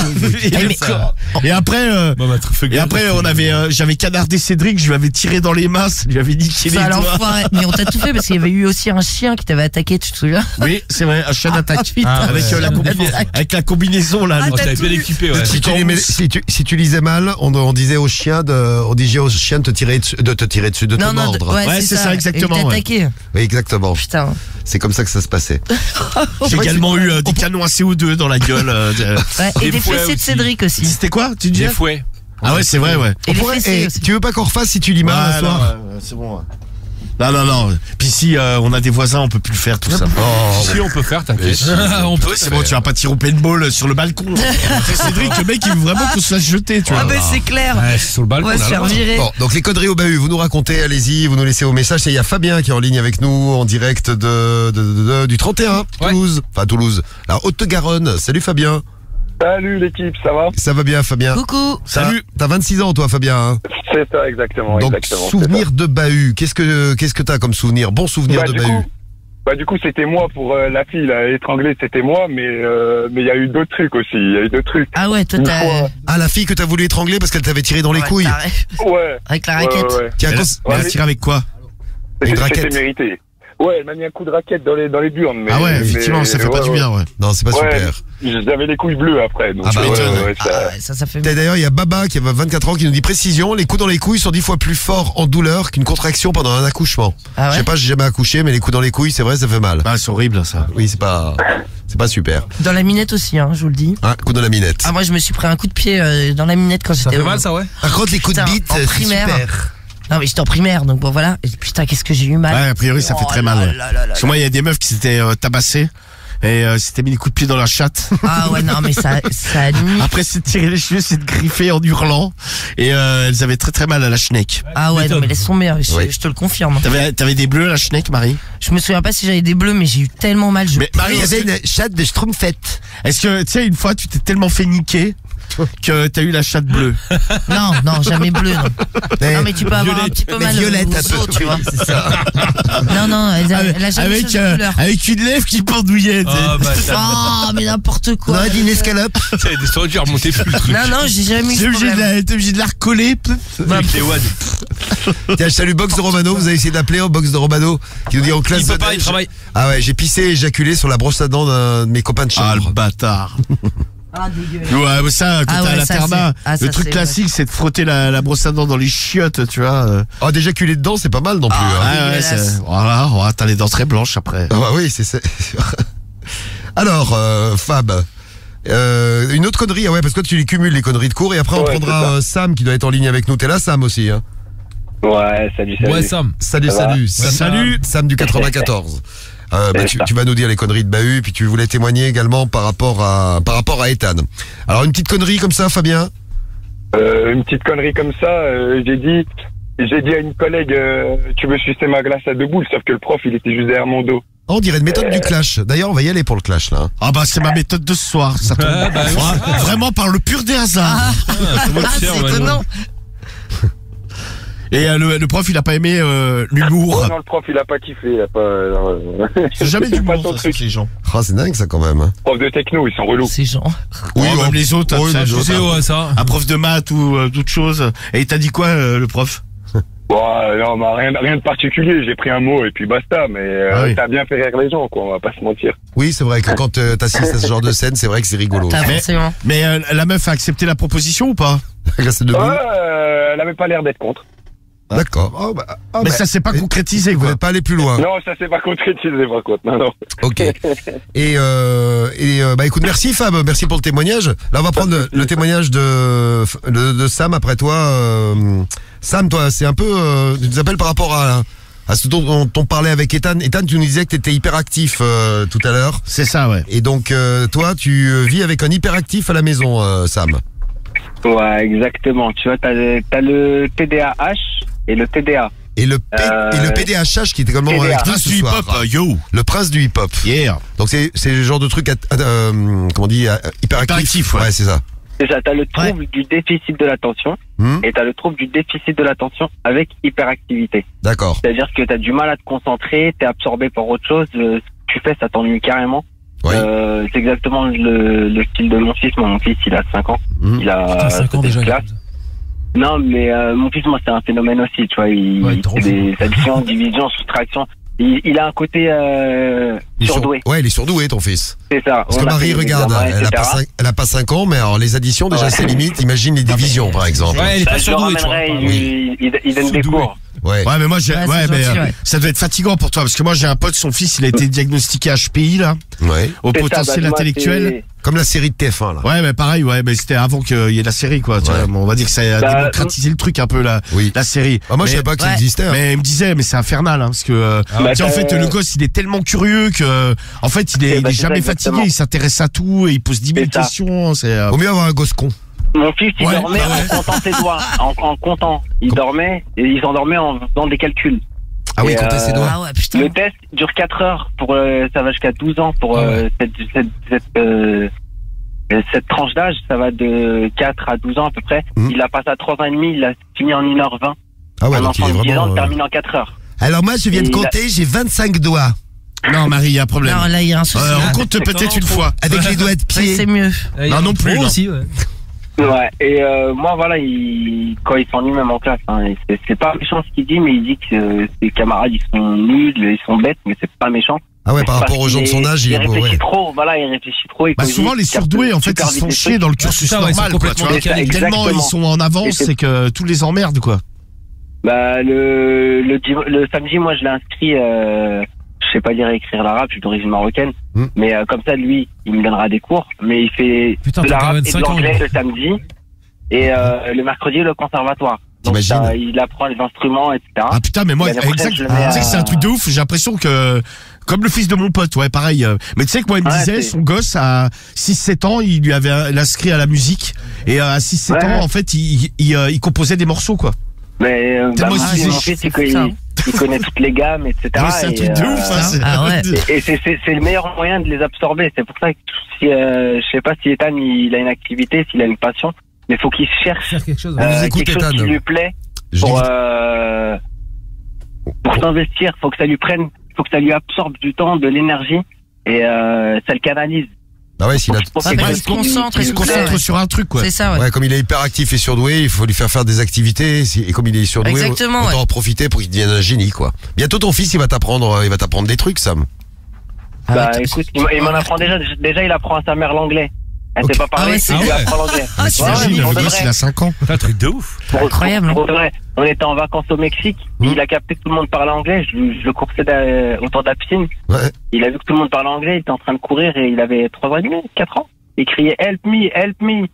et, après, euh, Bon, bah, et après, on avait, euh, j'avais canardé Cédric, je lui avais tiré dans les mains, je lui avais niqué les Ça, doigts. Mais on t'a tout fait parce qu'il y avait eu aussi un chien qui t'avait attaqué, tu te souviens? Oui, c'est vrai, un chien d'attaque. avec, euh, la Ah, avec la combinaison là. Ah, bien équipé, ouais. Si tu, Quand les on- mets- si, tu, si tu lisais mal, on, on disait au chien de, on disait au chien de te tirer dessus, de te tirer dessus, de Non, te non, de- mordre. ouais, Ouais, c'est ça, exactement, Et ouais. Oui, exactement. Putain. C'est comme ça que ça se passait. (laughs) J'ai également eu euh, des canons à CO2 dans la gueule. euh, de- Ouais, et Des des fouets fessées de. Cédric aussi. C'était quoi Tu Des fouets. Ah ouais, c'est vrai, ouais. Tu veux pas qu'on refasse si tu lis mal euh, c'est bon. Non, non, non. Puis si euh, on a des voisins, on peut plus le faire tout ça. Si on peut faire, t'inquiète. (laughs) on peut, c'est bon, tu vas pas tirer au paintball sur le balcon. Après, (laughs) Cédric, le mec, il veut vraiment qu'on se fasse jeter, tu vois. Ah ben c'est clair. Ouais, c'est sur le On balcon. va se faire virer. Bon, donc les conneries au bahut, vous nous racontez, allez-y, vous nous laissez vos messages. Et il y a Fabien qui est en ligne avec nous en direct de, de- de- de- du 31, Toulouse. Enfin Toulouse, la Haute-Garonne. Salut Fabien. Salut l'équipe, ça va Ça va bien Fabien Coucou. Salut. T'as 26 ans toi Fabien. hein C'est ça, exactement. donc exactement, souvenir de bahut. Qu'est-ce que qu'est-ce que t'as comme souvenir Bon souvenir Bah, de du bahut. coup, Bah du coup c'était moi pour euh, la fille là, étranglée c'était moi mais euh, mais il y a eu d'autres trucs aussi, il y a eu d'autres trucs. Ah ouais, toi t'as. Ah la fille que t'as voulu étrangler parce qu'elle t'avait tiré dans les couilles. Ouais. Avec la raquette. ouais, ouais. Tiens, Elle, elle Ouais. tire avec quoi Une C'était raquette. mérité. Ouais, elle m'a mis un coup de raquette dans les dans les burnes. Mais, Ah ouais, mais- effectivement, ça fait pas ouais, du bien, ouais. Non, c'est pas Ouais. super. J'avais les couilles bleues après. Donc Ah bah ouais, ouais, ouais, ouais. ça- Ah ça, ça fait. D'ailleurs, il y a Baba qui a 24 ans qui nous dit précision, les coups dans les couilles sont 10 fois plus forts en douleur qu'une contraction pendant un accouchement. Ah Je sais pas, j'ai jamais accouché, mais les coups dans les couilles, c'est vrai, ça fait mal. Ah, c'est horrible, ça. Oui, c'est pas, c'est pas super. Dans la minette aussi, hein, je vous le dis. Hein, coup dans la minette. Ah moi je me suis pris un coup de pied euh, dans la minette quand Ça j'étais fait au- mal, ça, ouais. Par contre, les coups de bite, en c'est primaire. super. Non mais j'étais en primaire donc bon voilà. Et putain qu'est-ce que j'ai eu mal. Ouais, a priori, ça fait Oh très là mal. ouais. là là là Parce que moi, il y a des meufs qui s'étaient euh, tabassées et euh, s'étaient mis des coups de pied dans la chatte. Ah ouais non mais ça ça (laughs) nuit. Après, c'est de tirer les cheveux, c'est de griffer en hurlant. Et euh, elles avaient très très mal à la schneck. Ah ouais non mais laisse tomber, je, je te le confirme. T'avais, t'avais des bleus à la schneck, Marie? Je me souviens pas si j'avais des bleus mais j'ai eu tellement mal. Je Mais Marie, Il y est-ce avait que, une chatte de Schtroumpfette. est-ce que, tu sais, une fois, tu t'es tellement fait niquer que t'as eu la chatte bleue Non non jamais bleu non. Non mais tu peux avoir un violette. petit peu Mais mal violette, au dos, tu vois. Ça. Non non elle, a- elle a jamais avec, euh, couleur. avec une lèvre qui pendouillait. Ah, bah, Oh mais n'importe On quoi. aurait dit une escalope. (laughs) ça a descendu, j'ai remonté plus le truc. Non non j'ai jamais eu T'es ce obligé, de problème. la, t'es obligé de la recoller. Avec les wads. (laughs) Tiens, salut Box de Romano, vous avez essayé d'appeler au Box de Romano qui nous dit en classe Il peut de pas, il travaille. Ah ouais, j'ai pissé et éjaculé sur la brosse à dents d'un de mes copains de Ah, le chambre. bâtard. (laughs) Ah dégueulasse. Ouais, ça, quand Ah à ouais, l'internat, c'est- ah, le truc classique, c'est de frotter la, la brosse à dents dans les chiottes, tu vois. euh. Oh, d'éjaculer dedans, c'est pas mal non plus. Ah, hein. Ah ouais, dégueulasse. c'est- voilà, ouais, t'as les dents très blanches après. Ah bah oui, c'est ça. (laughs) Alors, euh, Fab, euh, une autre connerie, ah ouais, parce que toi, tu les cumules les conneries de cours et après on Ouais, prendra euh, Sam qui doit être en ligne avec nous. T'es là, Sam aussi. Hein? Ouais, salut, salut. Ouais, Sam. Salut, Ça va? Salut, Sam, Salut. Sam du (laughs) 94. Euh, bah, tu, vas nous dire les conneries de Bahut, puis tu voulais témoigner également par rapport à par rapport à Ethan. Alors une petite connerie comme ça, Fabien? Euh, une petite connerie comme ça, euh, j'ai dit j'ai dit à une collègue euh, tu veux sucer ma glace à deux boules sauf que le prof il était juste derrière mon dos. Oh, on dirait une méthode du clash. D'ailleurs, on va y aller pour le clash là. Ah bah c'est ma méthode de ce soir, ça tombe. Ah, bah oui. Vraiment par le pur des hasards. Ah, sais, c'est étonnant. Et euh, le, le prof, il a pas aimé euh, l'humour. Oh non le prof il a pas kiffé, il a pas. euh, (laughs) C'est jamais du bon, ça, ces gens. Oh, c'est dingue ça quand même. hein. Prof de techno ils sont relous. Ces gens. Oui, oh, même les autres, sais, les je sais, hein. ouais, ça. Un prof de maths ou euh, d'autres choses. Et il t'a dit quoi, euh, le prof? Bon, non, bah, rien, rien de particulier, j'ai pris un mot et puis basta, mais euh, Ah oui. t'as bien fait rire les gens, quoi, on va pas se mentir. Oui, c'est vrai que quand euh, t'assistes à ce genre de scène, c'est vrai que c'est rigolo. T'as Mais-. Mais euh, la meuf a accepté la proposition ou pas? (laughs) De Ouais, euh, elle avait pas l'air d'être contre. D'accord. Oh, bah, oh, Mais bah, ça s'est pas concrétisé, Vous n'êtes pas allé plus loin. Non, ça c'est pas concrétisé par contre, non, non. Ok. (laughs) Et, euh, et euh, bah écoute, merci Fab, merci pour le témoignage. Là, on va prendre le, le témoignage de, de, de Sam après toi. euh, Sam, toi, c'est un peu, euh, tu nous appelles par rapport à, à ce dont on, on parlait avec Ethan. Ethan, tu nous disais que tu étais hyperactif euh, tout à l'heure. C'est ça, ouais. Et donc, euh, toi, tu vis avec un hyperactif à la maison, euh, Sam. Ouais, exactement. Tu vois, t'as t'as le TDAH et le TDA. Et le, P- Euh, et le PDHH qui était également PDA. avec nous ce du soir. hip-hop, euh, yo. Le prince du hip-hop. Yeah. Donc c'est c'est le genre de truc, à- à- euh, comment on dit, à- hyperactif. Hyperactif, ouais. c'est ça. C'est ça, t'as le trouble du déficit de l'attention Hmm. et t'as le trouble du déficit de l'attention avec hyperactivité. D'accord. C'est-à-dire que t'as du mal à te concentrer, t'es absorbé par autre chose, ce que tu fais, ça t'ennuie carrément. Oui. Euh, c'est exactement le, le style de mon fils. Mon fils, il a 5 ans. Hmm. Il a Putain, 5 ans déjà. classe. Non, mais euh, mon fils, moi, c'est un phénomène aussi, tu vois. Il, Ouais, il fait des additions, divisions, soustractions. Il, il a un côté euh, Il est sur- Surdoué. Ouais, il est surdoué, ton fils. C'est ça. Parce que a Marie, regarde, elle a, pas etc. cinq, elle a pas 5 ans, mais alors les additions, déjà, Ouais. c'est limite. Imagine les divisions, par exemple. Bah, je le ramènerai, il, il, il donne des cours. Ouais. mais moi, j'ai, Ouais, ouais, c'est mais gentil, euh, ouais. ça doit être fatigant pour toi parce que moi, j'ai un pote, son fils, il a été diagnostiqué HPI là, Ouais. au ça, potentiel bah, intellectuel. Comme la série de TF1, là. Ouais, mais pareil, ouais, mais c'était avant qu'il y ait la série, quoi. tu vois. Bon, on va dire que ça a Bah, démocratisé le truc un peu, la, la série. Ah, moi, je Mais- savais pas que ça existait, hein. Mais il me disait, mais c'est infernal, hein, parce que, euh, Ah ouais. tu sais, en Bah, fait, euh, le gosse, il est tellement curieux que, en fait, il est, il bah, est jamais ça, fatigué, il s'intéresse à tout et il pose 10 000 C'est ça. questions. C'est, euh, Vaut mieux avoir un gosse con. Mon fils, il Ouais, dormait bah ouais. en comptant ses doigts, en, en comptant. Il dormait et il s'endormait en faisant des calculs. Ah oui, Et, compter ses doigts. Ah ouais, putain. Le test dure 4 heures pour euh, ça va jusqu'à 12 ans pour euh, cette cette cette, euh, euh, cette tranche d'âge, ça va de 4 à 12 ans à peu près. Il a passé à 3 ans et demi, il a fini en 1h20. Hmm. Ah ouais, un donc il enfant de 10 vraiment, ans euh, termine en 4 heures. Alors moi, je viens de Et a- compter, j'ai 25 doigts. Non, Marie, il y a un problème. Non, là, il y a un souci. Euh, on compte peut-être une fois. Avec les doigts de Ouais, pied. c'est mieux. Non, non plus. non. aussi, ouais. Ouais, et euh, moi voilà, il, quand il s'ennuie même en classe, hein, c'est, c'est pas méchant ce qu'il dit, mais il dit que euh, ses camarades ils sont nuls, ils sont bêtes, mais c'est pas méchant. Ah ouais, par rapport aux gens de son âge, il réfléchit ouais. trop, voilà, il réfléchit trop. Bah souvent les surdoués en fait ils se font chier trucs. dans le Ouais, cursus ouais, normal quoi, tu complètement vois. Tellement ils sont en avance c'est- que tous les emmerdent quoi. Bah le le, dim- le samedi, moi je l'ai inscrit. Euh, sais pas lire et écrire l'arabe, je suis d'origine marocaine, Hmm. mais euh, comme ça lui, il me donnera des cours, mais il fait Putain, de l'arabe et de 25 ans, l'anglais le samedi et euh, le mercredi le conservatoire. Donc ça, il apprend les instruments, etc. Ah putain mais moi exact, c'est un truc de ouf, j'ai l'impression que comme le fils de mon pote, ouais pareil. euh, Mais tu sais que moi il me Ouais, disait son gosse à 6-7 ans, il lui avait euh, inscrit à la musique et euh, à 6-7 Ouais. ans en fait il, il, euh, il composait des morceaux quoi. Mais euh, bah, Tellement moi, c'est- mon fils, il, ça. il, il connaît toutes les gammes, etc. Ouais, c'est un et, truc de euh, ouf hein, c'est- Ah ouais. (laughs) Et c'est c'est- c'est le meilleur moyen de les absorber. C'est pour ça que si, euh, je sais pas si Ethan il a une activité, s'il a une passion, mais faut qu'il cherche Faire quelque chose. Euh, écoute, quelque chose qui lui plaît Je pour euh, pour s'investir. Faut que ça lui prenne, faut que ça lui absorbe du temps, de l'énergie et euh, ça le canalise. Ah ouais, s'il a... Ah, bah, il se concentre, il se sur un truc quoi. C'est ça, ouais. Ouais, comme il est hyperactif et surdoué, il faut lui faire faire des activités. Et comme il est surdoué, Exactement, ouais. en profiter pour qu'il devienne un génie, quoi. Bientôt, ton fils, il va t'apprendre, euh, il va t'apprendre des trucs, Sam. Ah, Bah ouais, écoute, il m'en apprend déjà. Déjà, il apprend à sa mère l'anglais. Elle Ok. sait pas Ah parler, ouais, c'est il lui vrai. apprend l'anglais. Ah, Ouais, T'imagines, pour le gosse il a 5 ans. C'est un truc de ouf. Pour- Incroyable, pour de vrai. On était en vacances au Mexique. Hmm. Il a capté que tout le monde parlait anglais. Je, je le coursais autour de la piscine. Ouais. Il a vu que tout le monde parlait anglais. Il était en train de courir et il avait 3 ans et demi, 4 ans. Il criait Help me, help me.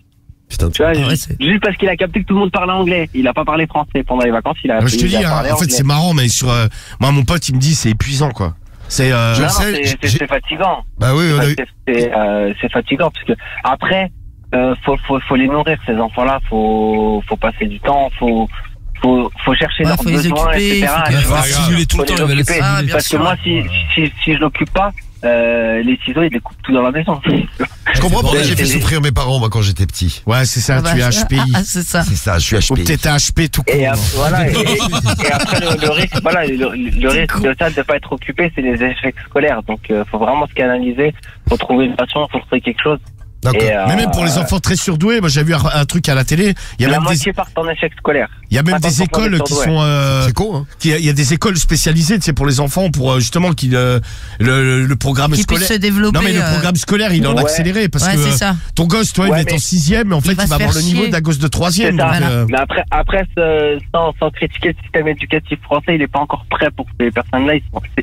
Putain, Tu vois, Ah ouais, ju- c'est- juste parce qu'il a capté que tout le monde parlait anglais. Il a pas parlé français pendant les vacances. Il a, Ah, je te dis, hein, en fait c'est marrant mais sur euh, moi mon pote il me dit c'est épuisant quoi. C'est euh, Je sais, c'est- fatigant. Bah oui. C'est- euh, c'est fatigant parce que après, euh, faut, faut, faut les nourrir ces enfants-là. Faut, faut passer du temps. Faut, faut, faut chercher Ouais, leurs faut les besoins, occuper, etc. faut les les occuper. Ah, Parce que moi, si, si, si je l'occupe pas, euh, les ciseaux, ils les coupent tout dans la maison. Je comprends pourquoi j'ai fait souffrir mes parents, moi, quand j'étais petit. ouais c'est ça, Ah bah, tu es HPI. ah, c'est ça. C'est ça, je suis Ou HPI. peut-être HP tout court. Et, voilà, et, (laughs) et après le, le risque, voilà, le, le risque de ça de pas être occupé, c'est les échecs scolaires. Donc, euh, faut vraiment se canaliser, faut trouver une passion, faut trouver quelque chose. Euh, Mais même pour les enfants très surdoués, moi j'ai vu un, un truc à la télé, il y a la même des, moitié partent en échec scolaire. il y a même des 50% écoles des qui sont euh, C'est con, hein. qui- il y a des écoles spécialisées tu sais pour les enfants pour euh, justement qu'ils euh, le, le, programme Qu'ils scolaire se développer, Non mais le euh, programme scolaire, il est en Ouais. accéléré parce Ouais, que c'est euh, ça. ton gosse toi il Ouais, va être mais- en sixième mais en fait va il va avoir le niveau d'un gosse de troisième. Euh, Mais après, après ce- sans, sans critiquer le système éducatif français, il n'est pas encore prêt pour ces personnes-là.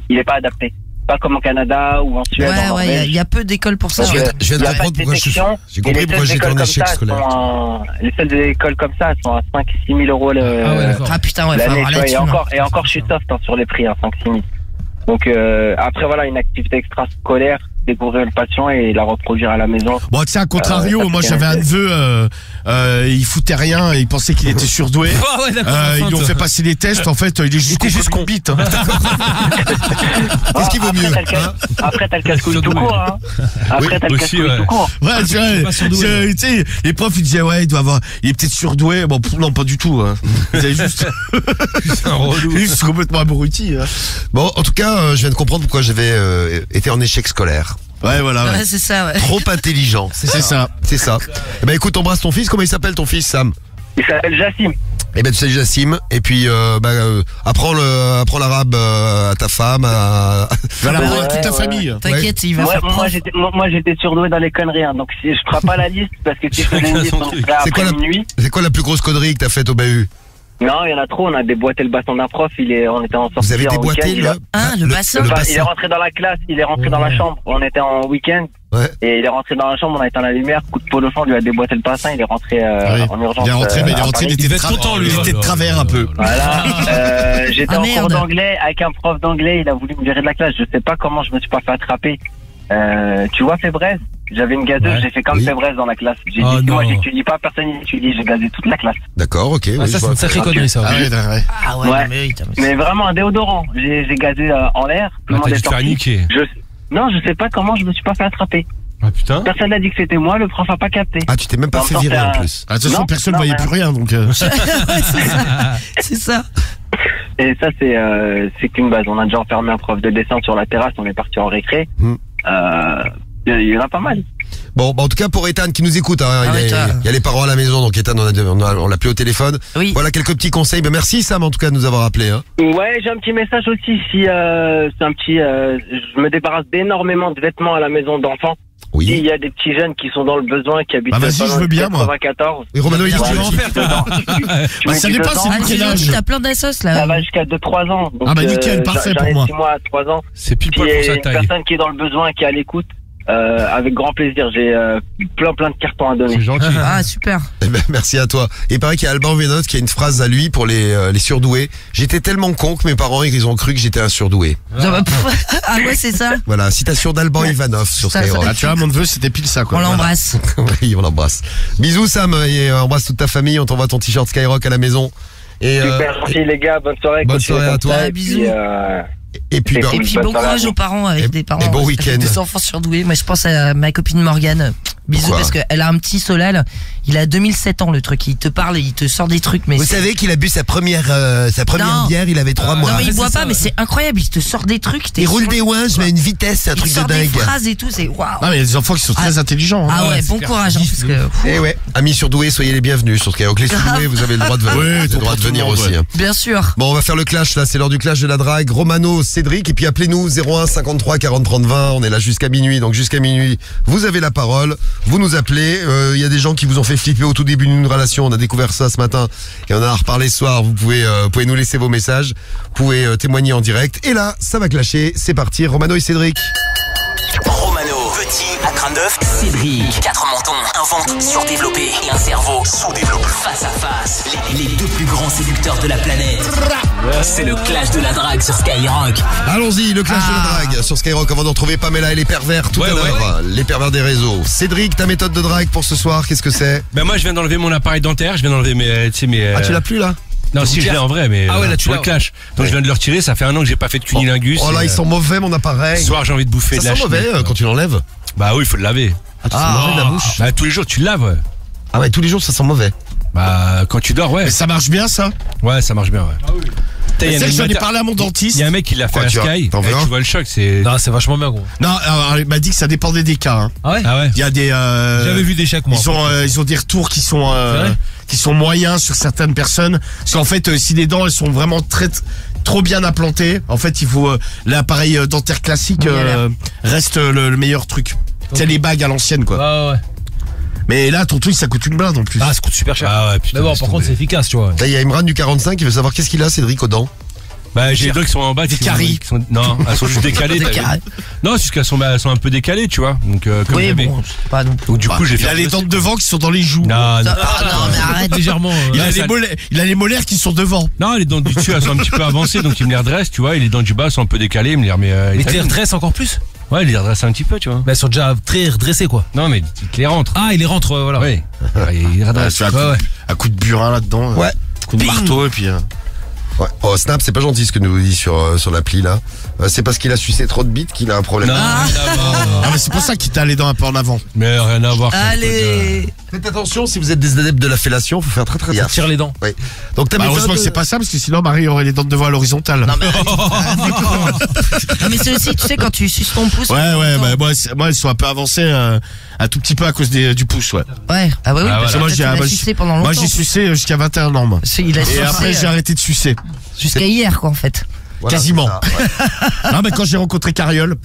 Il n'est pas adapté. Pas comme au Canada ou en Suède. Ouais, en ouais, il y a- Norvège. il y, a peu d'écoles pour ça. Je viens de- je viens de Il y a pas comprendre pourquoi je suis- détection, j'ai compris les pourquoi j'étais en écoles échec comme ça, scolaire. Les seules écoles comme ça, elles sont à 5-6 000 euros le, Ah ouais, d'accord. Ah putain, ouais, faut l'année. avoir tu la vois, et, thune, hein. encore, et encore, je suis soft hein, sur les prix, hein, 5-6 000. Donc euh, après, voilà, une activité extrascolaire, découvrir une passion et la reproduire à la maison. Bon, tu sais, à contrario, Euh, ça moi j'avais un neveu, euh, euh, il foutait rien, il pensait qu'il était surdoué. (laughs) Ah ouais, d'accord, Euh, ils lui ont fait passer des tests, en fait, il est juste, était juste. Bite, hein. Qu'est-ce qui vaut après, mieux t'as le cas- Après, t'as le casse-couille tout court. Hein. Après, t'as le casse-couille ouais. tout court. Ouais, tu sais, les profs ils disaient ouais, il doit avoir, il est peut-être surdoué. Bon, pff, non, pas du tout. Hein. Il est juste, (laughs) C'est un relou. (laughs) juste complètement abruti. Hein. Bon, en tout cas, euh, je viens de comprendre pourquoi j'avais euh, été en échec scolaire. Ouais, voilà. ouais. Ouais, c'est ça, ouais. Trop intelligent. (laughs) C'est ça. C'est ça. Eh ben écoute, embrasse ton fils. Comment il s'appelle ton fils, Sam? Il s'appelle Jassim. Eh ben tu salues Jassim et puis euh, bah, euh, apprends le apprends l'arabe euh, à ta femme à (laughs) Va la voir ouais, à toute ta famille. T'inquiète, il va Ouais, faire moi, prof. j'étais, moi, moi, j'étais surdoué dans les conneries, hein, donc si je ferai pas la liste, parce que si je fais une liste, on C'est quoi après la minuit. C'est quoi la plus grosse connerie que t'as faite au BU Non, il y en a trop, on a déboîté le baston d'un prof, il est, on était en sortie Vous avez en déboîté week-end, il a- le Hein, le bassin le il est rentré dans la classe, il est rentré dans la chambre, on était en week-end, Ouais. et il est rentré dans la chambre, on a éteint la lumière, coup de polo on lui a déboîté le bassin, il est rentré euh, Oui. en urgence. Il est rentré, euh, mais il est à rentré, il était, content, lui. il était de travers un peu. Voilà, (laughs) euh, j'étais Ah, en cours d'anglais avec un prof d'anglais, il a voulu me virer de la classe, je sais pas comment je me suis pas fait attraper. Euh, tu vois Fébraise J'avais une gazeuse, Ouais. j'ai fait comme Oui. Fébraise dans la classe. J'ai Oh dit moi non. j'étudie pas, personne n'étudie, j'ai gazé toute la classe. D'accord, ok. Ah, oui, ça, c'est une sacrée connerie, ça. Ah ouais. ouais, ouais. Ah ouais, mais oui, t'as- Mais vraiment un déodorant. J'ai gazé euh, en l'air. Ah, T'as. Je... Non, je sais pas comment je me suis pas fait attraper. Ah putain. Personne n'a dit que c'était moi, le prof a pas capté. Ah, tu t'es même pas fait virer en plus. Ah, De toute façon, Non, personne ne voyait plus rien, donc. euh, (laughs) c'est ça. Et ça, c'est euh, qu'une base. On a déjà enfermé un prof de dessin sur la terrasse, on est parti en récré. Hmm. Euh, Il y en a pas mal. Bon, bah, en tout cas pour Ethan qui nous écoute, hein, il, Ah il y a les parents à la maison, donc Ethan on a- a- l'a plus au téléphone. Oui. Voilà quelques petits conseils. Ben, merci Sam en tout cas de nous avoir appelé. Hein. Ouais, j'ai un petit message aussi. Si euh, c'est un petit, euh, je me débarrasse d'énormément de vêtements à la maison d'enfants. Oui. Il y a des petits jeunes qui sont dans le besoin, qui habitent Bah, vas-y, je veux bien, moi. 94. Et Romano il dit tu vas en faire, toi. Tu (laughs) Bah, ça dépend, c'est Ah, quel âge t'as plein d'assos Ça là. va jusqu'à 2-3 ans. Donc, Ah bah, nickel, euh, parfait pour moi. 6 mois à 3 ans. C'est pile poil y pour a sa une taille. personne qui est dans le besoin, qui est à l'écoute, euh, avec grand plaisir. J'ai euh, plein plein de cartons à donner. C'est gentil. Ah, super. Eh ben, merci à toi. Et il paraît qu'il y a Alban Vénote qui a une phrase à lui pour les, euh, les surdoués. J'étais tellement con que mes parents ils ont cru que j'étais un surdoué. Ah ouais, c'est ça. Voilà, citation d'Alban Ivanov sur Ça, ça- Skyrock. Ah, tu vois, mon neveu, c'était pile ça, quoi. On l'embrasse. (laughs) oui, on l'embrasse. Bisous Sam et euh, embrasse toute ta famille. On t'envoie ton t-shirt Skyrock à la maison. Et, euh, Super gentil les gars, bonne soirée. bonne continuez soirée à comme toi. ça, Ah, et bisous. euh, et puis, Et bah, Et puis Bonne bon courage aux parents avec Et- des parents. et bon avec week-end. (laughs) Des enfants surdoués. Moi, je pense à ma copine Morgane. Bisous Pourquoi parce qu'elle a un petit Solal. Il a 2007 ans le truc. Il te parle et il te sort des trucs. Mais vous savez qu'il a bu sa première, euh, sa première Non. bière, il avait trois mois. Non mais il c'est boit ça, pas, mais c'est incroyable. Il te sort des trucs. Il roule des ouinges, mais à une vitesse, c'est un Il truc de sort des dingue. phrases et tout. C'est waouh. Ah, mais il y a des enfants qui sont très intelligents. hein. Ah ouais, ouais, bon courage. hein, parce que, Eh ouais, amis surdoués, soyez les bienvenus sur Skyrock. Les surdoués, vous avez le droit de venir. Le droit de aussi. hein. bien sûr. Bon, on va faire le clash là, c'est l'heure du clash de la drague. Romano, Cédric, et puis appelez-nous 01 53 40 30 20. On est là jusqu'à minuit, donc jusqu'à minuit, vous avez la parole. Vous nous appelez. Euh, Il y a des gens qui vous ont fait flipper au tout début d'une relation. On a découvert ça ce matin et on en a reparlé ce soir. Vous pouvez, euh, nous laisser vos messages. Vous pouvez euh, témoigner en direct. Et là, ça va clasher. C'est parti. Romano et Cédric. Petit à crâne d'œuf. Cédric, quatre mentons, un ventre surdéveloppé et un cerveau sous-développé. Face à face, les, les deux plus grands séducteurs de la planète. C'est le clash de la drague sur Skyrock. Allons-y, le clash de la drague sur Skyrock avant de retrouver Pamela et les pervers tout Ouais, à ouais. l'heure. Les pervers des réseaux. Cédric, ta méthode de drague pour ce soir, qu'est-ce que c'est? Ben moi je viens d'enlever mon appareil dentaire, je viens d'enlever mes, euh, mes. Ah, tu euh, l'as plus là? Non, si je l'ai en vrai, mais Ah ouais, là, euh, tu pour l'as, le clash. Donc je viens de le retirer, ça fait un an que j'ai pas fait de cunilingus. Oh là, ils euh, sont mauvais, mon appareil. Ce soir j'ai envie de bouffer Ça de la sent mauvais euh, quand tu l'enlèves. Bah oui, il faut le laver. Ah, tu sens mauvais de la bouche. Bah tous les jours tu le laves. ouais. Ah ouais, tous les jours ça sent mauvais. Bah quand tu dors, ouais. Mais ça marche bien, ça Ouais, ça marche bien, ouais. Putain, il y a C'est un que j'en ai parlé à mon dentiste. Il y a un mec qui l'a fait Quoi, à tu Sky. Eh, tu vois le choc, c'est. Non, c'est vachement bien, gros. Non, alors, il m'a dit que ça dépendait des cas. hein. Ah ouais Ah ouais. Il y a des. euh, J'avais vu des chèques, moi. Ils ont, euh, ils ont des retours qui sont, euh, C'est vrai qui sont moyens sur certaines personnes. Parce qu'en fait, euh, si les dents elles sont vraiment très, trop bien implantées, en fait, il faut euh, l'appareil euh, dentaire classique euh, reste le, le meilleur truc. C'est les bagues à l'ancienne, quoi. Ah ouais. Mais là, ton truc, ça coûte une blinde en plus. Ah, ça coûte super cher. Ah ouais, putain. Mais bon, laisse par contre, c'est efficace, tu vois. Là, il y a Imran du 45 qui veut savoir qu'est-ce qu'il a, Cédric, aux dents? Bah j'ai les dents qui sont en bas. qui sont- caries. qui sont- Non, elles sont juste (laughs) décalées. Des. Non, c'est qu'elles sont, elles sont un peu décalées, tu vois. Donc euh, comme Oui, bon, pas non plus. Donc du coup j'ai il fait. a les dents de devant qui sont dans les joues. Non, non. Ah non, mais (laughs) arrête. Légèrement. euh, Il, a Ouais, les ça- molaires, il a les molaires qui sont devant. Non, les dents du dessus elles sont un petit peu avancées, donc il me les redresse, tu vois. Et les dents du bas sont un peu décalées, il me les remet. euh, Mais tu les redresses encore plus? Ouais, il les redresse un petit peu, tu vois. Bah, elles sont déjà très redressées, quoi. Non, mais il te les rentre. Ah, il les rentre, euh, voilà. Oui. Ouais, il redresse. Ouais, coup, ouais. un coup de burin là-dedans. Ouais. Un coup de marteau et puis. Euh, Ouais. Oh, Snap, c'est pas gentil ce que nous dit sur, euh, sur l'appli là. Euh, c'est parce qu'il a sucé trop de bites qu'il a un problème. Non, rien à voir. (laughs) Ah, mais c'est pour ça qu'il t'a les dents un peu en avant. Mais rien à voir. Allez. Faites attention si vous êtes des adeptes de la fellation, faut faire très très gaffe. tire les dents. Oui. Donc ta Bah, méthode, heureusement que c'est pas ça, parce que sinon Marie aurait les dents de devant à l'horizontale. Non, mais (laughs) c'est aussi, tu sais, quand tu suces ton pouce. Ouais, ouais, bah, moi, c'est- moi, elles sont un peu avancées euh, un tout petit peu à cause des, du pouce, ouais. Ouais, ah bah oui, Parce parce que que moi, toi, j'ai tu l'as moi, sucé pendant moi, longtemps. j'ai sucé jusqu'à 21 ans, moi. C'est- il a Et sucé, après, j'ai euh, arrêté de sucer. Jusqu'à hier, quoi, en fait. Voilà, Quasiment. ça, ouais. (laughs) non, mais quand j'ai rencontré Cariole,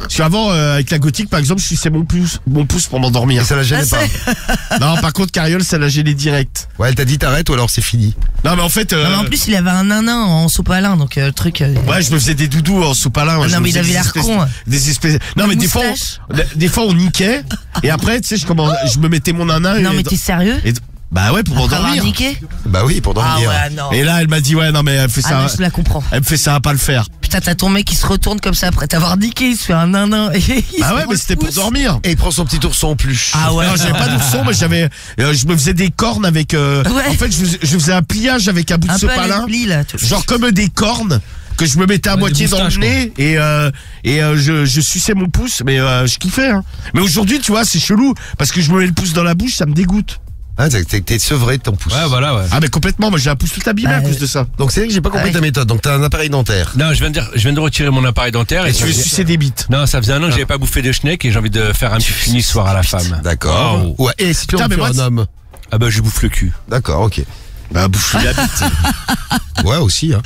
parce qu'avant, euh, avec la gothique, par exemple, je suçais mon pouce, mon pouce pour m'endormir. Et ça la gênait Ah, pas. Non, par contre, Cariole, ça l'a gêné direct. Ouais, elle t'a dit t'arrêtes ou alors c'est fini. Non, mais en fait, euh, Non, mais en plus, il avait un nanin en sopalin, donc euh, le truc. euh, Ouais, je me faisais des doudous en sopalin. Ah non, me mais il avait des l'air con. Des espèces. Non, mais des fois, on, des fois, on niquait. Et après, tu sais, je, commence- je me mettais mon nanin. Non, et- mais t'es sérieux et- Bah ouais, pour Après niqué Bah oui, pour Ah dormir. ouais, non. Et là, elle m'a dit, ouais, non, mais elle fait Ah ça. non, je la comprends. Elle me fait ça à pas le faire. Putain, t'as ton mec qui se retourne comme ça après t'avoir niqué, il se fait un nanin. et (laughs) il Ah se ouais, mais c'était pour dormir. Et il prend son petit ourson en peluche. Ah ouais. Non, j'avais pas d'ourson, mais j'avais, euh, je me faisais des cornes avec, euh, Ouais. en fait, je faisais, je faisais un pliage avec un bout de Un peu à sopalin. l'esplit, là. tu- Genre comme des cornes que je me mettais à Ouais, moitié dans le nez et euh, et euh, je, je suçais mon pouce mais euh, je kiffais hein. Mais aujourd'hui tu vois c'est chelou parce que je me mets le pouce dans la bouche ça me dégoûte. Ah, t'es- sevré de ton pouce. Ouais, voilà, ouais. Ah mais complètement moi j'ai un pouce tout abîmé Bah, à cause de ça. Donc c'est vrai que j'ai pas compris Ouais. ta méthode. Donc t'as un appareil dentaire. Non, je viens de dire, je viens de retirer mon appareil dentaire et, Et tu veux sucer des bites. Non, ça faisait un an que j'avais pas bouffé de schneck et j'ai envie de faire un petit fini ce soir à la femme. D'accord. Ouais. Et si tu en mais fais moi, un homme. Ah bah je bouffe le cul. D'accord, ok. Bah bouffer la bite. (laughs) Ouais, aussi. Hein.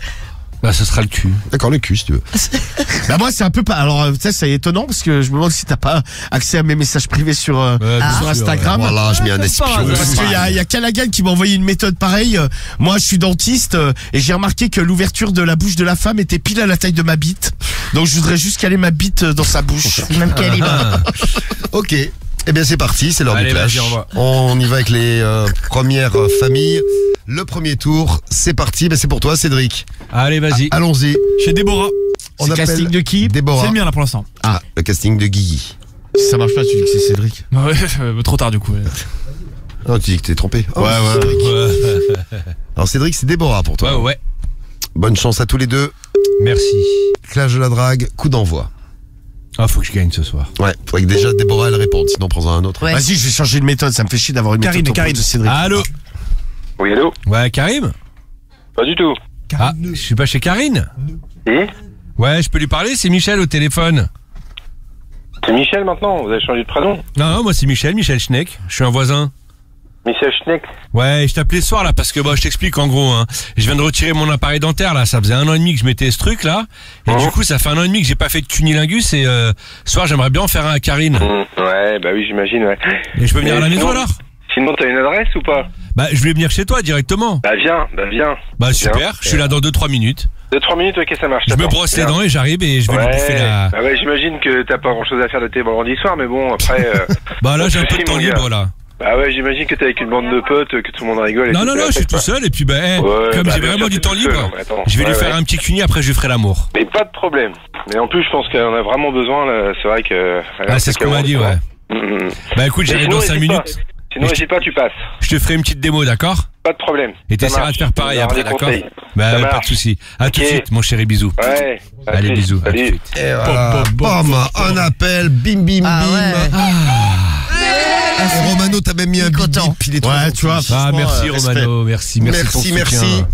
Bah ce sera le cul. D'accord, le cul si tu veux. (laughs) bah moi c'est un peu pas alors euh, tu sais c'est étonnant parce que je me demande si t'as pas accès à mes messages privés sur euh, Ouais, bien sur sûr, Instagram. Voilà, je mets un espion. Parce qu'il y a, il y a Callaghan qui m'a envoyé une méthode pareille. Euh, Moi, je suis dentiste euh, et j'ai remarqué que l'ouverture de la bouche de la femme était pile à la taille de ma bite. Donc, je voudrais juste caler ma bite euh, dans sa bouche. Même calibre. (laughs) Ok. Eh bien c'est parti, c'est l'heure du clash. vas-y, on va. On y va avec les euh, premières euh, familles. Le premier tour, c'est parti. Ben, c'est pour toi, Cédric. Allez, vas-y. Allons-y. Chez Déborah. On C'est appelle casting de qui C'est Déborah. le mien là pour l'instant. Ah, le casting de Guigui. Si ça marche pas, tu dis que c'est Cédric. Ouais, (laughs) euh, trop tard du coup. ouais. Non, tu dis que t'es trompé. Oh, Ouais, ouais. Cédric. Ouais, Alors Cédric, c'est Déborah pour ouais, toi. ouais. Bonne chance à tous les deux. Merci. Clash de la drague, coup d'envoi. Ah, faut que je gagne ce soir. Ouais, faudrait que déjà Déborah elle réponde, sinon prends-en un autre. Ouais. Vas-y, je vais changer de méthode. Ça me fait chier d'avoir une Karine, méthode Karine. de Cédric. Allô Oui, allô Ouais, Karim Pas du tout. Ah, je suis pas chez Karine Et Ouais, je peux lui parler, c'est Michel au téléphone. C'est Michel maintenant, vous avez changé de prénom Non, non, moi c'est Michel, Michel Schneck. Je suis un voisin. Michel Schneck Ouais, je t'appelais ce soir là parce que bon, je t'explique en gros. Hein, je viens de retirer mon appareil dentaire là. Ça faisait un an et demi que je mettais ce truc là, et Mhm. du coup ça fait un an et demi que j'ai pas fait de cunilingus et euh, ce soir j'aimerais bien en faire un à Karine. Mmh, Ouais, bah oui, j'imagine, ouais. Et je peux venir Mais à la maison alors? Sinon, t'as une adresse ou pas? Bah je voulais venir chez toi directement. Bah viens, bah viens. Bah super, Viens. je suis là dans 2-3 minutes. Deux, trois minutes, ok, ça marche. Je me brosse les dents et j'arrive et je vais lui bouffer la. bah ouais, j'imagine que t'as pas grand chose à faire de tes vendredis soirs, mais bon, après. euh, (laughs) Bah là (laughs) j'ai un peu de temps libre là. Bah ouais, j'imagine que t'es avec une bande de potes, que tout le monde rigole. et Non tout, non non, je suis tout seul et puis bah eh, Ouais, comme bah, j'ai vraiment du temps seul, libre, attends. je vais lui Ouais, faire ouais. un petit cuni après je lui ferai l'amour. Mais pas de problème. Mais en plus, je pense qu'on a vraiment besoin, là, c'est vrai que. Ah c'est ce qu'on m'a dit ouais. Mmh. Bah écoute j'arrive dans 5 hésite minutes. pas. Sinon, n'hésite pas, tu passes. Je te ferai une petite démo d'accord Pas de problème. Et t'essaieras de faire pareil après, d'accord. Bah, pas de soucis. À tout de suite, mon chéri, bisous. Ouais. Allez, bisous. À tout de Salut. suite. Et voilà. Bam, un appel, bim bim Ah bim. Ouais. Et Romano, t'as même mis un bip bip, il est trop Ouais, tu vois. Ah, merci euh, Romano, merci, merci. Merci, merci. soutien.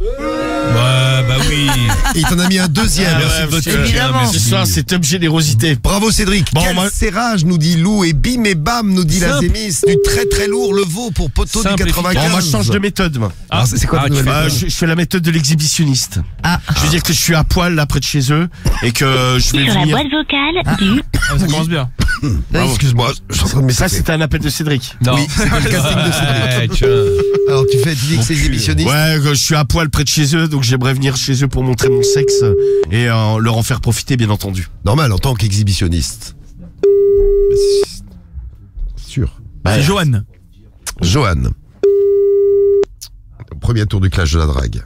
Ouais, bah oui. Et (laughs) il t'en a mis un deuxième. Ah, Merci ouais, votre. Évidemment. Ce soir, c'est top générosité. Bravo Cédric. Bon, Quel moi- serrage nous dit Lou et bim et bam nous dit la. Zémis. Du très très lourd le veau pour poteau du Simple, 95. Bon, moi, je change de méthode, moi. Ah, c'est c'est quoi Ah, nouvelle Euh, méthode je, je fais la méthode de l'exhibitionniste. Ah, Je veux dire que je suis à poil là près de chez eux et que je vais Sur la boîte vocale du Ah, ça commence bien. Ah, (coughs) Excuse-moi, je suis en train de Ça. C'était un appel de Cédric. Non. Oui, c'était le casting de Cédric. Ouais. Alors tu fais, dis que c'est. Ouais, que je suis à poil près de chez eux, donc j'aimerais venir chez eux pour montrer mon sexe et euh, leur en faire profiter, bien entendu. Normal en tant qu'exhibitionniste. Sûr. C'est Johan. Johan. Premier tour du clash de la drague.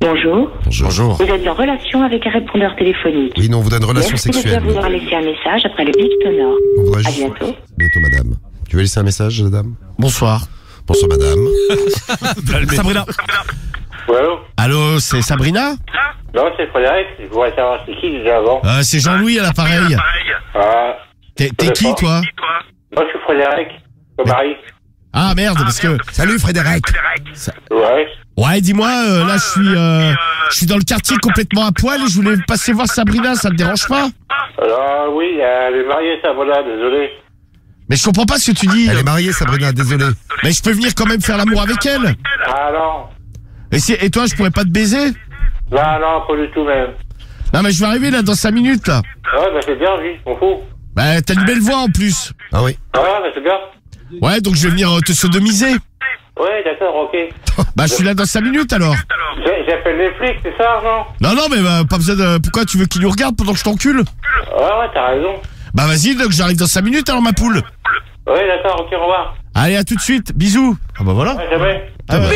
Bonjour. Bonjour. Vous êtes en relation avec un répondeur téléphonique. Oui, non, on vous donne relation Merci de bien sexuelle. vouloir laisser un message après le bip sonore. On voudrait À juste- bientôt. Bientôt, madame. Tu veux laisser un message, madame? Bonsoir. Bonsoir, madame. Sabrina. Ouais, allô? Allô, c'est Sabrina? Non, c'est Frédéric. Je voudrais savoir c'est qui déjà avant? Euh, C'est Jean-Louis à l'appareil. Ah, T'es qui, toi? Moi, je suis Frédéric. Mari. Ah merde, parce que. Salut Frédéric. Ouais. Ouais, dis-moi, euh, là je suis, euh, je suis dans le quartier complètement à poil et je voulais passer voir Sabrina, ça te dérange pas? Ah oui, elle est mariée, ça, voilà, désolé. Mais je comprends pas ce que tu dis. Elle est mariée, Sabrina, désolé. Mais je peux venir quand même faire l'amour avec elle. Ah non. Et, si- et toi, je pourrais pas te baiser? Non, non, pas du tout même. Non, mais je vais arriver là dans 5 minutes là. Ouais, bah c'est bien, oui, on fout. Bah, t'as une belle voix en plus. Ah oui. Ouais, bah c'est bien. Ouais, donc je vais venir euh, te sodomiser. Ouais, d'accord, ok. (laughs) Bah, je suis là dans 5 minutes alors. J'ai- J'appelle les flics, c'est ça, non Non, non, mais bah, pas besoin de. Pourquoi tu veux qu'ils nous regardent pendant que je t'encule? Ouais, ouais, t'as raison. Bah, vas-y, donc j'arrive dans 5 minutes alors, ma poule. Ouais, d'accord, ok, au revoir. Allez, à tout de suite. Bisous. Ah, bah voilà. Ouais, jamais. Ah, bah,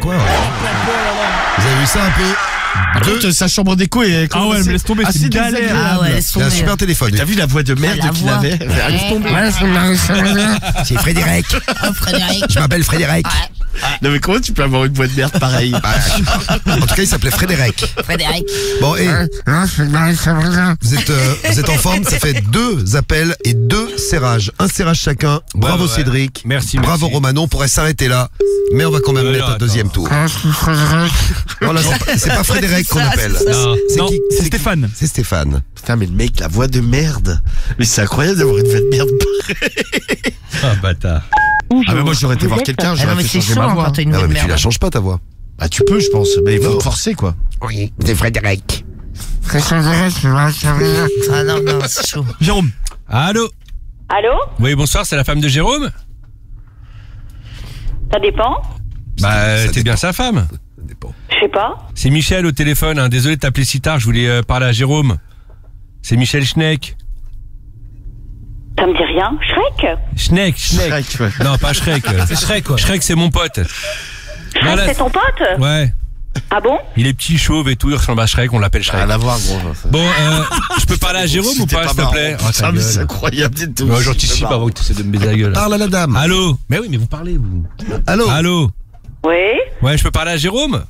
Quoi Vous avez vu ça un peu? Par contre, sa chambre d'écho est. Ah ouais, mais laisse tomber, c'est assez une galère. Ah ouais, laisse C'est un tomber. super téléphone. T'as vu la voix de merde la qu'il avait Laisse tomber. Ouais, c'est c'est. (laughs) C'est Frédéric. Oh, Frédéric. Je m'appelle Frédéric. Non, mais comment tu peux avoir une voix de merde pareille Ah, en tout cas, il s'appelait Frédéric. Frédéric. Bon, et vous êtes, euh, vous êtes en forme. Ça fait deux appels et deux serrages. Un serrage chacun. Bravo Ouais, ouais. Cédric. Merci, Bravo merci. Romano. On pourrait s'arrêter là. Mais on va quand même Ouais, mettre un deuxième tour. C'est Frédéric. Voilà, c'est pas- Frédéric qu'on appelle. c'est qui c'est Stéphane. C'est Stéphane. Putain, mais le mec, la voix de merde. Mais c'est incroyable d'avoir une voix de merde pareille. Ah, bâtard. Ah, mais moi, j'aurais été voir quelqu'un, Ah non, j'aurais mais fait c'est changer chaud ma voix. Ah ouais, mais tu la changes pas ta voix. Bah, tu peux, je pense. Mais il faut forcer, quoi. Oui, c'est Frédéric. (laughs) Ah non, non, c'est chaud. Jérôme. Allô Allô Oui, bonsoir, c'est la femme de Jérôme Ça dépend Bah, t'es bien sa femme. Ça dépend. Je sais pas. C'est Michel au téléphone. hein. Désolé de t'appeler si tard, je voulais euh, parler à Jérôme. C'est Michel Schneck. Ça me dit rien. Shrek Schneck, Schneck. Shrek, ouais. Non, pas Shrek. (laughs) C'est Shrek, quoi. Shrek, c'est mon pote. Shrek, Voilà. c'est ton pote Ouais. Ah bon Il est petit, chauve et tout, il ressemble à Shrek, on l'appelle Shrek. Rien à voir, gros. Bon, euh, je peux parler à Jérôme ou C'était pas, s'il te marrant. plaît Oh, ta Putain, mais gueule. c'est incroyable. t'es tout- Ouais, J'anticipe avant que tu essaies de me baiser la gueule. Parle à la dame. Allô Mais oui, mais vous parlez, vous. Allô Allô Oui Ouais, je peux parler à Jérôme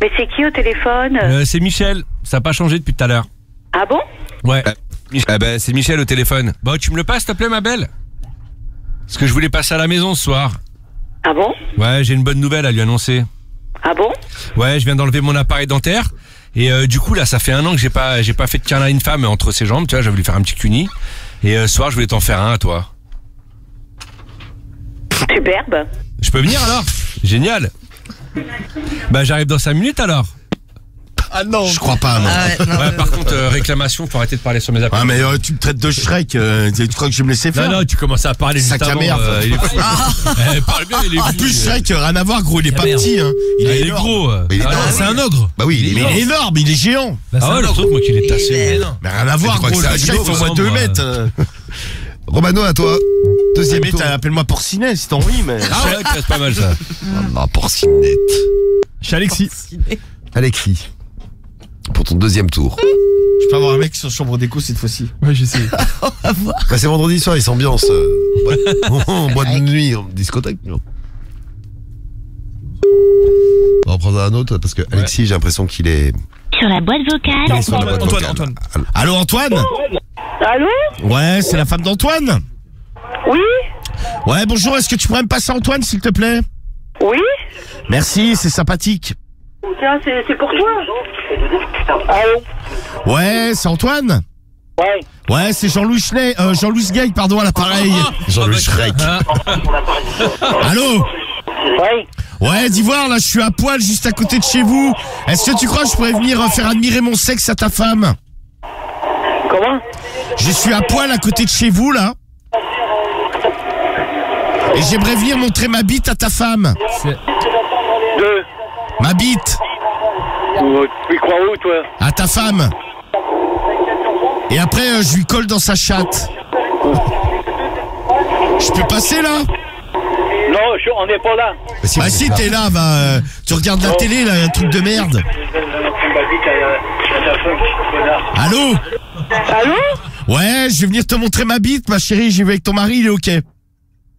Mais c'est qui au téléphone Euh, C'est Michel. Ça n'a pas changé depuis tout à l'heure. Ah bon Ouais. Ah bah, c'est Michel au téléphone. Bon, tu me le passes, s'il te plaît, ma belle? Parce que je voulais passer à la maison ce soir. Ah bon? Ouais, j'ai une bonne nouvelle à lui annoncer. Ah bon? Ouais, je viens d'enlever mon appareil dentaire. Et euh, du coup, là, ça fait un an que j'ai pas, j'ai pas fait de câlin à une femme entre ses jambes. Tu vois, j'ai voulu faire un petit cuni. Et euh, ce soir, je voulais t'en faire un à toi. Superbe. Je peux venir alors? Génial. Bah, j'arrive dans 5 minutes alors. Ah non. Je crois pas, non. Ah ouais, non, Ouais, par contre, euh, réclamation, faut arrêter de parler sur mes appareils. Ah, mais euh, tu me traites de Shrek. euh, tu crois que je vais me laisser faire Non, non, tu commençais à parler Sac juste à avant. merde. euh, il est fou. (laughs) Eh, parle bien, il est En fou. plus, Shrek, euh, rien à voir, gros. Il est Ah, pas merde. petit, hein. Il, est, énorme. gros. euh. Il est Ah, énorme. c'est un ogre. Bah oui, il est Mais il est énorme, il est géant. Ah ouais, le truc, moi, qu'il est tassé. Mais rien à voir, crois gros. que c'est Shrek, un il fait au moins ensemble, 2 euh. mètres. euh. (laughs) Romano, à toi. Deuxième Mais tour. t'as- appelle-moi Porcinet si t'as envie, mais. Ah ouais, c'est pas mal ça. (laughs) Ah, porcinette. Je suis Alexis. Alexis. Pour ton deuxième tour. Je peux avoir un mec sur chambre d'écho cette fois-ci. Ouais, j'essaie. (laughs) Bah, c'est vendredi soir, il s'ambiance. Euh, boîte- en (laughs) (laughs) boîte de nuit, en discothèque. non. On va en prendre un autre parce que Alexis, j'ai l'impression qu'il est. Sur la boîte vocale. il est sur la boîte Antoine, vocale. Antoine. Allô, Antoine Allô Ouais, c'est la femme d'Antoine Oui Ouais, bonjour, est-ce que tu pourrais me passer Antoine, s'il te plaît? Oui Merci, c'est sympathique. Tiens, c'est pour toi. Allô Ouais, c'est Antoine Ouais. Ouais, c'est Jean-Louis Schnee, euh, Jean-Louis Gay, pardon, à l'appareil. Jean-Louis Shrek. Allô Ouais. Ouais, d'Ivoire, là, je suis à poil juste à côté de chez vous. Est-ce que tu crois que je pourrais venir euh, faire admirer mon sexe à ta femme? Comment? Je suis à poil à côté de chez vous, là. Et j'aimerais venir montrer ma bite à ta femme. Deux. Ma bite Tu crois où, toi à ta femme. Et après, euh, je lui colle dans sa chatte. Je peux passer, là Non, je- on n'est pas là. Bah si, t'es là, bah, euh, tu regardes la télé, là, un truc de merde. Allô Allô Ouais, je vais venir te montrer ma bite, ma chérie, j'y vais avec ton mari, il est ok.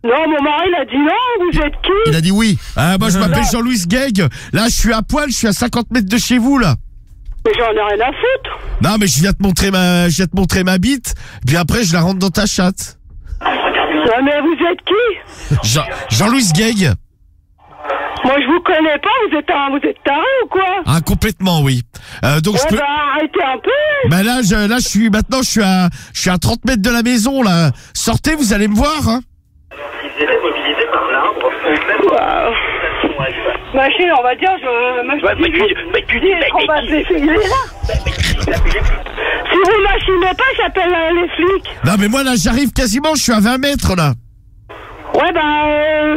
Non, mon mari, il a dit non, vous êtes qui Il a dit oui. Ah, moi, je m'appelle Jean-Louis Geg. Là, je suis à poil, je suis à 50 mètres de chez vous, là. Mais j'en ai rien à foutre. Non, mais je viens te montrer ma, je viens te montrer ma bite, puis après, je la rentre dans ta chatte. Ouais, mais vous êtes qui Jean- Jean-Louis Gay Moi, je vous connais pas, vous êtes un, vous êtes taré ou quoi Ah, complètement, oui. Euh, donc, Ouais, je peux... bah, arrêtez un peu Bah là, je, là, je suis maintenant, je suis à, je suis à 30 mètres de la maison là. Sortez, vous allez me voir. Hein. mobilisé par l'arbre. Waouh. Machine, on va dire, je... Ma, Ouais, mais tu- mais tu dis, mais- on va mais- se laisser, il est là. Si vous machinez pas, j'appelle euh, les flics. Non, mais moi là, j'arrive quasiment, je suis à 20 mètres là. Ouais, bah... Euh...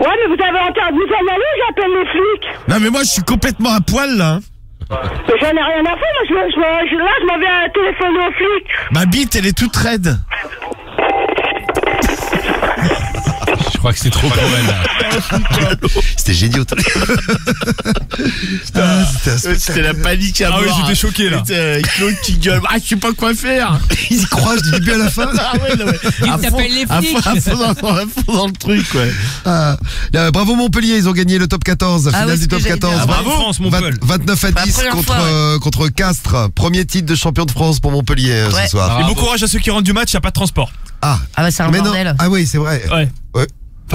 Ouais, mais vous avez intérêt de vous en aller, j'appelle les flics. Non, mais moi, je suis complètement à poil là. hein. Mais j'en ai rien à faire, moi, je, me- je, je- là, je m'en vais téléphoner aux flics. Ma bite, elle est toute raide. Je crois que c'est trop pour elle, là. (laughs) C'était génial. Ah, c'était un C'était la panique à Ah oui, j'étais choqué, là. C'était, euh, Claude qui gueule. Ah, je sais pas quoi faire. (laughs) Il y croit du début à la fin. (laughs) Ah ouais, non, mais. à fond- t'appelles les à flics. fond- à fond dans- à fond dans le truc, ouais. Ah, euh, bravo Montpellier, ils ont gagné le top 14, la Ah finale oui, du top que j'allais 14. dire. Ah, bravo, France, mon Vingt- Paul. 29 à Pour la 10 première contre, fois, ouais. euh, contre Castres. Premier titre de champion de France pour Montpellier euh, Ouais. ce soir. Et bon courage à ceux qui rentrent du match, y a pas de transport. Ah, Ah bah c'est un mais non. bordel. Ah oui, c'est vrai. Ouais. Ouais.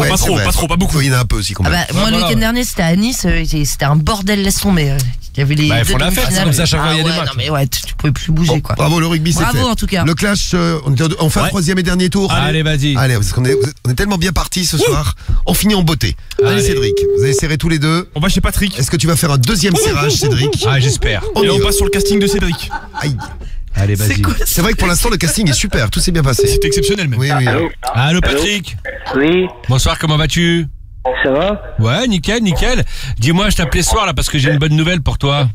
Pas trop, vrai. pas trop, pas beaucoup. Il y en a un peu aussi quand Ah même. bah, moi le voilà. week-end dernier c'était à Nice, euh, c'était un bordel laisse tomber. euh. Il y avait les Bah, ils deux font la fête, comme ça, chaque fois, Ah il y a des ouais, matchs. Non mais ouais, tu, tu pouvais plus bouger quoi. Bravo, le rugby c'est Bravo fait. en tout cas. Le clash, euh, on, était- on fait un troisième et dernier tour. Allez, vas-y. Allez, parce qu'on est, on est tellement bien partis ce soir. On finit en beauté. Allez, Allez. Cédric, vous allez serrer tous les deux. On va chez Patrick. Est-ce que tu vas faire un deuxième serrage, Cédric? Ah, j'espère. On Et on passe sur le casting de Cédric. Aïe. Allez, vas-y. C'est vrai que pour l'instant, le casting est super. Tout s'est bien passé. C'est exceptionnel, même. Oui, oui. Allô Allô, Patrick. Oui, Bonsoir, comment vas-tu ça va Ouais, nickel, nickel. Dis-moi, je t'appelais ce soir là parce que j'ai une bonne nouvelle pour toi.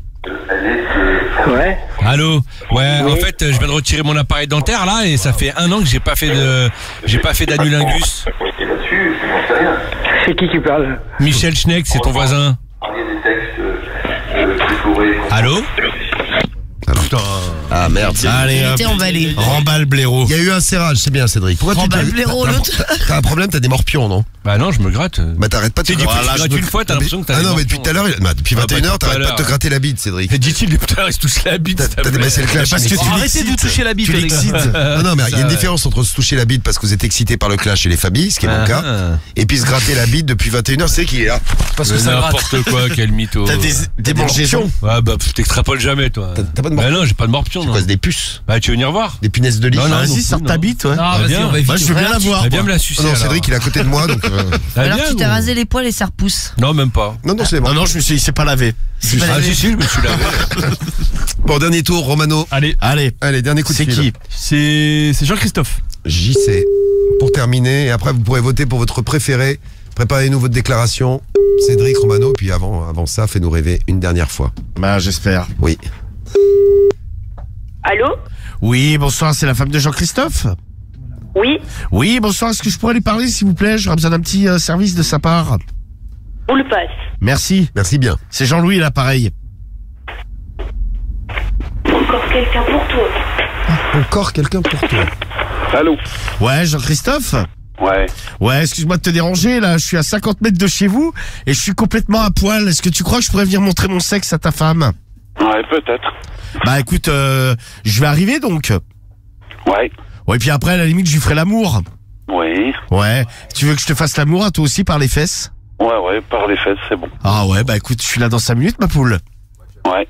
Ouais. Allô Ouais, en fait, je viens de retirer mon appareil dentaire là et ça fait un an que j'ai pas fait de j'ai pas fait d'anulingus. C'est qui qui parle Michel Schneck, c'est ton voisin. Allô Ah merde. Allez, hop. Remballe blaireau. Il y a eu un serrage, c'est bien, Cédric. Pourquoi tu Remballe blaireau, t'as- l'autre. T'as un problème, t'as des morpions, non? Bah non, je me gratte. Bah t'arrêtes pas de te gratter. tu grattes une fois, t'as l'impression que t'as Ah non, mais depuis morpions. tout à l'heure, bah, depuis Ah, 21h, bah, tout à t'arrêtes pas de te gratter la bite, Cédric. Mais dit-il depuis tout à l'heure, il se touche la bite. T'as- dépassé le clash. Parce que tu Arrêtez de vous toucher la bite, Tu l'excites. Non, non, mais il y a une différence entre se toucher la bite parce que vous êtes excité par le clash et les familles, ce qui est mon Ah, cas, ah. et puis se gratter la bite depuis 21h, c'est qui est là. Parce que ça n'importe quoi, quel mytho. T'as des, mangeaisons. Ouais, bah t'extrapoles jamais, toi. T'as- pas de Bah morpions non, j'ai pas de morpion. c'est des puces Bah tu veux venir voir Des punaises de lit Non, non, Vas-y, sors ta bite, ouais. Bah, je veux bien la voir. Bah, viens moi. me la sucer. Non. Cédric, il est à côté de moi, donc. (laughs) euh, (laughs) Alors viens, tu t'es rasé les poils et ça repousse. Non, même pas. Non, non, c'est bon. Non, non, je me suis, il s'est pas lavé. C'est pas Ah lavé. si, si, je me suis lavé. (laughs) Bon, dernier tour, Romano. Allez, Allez, Allez, dernier coup de c'est fil. qui c'est c'est Jean-Christophe. JC. Pour terminer, et après vous pourrez voter pour votre préféré. Préparez-nous votre déclaration. Cédric Romano, puis avant, avant ça, fais-nous rêver une dernière fois. Bah, j'espère. Oui. Allô? Oui, bonsoir, c'est la femme de Jean-Christophe? Oui Oui, bonsoir, est-ce que je pourrais lui parler, s'il vous plaît? J'aurais besoin d'un petit euh, service de sa part. On le passe. Merci. Merci bien. C'est Jean-Louis, l'appareil. Encore quelqu'un pour toi. Encore quelqu'un pour toi. Allô? Ouais, Jean-Christophe? Ouais. Ouais, excuse-moi de te déranger, là, je suis à 50 mètres de chez vous et je suis complètement à poil. Est-ce que tu crois que je pourrais venir montrer mon sexe à ta femme? Ouais, peut-être. Bah écoute, euh, je vais arriver donc. Ouais. Ouais, puis après, à la limite, je lui ferai l'amour. Oui. Ouais. Tu veux que je te fasse l'amour à toi aussi par les fesses? Ouais, ouais, par les fesses, c'est bon. Ah ouais, bah écoute, je suis là dans 5 minutes, ma poule. Ouais.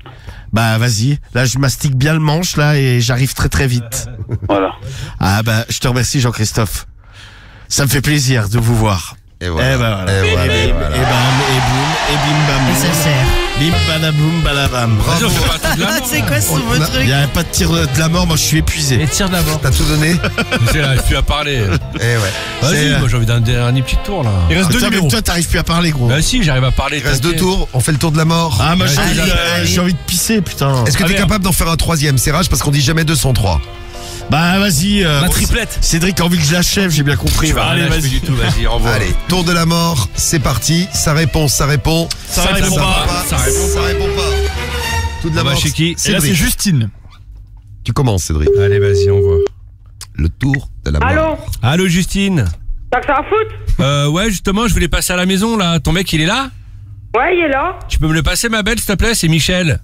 Bah vas-y, là je mastique bien le manche là et j'arrive très très vite. Voilà. Ah bah je te remercie Jean-Christophe. Ça me fait plaisir de vous voir. Et voilà. Eh ben voilà. Et voilà, et, et voilà. et bam, et et bim bam Et boum. ça sert. Bim badaboum de la (laughs) mort. C'est quoi ce nouveau truc Il y a pas de tir de la mort, moi je suis épuisé. Et tire d'abord. T'as tout donné tu as parlé. Eh ouais. Vas-y, C'est- moi j'ai envie d'un dernier petit tour là. Il reste deux Toi, mais numéros. toi t'arrives plus à parler gros. Bah si, j'arrive à parler. Il reste deux t'inquiète. tours, on fait le tour de la mort. Ah moi j'ai Allez, envie, euh, allez. j'ai envie de pisser putain. Est-ce que Ah, t'es merde. capable d'en faire un troisième? Serrage parce qu'on dit jamais 203 Bah vas-y. euh, La bon, triplette. Cédric a envie que je l'achève, j'ai bien compris. Allez, vas-y. du tout, vas-y, au revoir. Allez, tour de la mort, c'est parti. Ça répond, ça répond. Ça répond pas. Ça répond, ça répond pas. Tout de la mort. chez qui Et là, Cédric. c'est Justine. Tu commences, Cédric. Allez, vas-y, on voit. Le tour de la mort. Allô Allô Justine T'as que ça à foutre Euh ouais, justement, je voulais passer à la maison là. Ton mec, il est là? Ouais, il est là. Tu peux me le passer ma belle, s'il te plaît? C'est Michel.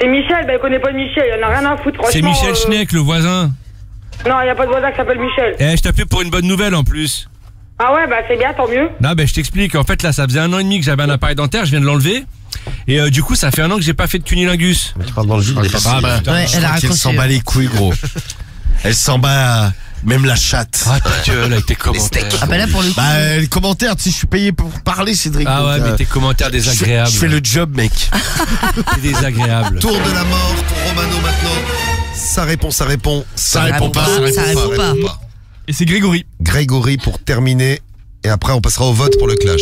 C'est Michel, ben il connaît pas Michel, il en a rien à foutre, franchement. C'est Michel euh, Schneck, le voisin. Non, il n'y a pas de voisin qui s'appelle Michel. Eh, je t'appelais pour une bonne nouvelle en plus. Ah ouais, bah c'est bien, tant mieux. Non, ben je t'explique. En fait, là, ça faisait un an et demi que j'avais un appareil dentaire. Je viens de l'enlever. Et euh, du coup, ça fait un an que j'ai pas fait de cunilingus. Tu parles dans le vide, Ah, ah, bah, Ouais, elle a s'en bat les couilles, gros. (laughs) Elle s'en bat même la chatte. Ah, ta gueule avec tes commentaires. Ah bah là pour le coup. Bah, les commentaires, si je suis payé pour parler, Cédric. Ah donc, ouais, euh, mais tes commentaires désagréables. Je fais le job, mec. C'est désagréable. Tour de la mort pour Romano maintenant. Ça répond, ça répond. Ça, répond pas, ça répond pas. Et c'est Grégory. Grégory pour terminer. Et après, on passera au vote pour le clash.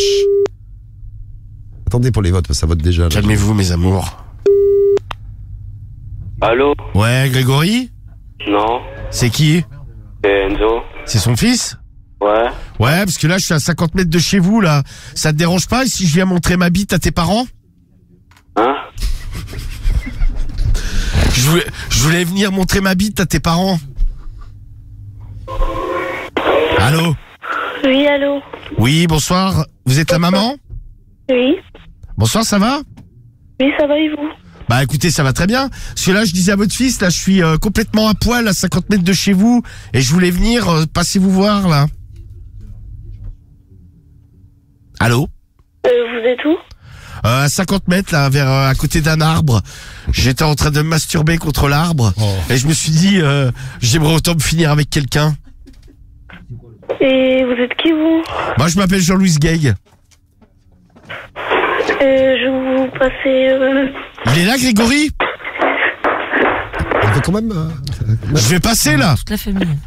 Attendez pour les votes, parce que ça vote déjà. là. Calmez-vous, mes amours. Allô? Ouais, Grégory? Non, C'est qui? C'est Enzo. C'est son fils Ouais. Ouais, parce que là, je suis à 50 mètres de chez vous, là. Ça te dérange pas si je viens montrer ma bite à tes parents Hein je voulais, je voulais venir montrer ma bite à tes parents. Allô Oui, allô Oui, bonsoir. Vous êtes la maman Oui. Bonsoir, ça va Oui, ça va et vous Bah écoutez, ça va très bien. Parce que là, je disais à votre fils, là, je suis euh, complètement à poil à 50 mètres de chez vous. Et je voulais venir euh, passer vous voir, là. Allô? Euh, Vous êtes où? Euh, à 50 mètres, là, vers euh, à côté d'un arbre. J'étais en train de me masturber contre l'arbre. Et je me suis dit, euh, j'aimerais autant me finir avec quelqu'un. Et vous êtes qui, vous? Moi, je m'appelle Jean-Louis Gay. Euh, Je vais vous passer... euh, Il est là, Grégory quand même. euh, Je vais passer, là. Toute la famille.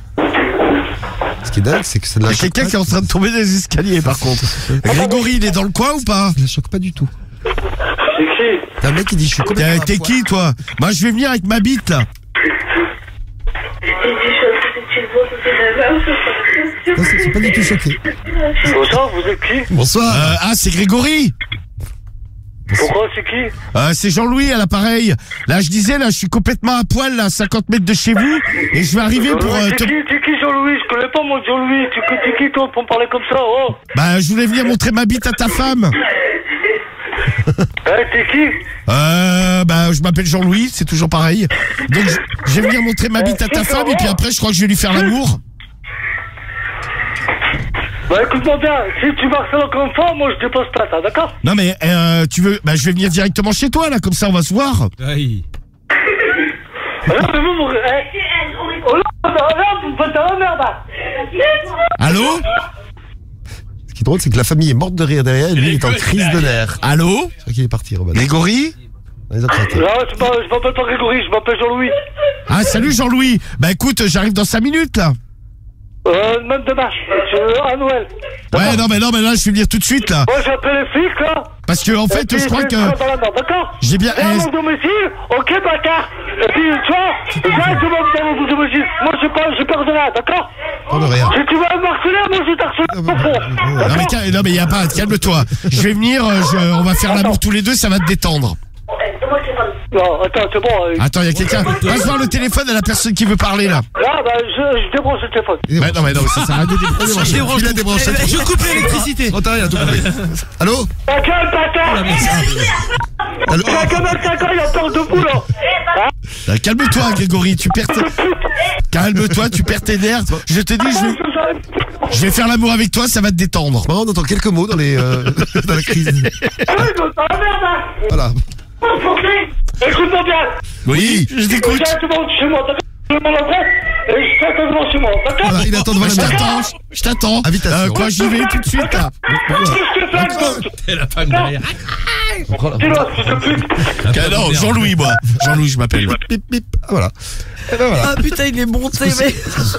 Ce qui est dingue, c'est que ça ne Il la y a choque quelqu'un qui est en train de tomber des escaliers, par contre. Grégory, il est dans le coin ou pas Ça ne la choque pas du tout. C'est qui T'as un mec qui dit Je suis complètement. T'es à t'es poil. qui, toi Moi, je vais venir avec ma bite, là. Non, c'est c'est pas du tout choqué. Bonsoir, vous êtes qui Bonsoir. Euh, ah, c'est Grégory Pourquoi c'est qui Euh, c'est Jean-Louis à l'appareil. Là, je disais, là, je suis complètement à poil, là, à 50 mètres de chez vous, et je vais arriver pour euh, T'es te... qui, qui Jean-Louis Je connais pas mon Jean-Louis. Tu t'es qui toi pour me parler comme ça Oh Bah, je voulais venir montrer ma bite à ta femme. Eh, t'es qui Euh, bah, je m'appelle Jean-Louis, c'est toujours pareil. Donc, je je vais venir montrer ma bite à ta femme, et puis après, je crois que je vais lui faire l'amour. Bah écoute-moi bien, si tu marches encore une fois, moi je dépose pas ça, d'accord? Non, mais, euh, tu veux... Bah, je vais venir directement chez toi, là, comme ça, on va se voir. Aïe. (laughs) Ah non, mais vous, vous... Eh. Oh là, là, vous me faites de la merde. Allô? Ce qui est drôle, c'est que la famille est morte de rire derrière et lui, il est en (laughs) crise de nerfs. Allô? Je crois qu'il est parti, Robin. Grégory? Les. Non, je m'appelle je m'appelle pas Grégory, je m'appelle Jean-Louis. Ah, salut Jean-Louis Bah, écoute, j'arrive dans 5 minutes, là. Euh, même demain, je- à Noël. Ouais, non, mais non, mais là, je vais venir tout de suite, là. Moi j'appelle les flics là. Parce que, en fait, je crois je que... D'accord J'ai bien- Viens à eh, mon domicile, ok bâtard Et puis, tu vois, viens, tu vas dans mon domicile. Moi j'ai pas, j'ai peur de rien, d'accord Pas de rien. Si tu me harceler, moi je vais fond. Non mais, cal- non mais y a pas, calme-toi. Je vais venir, euh, je- on va faire l'amour tous les deux, ça va te détendre. Non, attends, c'est bon. euh, Attends, y a quelqu'un. Passe voir le téléphone à la personne qui veut parler là. Là, bah, je, je débranche le téléphone. Ouais, non mais non, ça sert à rien de débrancher. Il a débranché. Je coupe l'électricité. Oh, t'as rien, tout compris. Allô Ta gueule, bâtard Allô T'as quand même 5 ans, il y a peur de vous, là Hein Euh, Calme-toi, Grégory, tu perds tes... Calme-toi, tu perds tes nerfs. Je te dis, je vais, je vais faire l'amour avec toi, ça va te détendre. Bon, on entend quelques mots dans, les, euh, (laughs) dans la crise. Ah oui, la merde, hein Voilà. Oh, pourri Écoute-moi bien Oui, je t'écoute. Viens devant chez moi, d'accord Je et je t'attends devant chez moi, d'accord Voilà, il attend devant Je la maison. Je t'attends. Invitation. Euh, quoi, j'y vais tout de suite là. Qu'est-ce que je te fais, gosse Et la femme derrière. Ah, non, Jean-Louis, moi. Jean-Louis, je m'appelle. Pip, pip. Ah, voilà. Et ben voilà. Ah putain, il est monté, mais.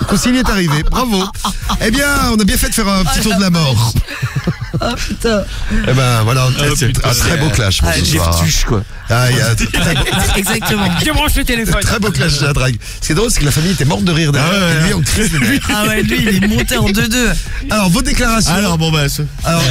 Concilier est arrivé. Bravo. Eh bien, on a bien fait de faire un petit tour de la mort. Ah putain. Eh ben voilà, c'est un très beau clash pour Ah, ce J'ai soir. tuche, quoi. Ah, il y a très, Exactement. Débranche le téléphone. très beau clash de la drague. Ce qui est drôle, c'est que la famille était morte de rire derrière. Ah ouais, et lui, en crise de nerfs. Ah ouais, lui, il est monté en 2-2. Alors, vos déclarations. Alors, bon, bah, ce- Alors,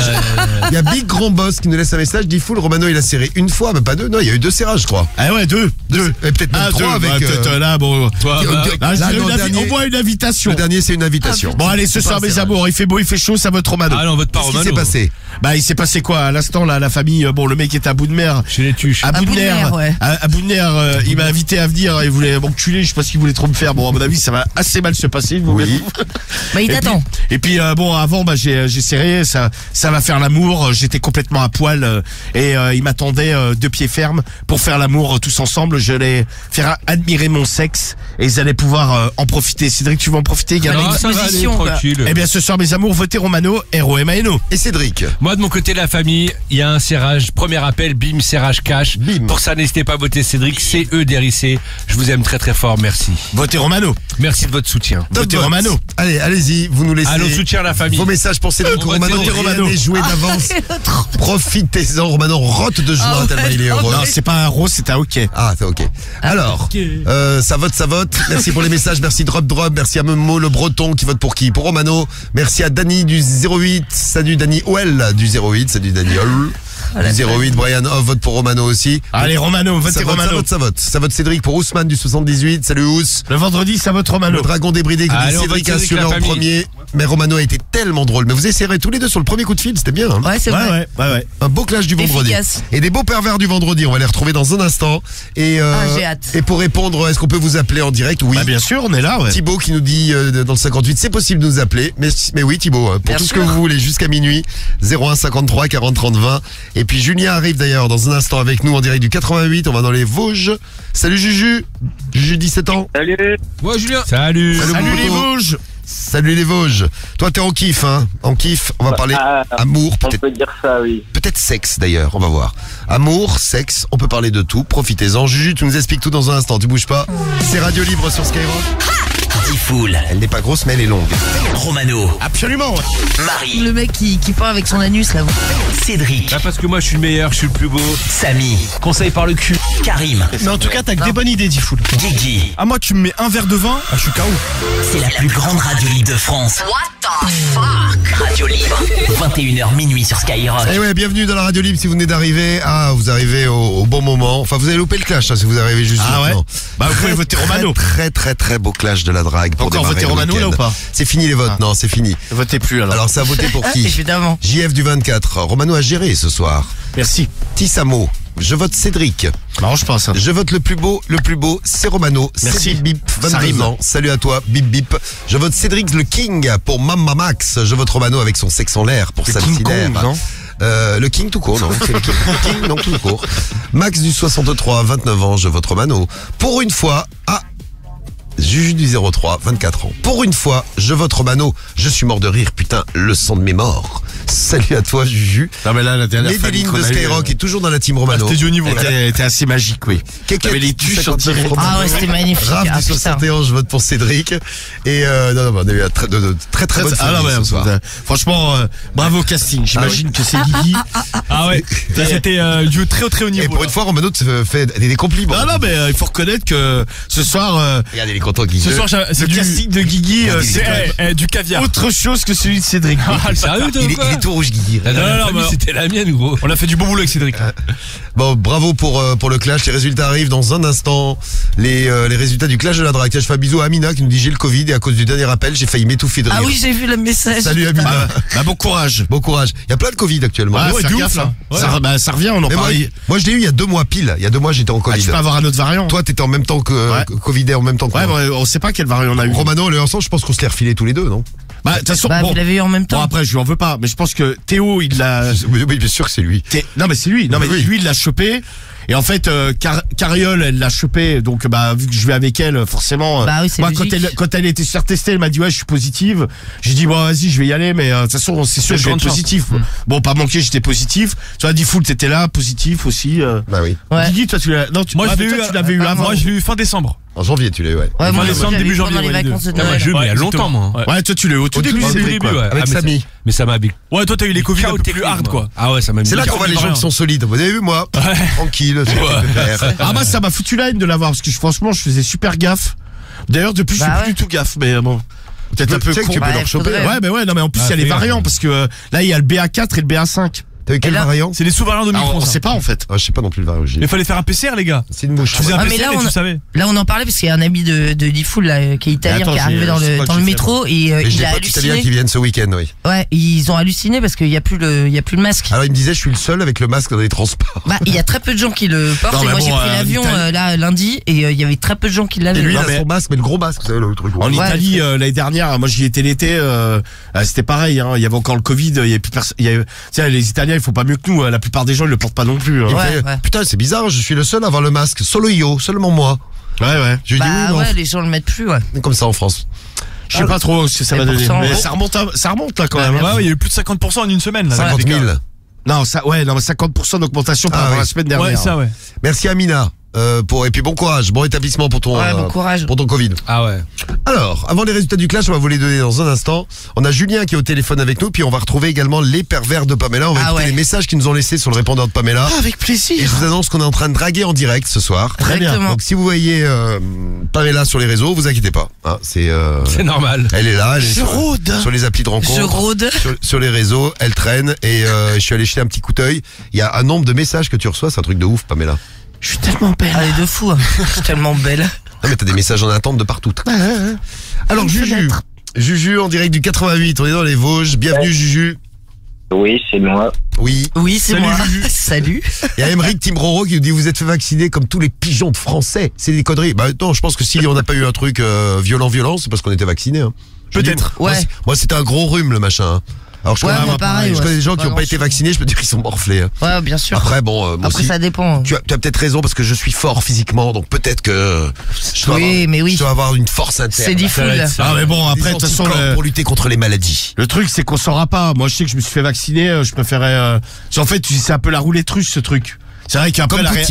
il y a Big Grand Boss qui nous laisse un message. Dit full, Romano, il a serré une fois, mais pas deux. Non, il y a eu deux serrages, je crois. Ah ouais, deux. Deux. Et peut-être même Ah, deux. trois avec. bah, peut-être, euh, euh, là, bon. Toi, qui- bah, Ah, là, le une dernier- on voit une invitation. Le dernier, c'est une invitation. Bon, allez, ce soir, mes amours, il fait beau, il fait chaud, ça va trop mal. Ah non, vote pas Qu'est-ce qui Romano. s'est passé? Bah, il s'est passé quoi À l'instant, là, la famille, euh, bon, le mec est à bout de mer. Chez les tuches. À bout de mer, ouais. à, à bout de mer, euh, il m'a invité à venir, il voulait m'enculer, je sais pas ce qu'il voulait trop me faire. Bon, à mon avis, ça va assez mal se passer. Vous Oui. Bah, il Et t'attend. Et puis euh, bon, avant, bah, j'ai j'ai serré, ça, ça va faire l'amour. J'étais complètement à poil euh, et euh, il m'attendait euh, de pied ferme pour faire l'amour euh, tous ensemble. Je vais faire admirer mon sexe et ils allaient pouvoir euh, en profiter. Cédric, tu veux en profiter également tranquille. Eh bien, ce soir, mes amours, votez Romano, R-O-M-A-N-O. Et Cédric Moi, de mon côté, la famille, il y a un serrage. Premier appel, bim, serrage cash. Bim. Pour ça, n'hésitez pas à voter Cédric, C-E dérissé. Je vous aime très très fort, merci. Votez Romano. Merci de votre soutien. Votez vote. Romano. Allez, allez-y, vous nous laissez Allons, soutien à la famille. vos messages pour Cédric Romano. Romano. n'est joué d'avance. Profitez-en, Romano rote de joie Ah ouais, tellement il est non, heureux. Non, c'est pas un rose, c'est un hockey. Ah, c'est ok. Alors, euh, ça vote, ça vote. Merci pour les messages. Merci Drop Drop. Merci à Memo le Breton qui vote pour qui? Pour Romano. Merci à Dany du 08. Salut Dany OL du 08. Salut Dany OL. Du 08, Brian Hoff vote pour Romano aussi. Allez, Romano, ça votez vote, ça Romano. vote, ça vote. Ça vote Cédric pour Ousmane du 78. Salut Ous. Le vendredi, ça vote Romano. Le dragon débridé qui dit Cédric en premier. Mais Romano a été tellement drôle. Mais vous essayerez tous les deux sur le premier coup de fil, c'était bien. hein Ouais, c'est Ouais, vrai. ouais, ouais, ouais. un beau clash du vendredi. Efficace. Et des beaux pervers du vendredi. On va les retrouver dans un instant. Et, euh, Ah, j'ai hâte. et pour répondre, est-ce qu'on peut vous appeler en direct? Oui. Bah, bien sûr, on est là, ouais. Thibaut qui nous dit euh, dans le 58, c'est possible de nous appeler. Mais, mais oui, Thibaut, hein, pour Bien tout ce que vous voulez, jusqu'à minuit, 01 53 40 30 20. Et puis Julien arrive d'ailleurs dans un instant avec nous en direct du 88. On va dans les Vosges. Salut Juju. Juju, 17 ans. Salut. Ouais, Julien. Salut. Salut, les. Vosges. Salut les Vosges. Toi, t'es en kiff, hein En kiff. On va parler Ah, amour, on peut-être peut dire ça, oui. peut-être sexe d'ailleurs, on va voir. Amour, sexe, on peut parler de tout, profitez-en. Juju, tu nous expliques tout dans un instant, tu bouges pas. C'est Radio Libre sur Skyrock. Diffoul, Elle n'est pas grosse mais elle est longue. Romano, Absolument, ouais. Marie, Le mec qui, qui part avec son anus là. Cédric, Bah, parce que moi, je suis le meilleur, je suis le plus beau. Samy, Conseil par le cul. Karim, Mais en tout cas, t'as que des bonnes idées, Diffoul. Guigui. Ah, moi, tu me mets un verre de vin, ah, je suis KO. C'est la plus grande radio libre de France. What the fuck? Radio Libre, 21h minuit sur Skyrock. Et ouais, bienvenue dans la Radio Libre si vous venez d'arriver. Ah, vous arrivez au, au bon moment. Enfin, vous avez loupé le clash hein, si vous arrivez juste Ah ouais maintenant. Bah, vous pouvez voter Romano. Très, très, très beau clash de la drague. Pour Encore voter Romano, là, ou pas C'est fini les votes, Ah. non, c'est fini. Votez plus, alors. Alors, ça a voté pour (laughs) qui Évidemment. JF du 24. Romano a géré ce soir. Merci. Tissamo. Je vote Cédric. Marrant, je pense. hein. Je vote le plus beau, le plus beau, c'est Romano. Merci. Bip Bip, Ça 22 rime. ans. Salut à toi, Bip Bip. Je vote Cédric le King pour Mamma Max. Je vote Romano avec son sexe en l'air pour non Euh, le King tout court, non. Le King, King, non, tout court. Max du 63, 29 ans, je vote Romano. Pour une fois, ah, Juju du 03, 24 ans. Pour une fois, je vote Romano. Je suis mort de rire, putain, le sang de mes morts. (laughs) Salut à toi, Juju. Non, mais là, la dernière Médeline famille de Skyrock euh, est toujours dans la team Romano. C'était du haut niveau, là. était, était assez magique, oui. T'avais les tuches en 59 direct. Romano. Ah ouais, c'était magnifique. Raph Ah, du putain. 61, je vote pour Cédric. Et euh, non, non, bah, on a eu un très, très, très bonne Ah non, famille mais, ce soir. euh, franchement, euh, bravo casting. J'imagine que c'est Guigui. Ah ouais, (laughs) ça, c'était du très très haut niveau. Et pour une fois, Romano te fait des, compliments. Non, non, mais il faut reconnaître que ce soir, Regardez, il est content qu'il Ce soir, c'est du, casting de Guigui, euh, c'est eh, eh, du caviar. autre chose que celui de Cédric. Ah, Sérieux, il est, quoi il est tout rouge, Guigui. La dernière Non, non, mais- c'était la mienne, gros. On a fait du bon boulot avec Cédric. (laughs) Bon, bravo pour, euh, pour le clash. Les résultats arrivent dans un instant. Les, euh, les résultats du clash de la drague. Je fais un bisou à Amina qui nous dit j'ai le Covid et à cause du dernier appel, j'ai failli m'étouffer de rire. Ah oui, j'ai vu le message. Salut Amina. Bah, bah, bon courage. Bon courage. Il y a plein de Covid actuellement. Ouais, ouais, de ouf, hein. Ouais. Ça, bah, ça revient, on en Mais moi, je l'ai eu il y a deux mois pile. Il y a deux mois, j'étais en Ah, Covid. tu peux avoir un autre variant. Toi, t'étais en même temps que Covidé en même temps que Ouais, moi. Bon, on sait pas quel variant on a eu. Romano, le ensemble, je pense qu'on se l'est refilé tous les deux, non? Bah, de toute façon, Bah, bon, vous l'avez eu en même bon, temps. après, je lui en veux pas, mais je pense que Théo, il l'a. (laughs) Oui, oui, bien sûr que c'est lui. Non, mais c'est lui. Non, mais Oui. lui, il l'a chopé. Et en fait, euh, Car- Cariole, elle l'a chopé. Donc, bah, vu que je vais avec elle, forcément. euh, Bah oui, c'est moi, quand elle, quand elle était sur testée, elle m'a dit, ouais, je suis positive. J'ai dit, bon, vas-y, je vais y aller, mais euh, de toute façon, c'est sûr, de je vais être positif. Bon, pas manqué, j'étais positif. Tu as dit, full, t'étais là, positif aussi. Euh. Bah oui. Ouais. Guigui, toi, tu l'as. Non, tu, Moi, ah, je l'ai eu, tu l'avais eu euh, avant. Moi, je l'ai eu fin décembre. En janvier, tu l'as eu, ouais. Ouais, moi, décembre, début eu janvier, pendant les ouais, les vacances de Ah, moi, Noël. je l'ai eu, mais il y a longtemps, moi. Ouais. Ouais, toi, tu l'as eu au tout Au début, début, Cédric, début, ouais. Avec Ah, mais Samy. ça- Mais ça m'a big. Ouais, toi, t'as eu les Covid un peu plus hard, quoi. Ah ouais, ça m'a mis. C'est là qu'on voit les gens qui sont solides. Vous avez vu, moi Tranquille. c'est. (laughs) Ah bah ça m'a foutu la haine de l'avoir parce que je- franchement je faisais super gaffe. D'ailleurs depuis je Bah fais ouais. plus du tout gaffe mais euh, bon. Peut-être un peu tu sais que con. tu peux Bah, leur choper. faudrait. hein. Ouais mais ouais non mais en plus il y a Ah, les variants parce que euh, là il y a le BA4 et le BA5. T'as eu quel variant C'est les sous-variants Ah, d'Omicron. on ça. sait pas en fait. Ah, Je sais pas non plus le variant. Mais fallait faire un PCR, les gars. C'est une mouche. Tu faisais un Ah, mais PCR là, et on tu savais. Là, on en parlait parce qu'il y a un ami de, de Lifoul, là, qui est italien, Attends, qui est arrivé dans le, dans métro et euh, il a italiens qui halluciné. viennent ce week-end, oui. Ouais, ils ont halluciné parce qu'il y a plus le, il y a plus le masque. Alors il me disait, je suis le seul avec le masque dans les transports. Bah, il y a très peu de gens qui le (laughs) portent. Non, et mais moi, j'ai bon, pris euh, l'avion euh, là lundi et euh, il y avait très peu de gens qui Et l'avaient. lui, il a son masque, mais le gros masque, vous savez, le truc. En Italie euh, l'année dernière, moi j'y étais l'été, euh, euh, c'était pareil. Hein, il y avait encore le Covid, il y avait plus personne. les Italiens, ils font pas mieux que nous. hein, la plupart des gens, ils le portent pas non plus. hein. Il me Ouais, fait, ouais. Putain, c'est bizarre, je suis le seul à avoir le masque. Solo io, seulement moi. Ouais, ouais. Je lui dis Bah oui, ouais, les gens le mettent plus. Ouais. Comme ça en France. Je sais pas trop ce que ça va donner. Mais ouais. ça remonte, à- ça remonte là quand Bah, même. hein. Ouais, ouais, il y a eu plus de 50% en une semaine. Là, 50 000. Non, ça, ouais, non, mais 50% d'augmentation par Ah, rapport à oui. la semaine dernière. Ouais, ça, ouais. Merci Amina. Euh, pour, et puis bon courage, bon établissement pour ton, Ouais, euh, bon courage. pour ton Covid. Ah ouais. Alors, avant les résultats du clash, on va vous les donner dans un instant. On a Julien qui est au téléphone avec nous, puis on va retrouver également les pervers de Pamela. On va Ah écouter ouais. les messages qu'ils nous ont laissés sur le répondeur de Pamela. Ah, avec Et je plaisir. vous annonce qu'on est en train de draguer en direct ce soir. Très bien. Exactement. Donc si vous voyez euh, Pamela sur les réseaux, vous inquiétez pas. Hein, c'est euh, (laughs) C'est normal. elle est là, elle est Je sur, rôde. sur les applis de rencontre. Je rôde. Sur, sur les réseaux, elle traîne et euh, je suis allé jeter un petit coup d'œil. Il y a un nombre de messages que tu reçois, c'est un truc de ouf, Pamela. Je suis tellement belle. Elle est de fou. hein. (laughs) Je suis tellement belle. Non mais t'as des messages en attente de partout. Alors Juju, Juju en direct du 88, on est dans les Vosges. Bienvenue Juju. Oui, c'est moi. Oui. Oui, c'est moi. Juju. (laughs) Salut. Il y a Emeric Timbroro qui nous dit vous êtes fait vacciner comme tous les pigeons de français. C'est des conneries. Bah non, je pense que si on n'a pas eu un truc euh, violent violent, c'est parce qu'on était vacciné. Hein. Peut-être. Ouais. c'est- Moi c'était un gros rhume le machin. hein. Alors je Ouais, connais, pareil, je ouais, connais des gens qui n'ont pas été vaccinés, je peux dire qu'ils sont morflés. hein. Ouais, bien sûr. Après bon, euh, Après, aussi, ça dépend. tu as, tu as peut-être raison parce que je suis fort physiquement, donc peut-être que je dois, Oui, avoir, mais oui. je dois avoir une force interne. C'est full. Ah, mais bon, après, de toute façon, le, pour lutter contre les maladies. le truc, c'est qu'on saura pas. Moi, je sais que je me suis fait vacciner, euh, je préférais, euh, en fait, c'est un peu la roulette russe, ce truc. C'est vrai qu'après, Comme la ré-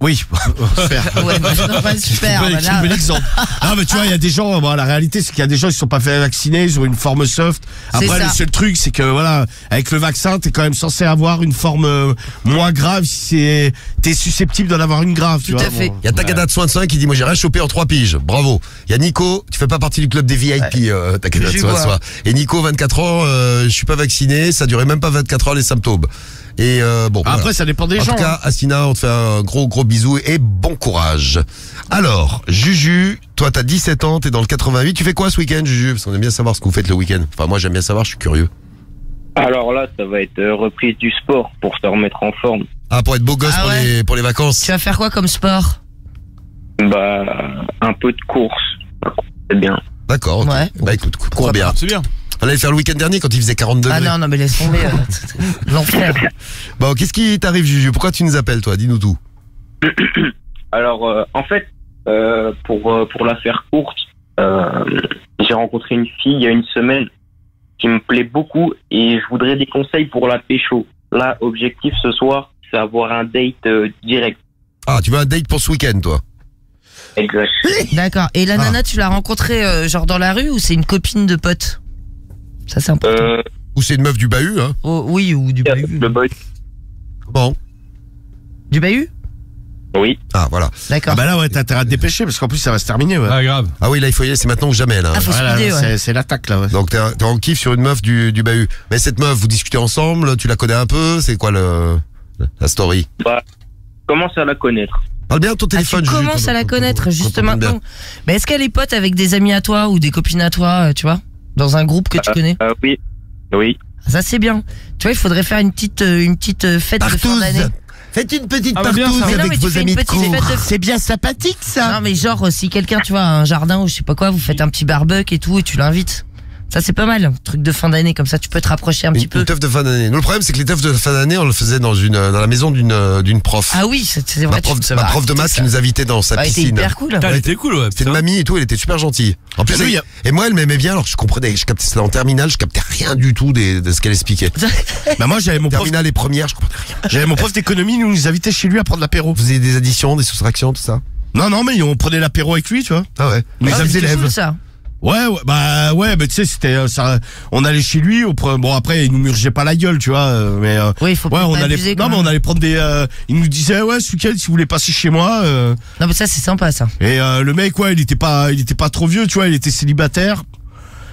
Oui. Super. (laughs) Ouais, bah, pas super. Un voilà. bel exemple. Ah mais tu vois, il y a des gens. Bon, la réalité, c'est qu'il y a des gens qui sont pas fait vacciner, ils ont une forme soft. Après, le seul truc, c'est que voilà, avec le vaccin, t'es quand même censé avoir une forme euh, moins grave si c'est t'es susceptible d'en avoir une grave. tu Tout vois. à fait. Bon. Il y a Takada de Soin de Soin qui dit moi j'ai rien chopé en trois piges. Bravo. Il y a Nico, tu fais pas partie du club des VIP euh, Takada de Je Soin de vois. Soin. Et Nico 24 ans, euh, je suis pas vacciné, ça durait même pas 24 heures les symptômes. Et euh, bon Après, voilà. ça dépend des en gens. tout cas, hein. Asina, on te fait un gros gros bisou et bon courage. Alors, Juju, toi t'as 17 ans, t'es dans le 88, tu fais quoi ce week-end Juju? Parce qu'on aime bien savoir ce que vous faites le week-end. Enfin moi j'aime bien savoir, je suis curieux. Alors là, ça va être euh, reprise du sport pour se remettre en forme. Ah pour être beau gosse Ah pour, les, pour les vacances. Tu vas faire quoi comme sport? Bah, un peu de course. C'est bien. D'accord. ok. Ouais. Bah écoute, cours bien. C'est bien. On allait faire le week-end dernier quand il faisait 40 degrés. Ah non, non, mais laisse tomber. euh, (laughs) L'enfer. Bon, qu'est-ce qui t'arrive, Juju? Pourquoi tu nous appelles, toi? Dis-nous tout. (coughs) Alors, euh, en fait, euh, pour, euh, pour la faire courte, euh, j'ai rencontré une fille il y a une semaine qui me plaît beaucoup et je voudrais des conseils pour la pécho. Là, objectif ce soir, c'est avoir un date euh, direct. Ah, tu veux un date pour ce week-end, toi? Exact. D'accord. Et la Ah. nana, tu l'as rencontrée euh, genre dans la rue ou c'est une copine de pote? Ça, c'est important. Euh, Ou c'est une meuf du bahut, hein Oh, oui, ou du bahut. le boy. Bon. Du bahut? Oui. Ah, voilà. D'accord. Ah bah là, ouais, t'as intérêt à te dépêcher parce qu'en plus, ça va se terminer. Ouais. Ah, grave. Ah oui, là, il faut y aller, c'est maintenant ou jamais, là. Ah, faut Voilà, ouais. c'est- l'attaque là. Ouais. Donc, t'es en kiff sur une meuf du, du bahut. Mais cette meuf, vous discutez ensemble, tu la connais un peu, c'est quoi le, la story? Bah, commence à la connaître. Parle bien de ton Ah, tu téléphone, commences à la connaître juste maintenant. Mais est-ce qu'elle est pote avec des amis à toi ou des copines à toi, euh, tu vois? Dans un groupe que tu connais Euh, oui. Oui. Ça, c'est bien. Tu vois, il faudrait faire une petite, euh, une petite euh, fête de fin d'année. Faites une petite Ah, bah, bien, partouze avec vos amis de petite cours. fête de C'est bien sympathique ça. Non, mais genre, euh, si quelqu'un, tu vois, a un jardin ou je sais pas quoi, vous faites un petit barbecue et tout, et tu l'invites. Ça, c'est pas mal. Un truc de fin d'année, comme ça, tu peux te rapprocher un Une, petit peu. une teuf de fin d'année. Nous, le problème, c'est que les teufs de fin d'année, on le faisait dans une, dans la maison d'une, euh, d'une prof. Ah oui, c'est ma vrai. prof, ça ma va prof de maths ça. qui nous invitait dans sa Ah, c'était piscine. hyper cool. Putain, elle était cool, ouais. C'était une mamie et tout, elle était super gentille. En plus, Ah, lui, elle- et moi, elle m'aimait bien, alors que je comprenais, je captais, c'était en terminale, je captais rien du tout des- de ce qu'elle expliquait. (laughs) Bah moi, j'avais mon prof, Terminale et première, je comprenais rien. j'avais mon prof d'économie, nous nous invitait chez lui à prendre l'apéro. Vous faisiez des additions, des soustractions, tout ça Non, non, mais on prenait l'apéro avec lui, tu vois. Ah ouais. Mais Ah, ça élèves. ça. Ouais, ouais, bah ouais, mais tu sais, c'était euh, ça. On allait chez lui. Pre- bon après, il nous murgeait pas la gueule, tu vois. euh, mais euh, Oui, il faut ouais, pas on allait. abuser, Non, mais on même. allait prendre des. euh, il nous disait ouais, ce week-end, si vous voulez passer chez moi. euh, Non, mais ça, c'est sympa, ça. et euh, le mec, ouais, il était pas, il était pas trop vieux, tu vois. Il était célibataire.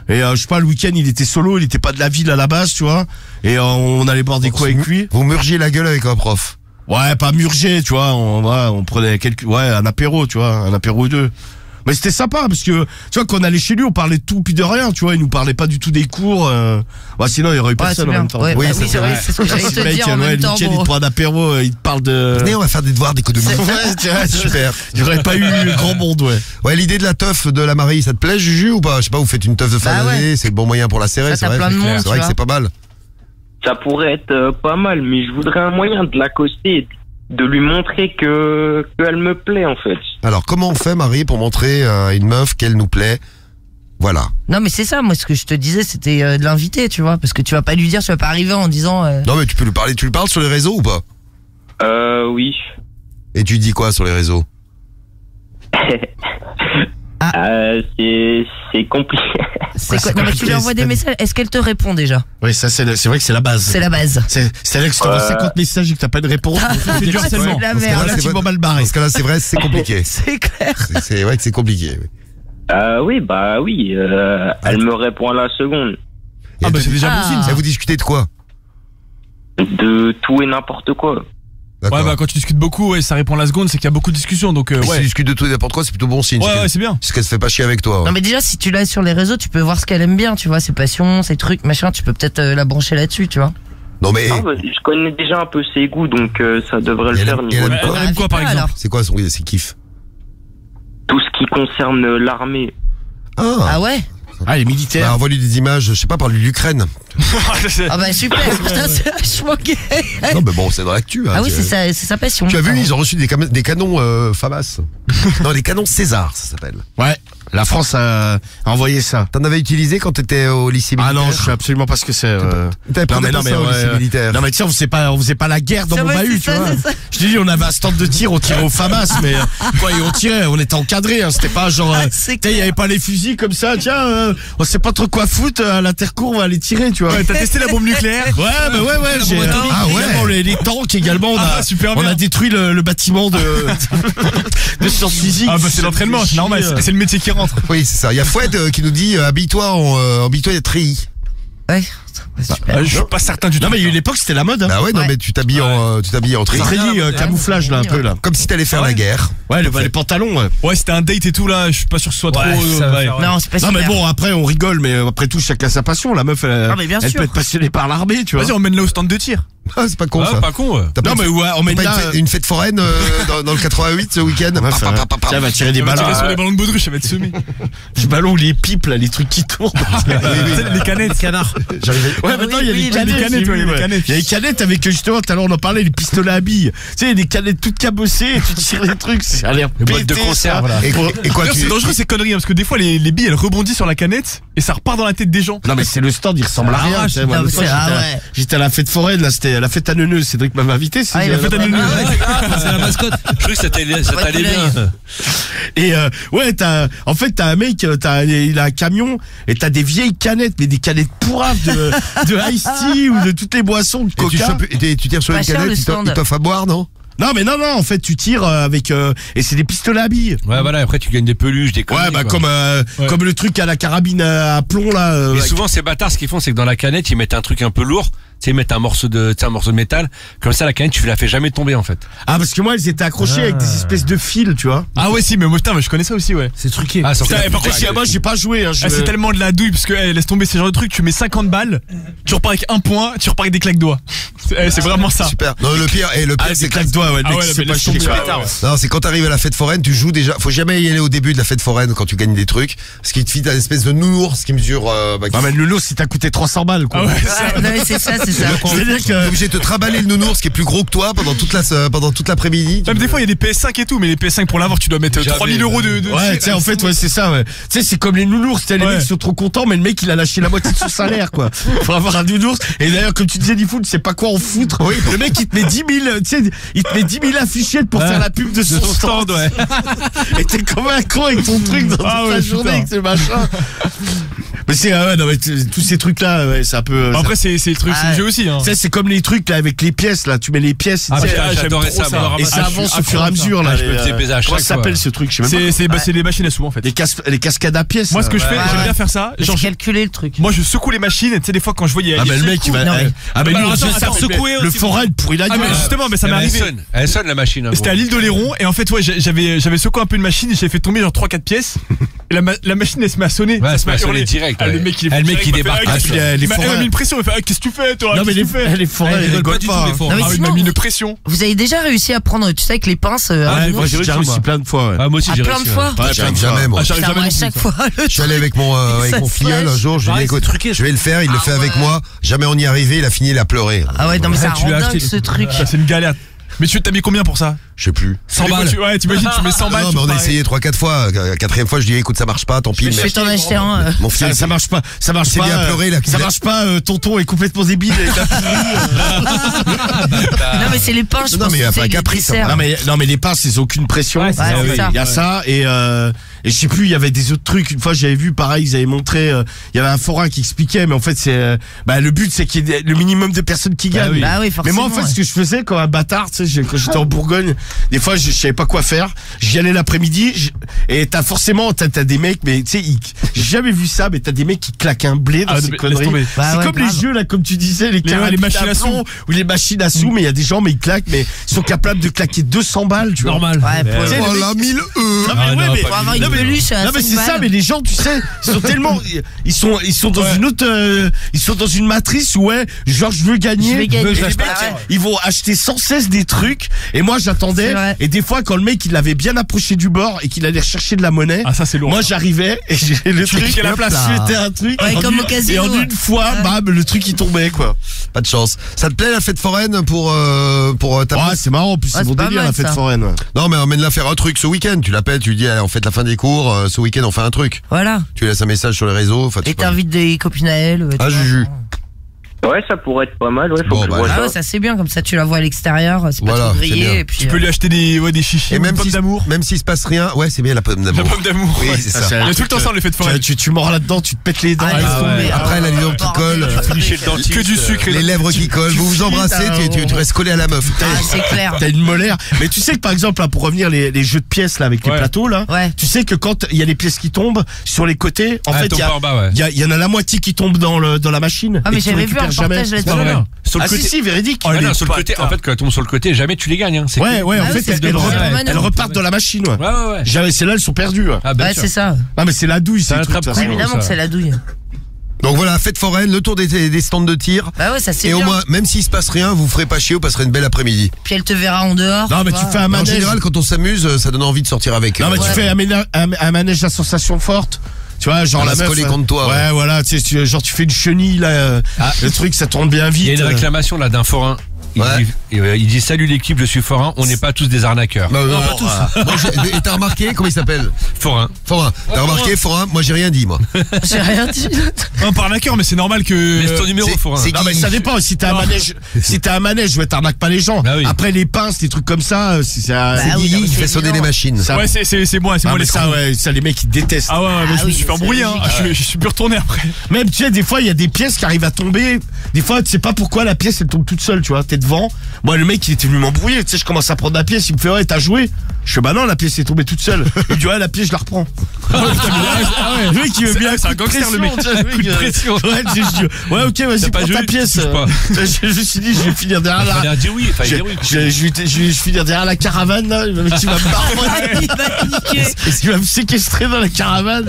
Et euh, je sais pas, le week-end, il était solo, il était pas de la ville à la base, tu vois. Et euh, on allait boire des coups avec lui. Vous murgiez la gueule avec un prof. Ouais, pas murger, tu vois. On, ouais, on prenait quelques, ouais, un apéro, tu vois, un apéro ou deux. Mais c'était sympa parce que tu vois quand on allait chez lui, on parlait de tout puis de rien, tu vois. Il nous parlait pas du tout des cours. Euh... Ouais, sinon il y aurait eu Ouais, personne en même temps. Ouais, bah oui, c'est vrai, c'est ce que j'allais te mec, dire en ouais, même temps, nickel, bon. il te prend un apéro, euh, il te parle de. Venez, on va faire des devoirs d'économie. (laughs) Ouais, tu vois, super. Il aurait pas eu grand monde, ouais. Ouais, l'idée de la teuf de la Marie, ça te plaît, Juju, ou pas? Je sais pas, vous faites une teuf de fin Bah ouais. d'année, c'est le bon moyen pour la serrer, Ça, c'est vrai. plein de c'est clair. monde, C'est vrai que c'est pas mal. Ça pourrait être euh, pas mal, mais je voudrais un moyen de l'accoster et de lui montrer que qu'elle me plaît en fait. Alors, comment on fait, Marie, pour montrer euh, à une meuf qu'elle nous plaît? Voilà. Non, mais c'est ça, moi, ce que je te disais, c'était euh, de l'inviter, tu vois. Parce que tu vas pas lui dire, tu vas pas arriver en disant. euh, Non, mais tu peux lui parler. Tu lui parles sur les réseaux ou pas? Euh, oui. Et tu dis quoi sur les réseaux? (laughs) Euh, c'est c'est compliqué. C'est quoi Non, mais tu lui envoies des messages. Est-ce qu'elle te répond déjà Oui, ça c'est le- c'est vrai que c'est la base. C'est la base. C'est c'est là que si t'envoies Euh. 50 messages et que t'as pas de réponse, c'est du harcèlement. C'est la merde. c'est relativement vrai- mal barré. Dans ce cas-là, c'est vrai, c'est compliqué. (laughs) C'est clair. C'est- C'est vrai que c'est compliqué. oui. Euh, oui, bah oui. euh, elle me répond à la seconde. Et Ah bah c'est déjà Ah. bon signe. Et vous discutez de quoi? De tout et n'importe quoi. D'accord. Ouais bah quand tu discutes beaucoup, ouais, ça répond à la seconde, c'est qu'il y a beaucoup de discussions, donc euh, Si tu ouais. discutes de tout et n'importe quoi, c'est plutôt bon signe. Ouais c'est ouais c'est bien. c'est qu'elle se fait pas chier avec toi. ouais. Non, mais déjà, si tu l'as sur les réseaux, tu peux voir ce qu'elle aime bien, tu vois, ses passions, ses trucs, machin. Tu peux peut-être euh, la brancher là-dessus, tu vois. Non, mais Ah, bah, je connais déjà un peu ses goûts, donc euh, ça devrait le elle faire aime- niveau elle de aime quoi Elle aime quoi par exemple alors. c'est quoi son ses kiffs tout ce qui concerne l'armée. Ah, Ah ouais Ah, les bah, militaires. envoie-lui des images, je sais pas, parle-lui de l'Ukraine. (laughs) Ah bah super, (laughs) putain, c'est vachement gay. Non, mais bon, c'est dans l'actu. hein, Ah oui, tu- c'est sa, c'est sa passion. Tu as vu, ils ont reçu des, cam- des canons euh, FAMAS. (laughs) non, les canons César, ça s'appelle. Ouais, la France a, a envoyé ça. T'en avais utilisé quand t'étais au lycée Ah militaire non, je sais absolument pas ce que c'est. euh. T'avais pas Non mais non mais ça au ouais, lycée militaire. Non mais sais on faisait pas on faisait pas la guerre dans mon bahut, tu vois. Je te dis on avait un stand de tir, on tirait au FAMAS mais euh, quoi et on tirait, on était encadré hein, c'était pas genre euh, Ah, sais, il y avait pas les fusils comme ça, tiens euh, on sait pas trop quoi foutre euh, à l'intercours, on va aller tirer, tu vois. Ouais, t'as testé la bombe nucléaire? Ouais, bah ouais, ouais, j'ai, ah ouais, les, les tanks également, on a, Ah super on a détruit le, le bâtiment de, (laughs) de sciences physiques. Ah bah c'est l'entraînement, c'est normal, c'est- c'est le métier qui rentre. Oui, c'est ça. Il y a Foued euh, qui nous dit euh, habille-toi en euh, habille-toi et treillis. Ouais, super. Euh, je suis pas certain du tout. Non, mais il y a eu une époque, c'était la mode, hein. Bah ouais, non Ouais. mais tu t'habilles en euh, tu t'habilles en treillis. Euh, camouflage, là, un peu, là. Comme si t'allais faire Ah ouais la guerre. Ouais, le- les pantalons, ouais. Ouais, c'était un date et tout là, je suis pas sûr que ce soit trop. euh, ouais. ouais. Non, c'est pas Non, mais bon, après, on rigole, mais après tout, chacun sa passion. La meuf, elle, Ah, mais bien elle sûr. peut être passionnée par l'armée, tu vois. Vas-y, on mène là au stand de tir. (laughs) Ah, c'est pas con Ah, ça. pas con, ouais. T'as pas Non, une- mais ouais, on t'as mène pas là. une, fête, une fête foraine euh, (laughs) dans, dans le 88 ce week-end Ouais, ça va. tirer des ballons. tirer sur les ballons de baudruche, ça va être semé. Les (laughs) ballons, les pipes, là, les trucs qui tournent. Les canettes. canards. J'arrivais. Ouais, maintenant, il y a oui, oui, canettes. ouais. Il y a les canettes avec, justement, tout à l'heure, on en parlait, les pistolets à billes. Tu sais, des canettes toutes cabossées, et tu tires les trucs, ça a l'air de pété, ça. conserve, là. Et, et quoi D'ailleurs, tu c'est dangereux ces conneries, hein, parce que des fois les, les billes elles rebondissent sur la canette et ça repart dans la tête des gens. Non mais c'est le stand, il ressemble à rien. ah à- j'étais à la fête foraine, là, c'était la fête à Neuneu. Cédric m'avait invité. c'est- Ah, il a fait à Neuneu. C'est la mascotte. Je croyais que ça t'allait bien. Et euh, ouais, t'as, en fait, t'as un mec, euh, t'as, il a un camion et t'as des vieilles canettes, mais des canettes pourraves de, (laughs) de Ice Tea ou de toutes les boissons de et tu, Coca. chopes- et tu tires sur Pas une cher, canette, le il t'offre- stand. il t'offre à boire, non? Non mais non non, en fait, tu tires euh, avec euh, et c'est des pistolets à billes. Ouais, voilà, après tu gagnes des peluches, des conneries. Ouais, bah quoi. comme euh, Ouais. comme le truc à la carabine à, à plomb là. euh, Mais avec- souvent, ces bâtards, ce qu'ils font, c'est que dans la canette, ils mettent un truc un peu lourd. Tu sais, mettent un morceau de, un morceau de métal. Comme ça, la canette, tu la fais jamais tomber, en fait. Ah parce que moi, elles étaient accrochées avec des espèces de fils, tu vois. Ah ouais si mais moi putain mais je connais ça aussi ouais. C'est truqué. Ah, Putain, et par contre, moi, j'ai pas joué. Hein, je- Ah, c'est tellement de la douille parce que eh, laisse tomber ces genres de trucs, tu mets 50 balles, tu repars avec un point, tu repars avec des claques doigts. C'est eh, c'est vraiment ça. Super. Non, le pire, et le pire, Ah, c'est que doigts, ouais. le Ah mec, ouais, il mais sait pas laisse chier, tomber, quoi. ouais. Non, c'est quand t'arrives à la fête foraine, tu joues déjà. Faut jamais y aller au début de la fête foraine quand tu gagnes des trucs. Ce qui te fit un espèce de nounours qui mesure. Euh, bah, qui- Ah mais le lot, si t'as coûté 300 balles, quoi. Ah ouais, Ouais, non, mais c'est ça, c'est ça. C'est-à-dire T'es que obligé de te trimballer le nounours qui est plus gros que toi pendant toute la pendant toute l'après-midi. Même des fois il y a des PS5 et tout, mais les PS5 pour l'avoir tu dois mettre euh, Jamais. 3000 euros de. de Ouais, tu sais, en fait, ouais, c'est ça, ouais. Tu sais, c'est comme les nounours, tu sais, les mecs sont trop contents, mais le mec, il a lâché la moitié de son salaire, quoi. (laughs) Pour avoir un nounours. Et d'ailleurs, comme tu disais, du foot, c'est pas quoi en foutre. Le mec, il te met 10 000, tu sais, il te met 10 000 affichettes pour Ouais. faire la pub de son, son stand, ouais. (laughs) Et t'es comme un con avec ton truc dans Ah toute ouais, la journée avec ce machin. Mais c'est ah ouais, non, mais tous ces trucs là, ouais, c'est un peu. Après c'est c'est le truc c'est le jeu aussi. Hein. Ça c'est comme les trucs là avec les pièces là, tu mets les pièces. Ah, euh, j'adorais ça. Et ça ah, avance au fur et à mesure là. Ah, euh, comment ça s'appelle ce truc? C'est c'est c'est les machines à sous en fait. Les cascades à pièces. Moi ce que je fais, j'aime bien faire ça. J'ai calculé le truc. Moi je secoue les machines, tu sais des fois quand je voyais. Ah mais le mec il va. Eh, ah mais lui secouer. Le forain pourri la gueule. Justement mais ça m'est arrivé. Elle sonne la machine. Hein, c'était à l'île de Léron et en fait ouais j'avais j'avais secoué un peu une machine et j'ai fait tomber genre 3 4 pièces la, ma la, machine elle se met à sonner. Ouais, elle se met à hurler direct. Ah, ouais. Le mec, il est ah, le mec qui débarque. Ah, puis elle, elle, elle m'a mis une pression. Elle fait ah, qu'est-ce que tu fais toi? Non mais les, elle est foraine. Elle rigole pas du tout. Elle m'a mis une pression. Vous avez déjà réussi à prendre, tu sais, avec les pinces. Euh, moi j'ai réussi plein de fois. Ah, moi aussi ah, j'ai réussi. Plein de fois. J'arrive jamais moi. J'arrive à chaque fois. Je suis allé avec mon euh, filleul un jour. Je lui ai dit je vais le faire. Il le fait avec moi. Jamais on y est arrivé. Il a fini, il a pleuré. Ah ouais, non mais c'est un ce truc. C'est une galère. Mais tu t'as mis combien pour ça? je sais plus. 100 balles. Tu, ouais, t'imagines, tu mets 100 balles. Non, mais on a essayé 3-4 fois. Euh, quatrième fois, je dis écoute, ça marche pas, tant pis. Je vais t'en acheter un. Euh. Mon fils, ça, marche pas. Ça marche pas. Bien pleuré, là, euh, ça marche pas, tonton est complètement débile. (laughs) non, mais c'est les pinces. Hein. Non, mais pas caprice. Non, mais, les pinces, ils ont aucune pression. Il y a ça et, je sais plus, il y avait des autres trucs. Une fois, j'avais vu, pareil, ils avaient montré, il y avait un forain qui expliquait, mais en fait, c'est, bah, le but, c'est qu'il y ait le minimum de personnes qui bah gagnent. Bah mais moi, en fait, ce que je faisais quand un bâtard, quand j'étais en Bourgogne, des fois, je, je savais pas quoi faire. J'y allais l'après-midi je... et t'as forcément t'as as des mecs, mais tu sais, j'ai jamais vu ça, mais t'as des mecs qui claquent un blé dans ah, ces conneries. Bah, c'est ouais, comme grave. les jeux là, comme tu disais, les, les machines à sous ou les machines à sous, mais il y a des gens mais ils claquent, mais ils sont capables de claquer 200 balles, tu vois. Normal. Ouais, pour ouais. Voilà, 1000 E. Non mais, ouais, mais, mais, mais c'est ça, mais les gens, tu sais, ils sont tellement, ils sont, ils sont dans une autre, euh, ils sont dans une matrice où ouais, genre je veux gagner, je veux gagner. Ils vont acheter sans cesse des trucs, et moi j'attendais et des fois, quand le mec il l'avait bien approché du bord et qu'il allait chercher de la monnaie, ah, ça, lourd, moi j'arrivais et j'ai le truc. la place. Un truc. Et en une fois, bam, le truc il tombait quoi. Pas de chance. Ça te plaît la fête foraine pour euh, pour euh, ta Ouais, c'est marrant. En plus, c'est mon délire la fête foraine. Non, mais emmène-la faire un truc ce week-end. Tu l'appelles, tu lui dis, on fait la fin des cours. Euh, ce week-end, on fait un truc. Voilà. Tu laisses un message sur les réseaux. Et t'invites des copines à elle. Ah, Juju. Ouais, ça pourrait être pas mal. Ouais, faut Bon, que je bah, vois Ah, ça. ouais, ça c'est bien, comme ça tu la vois à l'extérieur, c'est pas Voilà, trop grillé. Et puis, Tu peux euh, lui acheter des, ouais, des chichis Et même pomme si, d'amour. même s'il se passe rien, ouais, c'est bien la pomme d'amour La pomme d'amour. Oui, c'est ça. Il y a tout le temps ça, on les fait de forêt. Tu, tu, tu mords là-dedans, tu te pètes les dents. ah, laisse Ah ouais. tomber, Après, la liaison qui colle, le dentiste. Euh, que du sucre. et Les lèvres qui collent, vous vous embrassez, tu, restes collé à la meuf. Ah, c'est clair. (laughs) T'as une molaire. Mais tu sais que par exemple, là, pour revenir les, les jeux de pièces là avec les plateaux là, tu sais que quand il y a des pièces qui tombent sur les côtés, en ah, fait, il y, en a- la moitié qui tombe dans le dans la machine. Ah, mais j'avais vu perd jamais. Sur le ah côté... si, si, véridique. Ah, ah, en fait, quand elle tombe sur le côté, jamais tu les gagnes. Hein. Ouais, ouais, en fait, elles repartent dans la machine. Ouais, ouais, ouais. C'est là, elles sont perdues. Ah, ben c'est ça. Non, mais c'est la douille, c'est Évidemment que c'est la douille. Donc voilà, fête foraine, le tour des, stands de tir. Bah ouais, ça c'est Et au moins, même s'il se passe rien, vous ferez pas chier, vous passerez une belle après-midi. Puis elle te verra en dehors. Non, mais tu fais un manège. En général, quand on s'amuse, ça donne envie de sortir avec. Non, mais euh, tu fais un, un, manège à sensation forte. Tu vois, genre ah, la, meuf. Contre toi. Ouais, voilà, tu sais, genre tu fais une chenille, là, euh, ah. le truc, ça tourne bien vite. Il y a une euh. réclamation, là, d'un forain. Il, ouais. Euh, dit, salut l'équipe, je suis forain, on n'est pas tous des arnaqueurs. Non, non, pas tous. Et t'as remarqué comment il s'appelle Forain. Forain. T'as remarqué Forain Moi j'ai rien dit moi. (laughs) J'ai rien dit. Un par arnaqueur, mais c'est normal que. Mais c'est ton numéro Forain. Non mais ça dépend. Si t'es un manège, si t'es un manège, ouais, t'arnaques pas les gens. Bah après les pinces, des trucs comme ça, euh, si ça. Bah oui, il fait sonner les machines. Ouais, c'est moi, c'est moi les ça. Ça les mecs qui détestent. Ah ouais, mais je ah me suis fait embrouiller. Hein. Je suis plus retourné après. Même tu sais, des fois il y a des pièces qui arrivent à tomber. Des fois, tu sais pas pourquoi la pièce elle tombe toute seule, tu vois. Moi, le mec, il était venu m'embrouiller. Tu sais, je commence à prendre la pièce. Il me fait, ouais, t'as joué? Je fais, bah non, la pièce est tombée toute seule. Il me dit, ouais, la pièce, je la reprends. (laughs) Ah le mec, il veut bien. C'est un gangster, le mec. Ouais, ok, vas-y, prends ta pièce. (laughs) Je me suis dit, je vais finir derrière la. Caravane. Tu vas me (laughs) Tu vas me séquestrer dans la caravane?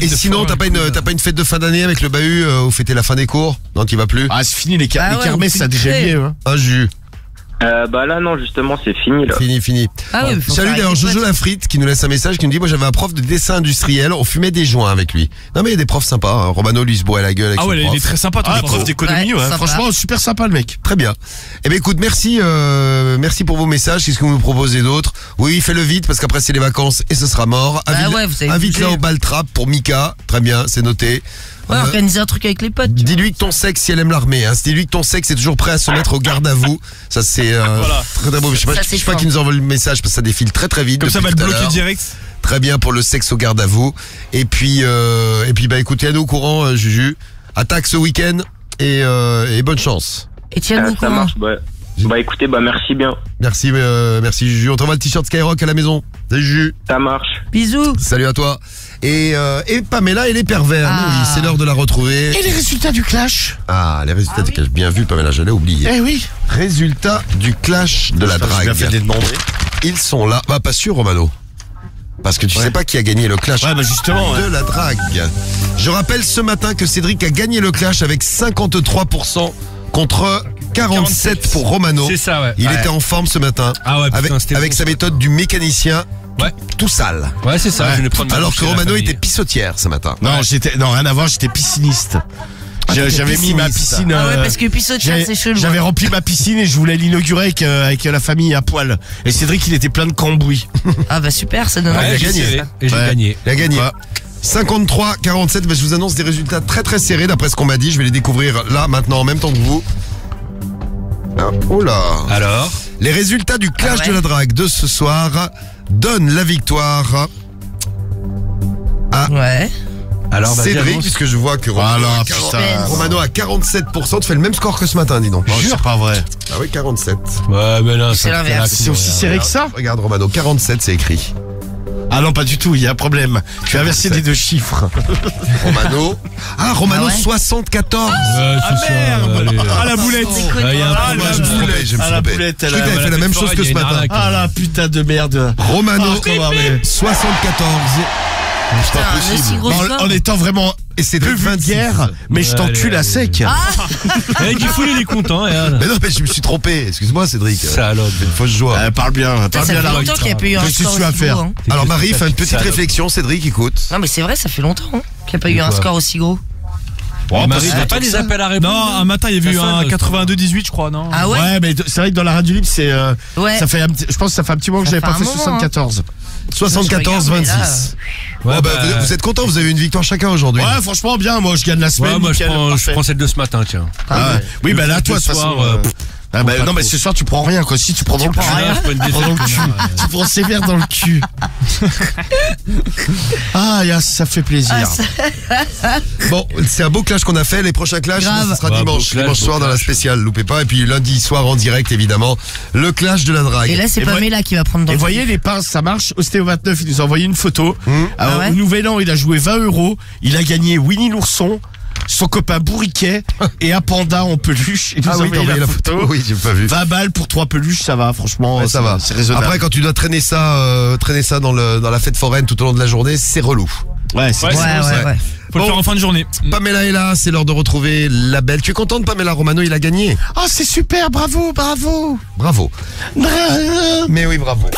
Et sinon, t'as pas une fête de fin d'année avec le bahut euh, où fêter la fin des cours? Non, tu vas plus? Ah, c'est fini, les kermesses, ça déjà mieux. Euh, bah là non justement c'est fini là. Fini fini. Ah salut d'ailleurs Jojo Lafrite qui nous laisse un message qui nous dit moi j'avais un prof de dessin industriel on fumait des joints avec lui. Non mais il y a des profs sympas. Hein. Romano lui se boit à la gueule. Avec ah ouais il est très sympa ton ah, prof d'économie franchement super sympa le mec. Très bien. Eh ben écoute merci euh, merci pour vos messages qu'est-ce que vous nous proposez d'autre? Oui fais le vite parce qu'après c'est les vacances et ce sera mort. Bah invite, bah ouais, invite là au Baltrap pour Mika très bien c'est noté. Ouais, Euh, organiser un truc avec les potes. Dis-lui que ton sexe, si elle aime l'armée, hein, dis-lui que ton sexe est toujours prêt à se mettre au garde à vous. Ça, c'est euh, Voilà. très très beau. Je sais pas, Ça, je c'est sais pas qui nous envoie le message parce que ça défile très très vite. Comme ça, va à bloquer direct. Très bien pour le sexe au garde à vous. Et puis, euh, et puis bah écoutez, à nous au courant, euh, Juju. Attaque ce week-end et, euh, et bonne chance. Et tiens-nous au Ah, ça marche, bah, bah écoutez, bah merci bien. Merci, euh, merci Juju. On t'envoie le t-shirt Skyrock à la maison. Salut Juju. Ça marche. Bisous. Salut à toi. Et, euh, et Pamela et les pervers. Ah. Oui, c'est l'heure de la retrouver. Et les résultats du clash? Ah, les résultats du clash. Bien vu, Pamela, j'allais oublier. Eh oui. Résultats du clash de la drague. fait les demander. Ils sont là. Bah, pas sûr, Romano. Parce que tu sais pas qui a gagné le clash Ouais, bah justement, de la drague. Je rappelle ce matin que Cédric a gagné le clash avec 53% contre 47 pour Romano. C'est ça, ouais. Il Ouais. était en forme ce matin. Ah ouais, putain, avec avec bon, sa méthode du mécanicien. Ouais. Tout sale. Ouais, c'est ça. Je prendre Alors que Romano était pissotière ce matin. Non, j'étais, non, rien à voir, j'étais pisciniste. T'étais J'avais mis ma piscine. Ah ouais, euh, parce que pissotière, c'est chelou. J'avais hein. rempli ma piscine et je voulais l'inaugurer avec, euh, avec la famille à poil. Et Cédric, il était plein de cambouis. (laughs) Ah bah super, ça donne Ouais, il a gagné. Et j'ai Ouais. gagné. Il a gagné. Ouais. 53, 47, mais je vous annonce des résultats très très serrés d'après ce qu'on m'a dit. Je vais les découvrir là, maintenant, en même temps que vous. Ah, oh là Alors Les résultats du clash Ah ouais de la drague de ce soir donnent la victoire à Ouais. Alors, Cédric, annonce. puisque je vois que Romano, Voilà, a 40 putain. Romano a 47%. Tu fais le même score que ce matin, dis donc. Jure, pas vrai. Ah oui, 47. Ouais, mais là, C'est l'inverse. aussi serré que ça Regarde Romano, 47 c'est écrit. Ah non, pas du tout, il y a un problème. Tu as inversé les deux chiffres. (laughs) Romano. Ah, Romano Ah ouais 74. Ouais, c'est ça, merde. allez. Ah la boulette. Ah, il y a un. Ah, Moi, la je me suis trompé, je me Ah, suis la trompé. boulette, Je elle croyais a- que t'avais fait la même chose que ce matin. arnaque. Ah la putain de merde. Romano, Ah, comment, mais- 74. C'est pas possible. En, en étant vraiment Et c'est de 26. vulgaire, mais je Ouais, t'encule à sec. (laughs) Eh, Guy Foul, il est content, regarde. Mais non, mais je me suis trompé. Excuse-moi, Cédric. Salope. Une fausse joie. Euh, parle bien, Putain, parle ça bien fait la longtemps qu'il n'y a pas eu un Qu'est-ce que score tu vas aussi faire gros, hein. Alors Marie, fais une petite Salope. réflexion. Cédric, écoute. Non mais c'est vrai, ça fait longtemps hein, qu'il n'y a pas eu un Quoi score aussi gros. Oh, t'as pas des appels à répondre Non, un matin, il y a eu sonne, un ça. 82-18, je crois, non Ah ouais, Ouais, mais c'est vrai que dans la radio libre, c'est. euh, Ouais. Ça fait un petit- je pense que ça fait un petit moment que Ça j'avais fait pas un fait moment, 74. 74, Je regarde, mais 26. Ouais, bah, bah, vous, vous êtes content, vous avez une victoire chacun aujourd'hui. Ouais, franchement, bien, moi je gagne la semaine. Ouais, moi, je nickel, prends, je parfait. prends celle de ce matin, tiens. Ah, ouais. oui, bah là, toi, de toute soir, euh, euh, ah, bah, non, mais ce soir, tu prends rien, quoi. Si tu prends dans le cul. Tu prends dans le cul. Tu prends sévère dans le cul. Ah, ya, ça fait plaisir. Ah, Bon, c'est un beau clash qu'on a fait. Les prochains clashs, ce sera Bah, dimanche, dimanche soir dans la spéciale. Loupez pas. Et puis lundi soir en direct, évidemment, le clash de la drague. Et là c'est Pamela qui va prendre dans Et voyez, les pinces, ça marche. Ostéo 29, il nous a envoyé une photo. Alors, Ah ouais Au Nouvel An, il a joué 20 euros. Il a gagné Winnie l'ourson, son copain Bourriquet (laughs) et un panda en peluche. Il nous Ah oui, t'as envoyé la la photo. photo. Oui, j'ai pas vu. 20 balles pour trois peluches, ça va, franchement. Ouais, ça va. C'est raisonnable. Après, quand tu dois traîner ça, euh, traîner ça dans le dans la fête foraine tout au long de la journée, c'est relou. Ouais, c'est Ouais, Ouais, c'est bon, ouais, ça. ouais. Faut Bon. le faire en fin de journée. Pamela est là, c'est l'heure de retrouver la belle. Tu es contente, Pamela Romano, il a gagné. Oh, c'est super, bravo, bravo. Bravo. Bravo. Mais oui, bravo.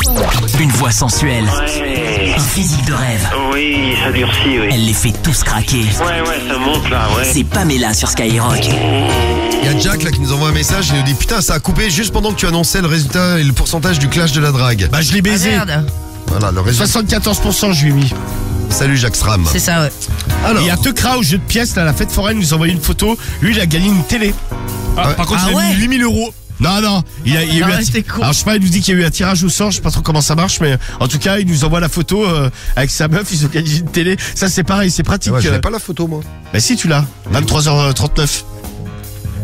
Une voix sensuelle, un physique de rêve. Oui, ça durcit, oui. Elle les fait tous craquer. Ouais, ouais, ça monte là, ouais. C'est Pamela sur Skyrock. Il y a Jack là qui nous envoie un message, il nous dit putain ça a coupé juste pendant que tu annonçais le résultat et le pourcentage du clash de la drague. Bah, je l'ai Ah, baisé. merde, Voilà le résultat. 74% je lui ai mis. Salut Jacques Stram. c'est ça ouais. Alors, Et il y a Tekra au jeu de pièces, là, la fête foraine, il nous a envoyé une photo. Lui, il a gagné une télé. Ah, Ouais. Par contre, Ah il a ouais mis 8000 euros. Non, non, il a, il y a Ah eu un ti- con. Alors, je sais pas, il nous dit qu'il y a eu un tirage au sort, je sais pas trop comment ça marche, mais en tout cas, il nous envoie la photo euh, avec sa meuf, ils ont gagné une télé. Ça, c'est pareil, c'est pratique. ouais, je euh. pas la photo moi. Bah, si, tu l'as. 23h39.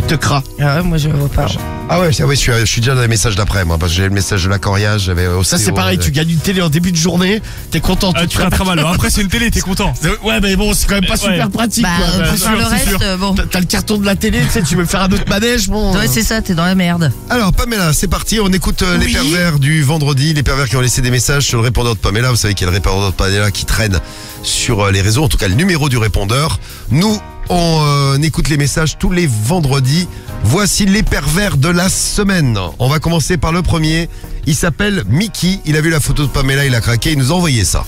Tekra. Ah ouais, moi je vois pas. Ah ouais, c'est- ouais, je suis, je suis déjà dans les messages d'après moi parce que j'ai le message de la coriage, j'avais Ça, c'est pareil, tu gagnes une télé en début de journée, t'es content. Ah, tu rattrapes mal. Après, c'est une télé, t'es content. Ouais, mais bon, c'est quand même pas Ouais. super pratique. Bah, quoi. euh, Bah, le reste, sûr. euh, bon. T'as- le carton de la télé, tu sais, tu veux faire un autre manège, bon. Ouais, c'est ça, t'es dans la merde. Alors Pamela, c'est parti, on écoute euh, les pervers du vendredi, les pervers qui ont laissé des messages sur le répondeur de Pamela. Vous savez qu'il y a le répondeur de Pamela qui traîne sur euh, les réseaux, en tout cas le numéro du répondeur. Nous, on euh, écoute les messages tous les vendredis. Voici les pervers de la semaine. On va commencer par le premier. Il s'appelle Mickey. Il a vu la photo de Pamela, il a craqué, il nous a envoyé ça.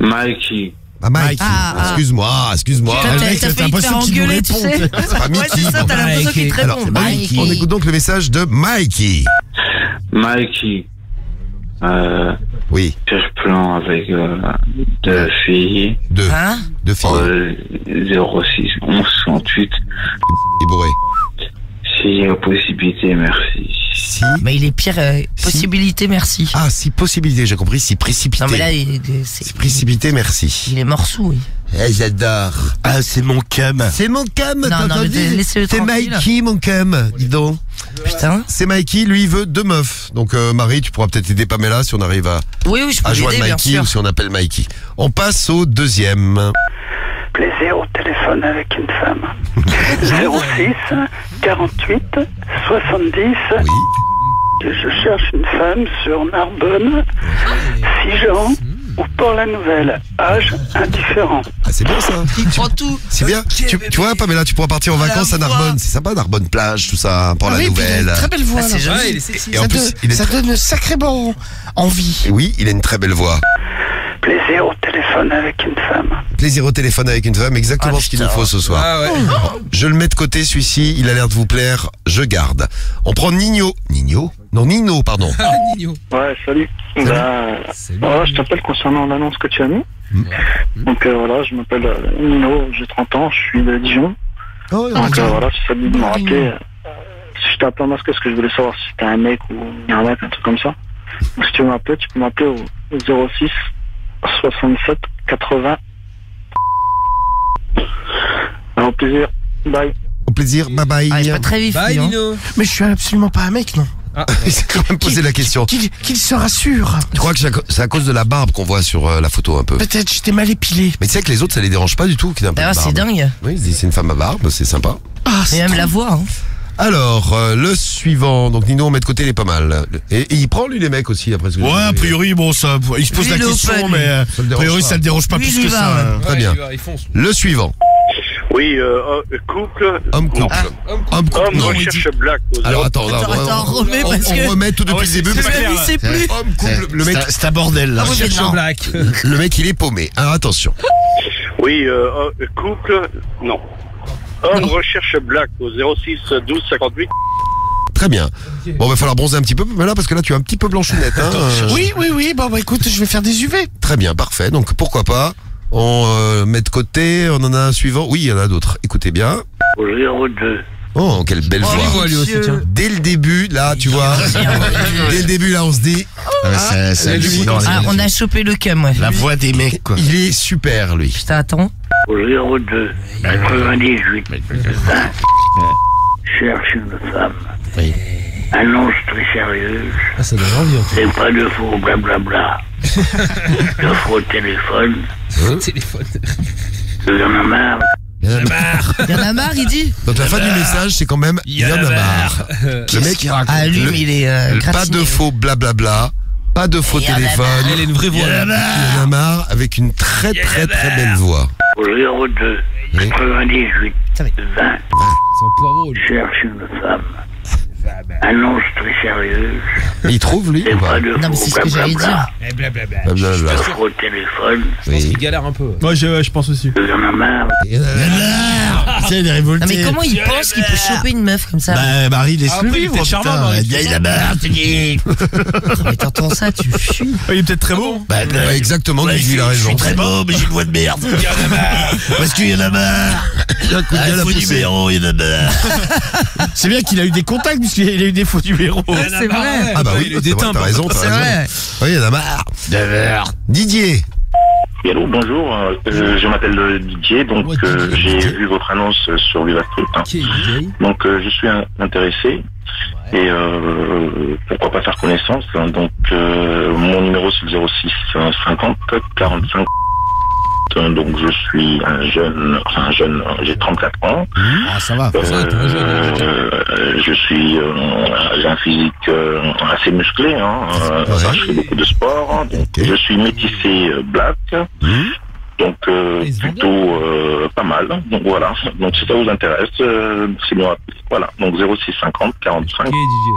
Mikey. Ah Mike, Ah, ah. excuse-moi, excuse-moi. T'as- l'impression qu'il nous tu sais. C'est pas Ouais, Mickey. c'est ça, t'as l'impression qu'il te Alors, répond. on, Mikey. on écoute donc le message de Mikey. Mikey. Euh, Oui, je plan avec euh, deux filles. deux, Hein? Deux filles. Euh, 06 11 68. Et bourré. S'il y a possibilité, merci. Si. Mais il est pire. euh, possibilité, merci. Ah, si possibilité, j'ai compris, si précipité. Non, mais là, il, il- c'est- Si précipité, merci. il est morceau, oui. Eh, j'adore. Ah, c'est mon cam. C'est mon cam, t'as entendu C'est. Mikey, mon cam, dis donc. Putain. C'est Mikey, lui, il veut deux meufs. Donc, euh, Marie, tu pourras peut-être aider Pamela si on arrive à, Oui, oui, je peux à joindre bien Mikey sûr. ou si on appelle Mikey. On passe au deuxième. Plaisir au téléphone avec une femme. 06 48 70. Je cherche une femme sur Narbonne, Sigean ou Port-la-Nouvelle. Âge indifférent. Ah, c'est bien ça. Il prend tout. C'est bien. Tu, tu vois, Pamela, tu pourras partir en la vacances à. Narbonne. C'est sympa, Narbonne plage, tout ça, pour Ah la oui, puis il a nouvelle. une très belle voix. Ah, c'est joli. Il est. Et en ça plus, donne, il est ça très- donne sacrément envie. Et Oui, il a une très belle voix. Plaisir au téléphone avec une femme. Plaisir au téléphone avec une femme, exactement Ah, ce qu'il nous faut ce soir. Ah ouais. Je le mets de côté, celui-ci, il a l'air de vous plaire, je garde. On prend Nino. Nino Non, Nino, pardon. (laughs) Ouais, salut. Voilà, je t'appelle concernant l'annonce que tu as mis. Donc euh, voilà, je m'appelle euh, Nino, j'ai 30 ans, je suis de Dijon. Oh, Donc euh, voilà, si ça te dit de me rappeler, euh, si je t'ai appelé en masque, parce que je voulais savoir si t'es un mec ou un mec, un truc comme ça. Donc si tu veux m'appeler, tu peux m'appeler au 06 67 80. Alors, au plaisir, bye. Au plaisir, bye bye. Ah, il est pas très vif, Bye hein. Nino. Mais je suis absolument pas un mec, non. Il s'est quand même posé la question. Qu'il qu'il se rassure. Tu crois que c'est à cause de la barbe qu'on voit sur euh, la photo un peu? Peut-être j'étais mal épilé. Mais tu sais que les autres, ça les dérange pas du tout qu'il ait un peu de D'ailleurs, c'est barbe. dingue. Oui, ils disent, c'est une femme à barbe, c'est sympa. Ah, Et c'est même la voix. Hein. Alors, euh, le suivant. Donc Nino, on met de côté, il est pas mal. Et, et il prend lui les mecs aussi, après ce que j'ai Ouais, a priori, bon, ça, il se pose Lui, la il est question, open, mais euh, Ça le a dérange priori, pas. ça le dérange pas Lui, plus il y que va, ça. ouais. hein. Très Ouais, bien. il va, il fonce. Le suivant. Oui, euh, couple. Homme couple. Homme couple. Homme non. recherche black. au Alors zéro- attends, là, Attends, on- attends, on, remets on- parce on que- remet tout depuis Ah le début. c'est parce que- plus. Homme couple, le C'est mec, un- C'est un bordel, là. Ah oui, mais Cherche non. Black. (laughs) le mec, il est paumé. Alors attention. Oui, euh, couple. Non. Homme recherche black au 06 12 58. Très bien. Bon, va falloir bronzer un petit peu, mais là, parce que là, tu es un petit peu blanchounette. Hein. euh, Oui, oui, oui. Bon, bah écoute, je vais faire des UV. Très bien, parfait. Donc pourquoi pas On euh, met de côté. On en a un suivant. Oui, il y en a d'autres. Écoutez bien. Au 02. Oh, quelle belle Oh, voix. voix, lui aussi, tiens. Dès le début, là, tu vois. (laughs) Dès le début, là, on se dit. Ah, lui, hallucinant, les Ah, on a chopé le cam, ouais. La voix des mecs, quoi. Il est super, lui. Putain, attends. Au 02. 98. Cherche une femme. Oui. Annonce très sérieuse. Ah, ça donne envie. en C'est pas de faux blablabla. De faux téléphone. fait. Téléphone. Il y en a marre. Il y en a marre. Il y en a marre, il dit. Donc la fin du message, c'est quand même. Il y en a marre. Le mec, Ah, lui, le- mais il est euh, pas de faux blablabla. Pas de faux Il téléphone. Elle a une vraie voix. Il y en a marre avec une très très très belle voix. Au 02. 98. Ça va. 20. C'est un poireau. lui. Cherche une femme. Annonce très sérieuse. Il trouve lui ou pas Non, mais c'est ce que j'allais blablabla. Eh, blablabla. Blablabla. De faux téléphone. Oui. Il galère un peu. Moi, je, je pense aussi. Il y en a marre. Il y en a marre. (laughs) Tiens, il est révolté. Non, mais comment il pense qu'il peut choper une meuf comme ça Bah, Marie, laisse-le il est vivre, putain. Il y a la barre, tu dis. (laughs) Mais t'entends ça, tu fuis. Ah, il est peut-être très beau. Bah, Ouais, exactement, il a je suis raison. très beau, mais j'ai une voix de merde. Il y en a marre. Parce qu'il y en a marre. Il y a un coup de Ah, numéro, il y en a marre. (laughs) C'est bien qu'il a eu des contacts, puisqu'il a eu des faux numéros. C'est vrai. Ah bah oui, il est c'est vrai, déteint, t'as par raison, t'as C'est raison. vrai. Oui, il y en a marre. Didier. Oui, allô, bonjour. euh, je m'appelle euh, Didier, donc euh, Didier, j'ai Didier. vu votre annonce sur Viva Street. hein. Donc euh, je suis intéressé et euh, pourquoi pas faire connaissance. hein. Donc euh, mon numéro c'est le 06 euh, 50 45. Donc je suis un jeune, enfin un jeune, j'ai 34 ans. Ah, ça va. Euh, euh, je suis, euh, j'ai un physique euh, assez musclé. Hein, Ouais. je fais beaucoup de sport. hein, donc je suis métissé black. Donc euh, plutôt pas mal. Donc voilà. Donc si ça vous intéresse, c'est moi. Voilà. Donc 06 50 45. Qui est DJ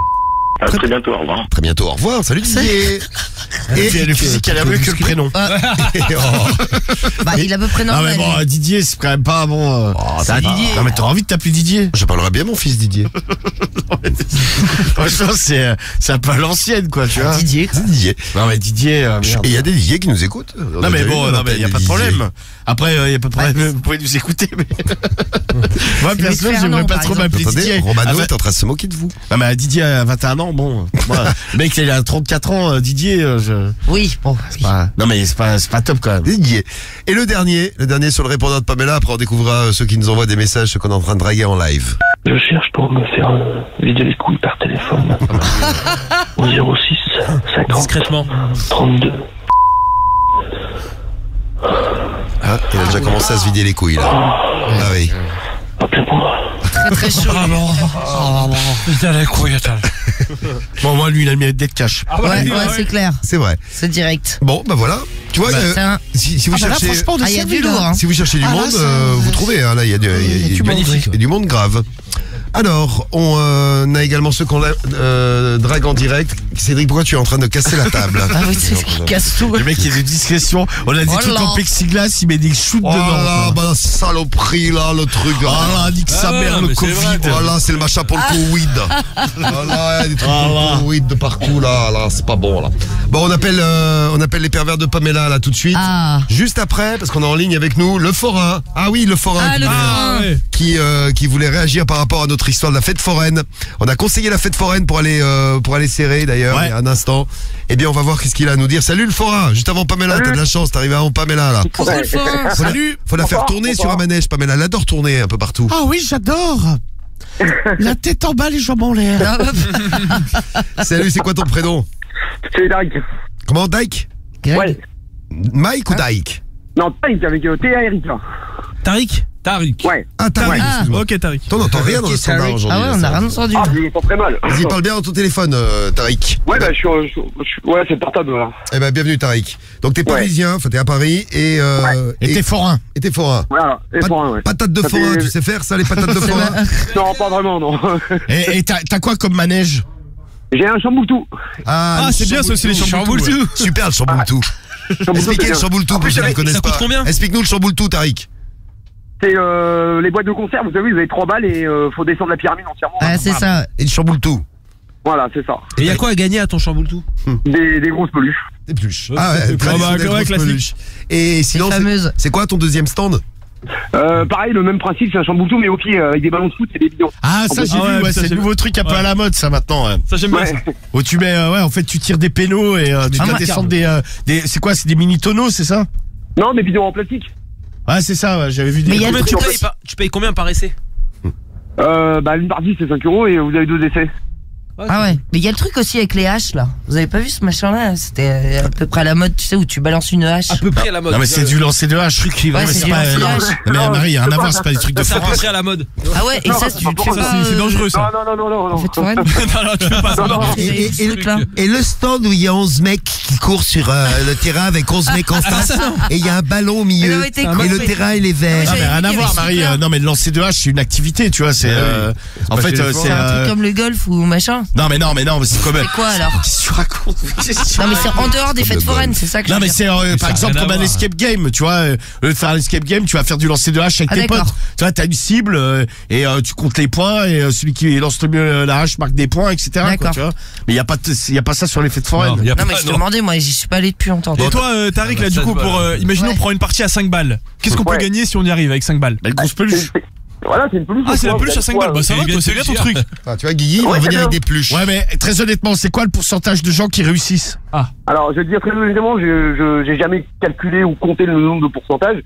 À très bientôt, au revoir. Très bientôt, au revoir. Salut Didier. Et le physique, elle a mieux que le prénom. (laughs) Bah, il a à peu près Ah normal. mais bon, Didier, c'est quand même pas bon. euh, c'est t'as- Didier. Non mais t'as envie de t'appeler Didier Je parlerai bien mon fils Didier. (laughs) Franchement, c'est euh, c'est un peu à l'ancienne, quoi, tu vois. Didier. C'est Didier. Non mais Didier. euh, Et il y a des Didier qui nous écoutent. On Non a mais bon, une non mais antenne y a pas de problème. Après, euh, y a pas de problème. Vous pouvez nous écouter, mais (laughs) moi C'est perso, Fernand, j'aimerais pas trop m'appeler Didier. Romano Ah, est en train de se moquer de vous. Non mais Didier à 21 ans, bon. moi, le mec il a 34 ans, euh, Didier. euh, je... Oui, bon. oui. pas- Non mais c'est pas, c'est pas top quand même. Didier. Et le dernier, le dernier sur le répondeur de Pamela, après on découvrira euh, ceux qui nous envoient des messages, ceux qu'on est en train de draguer en live. Je cherche pour me faire euh, vider les couilles par téléphone. (laughs) Au 06 50 Discrètement. 32. Ah, il a déjà commencé à se vider les couilles là. Ah oui. Très très chaud. Putain, la couille. (laughs) Bon moi lui il a le mérite d'être cash. Ouais, ouais, c'est clair. C'est vrai. C'est direct. Bon, bah voilà. Tu vois, Bah, euh, c'est un- si, si vous Ah, bah là, cherchez, franchement, Ah, il y a du lourd, hein. si vous cherchez du Ah, là, monde, ça- euh, vous trouvez. Hein, là, il y a du, il y a- il y a du monde, magnifique. il y a du monde grave. Alors, on euh, a également ceux qu'on euh, drague en direct. Cédric, pourquoi tu es en train de casser la table? Ah oui, c'est ce qui casse tout. Le mec il est de discrétion. On a des Oh là. en plexiglas, il met des shoots Oh dedans. là là, bah la saloperie là, le truc. Ah là, nique sa Ah ouais, mère le Covid. vrai, Voilà, c'est le machin pour le Covid. (laughs) Voilà, il y a des trucs pour le Covid de partout là, là, c'est pas bon là. Bon, on appelle, euh, on appelle les pervers de Pamela là tout de suite. Ah. Juste après, parce qu'on est en ligne avec nous, le forain. Ah oui, le forain. Ah, qui le voulait- forain. ouais. qui, euh, qui voulait réagir par rapport à notre histoire de la fête foraine. On a conseillé la fête foraine pour aller euh, pour aller serrer d'ailleurs Ouais. il y a un instant. Eh bien, on va voir qu'est-ce qu'il a à nous dire. Salut le forain, juste avant Pamela, t'as de la chance, t'arrives avant Pamela là. Coucou le forain. Faut la- faut la faire tourner sur un manège, Pamela. Elle adore tourner un peu partout. Ah oui, j'adore. La (laughs) tête en bas, les jambes en l'air. (laughs) Salut, c'est quoi ton prénom? C'est Dark. Comment Dyke? Ouais. Mike ou Dyke? Non, Tariq avec euh, T-A-R-I-K. Tariq? Tariq. Ouais. Ah, Tariq, Ah. excuse-moi. Ok, Tariq. T'en entends rien dans le standard aujourd'hui. Ah ouais, on là, a ça. rien entendu. Ah, je m'entends très mal. Vas-y, parle bien dans ton téléphone, euh, Tariq. Ouais, bah, je suis, je, je suis- ouais, c'est le portable, voilà. Eh ben, bienvenue, Tariq. Donc, t'es parisien, enfin, t'es à Paris et, euh, Et t'es forain. et t'es forain. Voilà, et Pat- forain, ouais. Patates de Ça forain, fait- tu sais faire ça, les patates de (laughs) forain (laughs) Non, pas vraiment, non. (laughs) Et et t'as t'as quoi comme manège? J'ai un chamboule-tout. Ah, le c'est bien, ça, c'est les chamboule-tout. chamboule-tout. Super, le chamboule-tout. Expliquez le chamboule-tout pour ceux qui ne connaissent ça coûte pas. combien Explique-nous le chamboule-tout, Tariq. C'est euh, les boîtes de conserve, vous avez vu, vous avez trois balles et euh, faut descendre la pyramide entièrement. Ah, c'est ça. Et le chamboule-tout. Voilà, c'est ça. Et y a quoi à gagner à ton chamboule tout Des, des grosses peluches. Des pluches. Ouais, Ah ouais, c'est- traditionnelle bah, ouais, grosse classique. peluche. Et sinon, c'est- fameuse. c'est quoi ton deuxième stand? Euh, pareil, le même principe, c'est un chamboule-tout, mais au pied, euh, avec des ballons de foot et des bidons. Ah, ça j'ai Ah ouais, vu, ouais, c'est j'ai le nouveau truc un peu Ouais. à la mode ça maintenant. ouais. Ça, j'aime bien Ouais. ça. Où tu mets, euh, ouais, en fait tu tires des pénaux et euh, tu Ah, dois moi, descendre des, euh, des c'est quoi, c'est des mini tonneaux, c'est ça? Non, des bidons en plastique. Ouais, c'est ça, ouais, j'avais vu des. Mais il y a le Combien tu truc payes, par- tu payes combien par essai? Euh, bah, une partie, c'est 5 euros et vous avez deux essais. Ah ouais, mais il y a le truc aussi avec les haches là. Vous avez pas vu ce machin là C'était euh, à peu près à la mode, tu sais, où tu balances une hache. À peu près à la mode. Non mais c'est du lancer de hache. qui va. Ouais, mais c'est pas. lancer de non, hache. mais Marie, y a rien à voir, c'est pas des trucs de C'est à peu près à la mode. Ah ouais, et ça, tu tu fais pas. c'est- c'est euh, dangereux ça. Non, non, non, non, non. En fait, foraine. (laughs) non, non, tu fais pas ça. Non, non. et, le, Truc. stand où il y a 11 mecs qui courent sur euh, le terrain avec 11 mecs en face et il y a un ballon au milieu non, et le terrain il est Non, vert. Ah, mais j'avais rien à voir, Marie. euh, non, mais le lancer de hache, c'est une activité, tu vois. C'est. euh, en fait, euh, c'est. Un euh, truc comme le golf ou machin. Non, mais non, mais non, mais c'est quand même. C'est quoi alors Qu'est-ce que tu racontes tu Non mais c'est en dehors des fêtes foraines, c'est ça que Non je mais veux c'est dire. euh, ça par a exemple rien à comme un escape game, tu vois, euh, au lieu de faire un escape game, tu vas faire du lancer de hache avec Ah, tes d'accord. potes. Tu vois, t'as une cible euh, et euh, tu comptes les points et euh, celui qui lance le mieux la hache marque des points, etc. quoi, D'accord. tu vois. Mais il y a pas, de- y a pas ça sur les fêtes foraines. Non, y a Non mais pas- je te demandais, moi j'y suis pas allé depuis longtemps. Et toi, euh, Tariq, Ah, là, bah, du ça coup, voit, pour, euh, imaginons, on Ouais. prend une partie à 5 balles. Qu'est-ce qu'on peut Ouais. gagner si on y arrive avec 5 balles Bah, une grosse peluche. C'est- (laughs) Voilà, c'est une peluche. Ah, c'est la peluche à vous 5 avez balles. Bah, ça c'est va, toi, c'est bien ton truc. Ah, tu vois, Guigui, il va venir c'est avec des pluches. Ouais, mais très honnêtement, c'est quoi le pourcentage de gens qui réussissent? Alors, je vais te dire très honnêtement, je j'ai jamais calculé ou compté le nombre de pourcentage.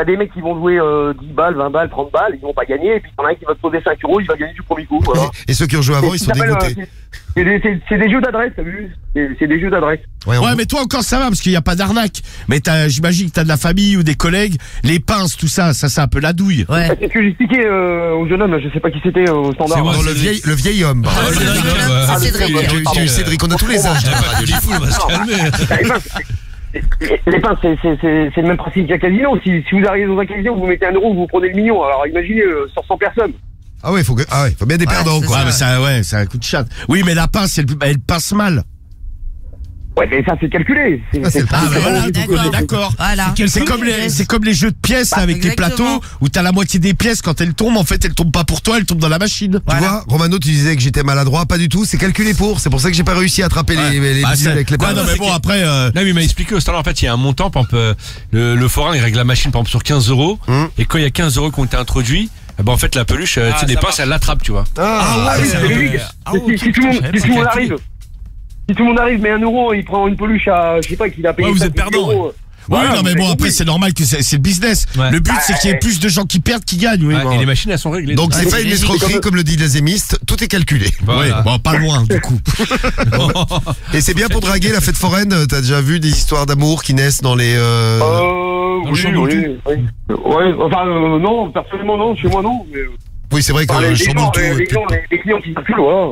Hmm. T'as des mecs qui vont jouer euh, 10 balles, 20 balles, 30 balles, ils vont pas gagner, et puis t'en as un qui va te poser 5 euros, il va gagner du premier coup. Voilà. Et ceux qui ont joué avant, ils sont dégoûtés. euh, c'est- des, jeux d'adresse, t'as vu C'est des jeux d'adresse. Ouais, on- Ouais, mais toi encore ça va parce qu'il y a pas d'arnaque. Mais t'as- j'imagine que t'as de la famille ou des collègues, les pinces, tout ça, ça c'est un peu la douille. Ouais. C'est ce que j'expliquais euh, au jeune homme, je sais pas qui c'était euh, au standard. Moi, le vieil, le vieil homme. Ah, pardon. c'est Cédric, Cédric, Ah, Cédric, on a tous les âges. Les pinces, c'est- le même principe qu'un casino. Si, si vous arrivez dans un casino, vous mettez un euro, vous prenez le million. Alors imaginez euh, sur 100 personnes. Ah ouais, faut que, ah ouais, faut bien des perdants, quoi. Ouais, mais ça, ouais, c'est un coup de chat. Oui, mais la pince, elle, elle passe mal. Ouais, mais ça, c'est calculé. C'est- Ah, bah voilà, d'accord. Voilà. C'est Comme comme les les, pièces. c'est comme les jeux de pièces là, avec les exactement. plateaux où t'as la moitié des pièces quand elles tombent. En fait, elles tombent pas pour toi, elles tombent dans la machine. Tu vois, Romano, tu disais que j'étais maladroit, pas du tout, c'est calculé pour, c'est pour ça que j'ai pas réussi à attraper les, les, les Bah, avec les ouais, non, mais bon, après, euh, Non, mais il m'a expliqué au standard, en fait, il y a un montant, par exemple, euh, le, le forain, il règle la machine, par exemple, sur 15 euros, Hum. et quand il y a 15 euros qui ont été introduits, ben, en fait, la peluche, euh, tu sais, Ah, des ça pinces, elle l'attrape, tu vois. Ah, Ah oui, ça c'est. Ah, Si- tout le monde, arrive, si tout le monde arrive, met un euro, il prend une peluche à, je sais pas, qu'il a payé. Ouais, vous 5 êtes perdant, euros. non, mais bon, après, c'est normal que c'est le business. Ouais. Le but, c'est qu'il y ait plus de gens qui perdent qui gagnent. Oui, Ouais, bon. et les machines, elles sont réglées. Donc c'est pas une escroquerie comme le dit les émistes, tout est calculé. Voilà. Ouais, bon, pas loin, du coup. (laughs) Et c'est bien pour draguer la fête foraine, t'as déjà vu des histoires d'amour qui naissent dans les... Euh... Euh, oui, champ oui, oui. Ouais, enfin, euh, non, personnellement, non, chez moi, non. Mais, euh, Oui, c'est vrai que enfin, les, le les chamboule gens, les, et les puis- gens, les, les clients qui calculent, voilà.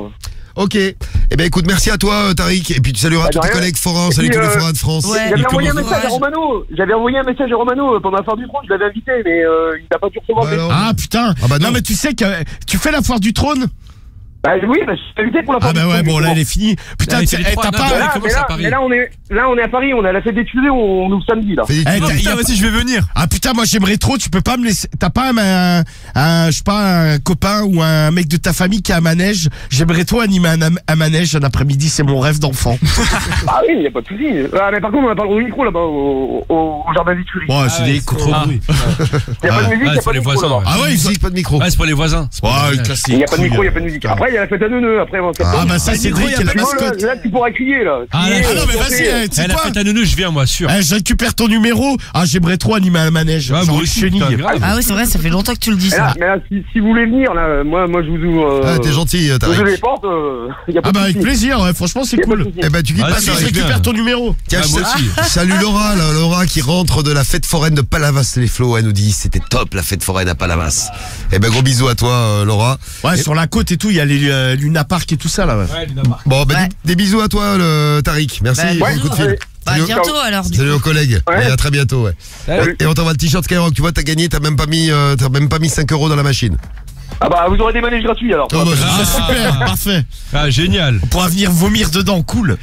Ok. Eh ben écoute, merci à toi euh, Tariq. Et puis tu salueras Bah, tous tes collègues forains. Salut tous les euh, forains de France. Ouais. J'avais envoyé un message à Romano. J'avais envoyé un message à Romano euh, pendant la foire du trône. Je l'avais invité, mais euh, il n'a pas pu recevoir. Bah. Ah putain. Ah bah non. non. mais tu sais que tu fais la foire du trône? Bah oui, bah, je suis pour la foire Ah bah du ouais, bon là, elle est finie. Putain, Ah, eh, t'as pas. mais, à là, Paris. mais là, on est, là, on est à Paris. On a la fête des Tuileries. On, on ouvre samedi là. Des Eh, Putain, y a- vas-y, je vais venir. Ah putain, moi j'aimerais trop, tu peux pas me laisser. T'as pas un, un, je sais pas, un copain ou un mec de ta famille qui a un manège? J'aimerais trop animer un, un manège un après-midi, c'est mon rêve d'enfant. (laughs) Ah oui, il n'y a pas de souci. Ah, mais par contre, on n'a pas le droit micro là-bas au, au, au jardin des Tuileries. Bon, c'est des Ah. bruit. Il n'y a pas de musique, il Ah, n'y a c'est pas de les micro ouais. Ah ouais, ils pas de micro. Ouais, c'est pour les voisins. Ouais, les il voisins. casse les Il n'y a pas de micro, il n'y a pas de musique. Après, il y a la fête à neuneux. Après, Ah bah ça, Ah, c'est micro, Cédric la mascotte. Là, tu pourras crier là. Ah, Ah non, mais vas-y, tu sais Eh, la quoi fête à neuneux, je viens, moi, sûr. Eh, Je récupère ton numéro. Ah, j'aimerais trop animer un manège. Genre moi une chenille. Ah ouais, c'est vrai, ça fait longtemps que tu le dis ça. mais là, si, si vous voulez venir, là, moi, moi, je vous ouvre. Ah, Euh, t'es gentil, je vous Tariq. ouvre les portes. euh, Il y a pas Ah bah avec plaisir, ouais, franchement c'est cool. Eh ben tu quittes Ah, pas je récupère ton numéro. Tiens, Ah. (laughs) Salut Laura, là, Laura qui rentre de la fête foraine de Palavas les Flots. Elle nous dit c'était top la fête foraine à Palavas. Eh ben gros bisous à toi euh, Laura. Ouais, sur la côte et tout, il y a les euh, Luna Park et tout ça là. ouais. Bon ben Ouais. des, des bisous à toi le Tariq. Merci Bah, coup de fil. Bah, Salut, bientôt alors. salut coup. aux collègues. Ouais. Et à très bientôt ouais. Salut. Et on t'envoie le t-shirt Skyrock. Tu vois t'as gagné, t'as même pas mis euh, t'as même pas mis 5 euros dans la machine. Ah bah, vous aurez des manèges gratuits alors. Oh, bah, Ah, super, parfait. Ah, génial. On pourra venir vomir dedans, cool.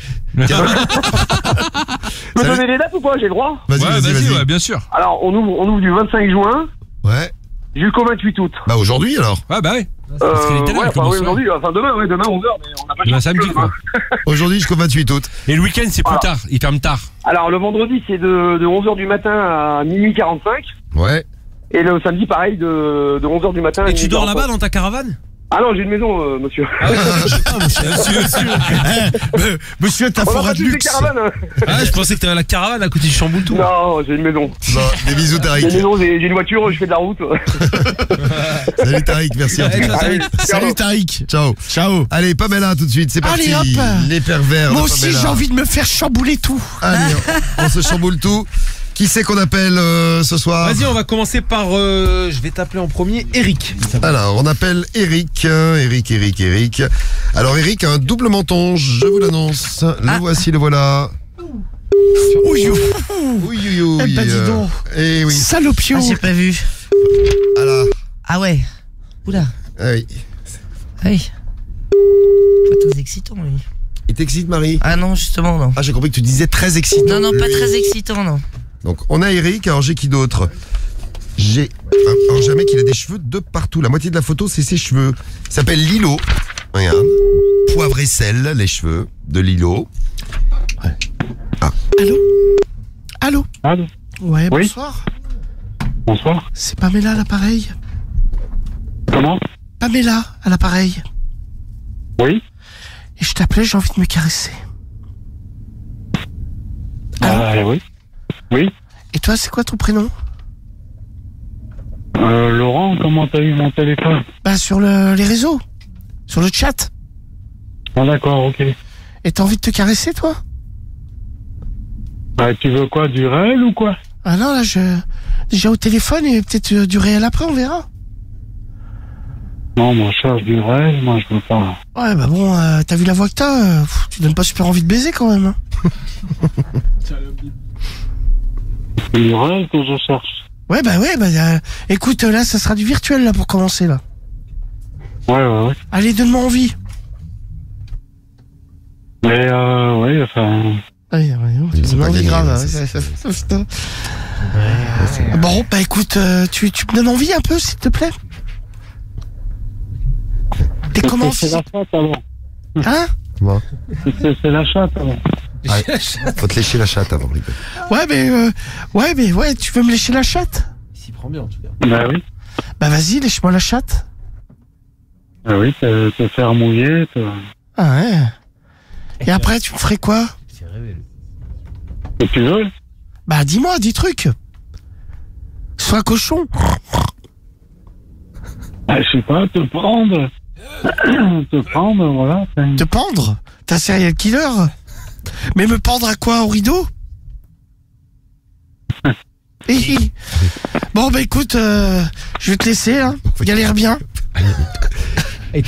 Peux donner les dates ou pas J'ai le droit Vas-y Ouais, vas-y vas-y, vas-y. ouais, bien sûr. Alors, on ouvre, on ouvre du 25 juin Ouais. jusqu'au 28 août. Bah aujourd'hui alors. Ouais, bah ouais. Euh, Parce qu'elle est telle, ouais, enfin, ouais. aujourd'hui, enfin demain, ouais, demain 11h, mais on n'a pas samedi, quoi. (laughs) Aujourd'hui jusqu'au 28 août. Et le week-end, c'est plus tard. Il ferme tard. Alors, le vendredi, c'est de, de 11h du matin à minuit 45. Ouais. Et le samedi, pareil, de, de 11h du matin à Et tu minuit dors 45. là-bas dans ta caravane? Ah non, j'ai une maison, euh, monsieur. Monsieur, monsieur. Eh, me- Monsieur, ta On a forêt pas de luxe. caravanes. hein. Ah, je pensais que t'avais la caravane à côté du chamboule tout. Non, j'ai une maison. Bon, des bisous J'ai Tariq. une maison, j'ai j'ai une voiture, je fais de la route. (laughs) Salut Tariq, merci en tout cas. Allez, Salut Tariq. Ciao. Ciao. Allez, Pamela tout de suite, c'est parti. Allez, hop. Les pervers. Moi aussi, j'ai envie de me faire chambouler tout. Allez, on, on se chamboule tout. Qui c'est qu'on appelle euh, ce soir Vas-y, on va commencer par. euh, je vais t'appeler en premier Eric. Alors, on appelle Eric. hein, Eric, Eric, Eric. Alors, Eric a un double menton, je vous l'annonce. Le voici, le voilà. Oui, Oui, oui, oui. Eh ben, dis donc. Eh oui. Salopio. Ah, j'ai pas vu. Voilà. Ah ouais. Oula. Ah oui. Ah oui. Pas très excitant, lui. Il t'excite, Marie Ah non, justement, non. Ah, j'ai compris que tu disais très excitant. Non, non, pas lui. très excitant, non. Donc, on a Eric, alors j'ai qui d'autre J'ai. Un mec, il a des cheveux de partout. La moitié de la photo, c'est ses cheveux. Il s'appelle Lilo. Regarde. Poivre et sel, les cheveux de Lilo. Allô Allô Allô Ouais, Oui. bonsoir. Bonsoir. C'est Pamela à l'appareil. Comment Pamela à l'appareil. Oui Et je t'appelais, j'ai envie de me caresser. Ah oui. Oui. Et toi, c'est quoi ton prénom Euh, Laurent, comment t'as eu mon téléphone Bah, sur le, les réseaux. Sur le chat. Ah d'accord, ok. Et t'as envie de te caresser, toi Bah, tu veux quoi, du réel ou quoi Ah non, là, je. Déjà au téléphone et peut-être euh, du réel après, on verra. Non, moi, je cherche du réel, moi, je veux pas. Ouais, bah bon, euh, t'as vu la voix que t'as euh, Tu donnes pas super envie de baiser quand même. hein. (laughs) (laughs) Réel que je cherche. Ouais, bah ouais, bah euh, écoute, là, ça sera du virtuel là pour commencer là. Ouais, ouais, ouais. Allez, donne-moi envie. Mais, euh, ouais, enfin. Tu envie grave. hein, ça- ça- ça- putain. Bon, bah écoute, euh, tu, tu me donnes envie un peu, s'il te plaît T'es comment C'est la chatte avant. Hein? C'est c'est la chatte avant. (laughs) Ouais. Faut te lécher la chatte avant. Ouais, mais, euh, ouais, mais, ouais, tu veux me lécher la chatte? S'y prend bien en tout cas. Bah oui. Bah vas-y, lèche-moi la chatte. Bah oui, te, te faire mouiller. Te... Ah ouais. Et après, tu me ferais quoi? Et tu veux? Bah dis-moi, dis trucs. Sois cochon. Ah, Je sais pas, te prendre. te (coughs) prendre, voilà. Te pendre? Un serial killer? Mais me pendre à quoi Au rideau Hi, (laughs) hi. Bon bah écoute, euh, je vais te laisser, hein. galère bien. Et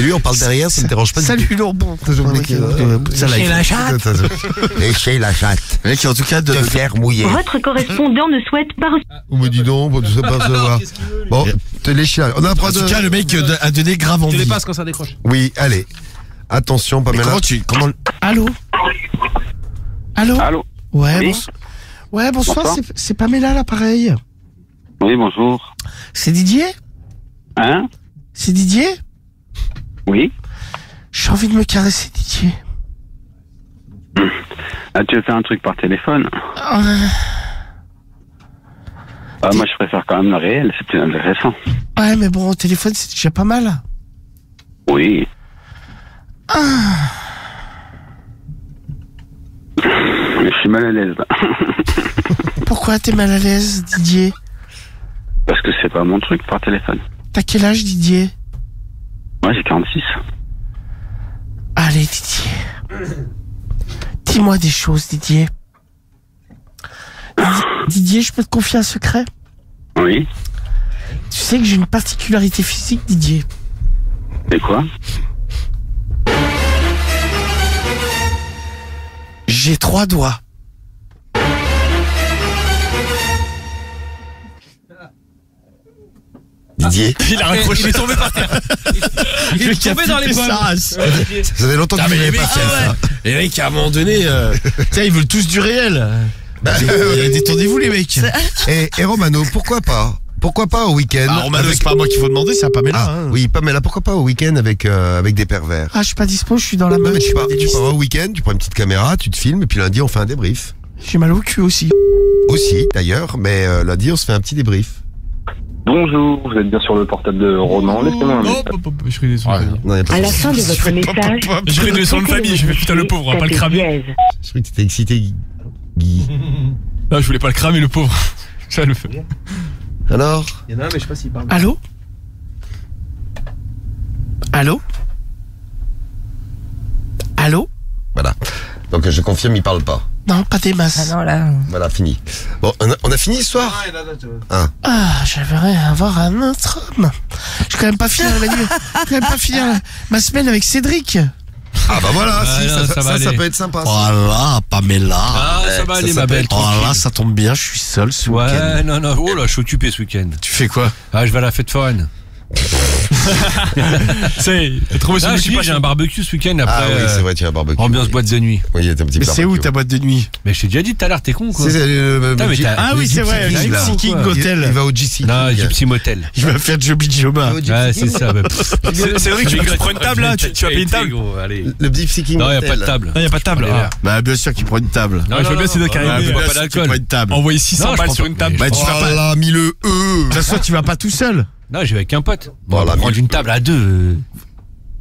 lui, on parle derrière, ça ne dérange pas du Salut Lourbon. Lécher la chatte. Lécher la chatte. Mec, en tout cas, de te faire mouiller. Votre correspondant ne souhaite pas. On me dit non, bon, tu sais pas savoir. Bon, te lécher la... On a un En tout cas, le mec euh, a donné grave envie. quand ça décroche. Oui, allez. Attention, Mais Pamela. comment tu. Comment... Allô Allô Allô Ouais, Oui. bonsoir. Ouais, bonsoir, Bonsoir. c'est- c'est Pamela l'appareil. Oui, bonjour. C'est Didier Hein C'est Didier Oui J'ai envie de me caresser, Didier. Ah, tu veux faire un truc par téléphone Ah, ah, Moi, je préfère quand même le réel, c'est plus intéressant. ouais, mais bon, au téléphone, c'est déjà pas mal. Oui. Ah, Je suis mal à l'aise, là. (laughs) pourquoi t'es mal à l'aise, Didier Parce que c'est pas mon truc par téléphone. T'as quel âge, Didier Moi, j'ai 46. Allez, Didier. Dis-moi des choses, Didier. Didi- Didier, je peux te confier un secret Oui. Tu sais que j'ai une particularité physique, Didier. C'est quoi? J'ai trois doigts. Didier. (laughs) Il a raccroché. Il est tombé par terre. (laughs) Il est tombé dans les pommes. Ça fait longtemps que Ah, mais les n'avais pas fait ah. Les mecs, à un moment donné, euh, (laughs) tiens, ils veulent tous du réel. Bah, Euh, Détendez-vous, les mecs. Et, et Romano, pourquoi pas? Pourquoi pas au week-end Ah, Romano, avec- c'est pas moi qu'il faut demander, c'est à Pamela. Ah, hein. oui, Pamela, pourquoi pas au week-end avec, euh, avec des pervers Ah, je suis pas dispo, je suis dans la meute. tu pars, tu pars au week-end, tu prends une petite caméra, tu te filmes, et puis lundi, on fait un débrief. J'ai mal au cul aussi. Aussi, d'ailleurs, mais euh, lundi, on se fait un petit débrief. Bonjour, vous êtes bien sur le portable de Ronan. Laissez-moi un Hop, message. hop, hop, je connais son famille. Non, y a pas À de la fin de votre message. Je connais son famille. Je fais putain le pauvre, on va pas le cramer. Je croyais que t'étais excité, Guy. Guy. Non, je voulais pas le cramer, le pauvre. (laughs) Ça le fait. Alors Il y en a un, mais je sais pas s'il parle. Allô? Allô? Allô? Voilà. Donc, je confirme, il parle pas. Non, pas des masses. Ah non, là. Voilà, fini. Bon, on a, on a fini ce soir? Ah. Ah, j'aimerais avoir un autre homme. Je vais quand même pas finir la nuit. Je vais quand même pas finir ma semaine avec Cédric. Ah bah voilà, Ah, si, non, ça, ça peut être sympa. ça. Voilà, Pamela. Ah, ça va aller, ma belle. Oh là, ça tombe bien, je suis seul ce week-end. Ouais, non, non. Oh là, je suis occupé ce week-end. Tu fais quoi? Ah, je vais à la fête foraine. (laughs) C'est, trouvé son Ah, je dis, pas j'ai un barbecue ce week-end après. Ah oui, c'est euh, vrai, tu as un barbecue. Ambiance boîte de nuit. Oui, il y a un petit Mais c'est où ta boîte de nuit? Mais je t'ai déjà dit tout à l'heure, t'es con quoi. Le- t'as- Ah oui, c'est vrai, Gypsy. King Il- Hotel. Il va au GC Non. Gypsy Motel. (laughs) Je vais faire Joby Joma. Ouais, c'est ça. bah. (laughs) C'est vrai que tu prends une table là, tu tu vas payer une table. Le Gypsy King Non, y a Hotel. pas de table. Non, y a pas de table. Ah. Bah, bien sûr qu'il prend une table. Non, je veux bien, c'est il est- bois bien pas d'alcool. Envoyer 600 Non, je balles sur une table. Bah, tu vas Oh pas. là, mis le E. De toute façon, tu vas pas tout seul. Non, je vais avec un pote. Bon, Voilà, on va prendre mais- une table à deux.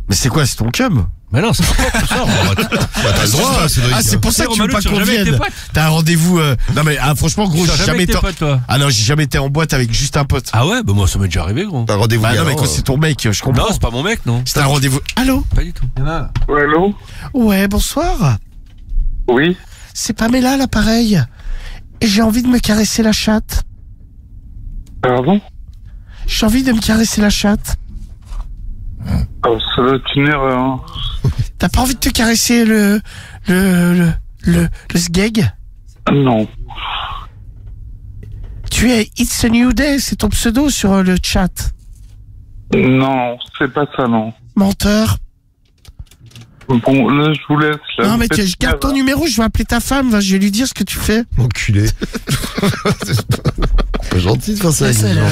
Mais c'est quoi, c'est ton cum Mais non, c'est pas pour ça. (laughs) Bah, t'as le droit, Cédric. Ah, c'est pour ça que tu veux pas qu'on vienne. T'as un rendez-vous. euh, Non, mais ah, franchement, gros, j'ai jamais été. toi Ah non, j'ai jamais été en boîte avec juste un pote. Ah ouais, bah moi ça m'est déjà arrivé, gros. T'as un rendez-vous Bah non, mais galant, quand euh. c'est ton mec, je comprends. Non, c'est pas mon mec, non. C'est un rendez-vous. Allô? Pas du tout. Ouais, allô? Ouais, bonsoir. Oui C'est Pamela l'appareil. Et j'ai envie de me caresser la chatte. Pardon? J'ai envie de me caresser la chatte. oh, Ça doit être une erreur. hein. (laughs) T'as pas envie de te caresser le. le. le. le, le sgeg? Non. Tu es It's a New Day, c'est ton pseudo sur euh, le chat. Non, c'est pas ça, non. Menteur. Bon, là, je vous laisse. Là. Non, mais tiens, je garde ton numéro, je vais appeler ta femme, va, je vais lui dire ce que tu fais. Enculé. (laughs) C'est gentil de faire ça avec C'est les ça, gens.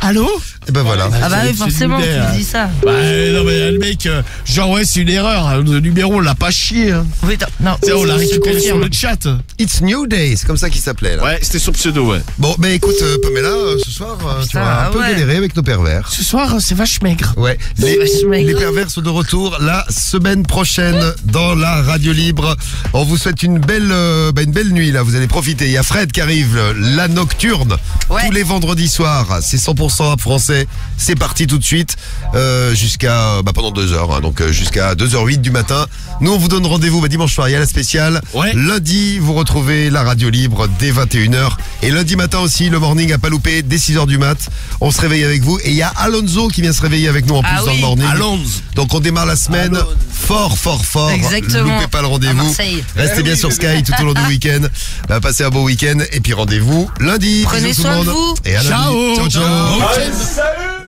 Allô Et ben voilà. Ah bah oui, forcément, tu dis ça. Bah non mais le mec, euh, genre ouais c'est une erreur, hein, le numéro on l'a pas chié. Hein. Oui, non, Tu sais, on l'a récupéré sur le chat. It's New Day, c'est comme ça qu'il s'appelait là. Ouais, c'était son pseudo, ouais. Bon, mais écoute, euh, Pamela, euh, ce soir, euh, tu Putain, vas un peu ouais. galérer avec nos pervers. Ce soir, euh, c'est vache maigre. Ouais, C'est les, vachement les pervers sont de retour la semaine prochaine dans la radio libre. On vous souhaite une belle, euh, bah, une belle nuit là. Vous allez profiter. Il y a Fred qui arrive, euh, la nocturne, Ouais. Tous les vendredis soirs. C'est 100% rap français. C'est parti tout de suite euh, jusqu'à bah, pendant deux heures, hein, donc euh, jusqu'à 2h08 du matin. Nous on vous donne rendez-vous bah, dimanche soir. Il y a la spéciale. Ouais. Lundi vous retrouvez la radio libre dès 21h et lundi matin aussi le morning à pas louper dès 6h du mat. On se réveille avec vous et il y a Alonso qui vient se réveiller avec nous en Ah plus dans le morning. Alonso. Donc on démarre la semaine fort, fort, fort. Exactement. Loupez pas le rendez-vous. Marseille. Restez bien sur Sky tout au long du week-end. Euh, Passez un beau week-end et puis rendez-vous lundi. Prenez Bisous tout le soin de monde. Vous. Et à lundi. Ciao. ciao. ciao. Ciao. Salut